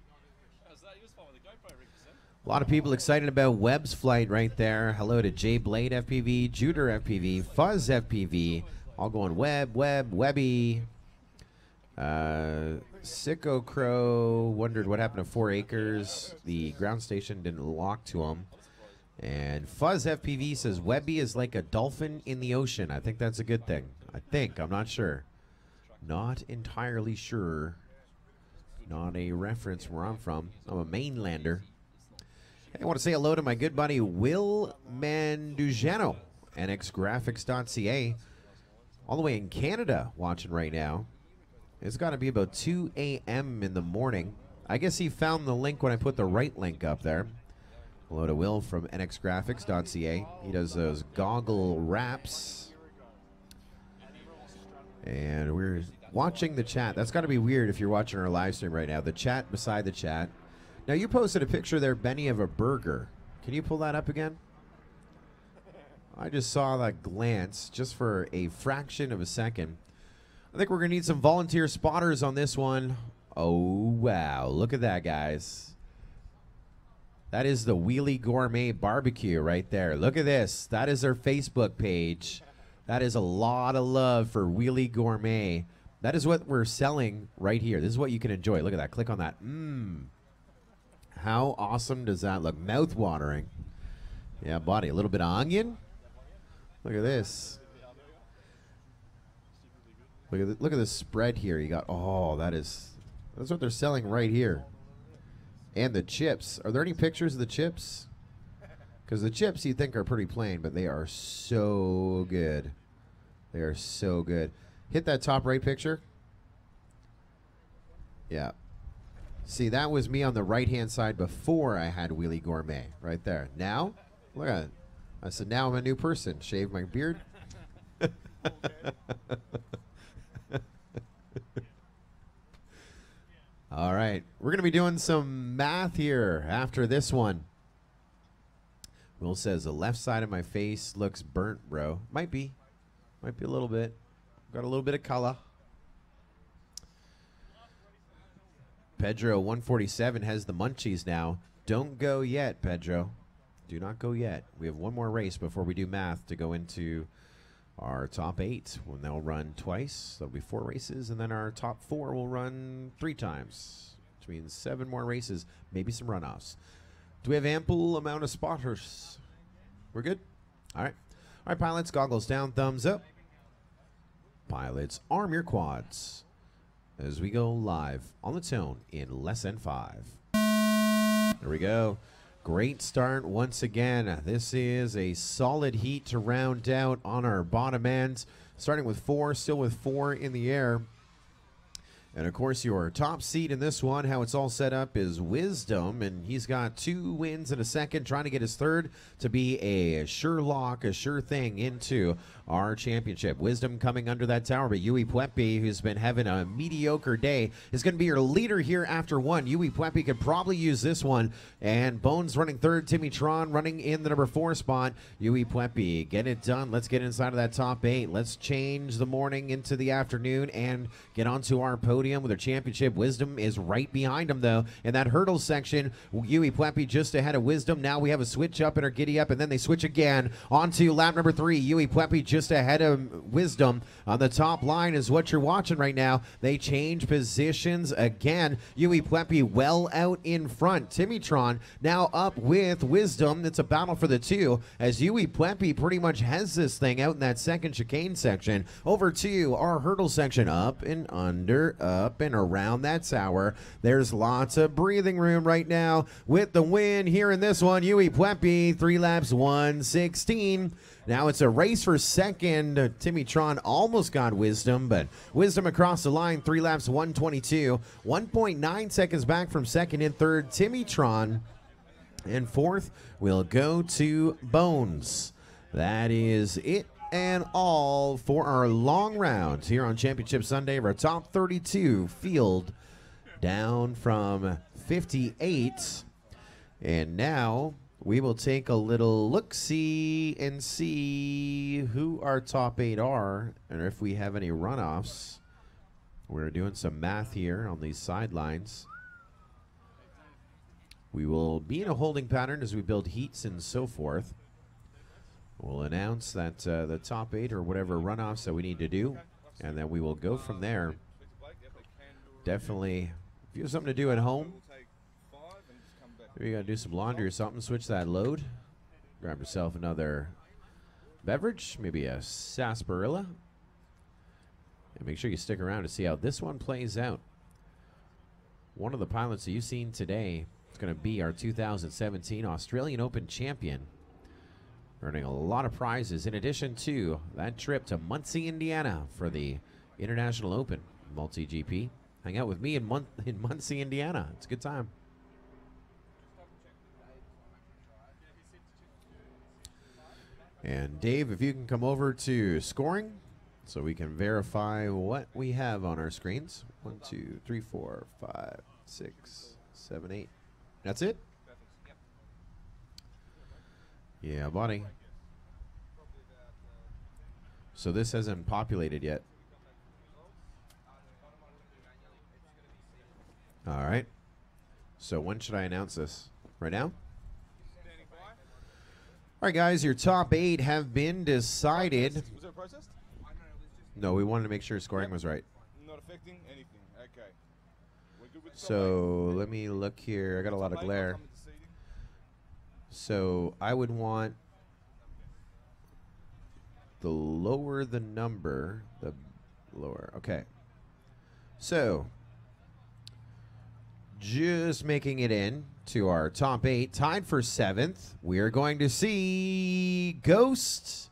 A lot of people excited about Webb's flight right there. Hello to J Blade FPV, Juder FPV, Fuzz FPV. All going Web, Web, Webby. Uh, Sicko Crow wondered what happened to Four Acres. The ground station didn't lock to him. And Fuzz FPV says Webby is like a dolphin in the ocean. I think that's a good thing. I think. I'm not sure. Not entirely sure. Not a reference where I'm from. I'm a mainlander. I want to say hello to my good buddy Will Mandujano, NXGraphics.ca, all the way in Canada, watching right now. It's got to be about 2 a.m. in the morning. I guess he found the link when I put the right link up there. Hello to Will from NXGraphics.ca. He does those goggle wraps. And we're watching the chat. That's got to be weird if you're watching our live stream right now. The chat beside the chat. Now, you posted a picture there, Benny, of a burger. Can you pull that up again? I just saw that glance just for a fraction of a second. I think we're going to need some volunteer spotters on this one. Oh, wow. Look at that, guys. That is the Wheelie Gourmet Barbecue right there. Look at this. That is their Facebook page. That is a lot of love for Wheelie Gourmet. That is what we're selling right here. This is what you can enjoy. Look at that. Click on that. Mmm. How awesome does that look? Mouth watering. Yeah, buddy. A little bit of onion. Look at this. Look at the, look at this spread here. You got oh, that is that's what they're selling right here. And the chips. Are there any pictures of the chips? Because the chips you think are pretty plain, but they are so good. They are so good. Hit that top right picture. Yeah. See, that was me on the right hand side before I had Wheelie Gourmet. Right there. Now, look at it. I said, now I'm a new person. Shave my beard. (laughs) All right. We're going to be doing some math here after this one. Will says the left side of my face looks burnt, bro. Might be. Might be a little bit. Got a little bit of color. Pedro 147 has the munchies now. Don't go yet, Pedro. Do not go yet. We have one more race before we do math to go into our top eight. When they'll run twice, there'll be four races, and then our top four will run three times, which means seven more races, maybe some runoffs. Do we have ample amount of spotters? We're good. All right. All right, pilots, goggles down, thumbs up. Pilots, arm your quads as we go live on the tone in less than five. There we go. Great start once again. This is a solid heat to round out on our bottom ends. Starting with four, still with four in the air. And of course, your top seed in this one, how it's all set up, is Wisdom, and he's got two wins in a second, trying to get his third to be a sure lock, a sure thing into our championship. Wisdom coming under that tower, but Yui Puepi, who's been having a mediocre day, is going to be your leader here after one. Yui Puepi could probably use this one, and Bones running third, Timmy Tron running in the number four spot. Yui Puepi, get it done. Let's get inside of that top eight. Let's change the morning into the afternoon and get onto our podium with our championship. Wisdom is right behind him, though, in that hurdle section. Yui Puepi just ahead of Wisdom. Now we have a switch up in our giddy up, and then they switch again onto lap number three. Yui Puepi just ahead of Wisdom on the top line is what you're watching right now. They change positions again. Yui Puepi well out in front. Timitron now up with Wisdom. It's a battle for the two as Yui Puepi pretty much has this thing out in that second chicane section. Over to our hurdle section, up and under, up and around that tower. There's lots of breathing room right now with the win here in this one. Yui Puepi, three laps, 116. Now it's a race for second. Timmy Tron almost got Wisdom, but Wisdom across the line, three laps, 122. 1.9 seconds back from second and third. Timmy Tron. And fourth, we'll go to Bones. That is it and all for our long round here on Championship Sunday of our top 32 field down from 58. And now we will take a little look see and see who our top eight are and if we have any runoffs. We're doing some math here on these sidelines. We will be in a holding pattern as we build heats and so forth. We'll announce that uh, the top eight or whatever runoffs that we need to do, and then we will go from there. Definitely, if you have something to do at home, maybe you got to do some laundry or something, switch that load. Grab yourself another beverage, maybe a sarsaparilla. And make sure you stick around to see how this one plays out. One of the pilots that you've seen today is going to be our 2017 Australian Open champion earning a lot of prizes in addition to that trip to Muncie, Indiana for the International Open MultiGP. Hang out with me in, Mun- (laughs) in Muncie, Indiana. It's a good time. And Dave, if you can come over to scoring so we can verify what we have on our screens. One, two, three, four, five, six, seven, eight. That's it? Yeah, buddy. So this hasn't populated yet. All right. So when should I announce this? Right now? All right, guys, your top eight have been decided. Was there a protest? No, we wanted to make sure scoring was right. Not affecting anything. Okay. We're good with the top So let me look here. I got a lot of glare. Come with the seating. So I would want the lower the number, the lower. Okay. So just making it in to our top eight, tied for seventh. We are going to see Ghost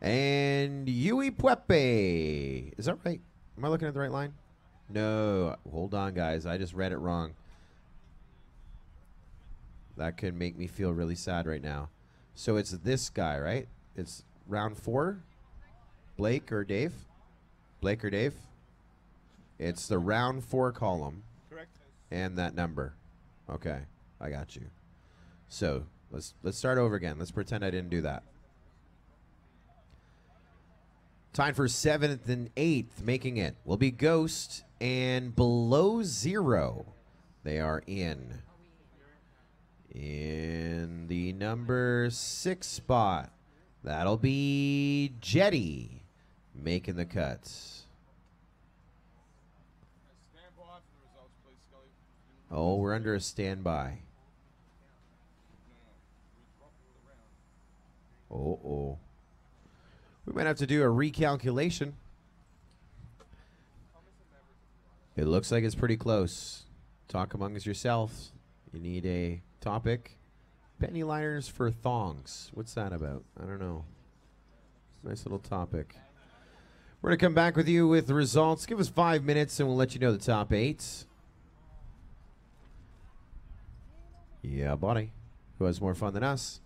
and Yui Puepe. Is that right? Am I looking at the right line? No. Hold on, guys. I just read it wrong. That could make me feel really sad right now. So it's this guy, right? It's round four. Blake or Dave? Blake or Dave? It's the round four column Correct. and that number. Okay, I got you. So let's let's start over again. Let's pretend I didn't do that. Time for seventh and eighth, making it will be Ghost and below zero. They are in in the number six spot. That'll be Jetty making the cuts. Oh, we're under a standby. Oh, oh. We might have to do a recalculation. It looks like it's pretty close. Talk amongst yourselves. You need a topic. Penny liners for thongs. What's that about? I don't know. Nice little topic. We're going to come back with you with the results. Give us five minutes and we'll let you know the top eight. Yeah, buddy. Who has more fun than us?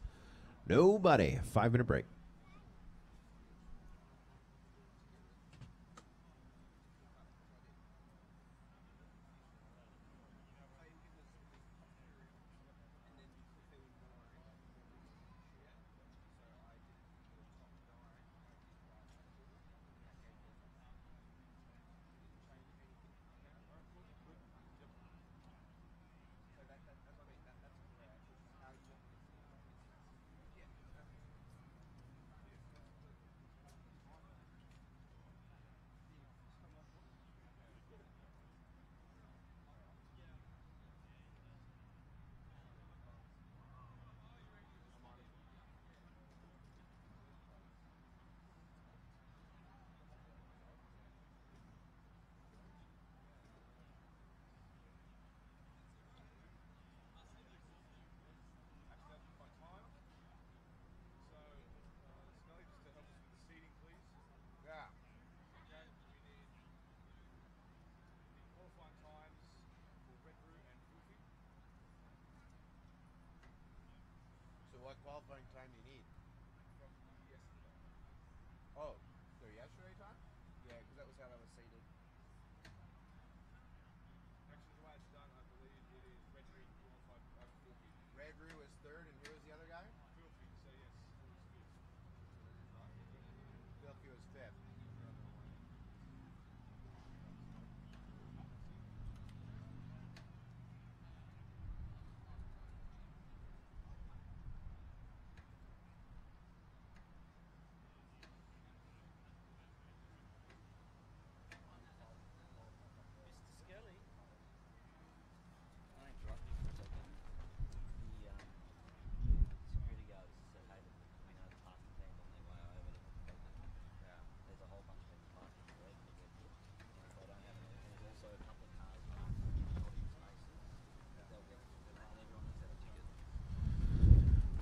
Nobody. Five minute break.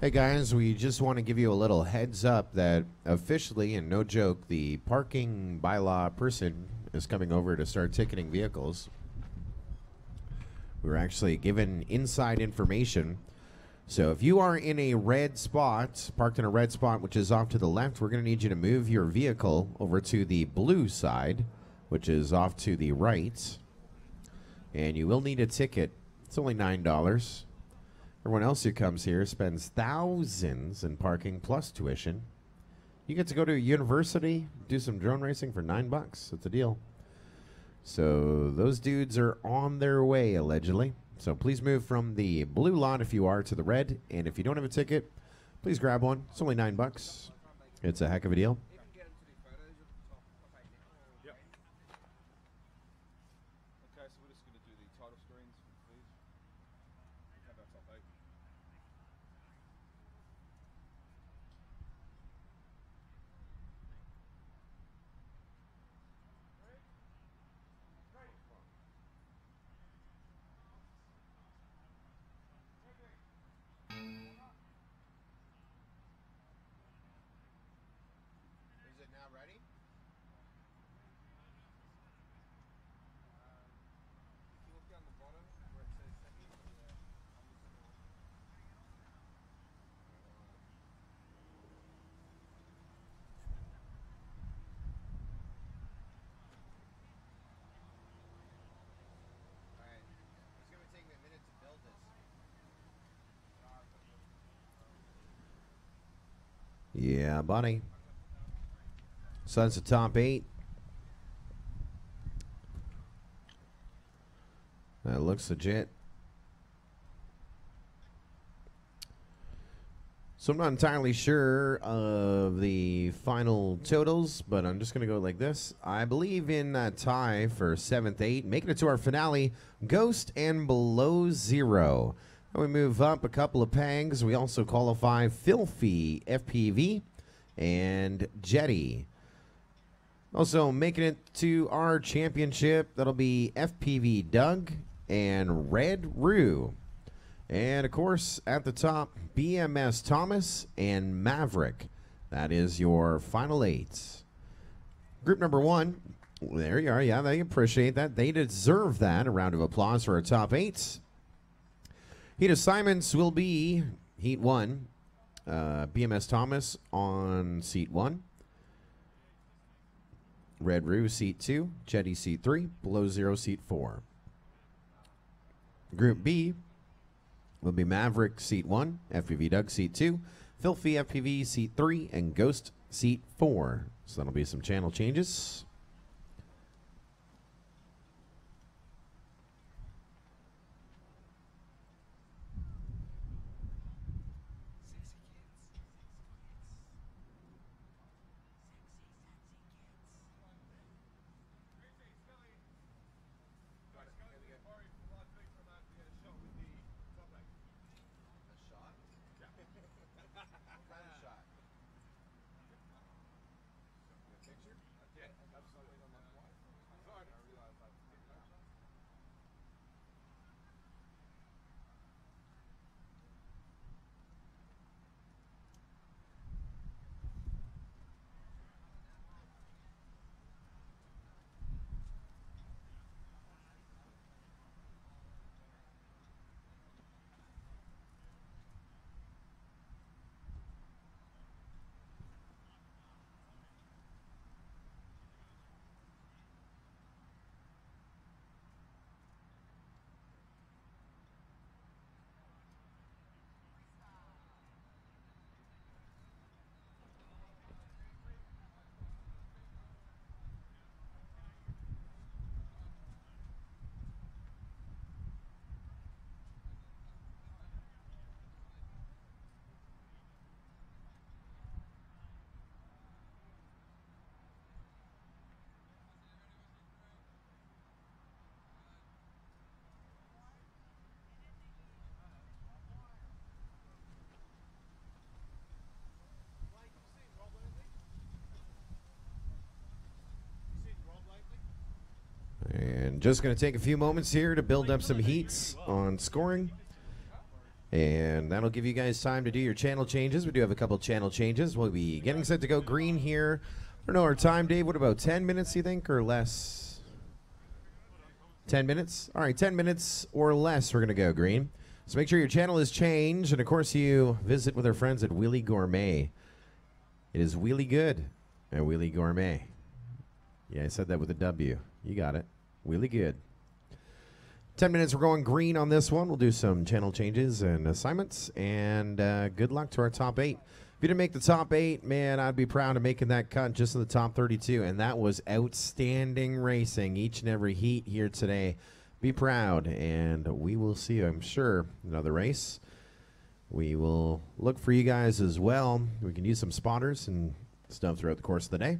Hey guys, we just want to give you a little heads up that officially, and no joke, the parking bylaw person is coming over to start ticketing vehicles. We were actually given inside information. So if you are in a red spot, parked in a red spot, which is off to the left, we're going to need you to move your vehicle over to the blue side, which is off to the right. And you will need a ticket. It's only $9. Everyone else who comes here spends thousands in parking plus tuition. You get to go to a university, do some drone racing for nine bucks. It's a deal. So those dudes are on their way, allegedly. So please move from the blue lot if you are to the red. And if you don't have a ticket, please grab one. It's only nine bucks. It's a heck of a deal. Yep. Okay, so we're just going to do the title screens, please. Have our top eight. Is it now ready? If you look down the bottom where it says second, yeah, I'm missing one. Alright. It's gonna take me a minute to build this. So that's the top eight. That looks legit. So I'm not entirely sure of the final totals, but I'm just going to go like this. I believe in that tie for seventh, eight, making it to our finale, Ghost and Below Zero. And we move up a couple of pangs. We also qualify Filthy FPV and Jetty. Also making it to our championship, that'll be FPV Doug and Red Roo. And of course, at the top, BMS Thomas and Maverick. That is your final eight. Group number one. There you are. Yeah, they appreciate that. They deserve that. A round of applause for our top eight. Heat assignments will be Heat 1, uh, BMS Thomas on seat 1, Red Roo seat 2, Jetty seat 3, Below Zero seat 4. Group B will be Maverick seat 1, FPV Doug seat 2, Filthy FPV seat 3, and Ghost seat 4. So that'll be some channel changes. Just going to take a few moments here to build up some heats on scoring. And that'll give you guys time to do your channel changes. We do have a couple channel changes. We'll be getting set to go green here. I don't know our time, Dave. What about 10 minutes, you think, or less? 10 minutes? All right, 10 minutes or less, we're going to go green. So make sure your channel is changed. And of course, you visit with our friends at Wheelie Gourmet. It is Wheelie Good at Wheelie Gourmet. Yeah, I said that with a W. You got it. Really good. 10 minutes, we're going green on this one. We'll do some channel changes and assignments. And uh, good luck to our top eight. If you didn't make the top eight, man, I'd be proud of making that cut just in the top 32. And that was outstanding racing each and every heat here today. Be proud. And we will see you, I'm sure, another race. We will look for you guys as well. We can use some spotters and stuff throughout the course of the day.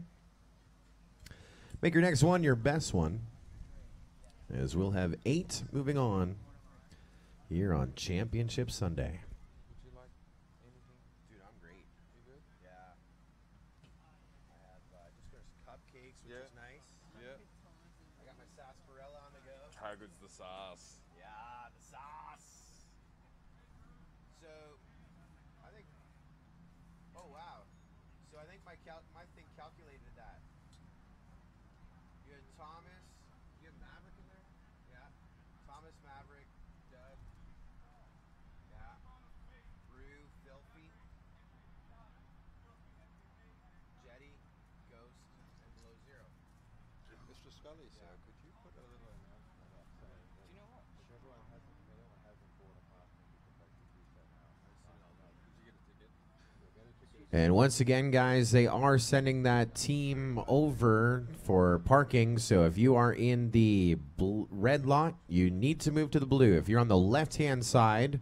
Make your next one your best one as we'll have eight moving on here on Championship Sunday. Would you like anything? Dude, I'm great. You good? Yeah. I have uh, just finished cupcakes, which is nice. Yeah. I got my sarsaparilla on the go. How good's the sauce? Yeah, the sauce. So, I think. Oh wow. So I think my cal- my thing calculated that. You had Thomas. You have Maverick in there. Yeah. Thomas Maverick, Doug. Yeah. Roo, Filthy. Jetty, Ghost, and Below Zero. Mr. Scully, sir, could you put a little announcement up saying that Do you know what? if everyone hasn't, if anyone hasn't bought a pass, then you can basically use that now. Did you get a ticket? You'll get a ticket. And once again, guys, they are sending that team over for parking. So if you are in the red lot, you need to move to the blue. If you're on the left hand side,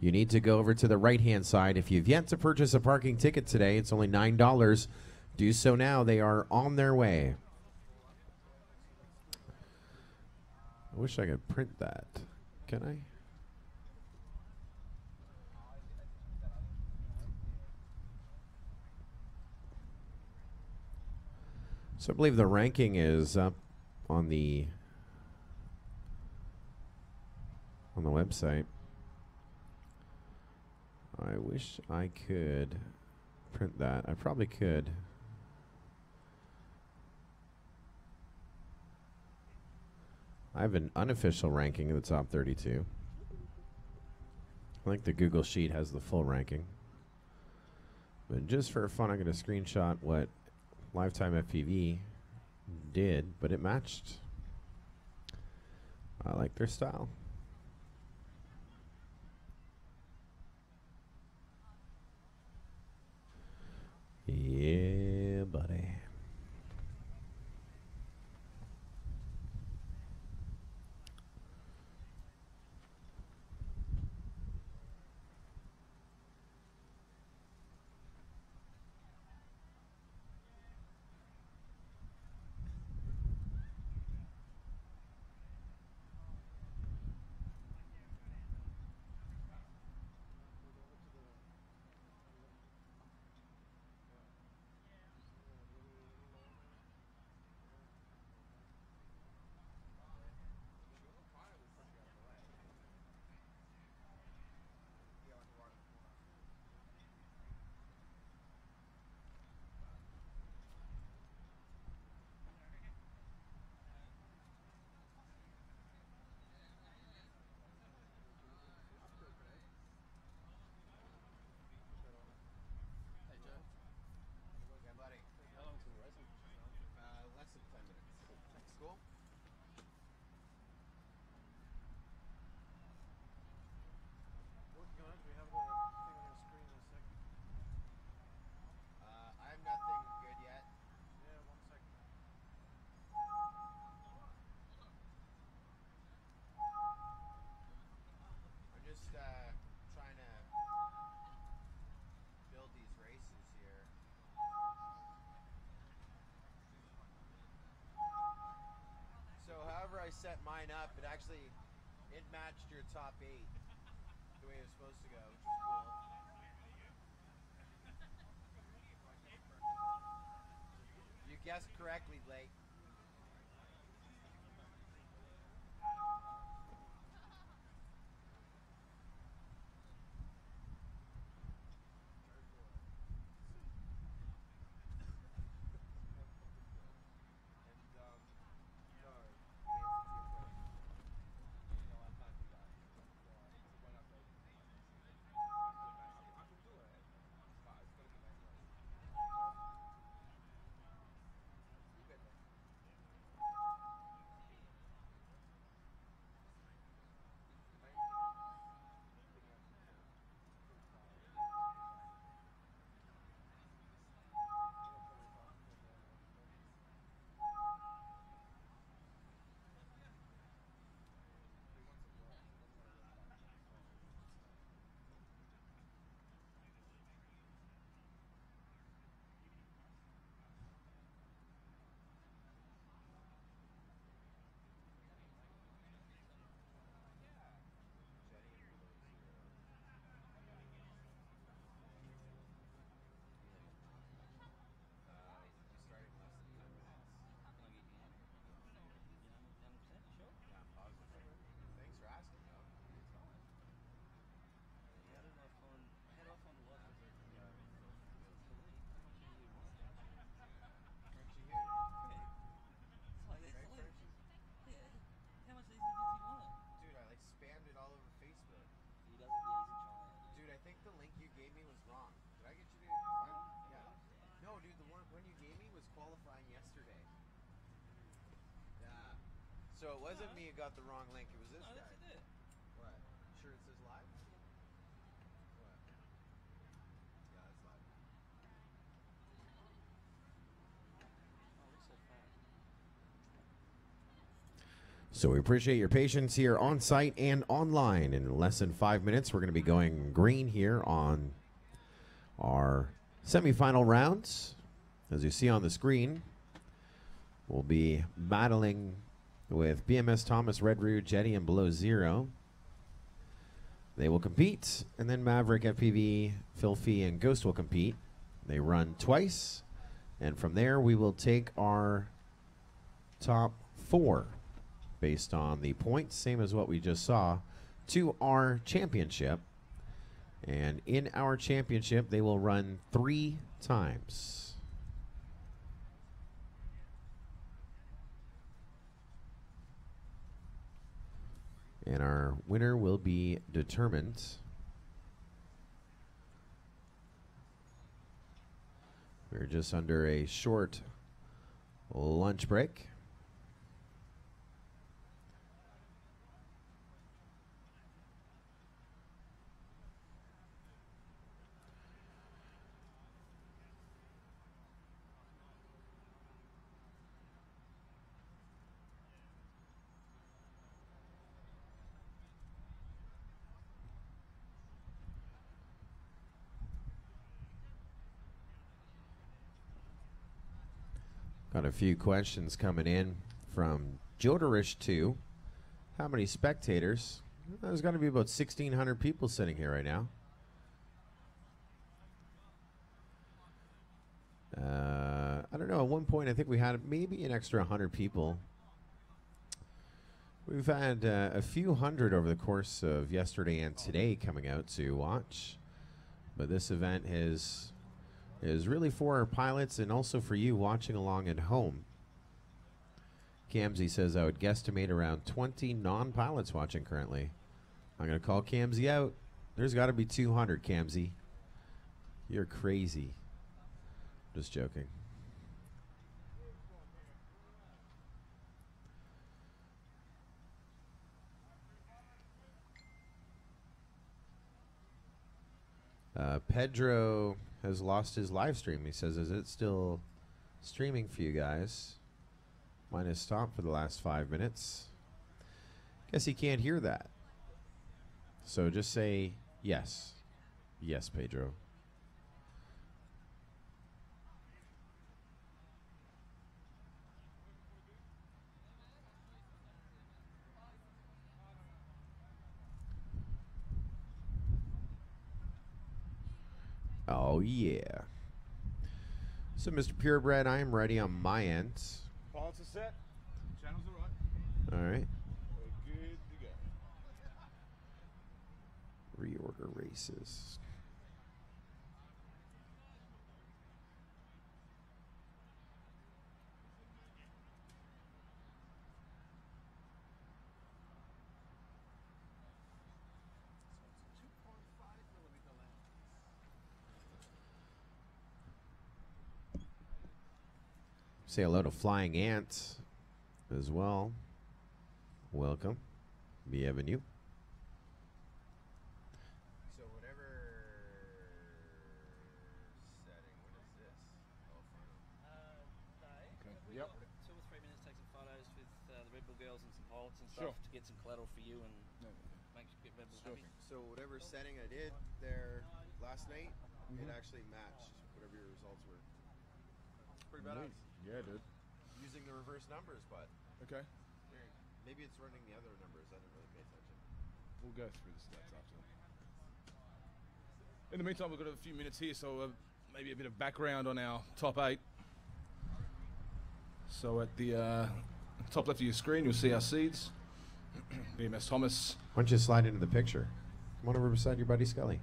you need to go over to the right hand side. If you've yet to purchase a parking ticket today, it's only $9. Do so now. They are on their way. I wish I could print that. Can I? So I believe the ranking is up on the on the website. I wish I could print that. I probably could. I have an unofficial ranking of the top 32. I think the Google Sheet has the full ranking. But just for fun, I'm going to screenshot what LiveTime FPV did, but it matched. I like their style. Yeah, buddy. Hey, Joe. Yeah, buddy. How long till the racing? Uh, less than 10 minutes. School? Working on it. We have the thing on your screen in a second. Uh, I have nothing good yet. Yeah, one second. I'm just uh, trying to build these races here. So, mine up, it actually it matched your top eight the way it was supposed to go, which was cool. You guessed correctly, Blake. Wasn't me who got the wrong link. It was this oh, No, guy. that's it. What? Sure, it says live. What? Yeah, it's live. Oh, looks so fast. So we appreciate your patience here on site and online. In less than five minutes, we're going to be going green here on our semifinal rounds. As you see on the screen, we'll be battling with BMS Thomas, Red Roo, Jetty, and Below Zero. They will compete, and then Maverick, FPV, Filthy, and Ghost will compete. They run twice, and from there we will take our top four based on the points, same as what we just saw, to our championship. And in our championship, they will run three times. And our winner will be determined. We're just under a short lunch break. Got a few questions coming in from Joderish 2. How many spectators? There's going to be about 1,600 people sitting here right now. Uh, I don't know. At one point, I think we had maybe an extra 100 people. We've had uh, a few hundred over the course of yesterday and today coming out to watch. But this event is is really for our pilots and also for you watching along at home. Kamsey says I would guesstimate around 20 non-pilots watching currently. I'm going to call Kamsey out. There's got to be 200, Kamsey. You're crazy. Just joking. Uh, Pedro has lost his live stream. He says, "Is it still streaming for you guys?" Mine has stopped for the last five minutes. Guess he can't hear that. So just say yes. Yes, Pedro. Oh, yeah. So, Mr. Purebred, I am ready on my end. Set. Channels are right. All right. We're good to go. Reorder races. Say hello to Flying Ant as well. Welcome. Bienvenue. So whatever setting, what is this? Oh, final. Okay. Yep. Two or three minutes, take some photos with uh, the Red Bull girls and some pilots and Sure. stuff to get some collateral for you and make sure get Red Bull Sure. happy. So whatever setting I did there last night, Mhm. it actually matched whatever your results were. Pretty badass. Neat. Yeah, dude. Using the reverse numbers, but Okay. maybe it's running the other numbers. I didn't really pay attention. We'll go through the stats after. In the meantime, we've got a few minutes here, so uh, maybe a bit of background on our top eight. So at the uh, top left of your screen, you'll see our seeds. (clears throat) BMS Thomas, Why don't you slide into the picture? Come on over beside your buddy Scully.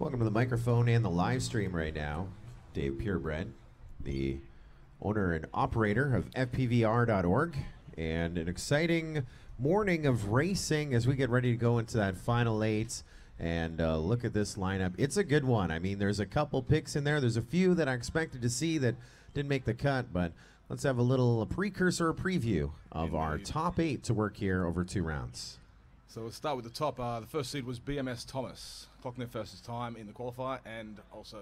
Welcome to the microphone and the live stream right now. Dave Purebred, the owner and operator of FPVR.org, and an exciting morning of racing as we get ready to go into that final eight. And uh, look at this lineup. It's a good one. I mean, there's a couple picks in there. There's a few that I expected to see that didn't make the cut, but let's have a little precursor preview of our top eight to work here over two rounds. So we'll start with the top. Uh, the first seed was BMS Thomas, clocking their fastest time in the qualifier and also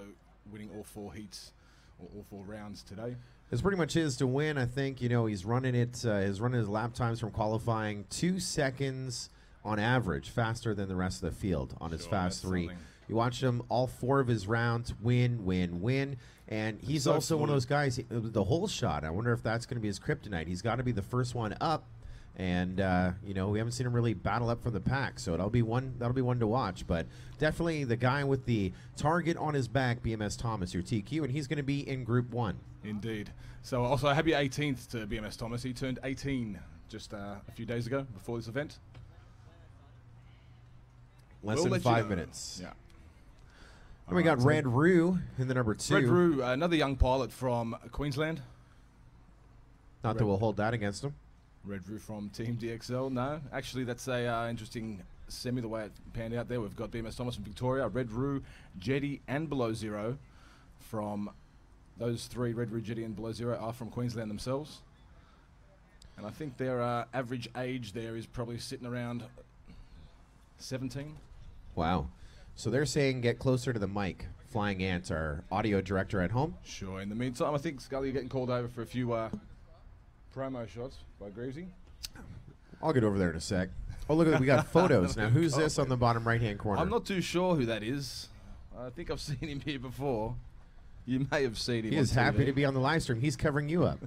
winning all four heats or all four rounds today. It's pretty much his to win. I think you know he's running it. Uh, he's running his lap times from qualifying two seconds on average faster than the rest of the field on his fast three. something. You watch him all four of his rounds win, win, win, and he's so also one of those guys. he- The whole shot. I wonder if that's going to be his kryptonite. He's got to be the first one up. And uh, you know we haven't seen him really battle up from the pack, so that'll be one that'll be one to watch. But definitely the guy with the target on his back, BMS Thomas, your TQ, and he's going to be in Group One. Indeed. So also happy 18th to BMS Thomas. He turned 18 just uh, a few days ago before this event. Less We'll than let you five know. minutes. Yeah. And we got so- Red Roo in the number two. Red Roo, another young pilot from Queensland. Not that we'll hold that against him. Red Roo from Team DXL. No, actually, that's a uh, interesting semi the way it panned out there. We've got BMS Thomas from Victoria, Red Roo, Jetty, and Below Zero from those three. Red Roo, Jetty, and Below Zero are from Queensland themselves. And I think their uh, average age there is probably sitting around 17. Wow. So they're saying get closer to the mic. Flying Ants, our audio director at home. Sure. In the meantime, I think Scully, you're getting called over for a few uh, promo shots by Greasy. I'll get over there in a sec. Oh, look at we got (laughs) photos now. Who's this on the bottom right hand corner? I'm not too sure who that is. I think I've (laughs) seen him here before. You may have seen him. He on is happy to be on the live stream. He's covering you up.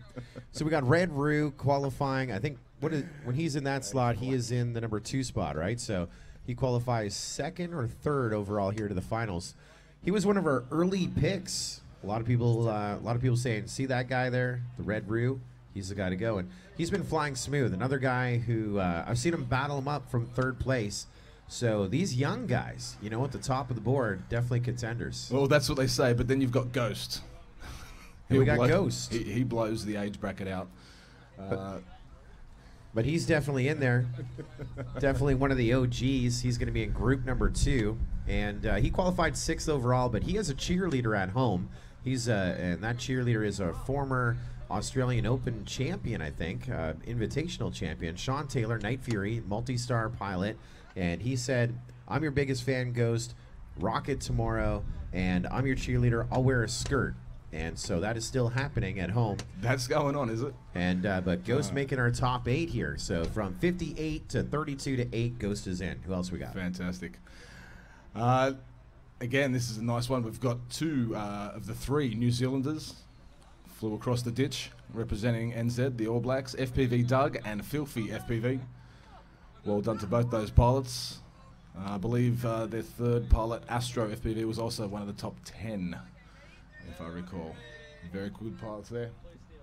so we got Red Roo qualifying. I think what is when he's in that slot, he is in the number two spot, right? So he qualifies second or third overall here to the finals. He was one of our early picks. A lot of people, uh, a lot of people saying, "See that guy there, the Red Roo? He's the guy to go." And he's been flying smooth. Another guy who uh, I've seen him battle him up from third place. So these young guys, you know, at the top of the board, definitely contenders. Well, that's what they say, but then you've got Ghost. (laughs) We got blow- Ghost. He, he blows the age bracket out. Uh, But he's definitely in there. definitely one of the OGs. He's going to be in group number two, and uh, he qualified sixth overall. But he has a cheerleader at home. He's uh, and that cheerleader is a former Australian Open champion, I think, uh, invitational champion, Sean Taylor, Night Fury, multi-star pilot, and he said, "I'm your biggest fan, Ghost. Rock it tomorrow, and I'm your cheerleader. I'll wear a skirt." And so that is still happening at home. That's going on, is it? And uh, but Ghost Uh. making our top eight here. So from 58 to 32 to eight, Ghost is in. Who else we got? Fantastic. Uh, again, this is a nice one. We've got two uh, of the three New Zealanders flew across the ditch representing NZ, the All Blacks, FPV Doug and Filthy FPV. Well done to both those pilots. Uh, I believe uh, their third pilot, Astro FPV, was also one of the top 10, if I recall. Very good pilots there.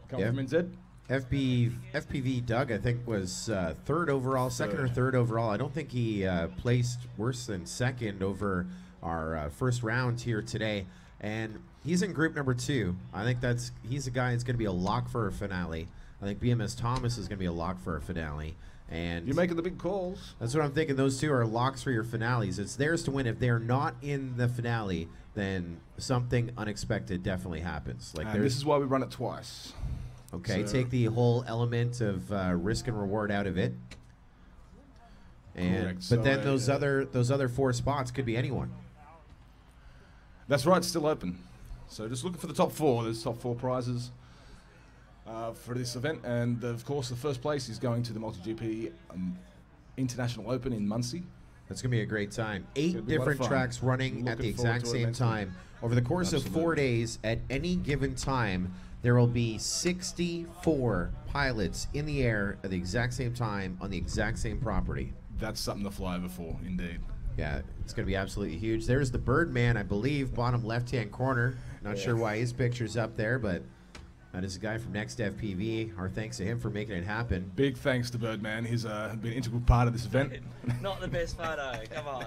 Coming Yeah. from NZ. FB, FPV Doug, I think, was uh, third overall, second or Third. third overall. I don't think he uh, placed worse than second over our uh, first round here today. And he's in group number two. I think that's he's a guy that's going to be a lock for a finale. I think BMS Thomas is going to be a lock for a finale. And You're making the big calls. That's what I'm thinking. Those two are locks for your finales. It's theirs to win. If they're not in the finale, then something unexpected definitely happens. Like and this is why we run it twice. okay. so- take the whole element of uh, risk and reward out of it. And Correct. but So, then uh, those other those other four spots could be anyone. That's right, it's still open. So just looking for the top four. There's top four prizes uh, for this event, and of course, the first place is going to the MultiGP um, International Open in Muncie. That's gonna be a great time. Eight Gonna be a lot of different tracks running at the exact same time over the course of four days. At any given time, there will be 64 pilots in the air at the exact same time on the exact same property. That's something to fly over for, indeed. Yeah, it's going to be absolutely huge. There's the Birdman, I believe, bottom left-hand corner. Not sure why his picture's up there, but that is a guy from Next FPV. Our thanks to him for making it happen. Big thanks to Birdman. He's uh, been an integral part of this event. (laughs) Not the best photo. Come on.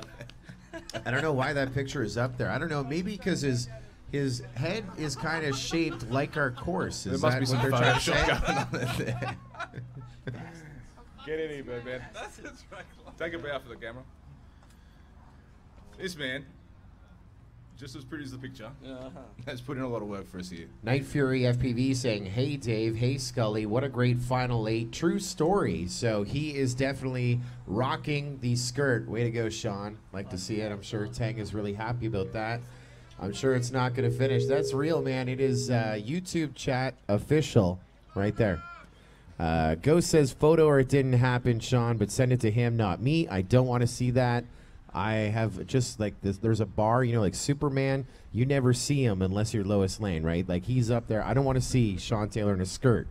I don't know why that picture is up there. I don't know, maybe because his his head is kind of shaped like our course. Is there must that be some what they're trying to Photoshop say? going on there. Get in here, Birdman. That's his track line. Take a bow for the camera. This man, just as pretty as the picture, Uh-huh. has put in a lot of work for us here. Night Fury FPV saying, "Hey Dave, hey Scully, what a great final eight! True story." So he is definitely rocking the skirt. Way to go, Sean! Like to see it. I'm sure Tang is really happy about that. I'm sure it's not going to finish. That's real, man. It is uh, YouTube chat official, right there. Uh, Ghost says photo or it didn't happen, Sean, but send it to him, not me. I don't want to see that. I have just like this. There's a bar, you know, like Superman. You never see him unless you're Lois Lane, right? Like he's up there. I don't want to see Sean Taylor in a skirt.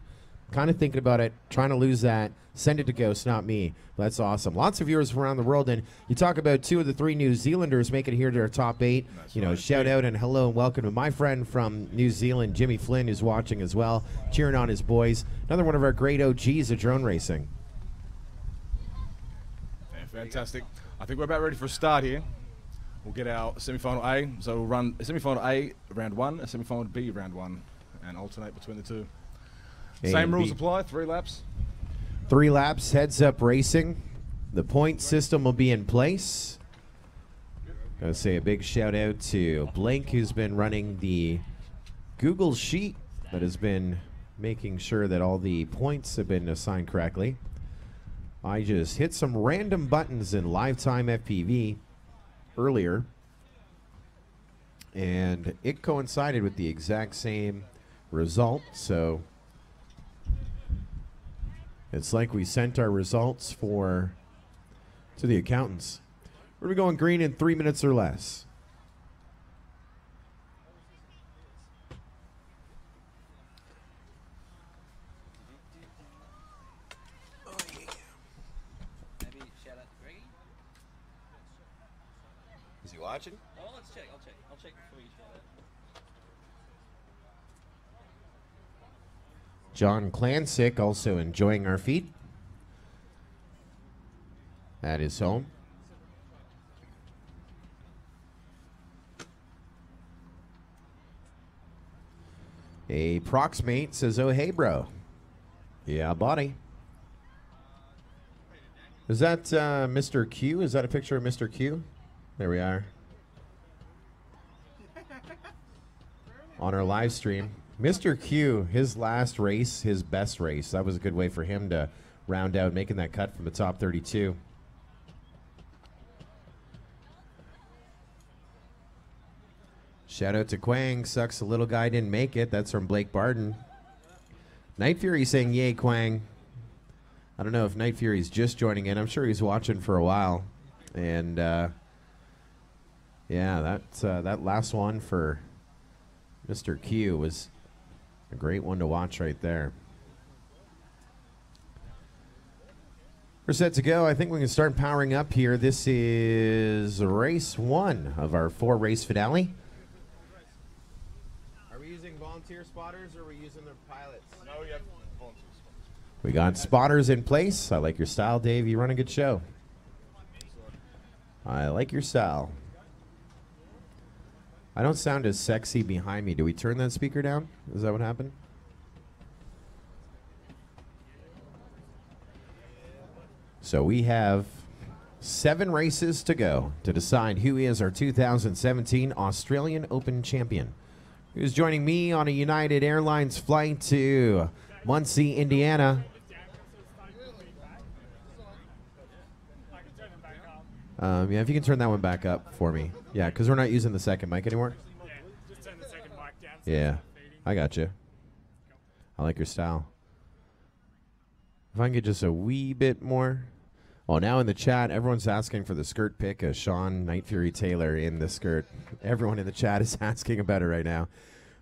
Kind of thinking about it, trying to lose that. Send it to Ghost, not me. That's awesome. Lots of viewers from around the world, and you talk about two of the three New Zealanders making it here to our top eight. That's you know, right. shout out and hello and welcome to my friend from New Zealand, Jimmy Flynn, who's watching as well, cheering on his boys. Another one of our great OGs of drone racing. Fantastic. I think we're about ready for a start here. We'll get our semi-final A. So we'll run a semi-final A round one, a semi-final B round one, and alternate between the two. A Same rules B. apply. Three laps. Three laps, heads up racing. The point system will be in place. Gotta say a big shout out to Blake, who's been running the Google Sheet that has been making sure that all the points have been assigned correctly. I just hit some random buttons in LiveTime FPV earlier, and it coincided with the exact same result, so it's like we sent our results for to the accountants. We're going green in three minutes or less. John Clansick also enjoying our feed at his home. A proxmate says, "Oh hey, bro, yeah, buddy." Is that uh, Mr. Q? Is that a picture of Mr. Q? There we are. (laughs) On our live stream. Mr. Q, his last race, his best race. That was a good way for him to round out making that cut from the top 32. Shout out to Quang. Sucks the little guy didn't make it. That's from Blake Barden. Night Fury saying, Yay, Quang. I don't know if Night Fury's just joining in. I'm sure he's watching for a while. And uh, yeah, that, uh, that last one for Mr. Q was a great one to watch right there. We're set to go. I think we can start powering up here. This is race one of our four race finale. Are we using volunteer spotters or are we using the pilots? No, you have volunteers. We got spotters in place. I like your style, Dave. You run a good show. I like your style. I don't sound as sexy behind me. Do we turn that speaker down? Is that what happened? So we have seven races to go to decide who is our 2017 Australian Open champion. Who's joining me on a United Airlines flight to Muncie, Indiana? Um, yeah, if you can turn that one back up for me. Yeah, because we're not using the second mic anymore. Just turn the second mic down. Yeah, I got you. I like your style. If I can get just a wee bit more. Oh, now in the chat, everyone's asking for the skirt pick of Sean Night Fury Taylor in the skirt. (laughs) Everyone in the chat is (laughs) asking about it right now.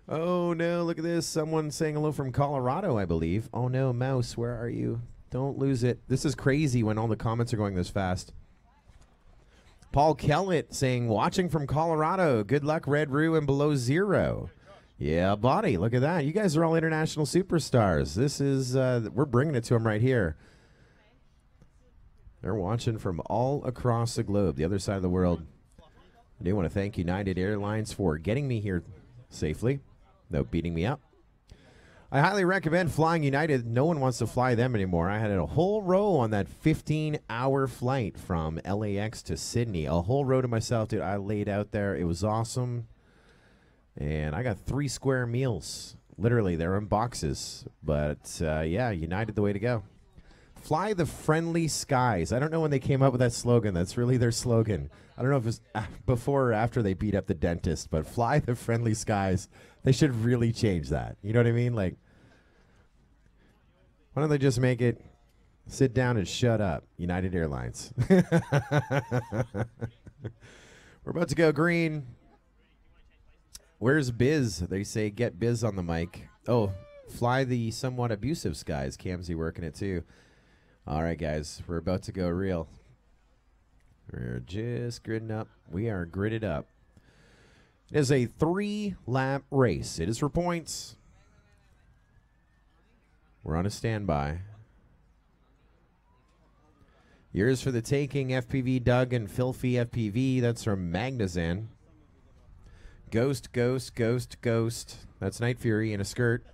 Oh no, look at this. Someone saying hello from Colorado, I believe. Oh no, Mouse, where are you? Don't lose it. This is crazy when all the comments are going this fast. Paul Kellett saying, watching from Colorado. Good luck, Red Roo and below zero. Yeah, buddy. Look at that. You guys are all international superstars. This is, uh, we're bringing it to them right here. They're watching from all across the globe, the other side of the world. I do want to thank United Airlines for getting me here safely, no beating me up. I highly recommend flying United. No one wants to fly them anymore. I had a whole row on that 15 hour flight from LAX to Sydney. A whole row to myself, dude. I laid out there. It was awesome. And I got three square meals. Literally, they're in boxes. But uh, yeah, United the way to go. Fly the friendly skies. I don't know when they came up with that slogan. That's really their slogan. I don't know if it's uh, before or after they beat up the dentist, but fly the friendly skies. They should really change that. You know what I mean? Like, why don't they just make it sit down and shut up, United Airlines? (laughs) We're about to go green. Where's Biz? They say get Biz on the mic. Oh, fly the somewhat abusive skies. Camsy working it too. All right, guys, we're about to go real. We're just gridding up. We are gridded up. It is a three lap race. It is for points. We're on a standby. Yours for the taking, FPV Doug and Filthy FPV. That's from Magnazan. Ghost, Ghost, Ghost, Ghost. That's Night Fury in a skirt.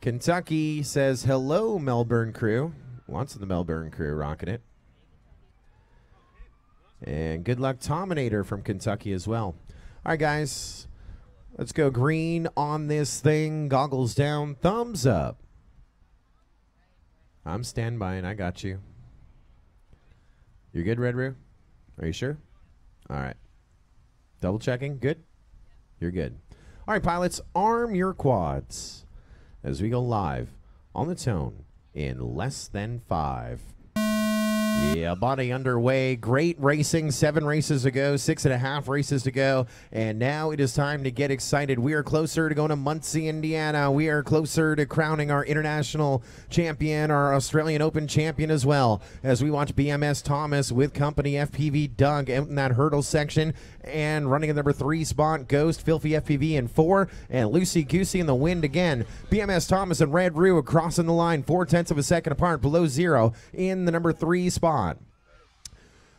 Kentucky says hello, Melbourne crew. Lots of the Melbourne crew rocking it. And good luck, Tominator from Kentucky as well. All right, guys. Let's go green on this thing. Goggles down, thumbs up. I'm standby and I got you. You're good, Red Roo? Are you sure? All right. Double checking. Good? You're good. All right, pilots, arm your quads as we go live on the tone in less than five. Yeah, body underway. Great racing. Seven races to go, six and a half races to go. And now it is time to get excited. We are closer to going to Muncie, Indiana. We are closer to crowning our international champion, our Australian Open champion as well. As we watch BMS Thomas with company FPV Doug out in that hurdle section and running in number three spot, Ghost, Filthy FPV in four, and Lucy Goosey in the wind again. BMS Thomas and Red Roo crossing the line, four tenths of a second apart, below zero in the number three spot respond.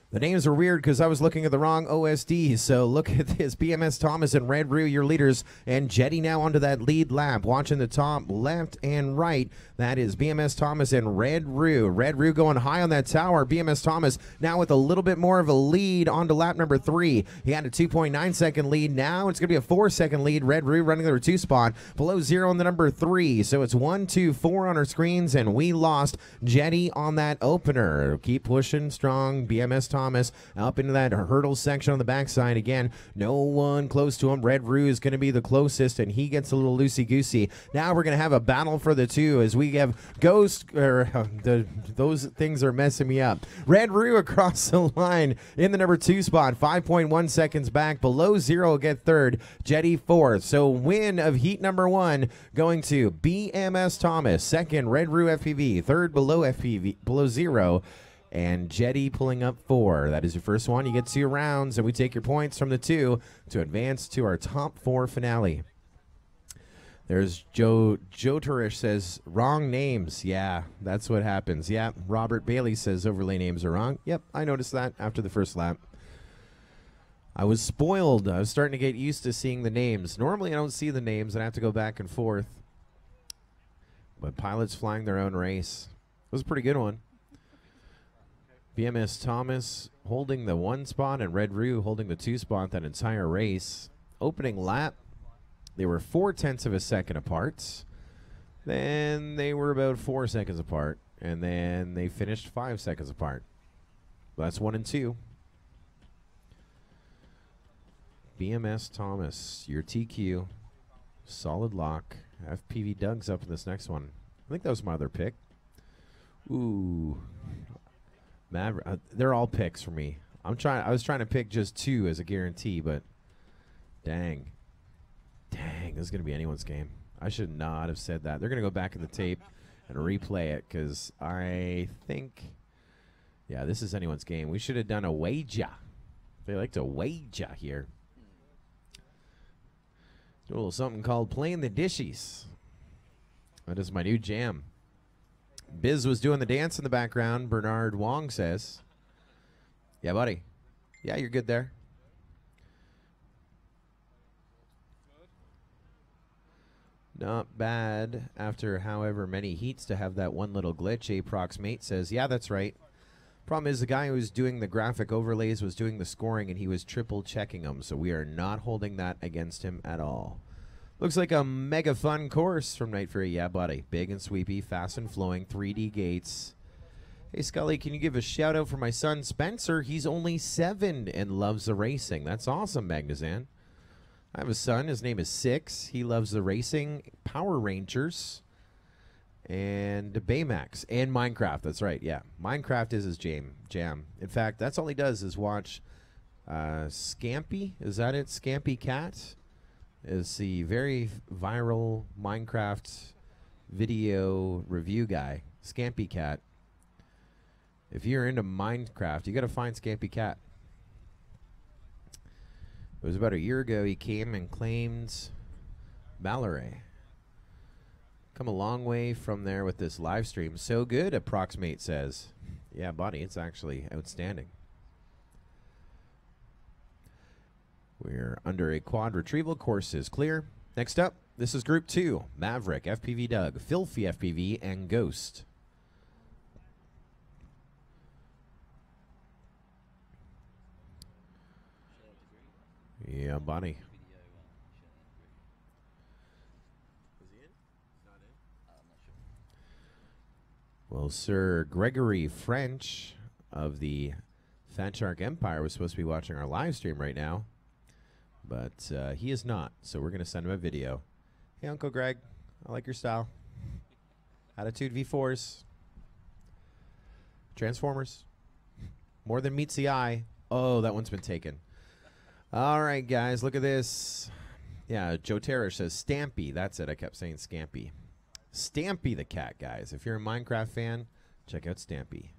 The names are weird because I was looking at the wrong OSD. So look at this BMS Thomas and Red Roo, your leaders, and Jetty now onto that lead lap. Watching the top left and right. That is BMS Thomas and Red Roo. Red Roo going high on that tower. BMS Thomas now with a little bit more of a lead onto lap number three. He had a 2.9 second lead. Now it's going to be a four second lead. Red Roo running the number two spot. Below zero on the number three. So it's one, two, four on our screens, and we lost Jetty on that opener. Keep pushing strong. BMS Thomas up into that hurdle section on the backside again. No one close to him. Red Roo is going to be the closest, and he gets a little loosey goosey. Now we're going to have a battle for the two as we have Ghost. Or uh, (laughs) the those things are messing me up. Red Roo across the line in the number two spot, 5.1 seconds back. Below zero get third. Jetty fourth. So win of heat number one going to BMS Thomas. Second, Red Roo FPV. Third, below FPV, below zero and Jetty pulling up four. That is your first one. You get two rounds, and we take your points from the two to advance to our top four finale. There's Joe Joe says wrong names. Yeah, that's what happens. Yeah, Robert Bailey says overlay names are wrong. Yep, I noticed that after the first lap. I was spoiled. I was starting to get used to seeing the names. Normally, I don't see the names, and I have to go back and forth. But pilots flying their own race. It was a pretty good one. BMS Thomas holding the one spot and Red Roo holding the two spot that entire race. Opening lap, they were four tenths of a second apart. Then they were about four seconds apart. And then they finished five seconds apart. That's one and two. BMS Thomas, your TQ, solid lock. FPV Doug's up in this next one. I think that was my other pick. Ooh, Uh, they're all picks for me. I'm trying. I was trying to pick just two as a guarantee, but dang, dang, this is gonna be anyone's game. I should not have said that. They're gonna go back in the tape and replay it because I think, yeah, this is anyone's game. We should have done a wager. They like to wager here. Do a little something called playing the dishes. That is my new jam. Biz was doing the dance in the background. Bernard Wong says, "Yeah, buddy. Yeah, you're good there." Not bad after however many heats to have that one little glitch. Approximate says, "Yeah, that's right." Problem is, the guy who was doing the graphic overlays was doing the scoring, and he was triple checking them. So we are not holding that against him at all. Looks like a mega fun course from Night Fury. Yeah, buddy. Big and sweepy, fast and flowing, 3D gates. Hey, Scully, can you give a shout out for my son Spencer? He's only seven and loves the racing. That's awesome, Magnazan. I have a son. His name is Six. He loves the racing, Power Rangers, and Baymax, and Minecraft. That's right. Yeah, Minecraft is his jam. Jam. In fact, that's all he does is watch uh, Scampy. Is that it? Scampy Cat is the very viral Minecraft video review guy, Scampy Cat. If you're into Minecraft, you got to find Scampy Cat. It was about a year ago he came and claimed Ballarat. Come a long way from there with this live stream. So good, Approximate says. Yeah, buddy, it's actually outstanding. We're under a quad retrieval. Course is clear. Next up, This is Group 2 Maverick, FPV Doug, Filthy FPV, and Ghost. Yeah, buddy. Well, Sir Gregory French of the Fat Empire was supposed to be watching our live stream right now, but uh, he is not. So we're going to send him a video. Hey, Uncle Greg, I like your style. Attitude V4s, Transformers, more than meets the eye. Oh, that one's been taken. All right, guys, look at this. Yeah, Joe Terror says Stampy. That's it. I kept saying Scampy. Stampy the cat, guys. If you're a Minecraft fan, check out Stampy.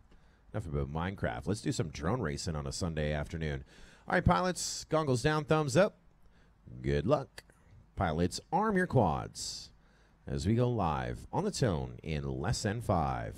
Enough about Minecraft. Let's do some drone racing on a Sunday afternoon. All right, pilots, goggles down, thumbs up. Good luck. Pilots, arm your quads as we go live on the tone in less than five.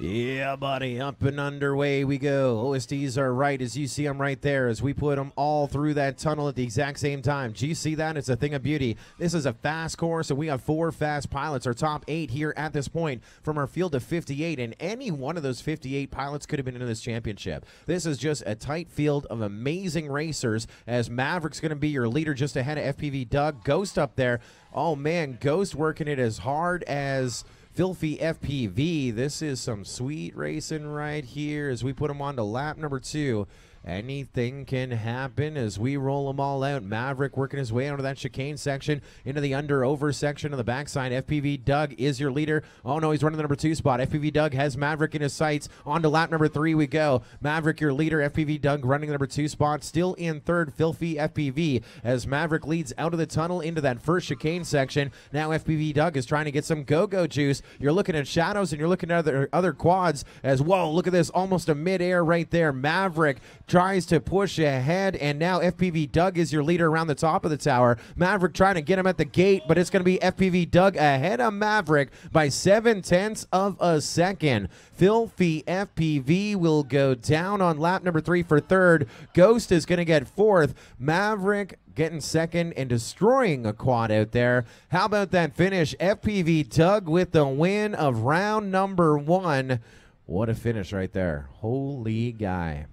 Yeah, buddy, up and underway we go. OSDs are right as you see them right there as we put them all through that tunnel at the exact same time. Do you see that? It's a thing of beauty. This is a fast course, and we have four fast pilots. Our top eight here at this point from our field of 58, and any one of those 58 pilots could have been in this championship. This is just a tight field of amazing racers as Maverick's going to be your leader just ahead of FPV Doug. Ghost up there. Oh, man, Ghost working it as hard as Filthy FPV. This is some sweet racing right here as we put them on to lap number two. Anything can happen as we roll them all out. Maverick working his way out of that chicane section into the under over section of the backside. FPV Doug is your leader. Oh no, he's running the number two spot. FPV Doug has Maverick in his sights. On to lap number three we go. Maverick, your leader. FPV Doug running the number two spot. Still in third, Filthy FPV as Maverick leads out of the tunnel into that first chicane section. Now FPV Doug is trying to get some go-go juice. You're looking at shadows and you're looking at other other quads as whoa, look at this, almost a mid-air right there. Maverick tries to push ahead, and now FPV Doug is your leader around the top of the tower. Maverick trying to get him at the gate, but it's going to be FPV Doug ahead of Maverick by seven tenths of a second. Filthy FPV will go down on lap number three for third. Ghost is going to get fourth. Maverick getting second and destroying a quad out there. How about that finish? FPV Doug with the win of round number one. What a finish right there. Holy guy.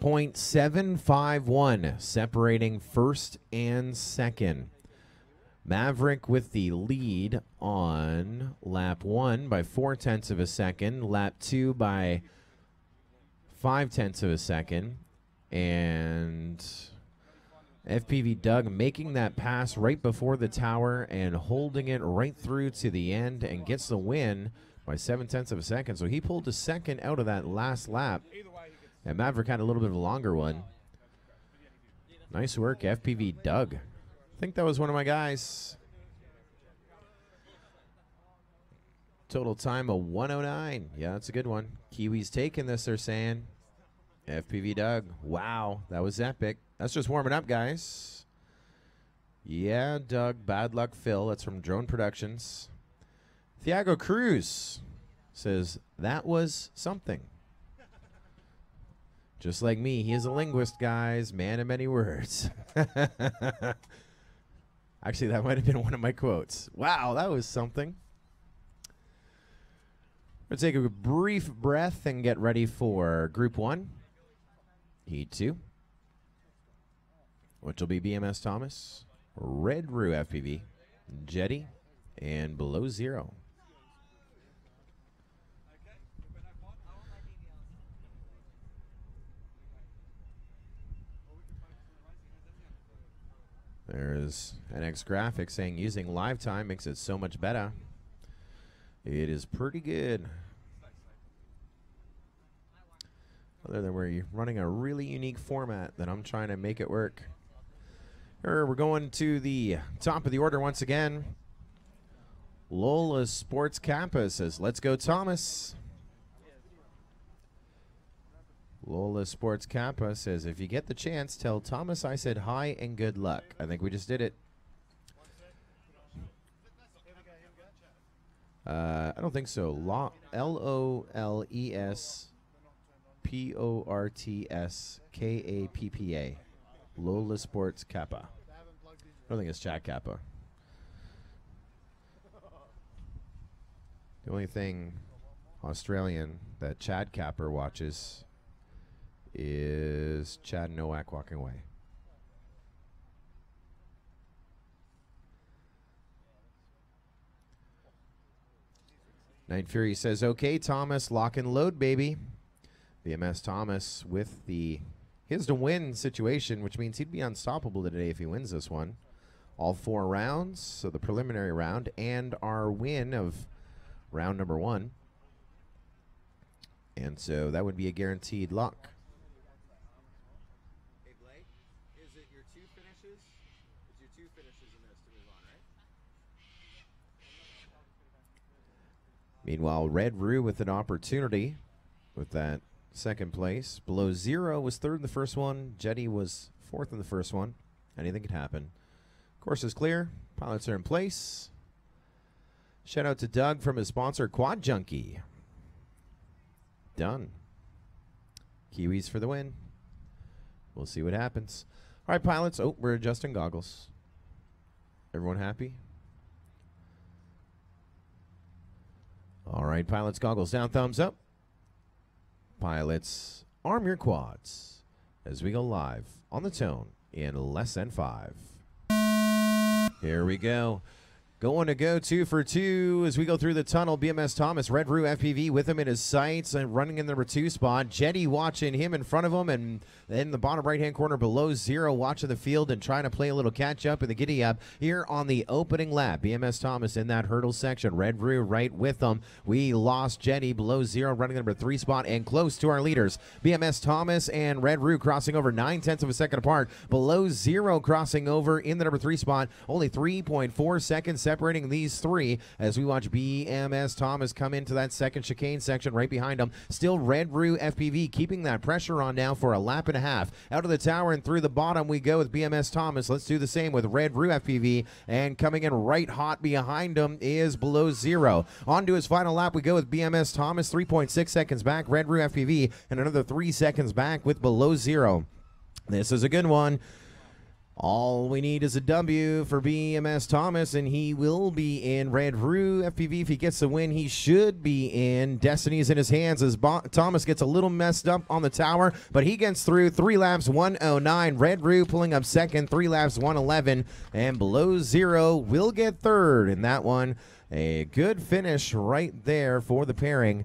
0.751 separating first and second. Maverick with the lead on lap one by four tenths of a second, lap two by five tenths of a second, and FPV Doug making that pass right before the tower and holding it right through to the end and gets the win by seven tenths of a second. So he pulled a second out of that last lap. And Maverick had a little bit of a longer one. Nice work, FPV Doug. I think that was one of my guys. Total time of 109. Yeah, that's a good one. Kiwi's taking this, they're saying. FPV Doug. Wow, that was epic. That's just warming up, guys. Yeah, Doug. Bad luck, Phil. That's from Drone Productions. Thiago Cruz says that was something. Just like me, he is a linguist, guys. Man of many words. (laughs) Actually, that might have been one of my quotes. Wow, that was something. Let's take a brief breath and get ready for Group 1, Heat 2, which will be BMS Thomas, Red Roo FPV, Jetty, and Below Zero. There's NX Graphics saying using LiveTime makes it so much better. It is pretty good. Other than we're running a really unique format that I'm trying to make it work. Here we're going to the top of the order once again. Lola Sports Kappa says, Let's go, Thomas. Lola Sports Kappa says, if you get the chance, tell Thomas I said hi and good luck. I think we just did it. Uh, I don't think so. L O L E S P O R T S K A P P A. Lola Sports Kappa. I don't think it's Chad Kapper. The only thing Australian that Chad Kapper watches is Chad Nowak walking away. Night Fury says, okay, Thomas, lock and load, baby. BMS Thomas with the his to win situation, which means he'd be unstoppable today if he wins this one. All four rounds, so the preliminary round and our win of round number one. And so that would be a guaranteed lock. Hey Blake, is it your two finishes? It's your two finishes in this to move on, right? Meanwhile, Red Roo with an opportunity with that second place. Below zero was third in the first one. Jetty was fourth in the first one. Anything could happen. Course is clear. Pilots are in place. Shout out to Doug from his sponsor, Quad Junkie. Done. Kiwis for the win. We'll see what happens. All right, pilots. Oh, we're adjusting goggles. Everyone happy? All right, pilots, goggles down, thumbs up. Pilots, arm your quads as we go live on the tone in less than five. Here we go. Going to go two for two as we go through the tunnel. BMS Thomas, Red Roo FPV with him in his sights and running in the number two spot. Jetty watching him in front of him and in the bottom right hand corner below zero, watching the field and trying to play a little catch up in the giddy up here on the opening lap. BMS Thomas in that hurdle section. Red Roo right with them. We lost Jetty below zero, running the number three spot and close to our leaders. BMS Thomas and Red Roo crossing over nine tenths of a second apart. Below zero crossing over in the number three spot. Only 3.4 seconds separating these three as we watch BMS Thomas come into that second chicane section right behind him. Still Red Roo FPV keeping that pressure on now for a lap and a half. Out of the tower and through the bottom we go with BMS Thomas. Let's do the same with Red Roo FPV and coming in right hot behind him is below zero. On to his final lap we go with BMS Thomas 3.6 seconds back. Red Roo FPV and another three seconds back with below zero. This is a good one. All we need is a W for BMS Thomas, and he will be in Red Roo FPV. If he gets the win, he should be in. Destiny's in his hands as Bo- Thomas gets a little messed up on the tower, but he gets through. Three laps, 109. Red Roo pulling up second, three laps, 111. And below zero will get third in that one. A good finish right there for the pairing.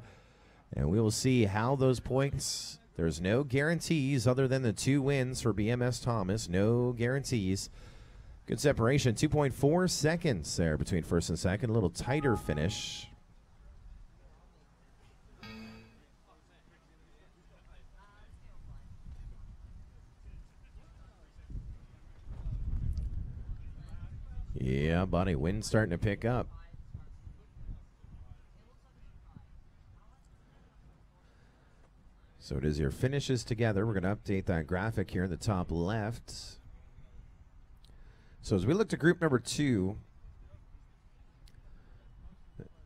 And we will see how those points. There's no guarantees other than the two wins for BMS Thomas. No guarantees. Good separation. 2.4 seconds there between first and second. A little tighter finish. Yeah, buddy. Wind starting to pick up. So it is your finishes together. We're going to update that graphic here in the top left. So as we look to group number two,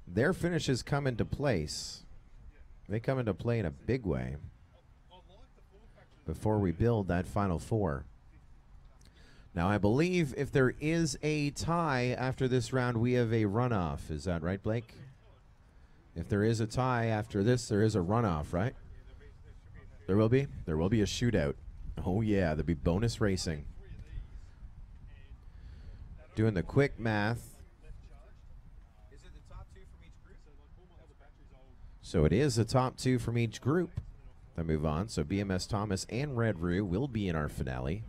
their finishes come into place. They come into play in a big way before we build that final four. Now, I believe if there is a tie after this round, we have a runoff. Is that right, Blake? If there is a tie after this, there is a runoff, right? There will be. There will be a shootout. Oh yeah, there'll be bonus racing. Doing the quick math. So it is the top two from each group that move on. So BMS Thomas and Red Roo will be in our finale.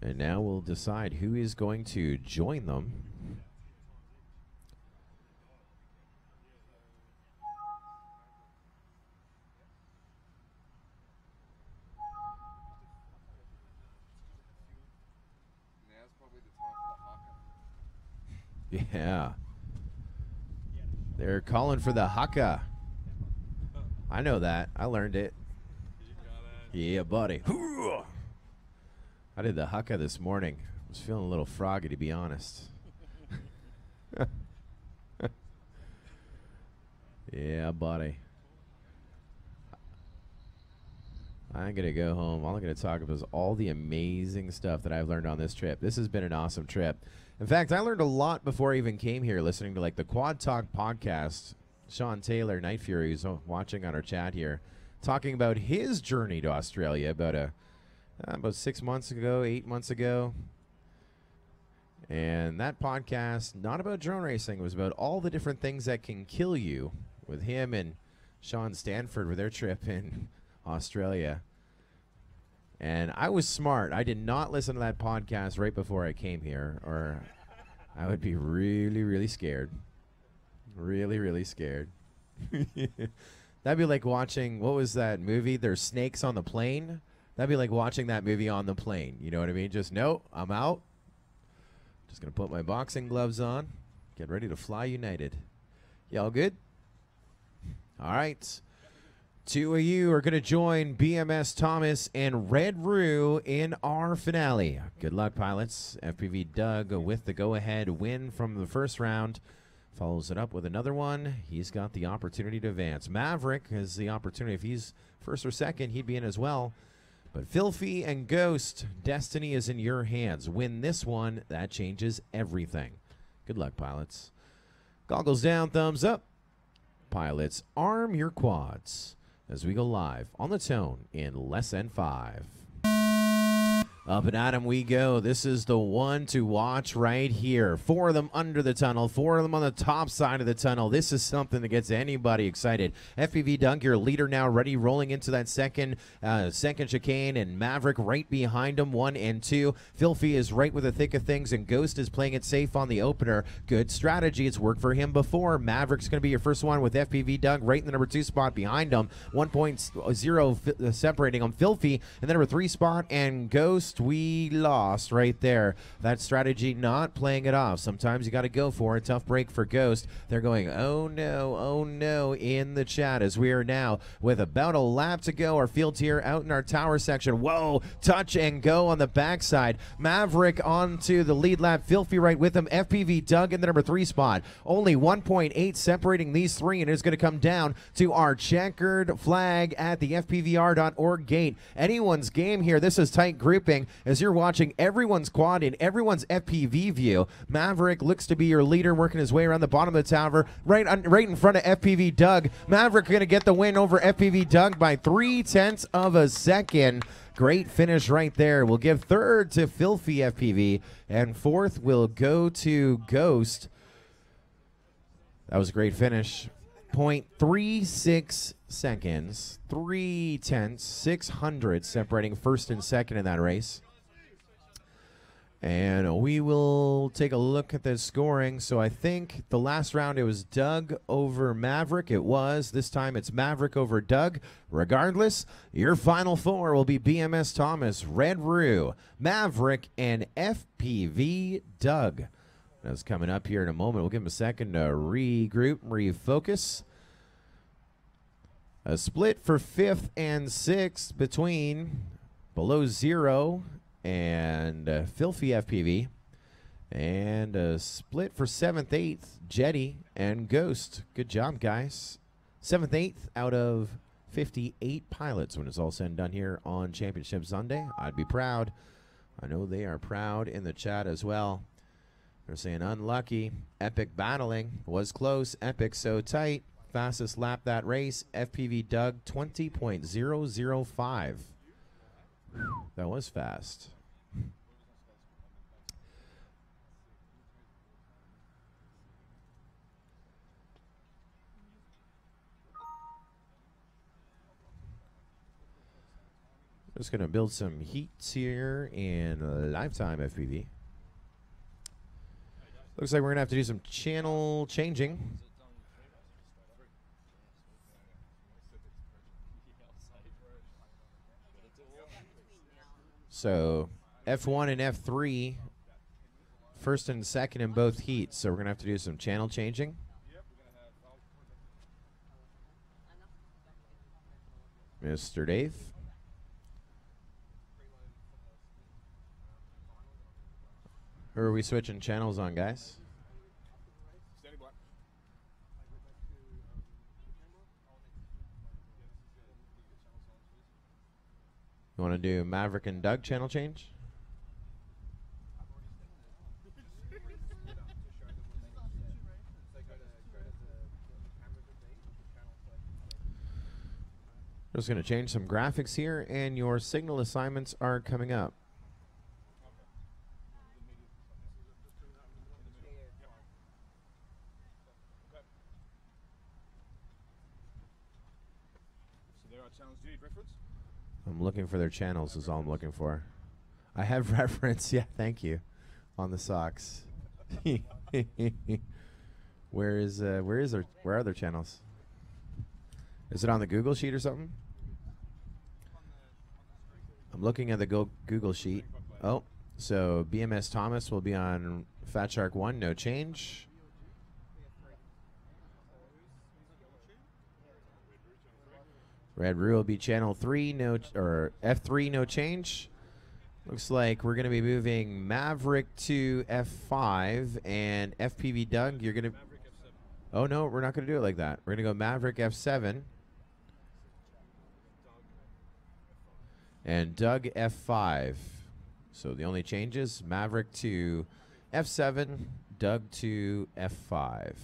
And now we'll decide who is going to join them. Yeah. They're calling for the haka. I know that. I learned it. Yeah, buddy. I did the haka this morning. I was feeling a little froggy, to be honest. (laughs) yeah, buddy. I'm gonna go home. All I'm gonna talk about is all the amazing stuff that I've learned on this trip. This has been an awesome trip. In fact, I learned a lot before I even came here, listening to like the Quad Talk podcast. Sean Taylor, Night Fury, who's watching on our chat here, talking about his journey to Australia about a uh, about six months ago, eight months ago. And that podcast, not about drone racing, was about all the different things that can kill you with him and Sean Stanford with their trip in (laughs) Australia. And I was smart. I did not listen to that podcast right before I came here, or I would be really, really scared. Really, really scared. (laughs) That'd be like watching what was that movie? There's snakes on the plane. That'd be like watching that movie on the plane. You know what I mean? Just no, I'm out. Just gonna put my boxing gloves on. Get ready to fly United. Y'all good? All right. Two of you are going to join BMS Thomas and Red Roo in our finale. Good luck, pilots. FPV Doug with the go ahead win from the first round. Follows it up with another one. He's got the opportunity to advance. Maverick has the opportunity. If he's first or second, he'd be in as well. But Filthy and Ghost, destiny is in your hands. Win this one, that changes everything. Good luck, pilots. Goggles down, thumbs up. Pilots, arm your quads as we go live on the tone in less than five. Up and at 'em we go. This is the one to watch right here. Four of them under the tunnel, four of them on the top side of the tunnel. This is something that gets anybody excited. FPV Dunk, your leader now, ready, rolling into that second, uh, second chicane, and Maverick right behind him, one and two. Filthy is right with the thick of things, and Ghost is playing it safe on the opener. Good strategy. It's worked for him before. Maverick's going to be your first one with FPV Dunk right in the number two spot behind him. 1.0 uh, separating him. Filthy in the number three spot, and Ghost we lost right there. That strategy not playing it off. Sometimes you got to go for a Tough break for Ghost. They're going, oh no, oh no, in the chat as we are now with about a lap to go. Our field here out in our tower section. Whoa, touch and go on the backside. Maverick onto the lead lap. Filthy right with him. FPV Doug in the number three spot. Only 1.8 separating these three, and it's going to come down to our checkered flag at the FPVR.org gate. Anyone's game here. This is tight grouping as you're watching everyone's quad in everyone's FPV view. Maverick looks to be your leader, working his way around the bottom of the tower, right on, right in front of FPV Doug. Maverick going to get the win over FPV Doug by three tenths of a second. Great finish right there. We'll give third to Filthy FPV, and fourth will go to Ghost. That was a great finish. 0.36 seconds, three tenths, 600 separating first and second in that race. And we will take a look at the scoring. So I think the last round it was Doug over Maverick. It was. This time it's Maverick over Doug. Regardless, your final four will be BMS Thomas, Red Roo, Maverick, and FPV Doug. That's coming up here in a moment. We'll give him a second to regroup, refocus. A split for fifth and sixth between below zero and uh, Filthy FPV. And a split for seventh, eighth, Jetty and Ghost. Good job, guys. Seventh, eighth out of 58 pilots when it's all said and done here on Championship Sunday. I'd be proud. I know they are proud in the chat as well. They're saying unlucky. Epic battling was close. Epic so tight. Fastest lap that race. FPV Doug 20.005. That was fast. Just going to build some heat here in LiveTime FPV. Looks like we're going to have to do some channel changing. So F1 and F3, first and second in both heats. So we're going to have to do some channel changing. Mr. Dave. Who are we switching channels on, guys? Standing black. Want to do Maverick and Doug channel change? Just going to change some graphics here, and your signal assignments are coming up. So there are channels. Do you need reference? I'm looking for their channels. Is all I'm looking for. I have (laughs) reference. Yeah, thank you. On the socks. (laughs) where is uh, where is their where are their channels? Is it on the Google sheet or something? I'm looking at the Go- Google sheet. Oh, so BMS Thomas will be on Fat Shark One. No change. Red Roo will be channel 3, no or F3, no change. Looks like we're going to be moving Maverick to F5 and FPV Doug, you're going to... Oh, no, we're not going to do it like that. We're going to go Maverick F7. And Doug F5. So the only changes, Maverick to F7, Doug to F5.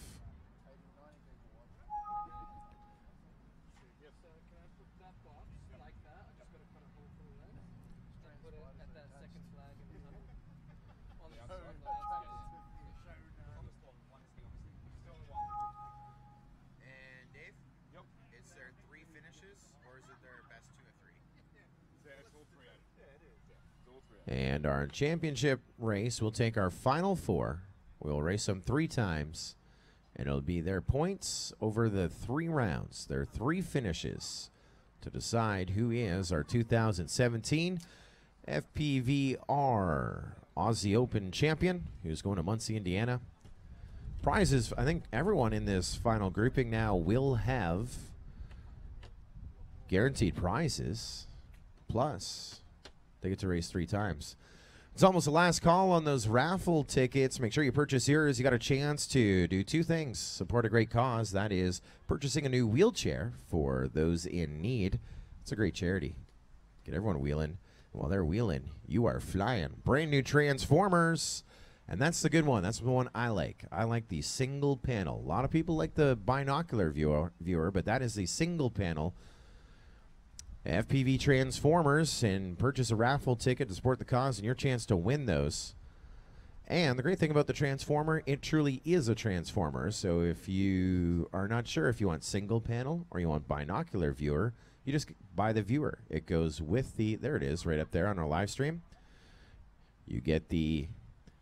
And our championship race will take our final four. We'll race them three times, and it'll be their points over the three rounds, their three finishes, to decide who is our 2017 FPVR Aussie Open champion, who's going to Muncie, Indiana. Prizes, I think everyone in this final grouping now will have guaranteed prizes. Plus, they get to race three times. It's almost the last call on those raffle tickets. Make sure you purchase yours. You got a chance to do two things support a great cause. That is purchasing a new wheelchair for those in need. It's a great charity. Get everyone wheeling. And while they're wheeling, you are flying. Brand new Transformers. And that's the good one. That's the one I like. I like the single panel. A lot of people like the binocular viewer, viewer but that is the single panel FPV Transformers and purchase a raffle ticket to support the cause and your chance to win those. And the great thing about the Transformer, it truly is a Transformer. So if you are not sure if you want single panel or you want binocular viewer, you just buy the viewer. It goes with the, there it is, right up there on our live stream. You get the,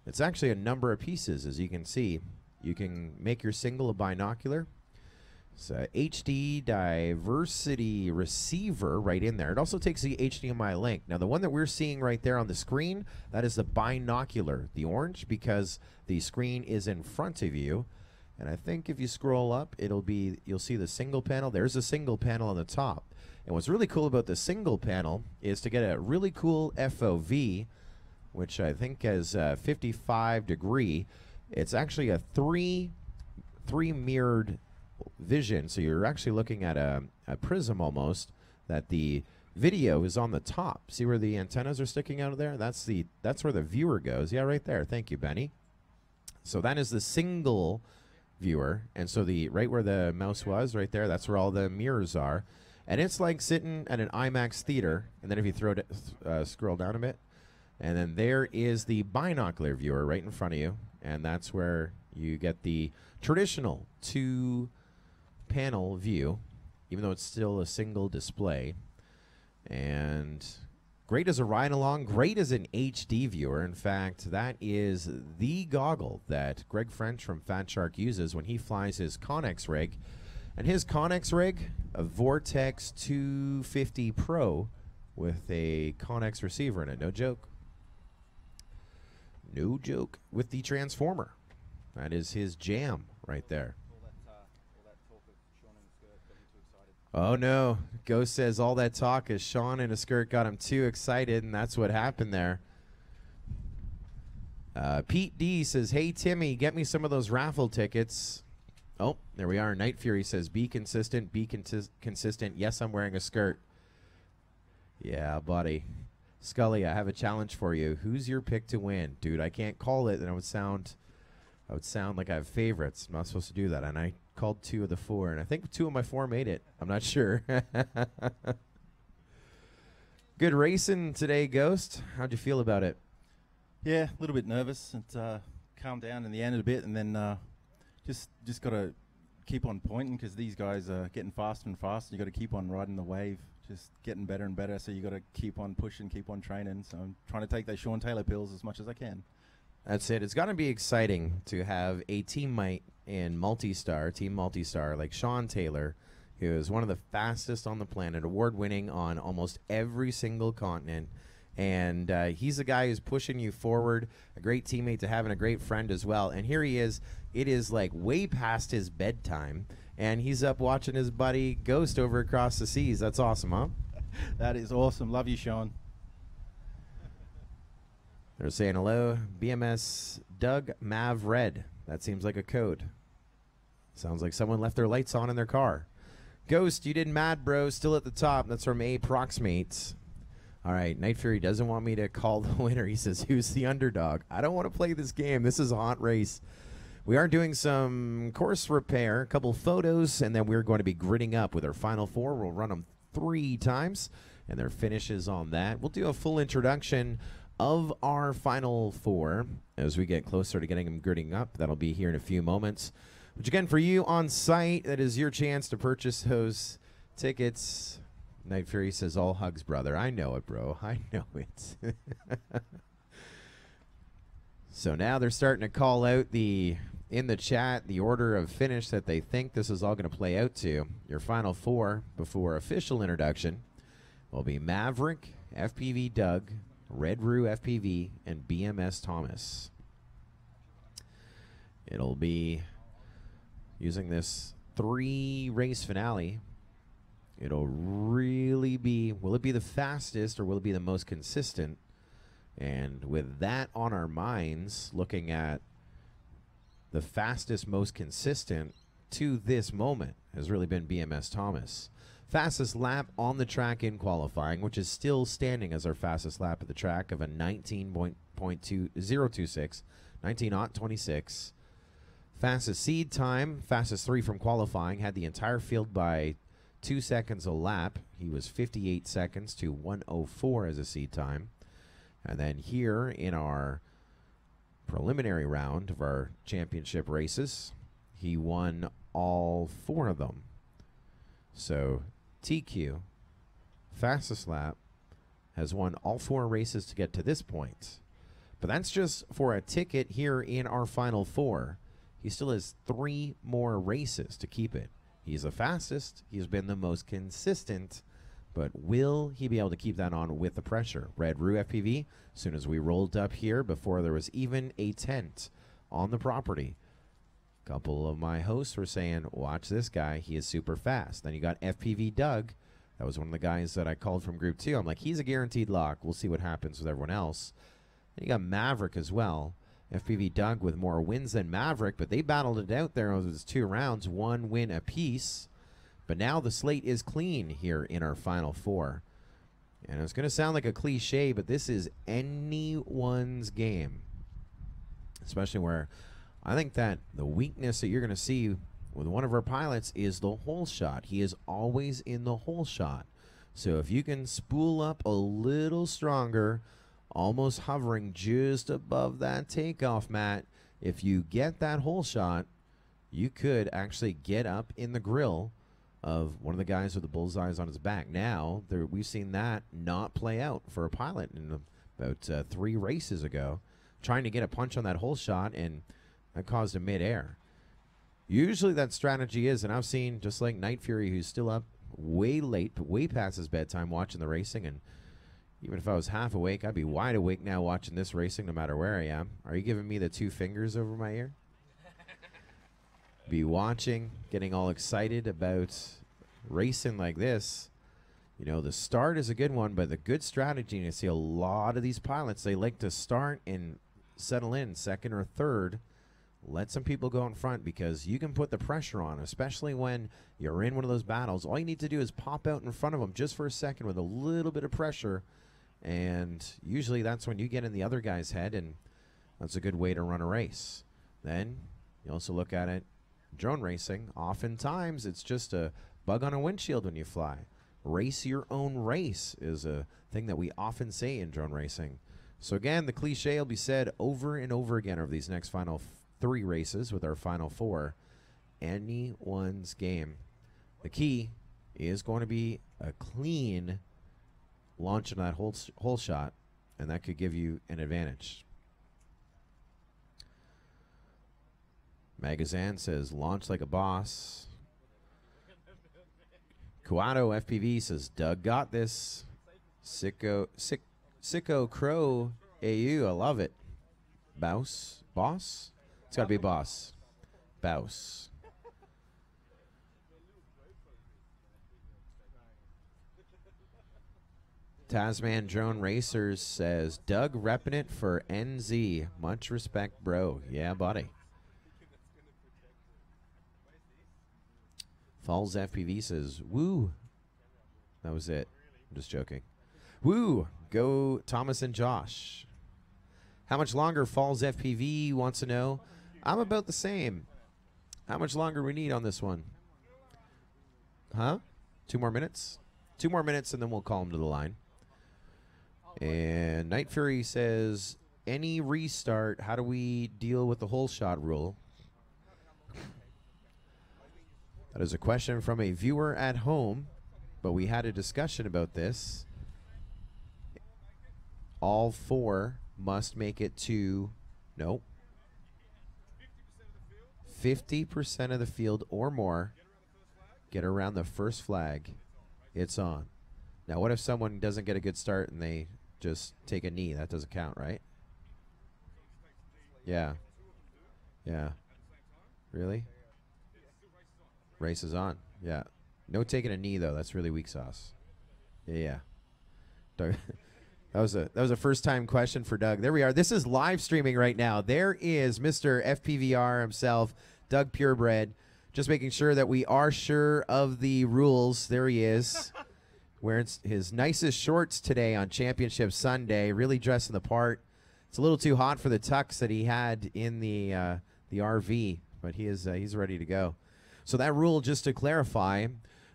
it's actually a number of pieces, as you can see. You can make your single a binocular. It's a HD diversity receiver right in there. It also takes the HDMI link. Now, the one that we're seeing right there on the screen, that is the binocular, the orange, because the screen is in front of you. And I think if you scroll up, it'll be you'll see the single panel. There's a single panel on the top. And what's really cool about the single panel is to get a really cool FOV, which I think is uh, 55 degree. It's actually a three three mirrored vision. So you're actually looking at a, a prism almost that the video is on the top. See where the antennas are sticking out of there? That's the that's where the viewer goes. Yeah, right there. Thank you, Benny. So that is the single viewer, and so the right where the mouse was, right there, that's where all the mirrors are, and it's like sitting at an IMAX theater. And then if you throw it, uh, scroll down a bit, and then there is the binocular viewer right in front of you, and that's where you get the traditional two panel view, even though it's still a single display. And great as a ride along, great as an HD viewer. In fact, that is the goggle that Greg French from Fat Shark uses when he flies his Connex rig. And his Connex rig, a Vortex 250 Pro with a Connex receiver in it. No joke. No joke with the Transformer. That is his jam right there. All that, uh, all that talk of Sean and the skirt got me too excited. Oh no. Ghost says all that talk is Sean in a skirt got him too excited, and that's what happened there. Uh, Pete D says, Hey Timmy, get me some of those raffle tickets. Oh, there we are. Night Fury says, Be consistent, be consis- consistent. Yes, I'm wearing a skirt. Yeah, buddy. Scully, I have a challenge for you. Who's your pick to win, dude? I can't call it, and I would sound, I would sound like I have favorites. I'm not supposed to do that, and I called two of the four, and I think two of my four made it. I'm not sure. (laughs) Good racing today, Ghost. How'd you feel about it? Yeah, a little bit nervous. It uh, calmed down in the end a bit, and then uh, just just got to keep on pointing because these guys are getting faster and faster. You got to keep on riding the wave, just getting better and better. So you got to keep on pushing, keep on training. So I'm trying to take those Sean Taylor pills as much as I can. That's it. It's going to be exciting to have a teammate in multi-star, team multi-star like Sean Taylor, who is one of the fastest on the planet, award-winning on almost every single continent. And uh, he's a guy who's pushing you forward, a great teammate to have, and a great friend as well. And here he is. It is like way past his bedtime, and he's up watching his buddy Ghost over across the seas. That's awesome, huh? (laughs) That is awesome. Love you, Sean. They're saying hello, BMS Doug Mav Red. That seems like a code. Sounds like someone left their lights on in their car. Ghost, you did mad, bro. Still at the top. That's from A. All right, Night Fury doesn't want me to call (laughs) the winner. He says, "Who's the underdog?" I don't want to play this game. This is a hot race. We are doing some course repair, a couple photos, and then we're going to be gridding up with our final four. We'll run them three times, and their finishes on that. We'll do a full introduction of our final four as we get closer to getting them gridding up. That'll be here in a few moments. Which again, for you on site, that is your chance to purchase those tickets. Night Fury says, "All hugs, brother." I know it, bro. I (laughs) know it. (laughs) so now they're starting to call out the in the chat the order of finish that they think this is all going to play out to. Your final four before official introduction will be Maverick, FPV Doug, Red Roo FPV, and BMS Thomas. It'll be using this three race finale. It'll really be will it be the fastest or will it be the most consistent? And with that on our minds, looking at the fastest, most consistent to this moment has really been BMS Thomas. Fastest lap on the track in qualifying, which is still standing as our fastest lap at the track of a 19.026, 19 26. Fastest seed time, fastest three from qualifying, had the entire field by two seconds a lap. He was 58 seconds to 104 as a seed time. And then here in our preliminary round of our championship races, he won all four of them. So TQ, fastest lap, has won all four races to get to this point. But that's just for a ticket here in our final four. He still has three more races to keep it. He's the fastest, he's been the most consistent, but will he be able to keep that on with the pressure? Red Roo FPV, as soon as we rolled up here before there was even a tent on the property, couple of my hosts were saying, watch this guy, he is super fast. Then you got FPV Doug. That was one of the guys that I called from Group 2. I'm like, he's a guaranteed lock. We'll see what happens with everyone else. Then you got Maverick as well. FPV Doug with more wins than Maverick, but they battled it out there over those two rounds, one win apiece. But now the slate is clean here in our final four. And it's going to sound like a cliche, but this is anyone's game. Especially where I think that the weakness that you're going to see with one of our pilots is the hole shot. He is always in the hole shot. So if you can spool up a little stronger, almost hovering just above that takeoff mat, if you get that hole shot, you could actually get up in the grill of one of the guys with the bullseyes on his back. Now, there, we've seen that not play out for a pilot in about uh, three races ago, trying to get a punch on that hole shot, and that caused a midair. Usually, that strategy is, and I've seen just like Night Fury, who's still up way late, way past his bedtime, watching the racing, and even if I was half awake, I'd be wide awake now watching this racing, no matter where I am. Are you giving me the two fingers over my ear? be watching, getting all excited about racing like this. You know, the start is a good one, but the good strategy, and you see a lot of these pilots, they like to start and settle in second or third, let some people go in front because you can put the pressure on, especially when you're in one of those battles. All you need to do is pop out in front of them just for a second with a little bit of pressure, and usually that's when you get in the other guy's head, and that's a good way to run a race. Then you also look at it drone racing. Oftentimes, it's just a bug on a windshield when you fly. Race your own race is a thing that we often say in drone racing. So again, the cliche will be said over and over again over these next final three races with our final four. Anyone's game. The key is going to be a clean launch of that whole hole shot, and that could give you an advantage. Magazan says launch like a boss. Kuato FPV says Doug got this. Sicko sick Sicko Crow AU, I love it. Bouse boss? It's gotta be boss. Bouse. Tasman Drone Racers says Doug repping it for NZ. Much respect, bro. Yeah, buddy. Falls FPV says, woo. That was it. I'm just joking. Woo. Go Thomas and Josh. How much longer Falls FPV wants to know? I'm about the same. How much longer we need on this one? Huh? Two more minutes? Two more minutes and then we'll call him to the line. And Night Fury says, any restart, how do we deal with the hole shot rule? That is a question from a viewer at home, but we had a discussion about this. All four must make it to, nope, 50% of the field or more get around the first flag. It's on. Now, what if someone doesn't get a good start and they just take a knee? That doesn't count, right? Yeah. Yeah. Really? Race is on. Yeah. No taking a knee though. That's really weak sauce. Yeah. yeah. (laughs) That was a that was a first time question for Doug. There we are. This is live streaming right now. There is Mr. FPVR himself, Doug Purebred, just making sure that we are sure of the rules. There he is. (laughs) Wearing his nicest shorts today on Championship Sunday, really dressing the part. It's a little too hot for the tux that he had in the uh, the RV, but he is uh, he's ready to go. So that rule, just to clarify,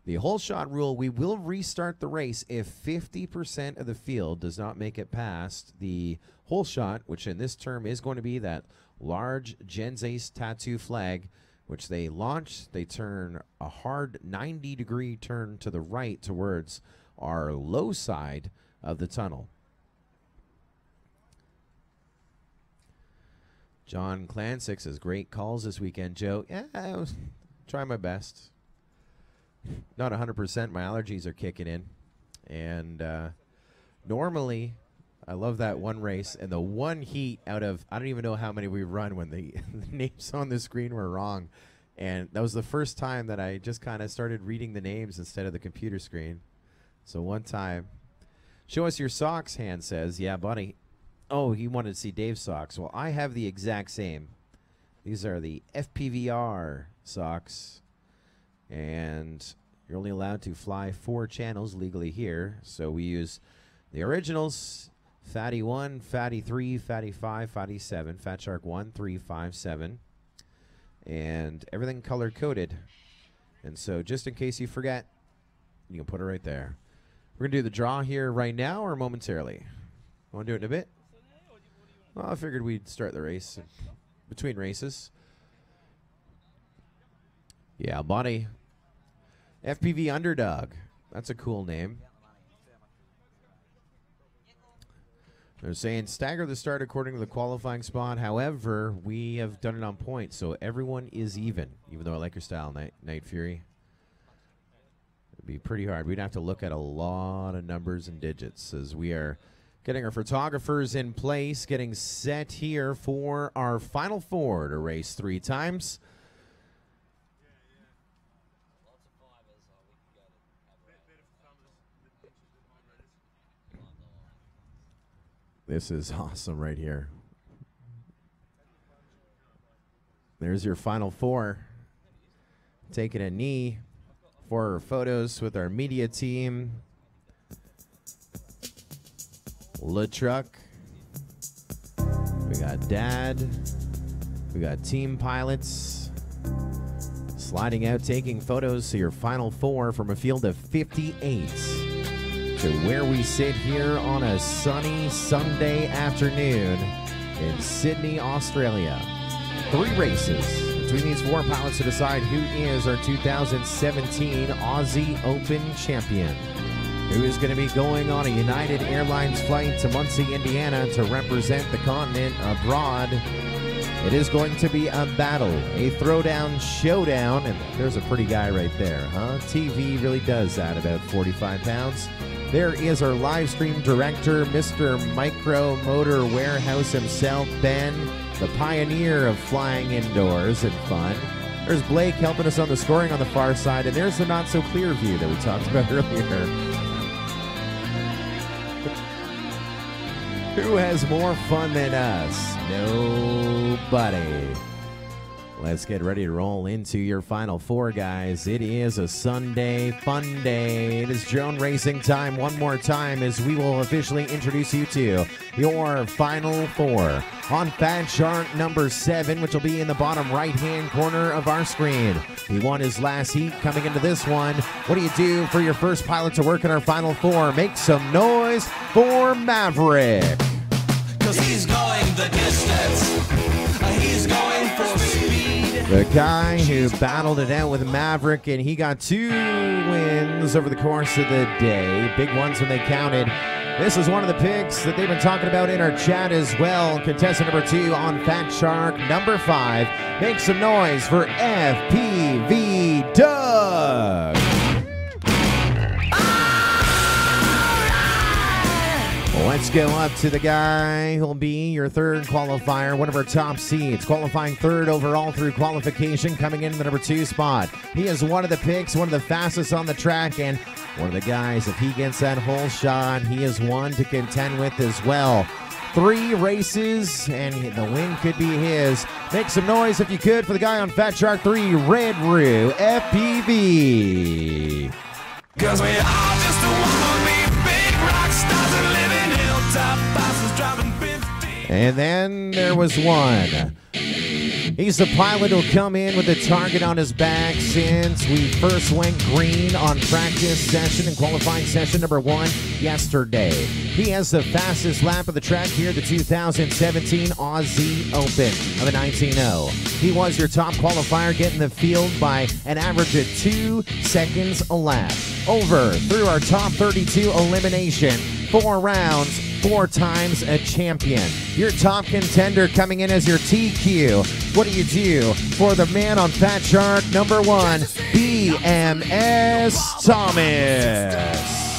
the hole shot rule, we will restart the race if 50% of the field does not make it past the hole shot, which in this term is going to be that large Gens Ace Tattu flag, which they launch, they turn a hard 90 degree turn to the right towards our low side of the tunnel. John Clansick says, great calls this weekend, Joe. Yeah, (laughs) I was trying my best. Not 100%. My allergies are kicking in. And uh, normally, I love that one race and the one heat out of, I don't even know how many we run when the, (laughs) the names on the screen were wrong. And that was the first time that I just kind of started reading the names instead of the computer screen. So one time, show us your socks, Han says. Yeah, buddy. Oh, he wanted to see Dave's socks. Well, I have the exact same. These are the FPVR socks. And you're only allowed to fly four channels legally here. So we use the originals Fatty 1, Fatty 3, Fatty 5, Fatty 7, Fat Shark 1, 3, 5, 7. And everything color coded. And so just in case you forget, you can put it right there. We're going to do the draw here right now or momentarily? Want to do it in a bit? Well, I figured we'd start the race between races. Yeah, Bonnie. FPV Underdog. That's a cool name. They're saying stagger the start according to the qualifying spot. However, we have done it on points, so everyone is even. Even though I like your style, Night, Night Fury. It'd be pretty hard. We'd have to look at a lot of numbers and digits as we are getting our photographers in place, getting set here for our final four to race three times. This is (laughs) awesome right here. There's your final four. Taking a knee for our photos with our media team. LeTruck. We got Dad. We got team pilots. Sliding out, taking photos to your final four from a field of 58 to where we sit here on a sunny Sunday afternoon in Sydney, Australia. Three races between these four pilots to decide who is our 2017 Aussie Open champion. Who is going to be going on a United Airlines flight to Muncie, Indiana to represent the continent abroad? It is going to be a battle, a throwdown showdown, and there's a pretty guy right there, huh? TV really does add about 45 pounds. There is our live stream director, Mr. Micro Motor Warehouse himself, Ben, the pioneer of flying indoors and fun. There's Blake helping us on the scoring on the far side, and there's the not so clear view that we talked about (laughs) earlier. Who has more fun than us? Nobody. Let's get ready to roll into your final four, guys. It is a Sunday fun day. It is drone racing time one more time as we will officially introduce you to your final four. On Fat Shark number seven, which will be in the bottom right hand corner of our screen. He won his last heat coming into this one. What do you do for your first pilot to work in our final four? Make some noise for Maverick. Cause he's going the distance. The guy who battled it out with Maverick, and he got two wins over the course of the day. Big ones when they counted. This is one of the picks that they've been talking about in our chat as well. Contestant number two on Fat Shark, number five. Make some noise for FPV Doug. Let's go up to the guy who'll be your third qualifier, one of our top seeds, qualifying third overall through qualification, coming in the number two spot. He is one of the picks, one of the fastest on the track, and one of the guys, if he gets that hole shot, he is one to contend with as well. Three races, and the win could be his. Make some noise if you could for the guy on Fat Shark 3, Red Roo FPV. Cause we all just wanna be And then there was one. He's the pilot who'll come in with a target on his back since we first went green on practice session and qualifying session number one yesterday. He has the fastest lap of the track here at the 2017 Aussie Open of a 19.0. He was your top qualifier, getting the field by an average of two seconds a lap. Over through our top 32 elimination, four rounds, four times a champion. Your top contender coming in as your TQ. What do you do for the man on Fat Shark number one, BMS Thomas?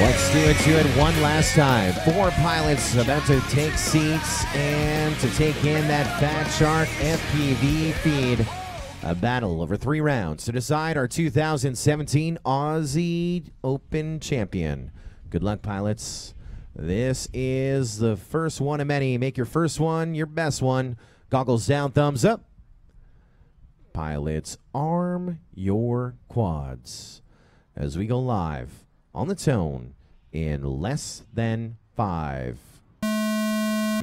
Let's do it to it one last time. Four pilots about to take seats and to take in that Fat Shark FPV feed. A battle over three rounds to decide our 2017 Aussie Open champion. Good luck, pilots. This is the first one of many. Make your first one your best one. Goggles down, thumbs up. Pilots, arm your quads as we go live on the tone in less than five.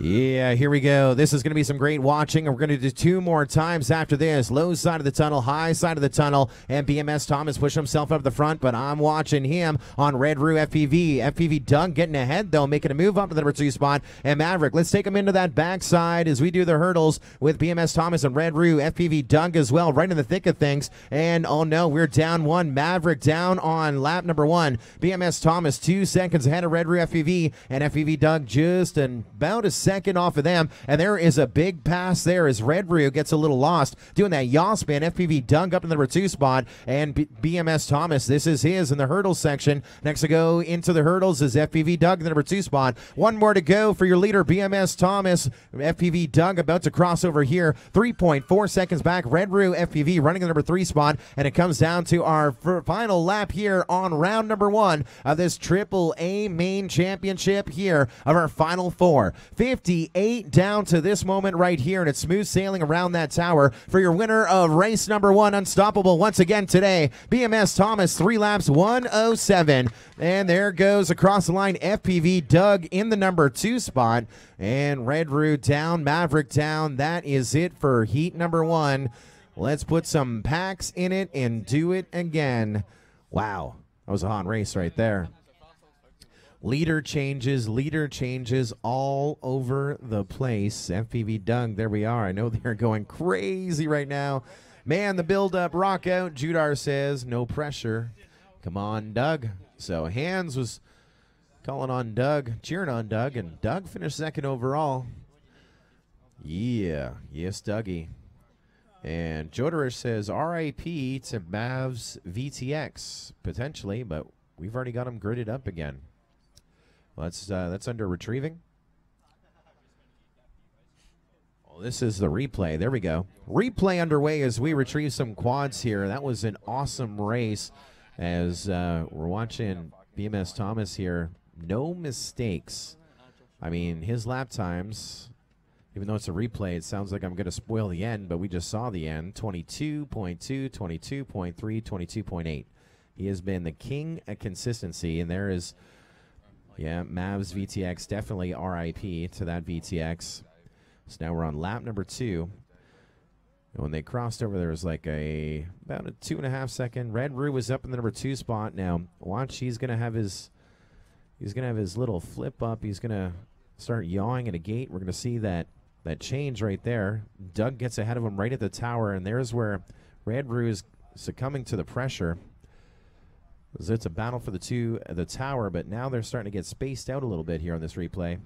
Yeah, here we go. This is going to be some great watching. We're going to do two more times after this. Low side of the tunnel, high side of the tunnel, and BMS Thomas pushing himself up the front, but I'm watching him on Red Roo FPV. FPV Doug getting ahead, though, making a move up to the number two spot. And Maverick, let's take him into that backside as we do the hurdles with BMS Thomas and Red Roo. FPV Doug as well, right in the thick of things. And oh no, we're down one. Maverick down on lap number one. BMS Thomas two seconds ahead of Red Roo FPV, and FPV Doug just about a second second off of them. And there is a big pass there as Red Roo gets a little lost doing that yaw spin. FPV Doug up in the number two spot. And B- BMS Thomas, this is his in the hurdles section. Next to go into the hurdles is FPV Doug in the number two spot. One more to go for your leader, BMS Thomas. FPV Doug about to cross over here. 3.4 seconds back. Red Roo FPV running the number three spot. And it comes down to our final lap here on round number one of this Triple A main championship here of our final four. 58 down to this moment right here. And it's smooth sailing around that tower for your winner of race number one, Unstoppable, once again today. BMS Thomas, three laps, 107. And there goes across the line FPV Doug in the number two spot. And Red Roo down, Maverick down. That is it for heat number one. Let's put some packs in it and do it again. Wow, that was a hot race right there. Leader changes, leader changes all over the place. FPV Doug, there we are. I know (laughs) they're going crazy right now. Man, the build up, rock out. Judar says, no pressure. Come on, Doug. So Hands was calling on Doug, cheering on Doug, and Doug finished second overall. Yeah, yes, Dougie. And Jodarish says RIP to Mavs VTX potentially, but we've already got him gridded up again. Well, that's uh, that's under retrieving. Well, this is the replay. There we go. Replay underway as we retrieve some quads here. That was an awesome race. As uh, we're watching BMS Thomas here, no mistakes. I mean, his lap times even though it's a replay, it sounds like I'm going to spoil the end, but we just saw the end 22.2, 22.3, 22.8. He has been the king of consistency, and there is, yeah, Mavs VTX, definitely RIP to that VTX. So now we're on lap number two. And when they crossed over, there was like a about a two and a half second. Red Roo was up in the number two spot. Now watch, he's gonna have his he's gonna have his little flip up. He's gonna start yawing at a gate. We're gonna see that that change right there. Doug gets ahead of him right at the tower, and there's where Red Roo is succumbing to the pressure. 'Cause It's a battle for the two, the tower, but now they're starting to get spaced out a little bit here on this replay.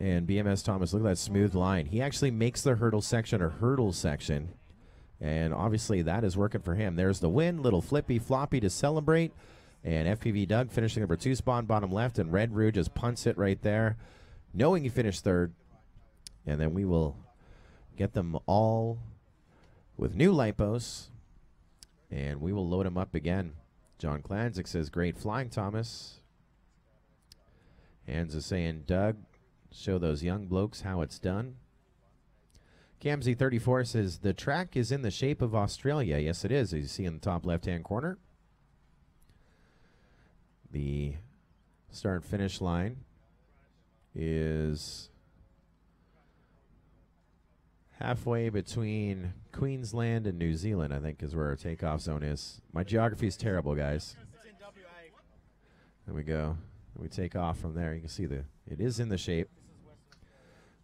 And BMS Thomas, look at that smooth line. He actually makes the hurdle section a hurdle section. And obviously that is working for him. There's the win, little flippy floppy to celebrate. And FPV Doug finishing number two spot, bottom left, and Red Roo just punts it right there, knowing he finished third. And then we will get them all with new lipos, and we will load them up again. John Klanzik says, Great flying, Thomas. Hands is saying, Doug, show those young blokes how it's done. Camsy34 says, The track is in the shape of Australia. Yes, it is, as you see in the top left hand corner. The start finish line is halfway between Queensland and New Zealand, I think, is where our takeoff zone is. My geography is terrible, guys. There we go. We take off from there. You can see the it is in the shape.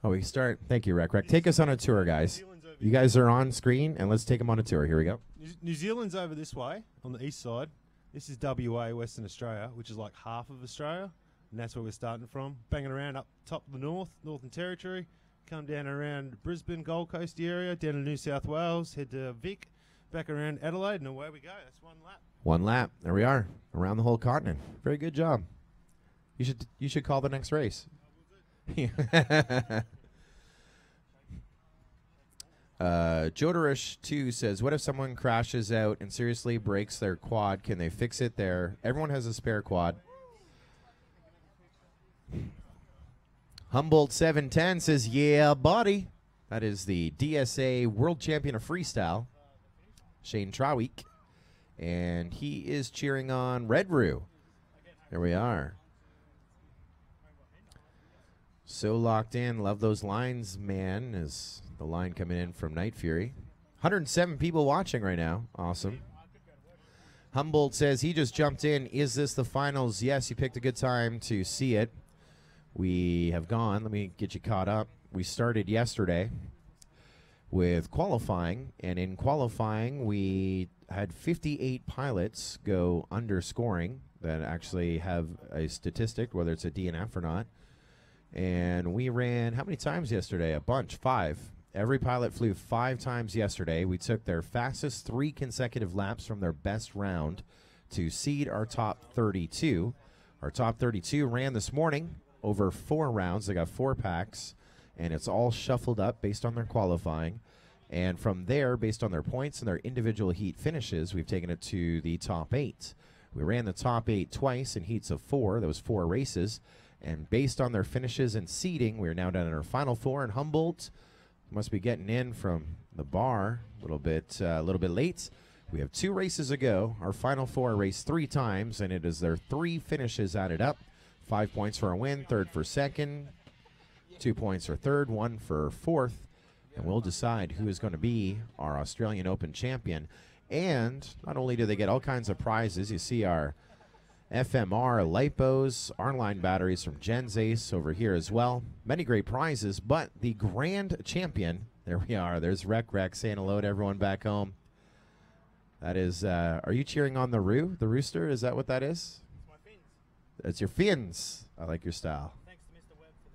Oh, we start. Thank you, Rec Rec. Take us on a tour, guys. You guys are on screen, and let's take them on a tour. Here we go. New- New Zealand's over this way on the east side. This is WA, Western Australia, which is like half of Australia, and that's where we're starting from. Banging around up top of the north, Northern Territory, come down around Brisbane, Gold Coast area, down to New South Wales, head to Vic, back around Adelaide, and away we go. That's one lap. One lap. There we are around the whole continent. Very good job. You should you should call the next race. (laughs) uh, Jodarish two says, "What if someone crashes out and seriously breaks their quad? Can they fix it there? Everyone has a spare quad." Humboldt seven ten says, "Yeah, buddy." That is the DSA World Champion of Freestyle, Shane Trawick, and he is cheering on Red Roo. There we are. So locked in. Love those lines, man. Is the line coming in from Night Fury? 107 people watching right now. Awesome. Humboldt says he just jumped in. Is this the finals? Yes, you picked a good time to see it. We have gone. Let me get you caught up. We started yesterday with qualifying, and in qualifying, we had 58 pilots go underscoring that actually have a statistic, whether it's a DNF or not. And we ran how many times yesterday? A bunch, five. Every pilot flew five times yesterday. We took their fastest three consecutive laps from their best round to seed our top 32. Our top 32 ran this morning over four rounds. They got four packs, and it's all shuffled up based on their qualifying. And from there, based on their points and their individual heat finishes, we've taken it to the top eight. We ran the top eight twice in heats of four. That was four races. And based on their finishes and seeding, we are now down in our final four. And Humboldt must be getting in from the bar a little bit, uh, a little bit late. We have two races ago. Our final four race three times, and it is their three finishes added up. Five points for a win, third for second, two points for third, one for fourth, and we'll decide who is going to be our Australian Open champion. And not only do they get all kinds of prizes, you see our FMR lipos, our line batteries from Gens Ace over here as well. Many great prizes, but the grand champion, there we are. There's Rec Rec saying hello to everyone back home. That is, uh, are you cheering on the Roo, the rooster? Is that what that is? That's your fins. I like your style. Thanks to Mr. Webb for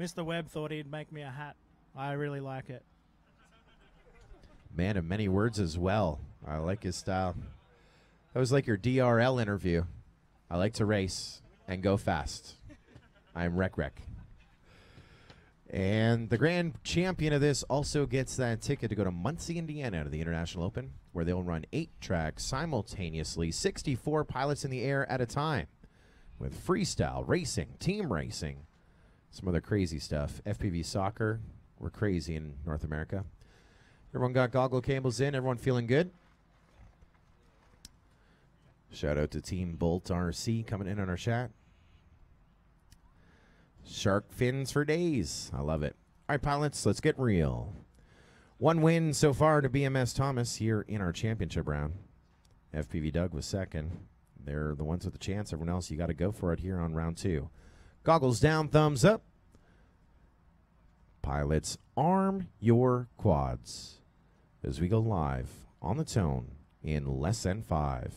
this. Mr. Webb thought he'd make me a hat. I really like it. Man of many words as well. I like his style. That was like your DRL interview. I like to race and go fast. I'm Rec Rec. And the grand champion of this also gets that ticket to go to Muncie, Indiana to the International Open, where they'll run eight tracks simultaneously, 64 pilots in the air at a time, with freestyle, racing, team racing, some other crazy stuff. FPV soccer, we're crazy in North America. Everyone got goggle cables in, everyone feeling good? Shout out to Team Bolt RC coming in on our chat. Shark fins for days. I love it. All right, pilots, let's get real. One win so far to BMS Thomas here in our championship round. FPV Doug was second. They're the ones with the chance. Everyone else, you got to go for it here on round two. Goggles down, thumbs up. Pilots, arm your quads as we go live on the tone in less than five.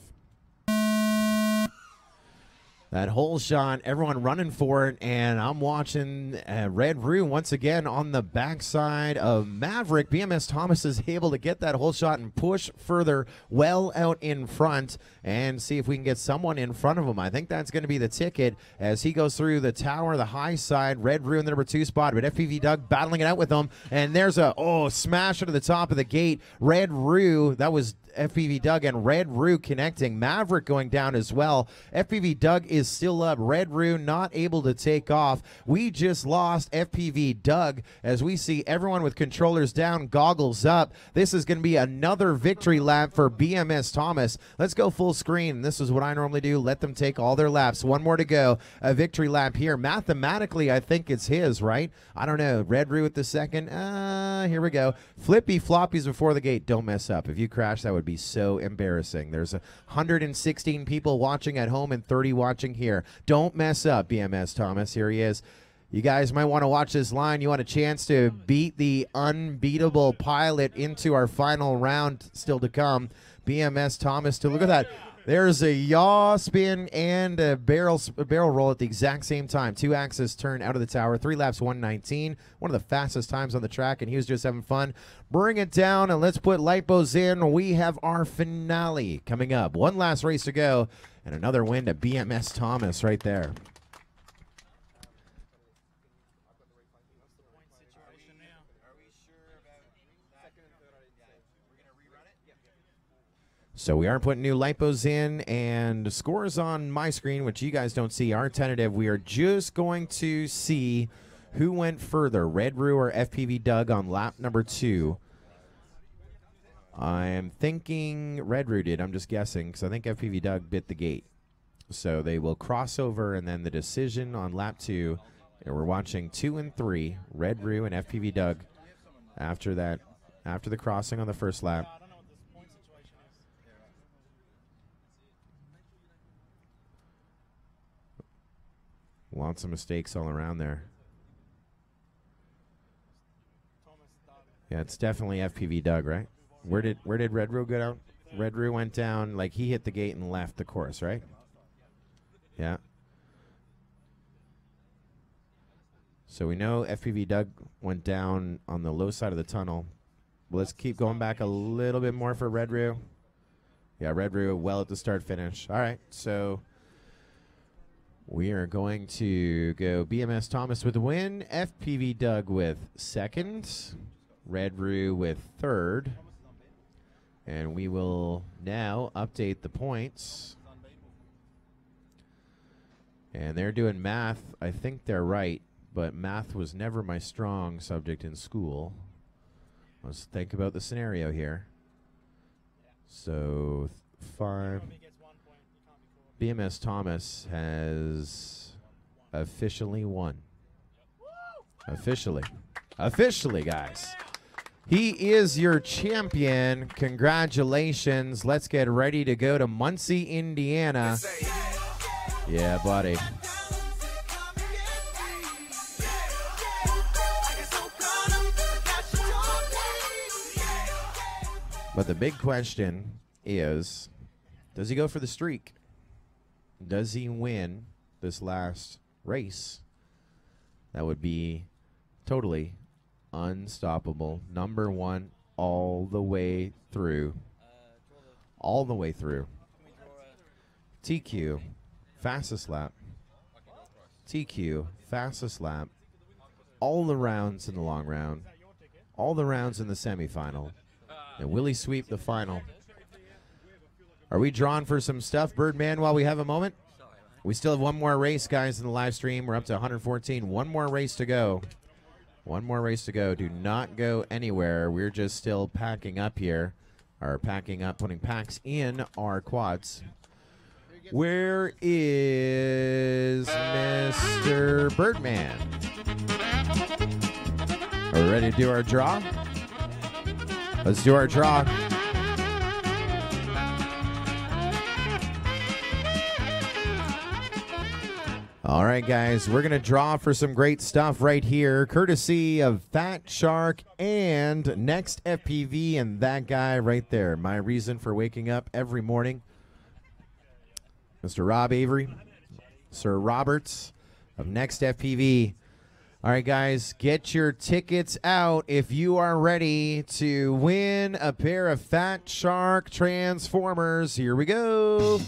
That hole shot, everyone running for it, and I'm watching uh, Red Roo once again on the backside of Maverick. BMS Thomas is able to get that hole shot and push further well out in front and see if we can get someone in front of him. I think that's going to be the ticket as he goes through the tower, the high side. Red Roo in the number two spot, but FPV Doug battling it out with him, and there's a oh smash into the top of the gate. Red Roo, that was FPV Doug and Red Roo connecting. Maverick going down as well. FPV Doug is still up. Red Roo not able to take off. We just lost FPV Doug as we see everyone with controllers down, goggles up. This is going to be another victory lap for BMS Thomas. Let's go full screen. This is what I normally do. Let them take all their laps. One more to go. A victory lap here. Mathematically, I think it's his, right? I don't know. Red Roo at the second. Uh, here we go. Flippy floppies before the gate. Don't mess up. If you crash, that would be so embarrassing. There's 116 people watching at home and 30 watching here. Don't mess up, BMS Thomas. Here he is. You guys might want to watch this line. You want a chance to beat the unbeatable pilot into our final round still to come. BMS Thomas to look at that. There's a yaw spin and a barrel a barrel roll at the exact same time. Two axis turn out of the tower. Three laps, 119. One of the fastest times on the track, and he was just having fun. Bring it down and let's put lipos in. We have our finale coming up. One last race to go, and another win to BMS Thomas right there. So we are putting new lipos in and scores on my screen, which you guys don't see, are tentative. We are just going to see who went further, Red Roo or FPV Doug on lap number two. I am thinking Red Roo did. I'm just guessing because I think FPV Doug bit the gate. So they will cross over, and then the decision on lap two. and we're watching two and three, Red Roo and FPV Doug. After that, after the crossing on the first lap. Lots of mistakes all around there. Yeah, it's definitely FPV Doug, right? Where did where did Red Roo go down? Red Roo went down, like he hit the gate and left the course, right? Yeah. So we know FPV Doug went down on the low side of the tunnel. Let's keep going back a little bit more for Red Roo. Yeah, Red Roo well at the start finish. All right, so we are going to go BMS Thomas with win, FPV Doug with second, Red Roo with third. And we will now update the points. And they're doing math. I think they're right, but math was never my strong subject in school. Let's think about the scenario here. So, five. BMS Thomas has officially won. Officially. Officially, guys. He is your champion. Congratulations. Let's get ready to go to Muncie, Indiana. Yeah, buddy. But the big question is does he go for the streak? Does he win this last race? That would be totally unstoppable. Number one all the way through. All the way through. TQ, fastest lap. TQ, fastest lap. All the rounds in the long round. All the rounds in the semifinal. And will he sweep the final? Are we drawn for some stuff, Birdman, while we have a moment? We still have one more race, guys, in the live stream. We're up to 114. One more race to go. One more race to go. Do not go anywhere. We're just still packing up here. Or packing up, putting packs in our quads. Where is Mr. Birdman? Are we ready to do our draw? Let's do our draw. All right, guys, we're going to draw for some great stuff right here, courtesy of Fat Shark and Next FPV, and that guy right there. My reason for waking up every morning. Mr. Rob Avery, Sir Roberts of Next FPV. All right, guys, get your tickets out if you are ready to win a pair of Fat Shark Transformers. Here we go.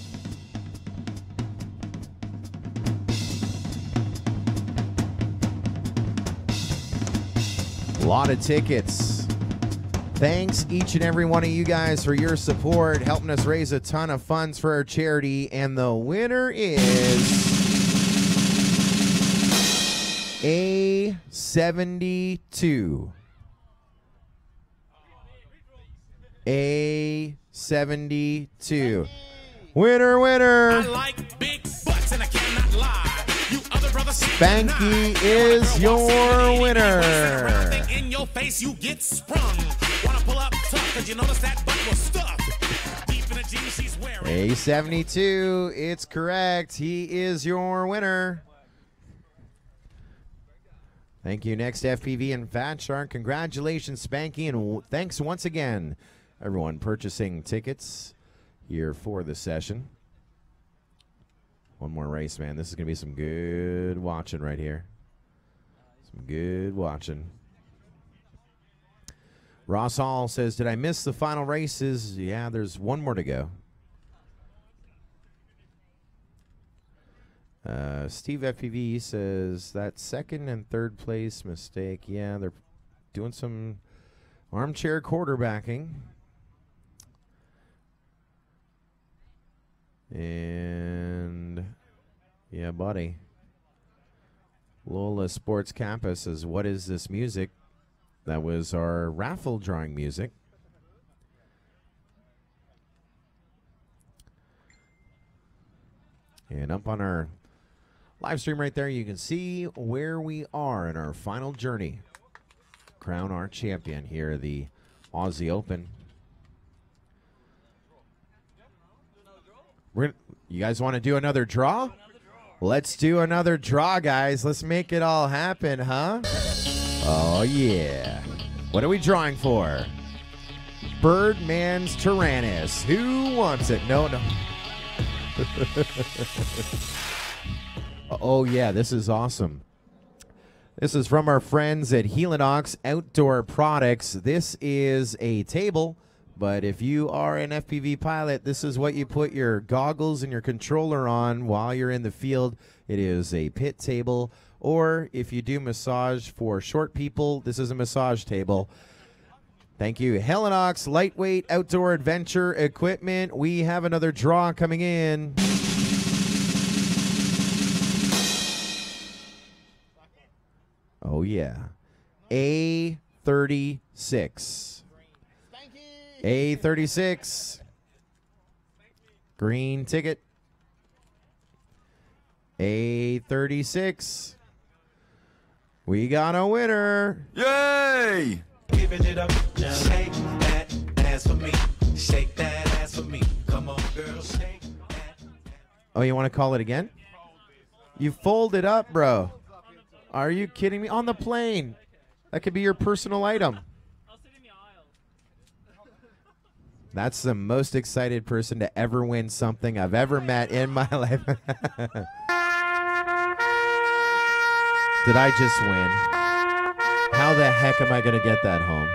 Lot of tickets. Thanks each and every one of you guys for your support, helping us raise a ton of funds for our charity. And the winner is A72. A72. Winner, winner. Spanky is your winner. In your face, you get sprung. Wanna pull up tough, cause you notice that butt was. Deep in the jeans she's wearing. A72, it's correct. He is your winner. Thank you, Next FPV and Fat Shark. Congratulations, Spanky, and thanks once again, everyone purchasing tickets here for the session. One more race, man. This is going to be some good watching right here. Some good watching. Ross Hall says, Did I miss the final races? Yeah, there's one more to go. Uh, Steve FPV says that second and third place mistake. Yeah, they're doing some armchair quarterbacking. And yeah, buddy. Lola Sports Campus is What is this music? That was our raffle drawing music. And up on our live stream right there, you can see where we are in our final journey. Crown our champion here, the Aussie Open. We're you guys want to do another draw? Let's do another draw, guys. Let's make it all happen, huh? Oh, yeah. What are we drawing for? Birdman's Taranis. Who wants it? No, no. (laughs) oh, yeah, this is awesome. This is from our friends at Helinox Outdoor Products. This is a table, but if you are an FPV pilot, this is what you put your goggles and your controller on while you're in the field. It is a pit table, or if you do massage for short people, this is a massage table. Thank you. Helinox Lightweight Outdoor Adventure Equipment. We have another draw coming in. Oh, yeah. A36. A36. Green ticket. A36. We got a winner. Yay! Giving it up now. Shake that ass for me. Shake that ass for me. Come on, girl, shake. Oh, you want to call it again? You fold it up, bro. Are you kidding me? On the plane. That could be your personal item. That's the most excited person to ever win something I've ever met in my (laughs) life. Did I just win? How the heck am I going to get that home?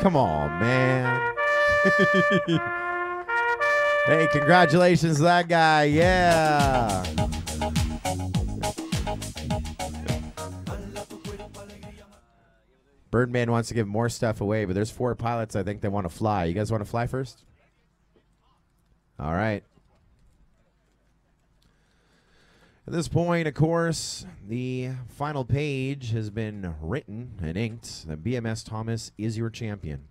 Come on, man. (laughs) hey, congratulations to that guy. Yeah. Birdman wants to give more stuff away, but there's four pilots I think they want to fly. You guys want to fly first? All right. At this point, of course, the final page has been written and inked that BMS Thomas is your champion.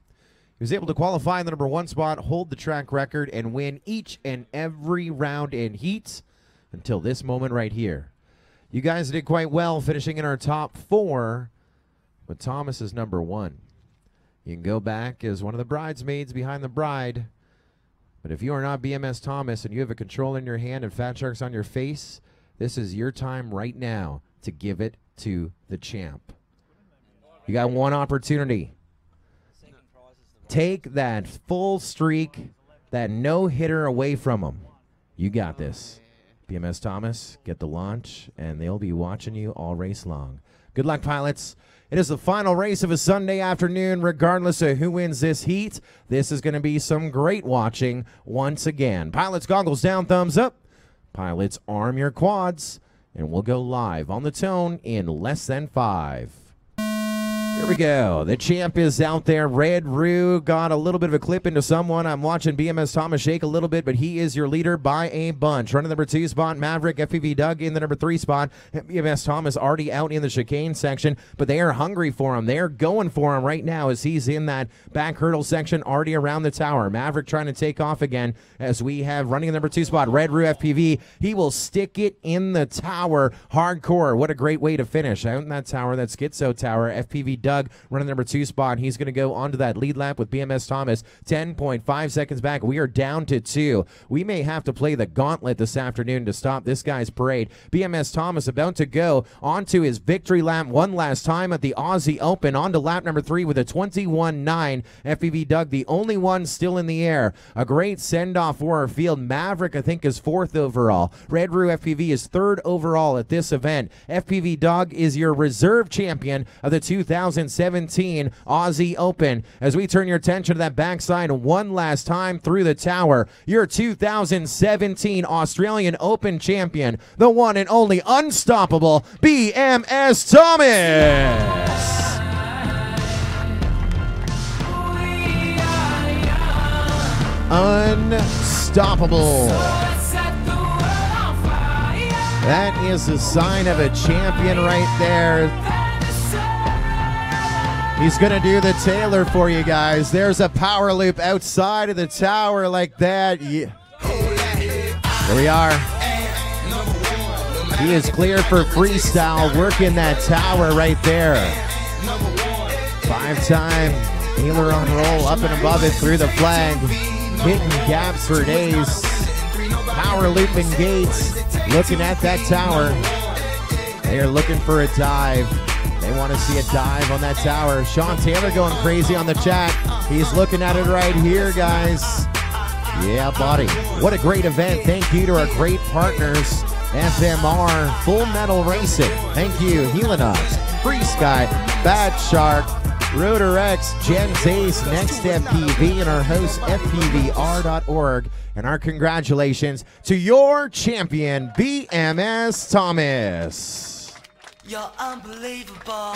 He was able to qualify in the number one spot, hold the track record, and win each and every round in heats until this moment right here. You guys did quite well, finishing in our top four, but Thomas is number one. You can go back as one of the bridesmaids behind the bride. But if you are not BMS Thomas and you have a control in your hand and fat sharks on your face, this is your time right now to give it to the champ. You got one opportunity. Take that full streak, that no hitter away from him. You got this. BMS Thomas, get the launch, and they'll be watching you all race long. Good luck, pilots. It is the final race of a Sunday afternoon, regardless of who wins this heat. This is going to be some great watching once again. Pilots, goggles down, thumbs up. Pilots, arm your quads, and we'll go live on the tone in less than five. Here we go. The champ is out there. Red Roo got a little bit of a clip into someone. I'm watching BMS Thomas shake a little bit, but he is your leader by a bunch. Running the number two spot, Maverick. FPV Doug in the number three spot. BMS Thomas already out in the chicane section, but they are hungry for him. They're going for him right now as he's in that back hurdle section already around the tower. Maverick trying to take off again as we have running the number two spot, Red Roo FPV. He will stick it in the tower hardcore. What a great way to finish. Out in that tower, that Schizo Tower. FPV Doug running number two spot. He's going to go onto that lead lap with BMS Thomas. 10.5 seconds back. We are down to two. We may have to play the gauntlet this afternoon to stop this guy's parade. BMS Thomas about to go onto his victory lap one last time at the Aussie Open. Onto lap number three with a 21.9. FPV Doug, the only one still in the air. A great send off for our field. Maverick, I think, is fourth overall. Red Roo FPV is third overall at this event. FPV Doug is your reserve champion of the 2017 Aussie Open. As we turn your attention to that backside one last time through the tower, your 2017 Australian Open champion, the one and only unstoppable BMS Thomas. Unstoppable. That is the sign of a champion right there. He's going to do the Taylor for you guys. There's a power loop outside of the tower like that. Yeah. Here we are. He is clear for freestyle, working that tower right there. Five time aileron roll up and above it through the flag. Hitting gaps for days. Power looping gates. Looking at that tower. They are looking for a dive. They want to see a dive on that tower. Sean Taylor going crazy on the chat. He's looking at it right here, guys. Yeah, buddy. What a great event. Thank you to our great partners, FMR, Full Metal Racing. Thank you, Helinox, Free Sky, Fat Shark, Rotor X, Gens Ace, Next FPV, and our host, FPVR.org. And our congratulations to your champion, BMS Thomas. You're unbelievable.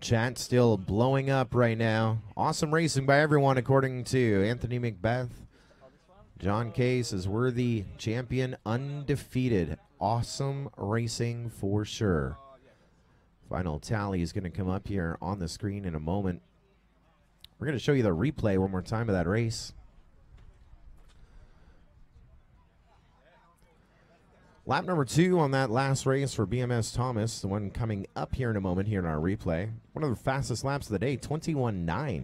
Chat still blowing up right now. Awesome racing by everyone, according to Anthony Macbeth. John Case is worthy champion, undefeated. Awesome racing for sure. Final tally is going to come up here on the screen in a moment. We're going to show you the replay one more time of that race. Lap number two on that last race for BMS Thomas, the one coming up here in a moment here in our replay. One of the fastest laps of the day, 21.9. I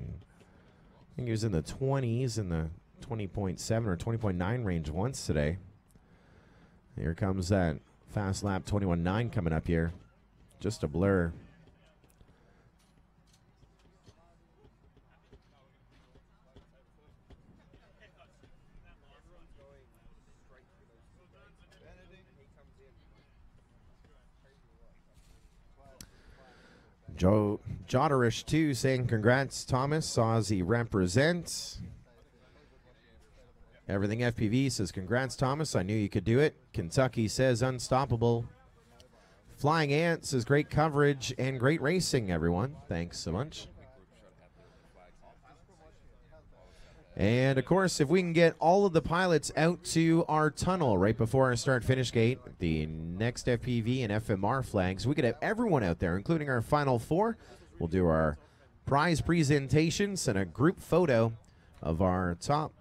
think he was in the 20s in the 20.7 or 20.9 range once today. Here comes that fast lap 21.9 coming up here. Just a blur. Joe Jotterish too saying congrats Thomas Aussie represents. Everything FPV says congrats Thomas. I knew you could do it. Kentucky says unstoppable. Flying Ant says great coverage and great racing everyone. Thanks so much. And of course, if we can get all of the pilots out to our tunnel right before our start finish gate, the next FPV and FMR flags, we could have everyone out there, including our final four. We'll do our prize presentations and a group photo of our top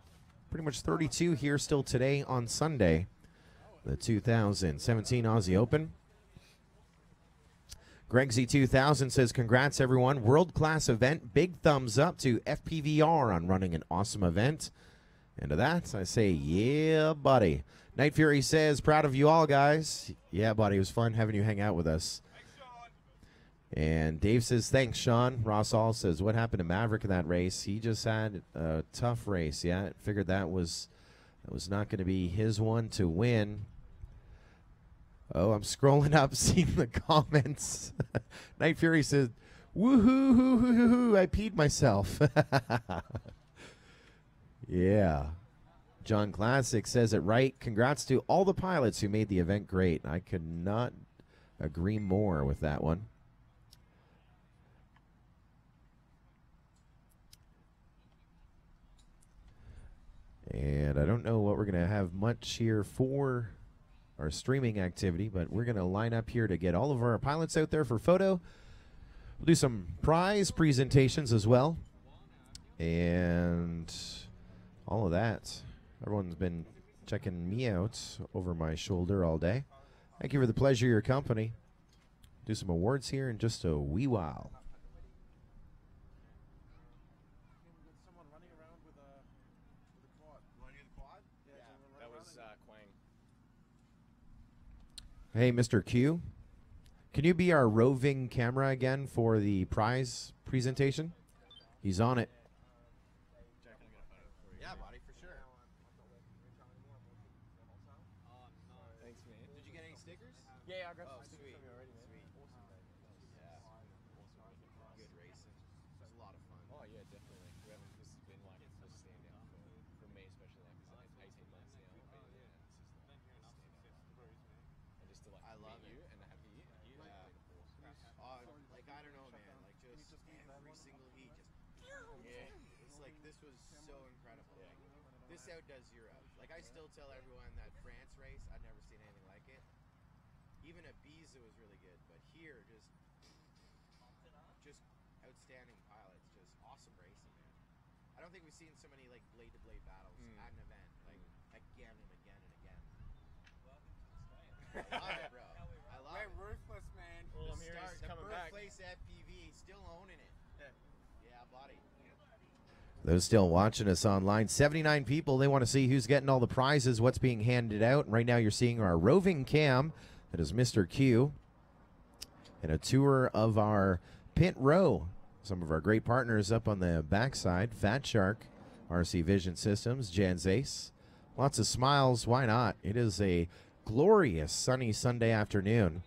pretty much 32 here still today on Sunday, the 2017 Aussie Open. Greg Z2000 says, Congrats, everyone. World class event. Big thumbs up to FPVR on running an awesome event. And to that, I say, Yeah, buddy. Night Fury says, Proud of you all, guys. Yeah, buddy. It was fun having you hang out with us. And Dave says, Thanks, Sean. Ross All says, What happened to Maverick in that race? He just had a tough race. Yeah, figured that was that was not going to be his one to win. Oh, I'm scrolling up, (laughs) seeing the comments. (laughs) Night Fury says, "Woohoo! hoo, hoo, hoo, hoo, I peed myself." (laughs) yeah. John Classic says it right. Congrats to all the pilots who made the event great. I could not agree more with that one. And I don't know what we're going to have much here for our streaming activity, but we're going to line up here to get all of our pilots out there for photo. We'll do some prize presentations as well. And all of that. Everyone's been checking me out over my shoulder all day. Thank you for the pleasure of your company. Do some awards here in just a wee while. That was uh, Quang. Hey, Mr. Q, can you be our roving camera again for the prize presentation? He's on it. Yeah, buddy, for sure. Thanks, man. Did you get any stickers? Yeah, I got oh, some stickers sweet. from you already, man. Sweet. Yeah. Good racing. It was a lot of fun. Oh yeah, definitely. We haven't. This has been like a standout for, for me, especially like 'cause it's 18 months now. I've been here, and it's just like a standout. And just to like I love meet it. you and to have you here, Yeah. like, awesome. Oh, like I don't know, man. Like just every single heat, just yeah. It's like this was so incredible. Like, this outdoes Europe. Like I still tell everyone that France race, I've never seen anything like it. Even at Biza was really good, but here just just outstanding pilots, just awesome racing, man. I don't think we've seen so many like blade to blade battles Mm. at an event like again and again and again. (laughs) I love it, bro. I love it. ruthless, man. The Well, I'm hearing start- he's the coming back. birthplace FPV, still (laughs) Those still watching us online, 79 people. They want to see who's getting all the prizes, what's being handed out. And right now, you're seeing our roving cam. That is Mr. Q. And a tour of our pit row. Some of our great partners up on the backside Fat Shark, RC Vision Systems, Gens Ace. Lots of smiles. Why not? It is a glorious sunny Sunday afternoon.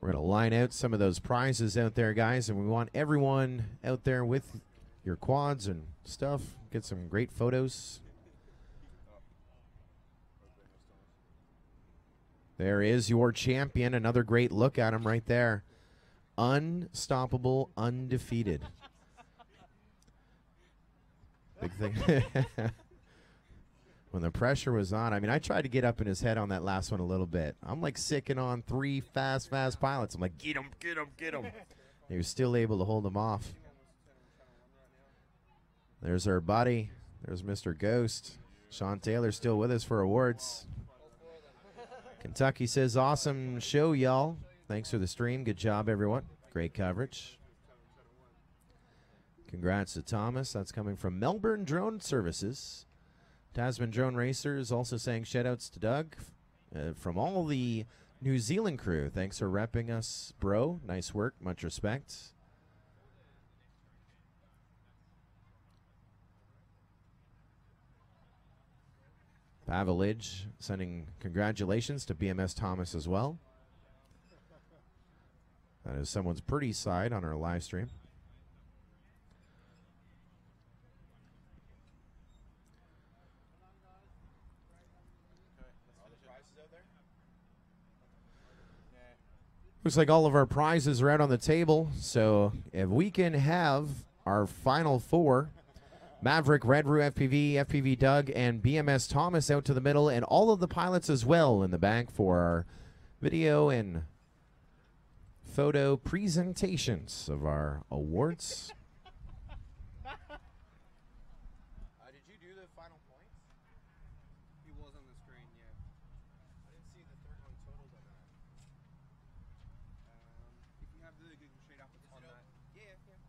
We're going to line out some of those prizes out there, guys, and we want everyone out there with your quads and stuff. Get some great photos. There is your champion. Another great look at him right there. Unstoppable, undefeated. Big thing. (laughs) when the pressure was on, I mean, I tried to get up in his head on that last one a little bit. I'm like sicking on three fast, fast pilots. I'm like, get him, get him, get him. (laughs) he was still able to hold him off. There's our buddy. There's Mr. Ghost. Sean Taylor still with us for awards. Kentucky says, awesome show, y'all. Thanks for the stream. Good job, everyone. Great coverage. Congrats to Thomas. That's coming from Melbourne Drone Services. Tasman Drone Racers also saying shoutouts to Doug uh, from all the New Zealand crew. Thanks for repping us, bro. Nice work. Much respect. Pavelige sending congratulations to BMS Thomas as well. That is someone's pretty side on our live stream. Looks like all of our prizes are out on the table. So if we can have our final four Maverick, Red Roo FPV, FPV Doug, and BMS Thomas out to the middle, and all of the pilots as well in the back for our video and photo presentations of our awards. Uh, did you do the final points? He was on the screen, yeah. I didn't see the third one totaled on that. Um, if you have the Google Sheet up, it's on that. Yeah, yeah.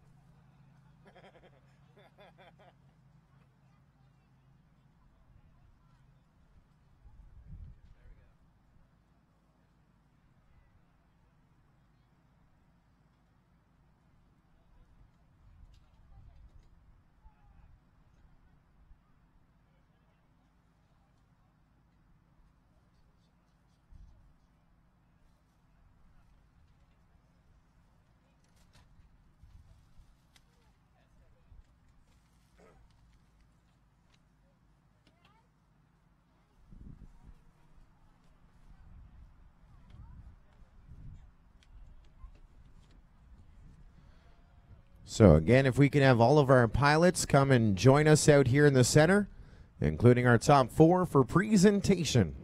So again, if we can have all of our pilots come and join us out here in the center, including our top four for presentation.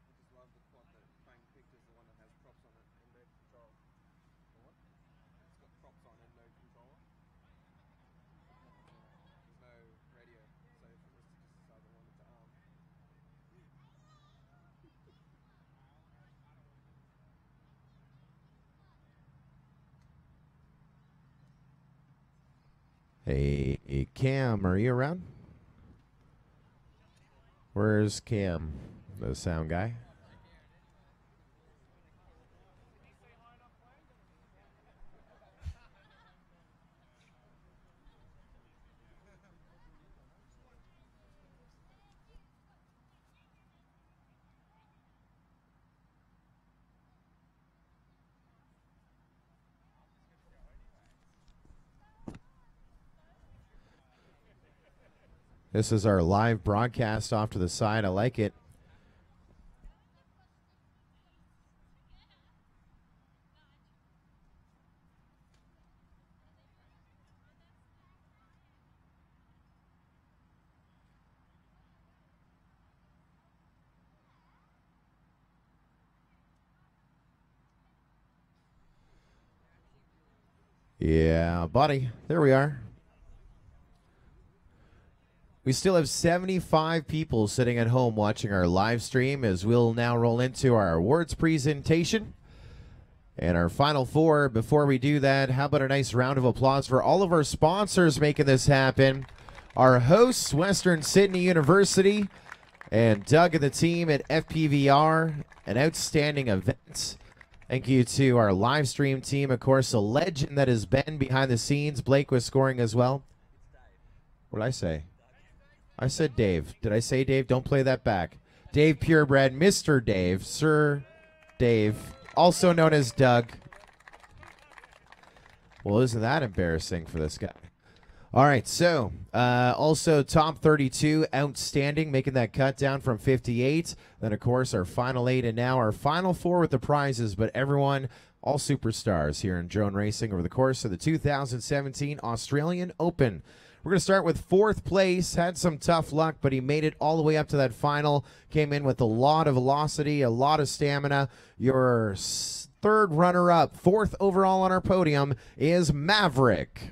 I just love the quad that Fang picked is the one that has props on it and no control. The what? It's got props on and no controller. There's no radio, so if it was to just decide they wanted to arm. Hey, hey, Cam, are you around? Where's Cam, the sound guy? This is our live broadcast off to the side. I like it. Yeah, buddy. There we are. We still have 75 people sitting at home watching our live stream as we'll now roll into our awards presentation. And our final four, before we do that, how about a nice round of applause for all of our sponsors making this happen? Our hosts, Western Sydney University, and Doug and the team at FPVR, an outstanding event. Thank you to our live stream team, of course, a legend that has been behind the scenes. Blake was scoring as well. What did I say? I said Dave. Did I say Dave? Don't play that back. Dave Purebred, Mr. Dave, Sir Dave, also known as Doug. Well, isn't that embarrassing for this guy? All right, so uh, also top 32, outstanding, making that cut down from 58. Then, of course, our final eight, and now our final four with the prizes. But everyone, all superstars here in drone racing over the course of the 2017 Australian Open. We're going to start with fourth place. Had some tough luck, but he made it all the way up to that final. Came in with a lot of velocity, a lot of stamina. Your third runner up, fourth overall on our podium, is Maverick.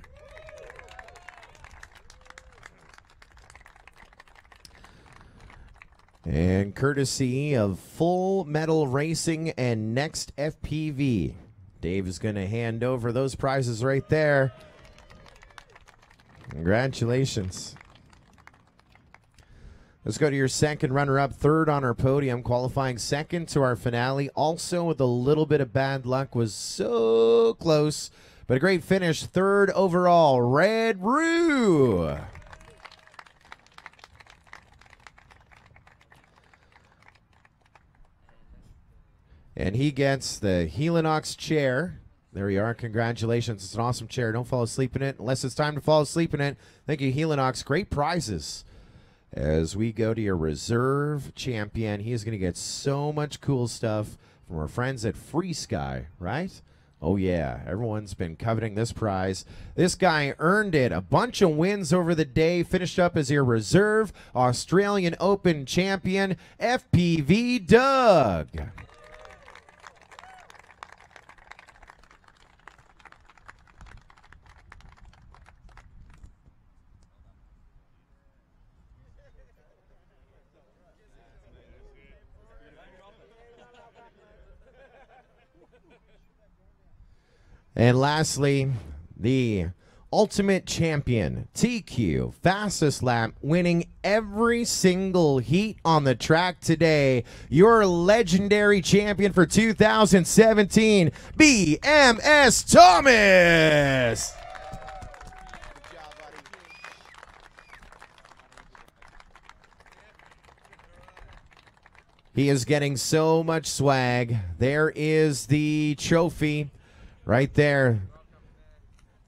And courtesy of Full Metal Racing and Next FPV, Dave is going to hand over those prizes right there. Congratulations. Let's go to your second runner up, third on our podium, qualifying second to our finale. Also, with a little bit of bad luck, was so close, but a great finish. Third overall, Red Roo. And he gets the Helinox chair. There you are. Congratulations. It's an awesome chair. Don't fall asleep in it unless it's time to fall asleep in it. Thank you, Helinox. Great prizes. As we go to your reserve champion, he is going to get so much cool stuff from our friends at FrSky, right? Oh, yeah. Everyone's been coveting this prize. This guy earned it. A bunch of wins over the day. Finished up as your reserve Australian Open champion, FPV Doug. And lastly, the ultimate champion, TQ, fastest lap, winning every single heat on the track today. Your legendary champion for 2017, BMS Thomas. He is getting so much swag. There is the trophy right there,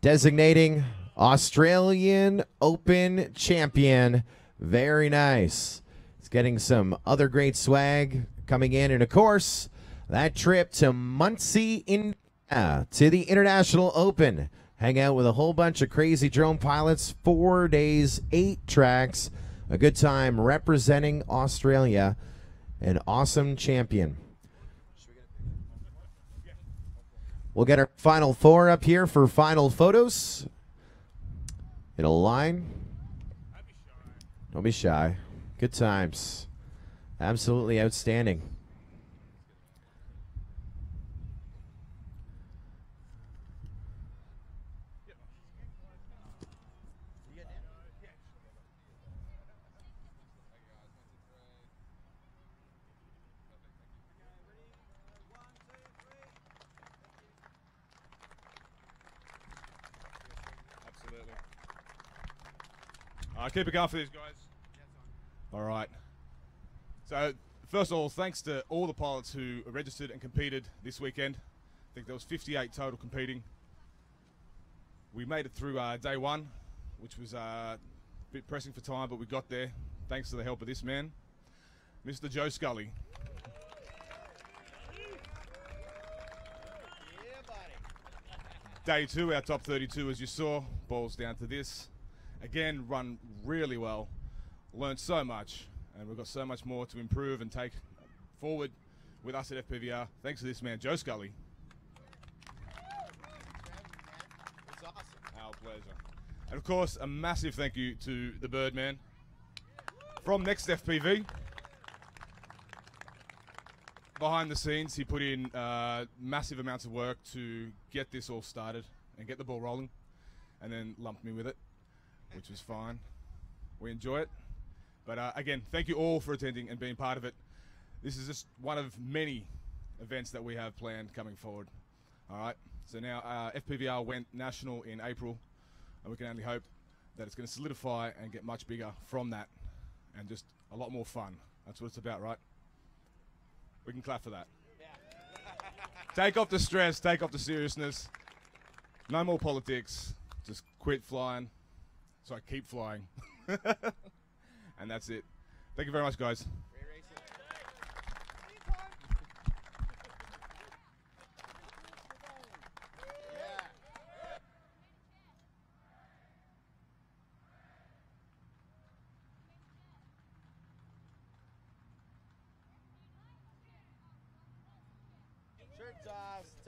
designating Australian Open champion. Very nice. He's getting some other great swag coming in, and of course, that trip to Muncie, Indiana, to the International Open. Hang out with a whole bunch of crazy drone pilots. Four days, eight tracks. A good time representing Australia. An awesome champion. We'll get our final four up here for final photos. In a line. Don't be shy. Good times. Absolutely outstanding. Keep it going for these guys. All right. So, first of all, thanks to all the pilots who registered and competed this weekend. I think there was 58 total competing. We made it through uh, day one, which was uh, a bit pressing for time, but we got there thanks to the help of this man, Mr. Joe Scully. Day two, our top 32, as you saw, balls down to this. Again, run really well, learned so much, and we've got so much more to improve and take forward with us at FPVR. Thanks to this man, Joe Scully. Our pleasure. And of course, a massive thank you to the Birdman from Next FPV. Behind the scenes, he put in uh, massive amounts of work to get this all started and get the ball rolling, and then lumped me with it, which was fine. We enjoy it. But uh, again, thank you all for attending and being part of it. This is just one of many events that we have planned coming forward. All right. So now uh, FPVR went national in April, and we can only hope that it's going to solidify and get much bigger from that, and just a lot more fun. That's what it's about, right? We can clap for that. take off the stress, take off the seriousness. No more politics. Just quit flying. So I keep flying. (laughs) and that's it. Thank you very much, guys.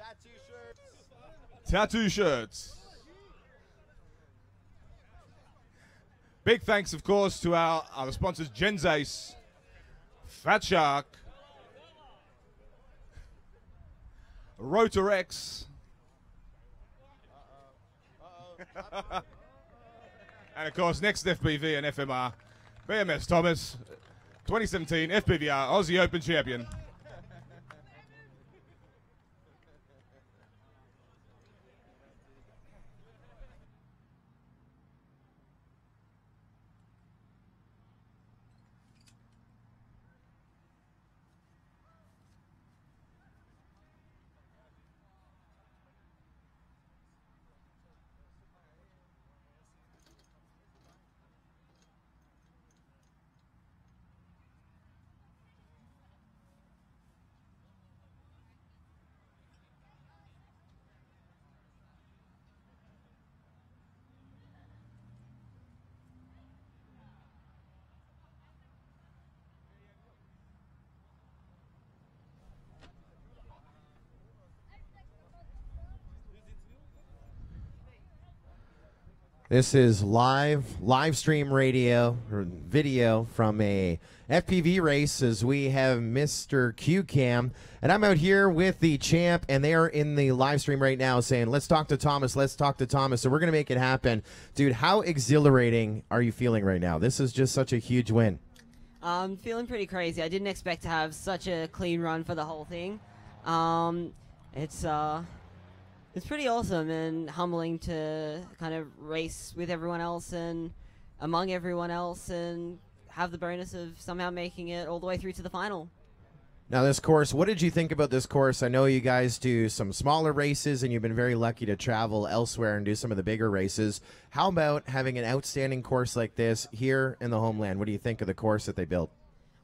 Tattu shirts. Tattu shirts. Big thanks, of course, to our other sponsors, Gens Ace, Fat Shark, RotorX, (laughs) and of course, next FPV and FMR, BMS Thomas, 2017 FPVR Aussie Open Champion. This is live live stream radio or video from a FPV race as we have Mr. Q Cam and I'm out here with the champ and they are in the live stream right now saying let's talk to Thomas let's talk to Thomas so we're going to make it happen. Dude, how exhilarating are you feeling right now? This is just such a huge win. I'm feeling pretty crazy. I didn't expect to have such a clean run for the whole thing. Um, it's uh, it's pretty awesome and humbling to kind of race with everyone else and among everyone else and have the bonus of somehow making it all the way through to the final. Now, this course, what did you think about this course? I know you guys do some smaller races and you've been very lucky to travel elsewhere and do some of the bigger races. How about having an outstanding course like this here in the homeland? What do you think of the course that they built?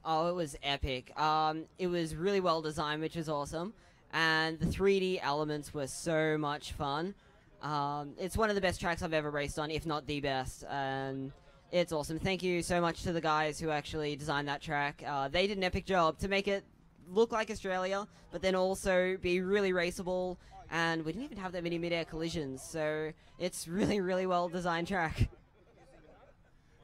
Oh, it was epic. Um, it was really well designed, which is awesome. And the 3D elements were so much fun. Um, it's one of the best tracks I've ever raced on, if not the best. And it's awesome. Thank you so much to the guys who actually designed that track. Uh, they did an epic job to make it look like Australia, but then also be really raceable. And we didn't even have that many mid-air collisions, so it's really, really well designed track.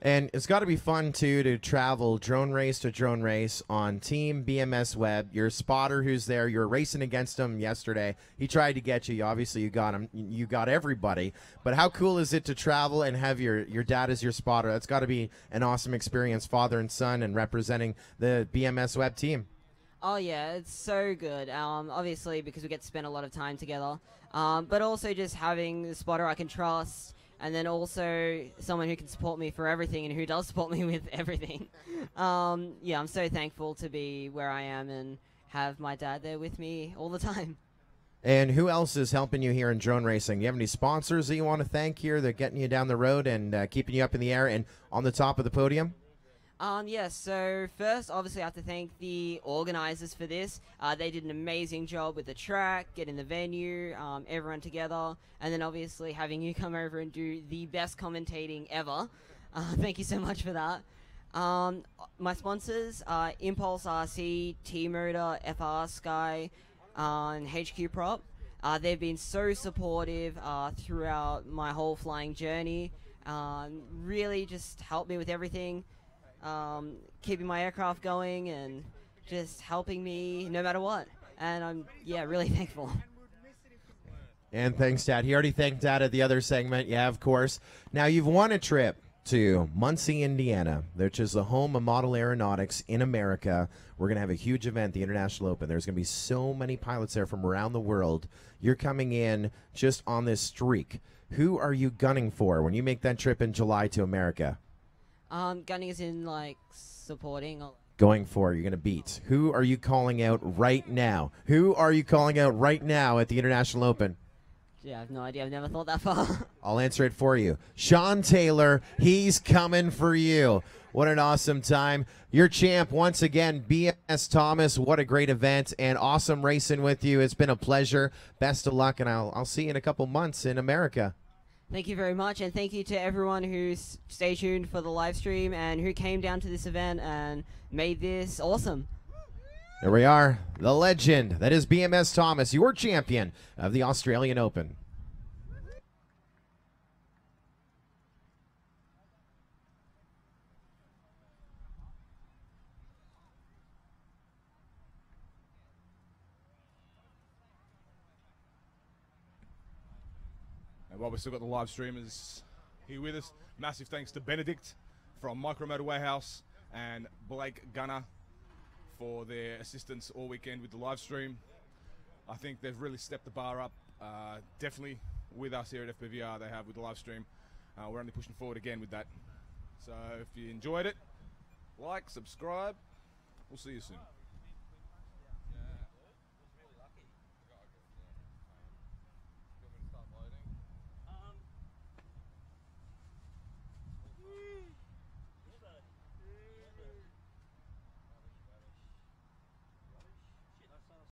And it's got to be fun too to travel drone race to drone race on Team BMS Web. Your spotter who's there, you're racing against him yesterday. He tried to get you. Obviously, you got him. You got everybody. But how cool is it to travel and have your your dad as your spotter? That's got to be an awesome experience, father and son, and representing the BMS Web team. Oh yeah, it's so good. Um, obviously because we get to spend a lot of time together, um, but also just having the spotter I can trust, and then also someone who can support me for everything and who does support me (laughs) with everything. (laughs) um, yeah, I'm so thankful to be where I am and have my dad there with me all the time. And who else is helping you here in drone racing? Do you have any sponsors that you want to thank here that are getting you down the road and uh, keeping you up in the air and on the top of the podium? Um, yes, so first, obviously, I have to thank the organizers for this. Uh, they did an amazing job with the track, getting the venue, um, everyone together, and then obviously having you (laughs) come over and do the best commentating ever. Uh, (laughs) thank you so much for that. Um, my sponsors are Impulse RC, T Motor, FrSky, uh, and HQ Prop. They've been so supportive uh, throughout my whole flying journey. Um, really, just helped me with everything, um, keeping my aircraft going and just helping me no matter what. And I'm yeah really (laughs) thankful. And thanks, Dad. He already thanked Dad at the other segment. Yeah, of course. Now you've won a trip to Muncie, Indiana, which is the home of model aeronautics in America. We're going to have a huge event, the International Open. There's going to be so many pilots there from around the world. You're coming in just on this streak. Who are you gunning for when you make that trip in July to America? Um, gunning is in like supporting. Or, Going for, you're going to beat. Who are you calling out right now? Who are you calling out right now at the International Open? yeah, I have no idea. I've never thought that far. (laughs) I'll answer it for you. Sean Taylor, he's coming for you. What an awesome time. Your champ once again, BS Thomas. What a great event and awesome racing with you. It's been a pleasure. Best of luck, and I'll, I'll see you in a couple months in America. Thank you very much, and thank you to everyone who's stay tuned for the live stream and who came down to this event and made this awesome. There we are. The legend that is BMS Thomas, your champion of the Australian Open. While we've still got the live streamers here with us, massive thanks to Benedict from Micro Motor Warehouse and Blake Gunner for their assistance all weekend with the live stream. I think they've really stepped the bar up. Uh, definitely with us here at FPVR, they have with the live stream. Uh, we're only pushing forward again with that. So if you enjoyed it, like, subscribe. We'll see you soon.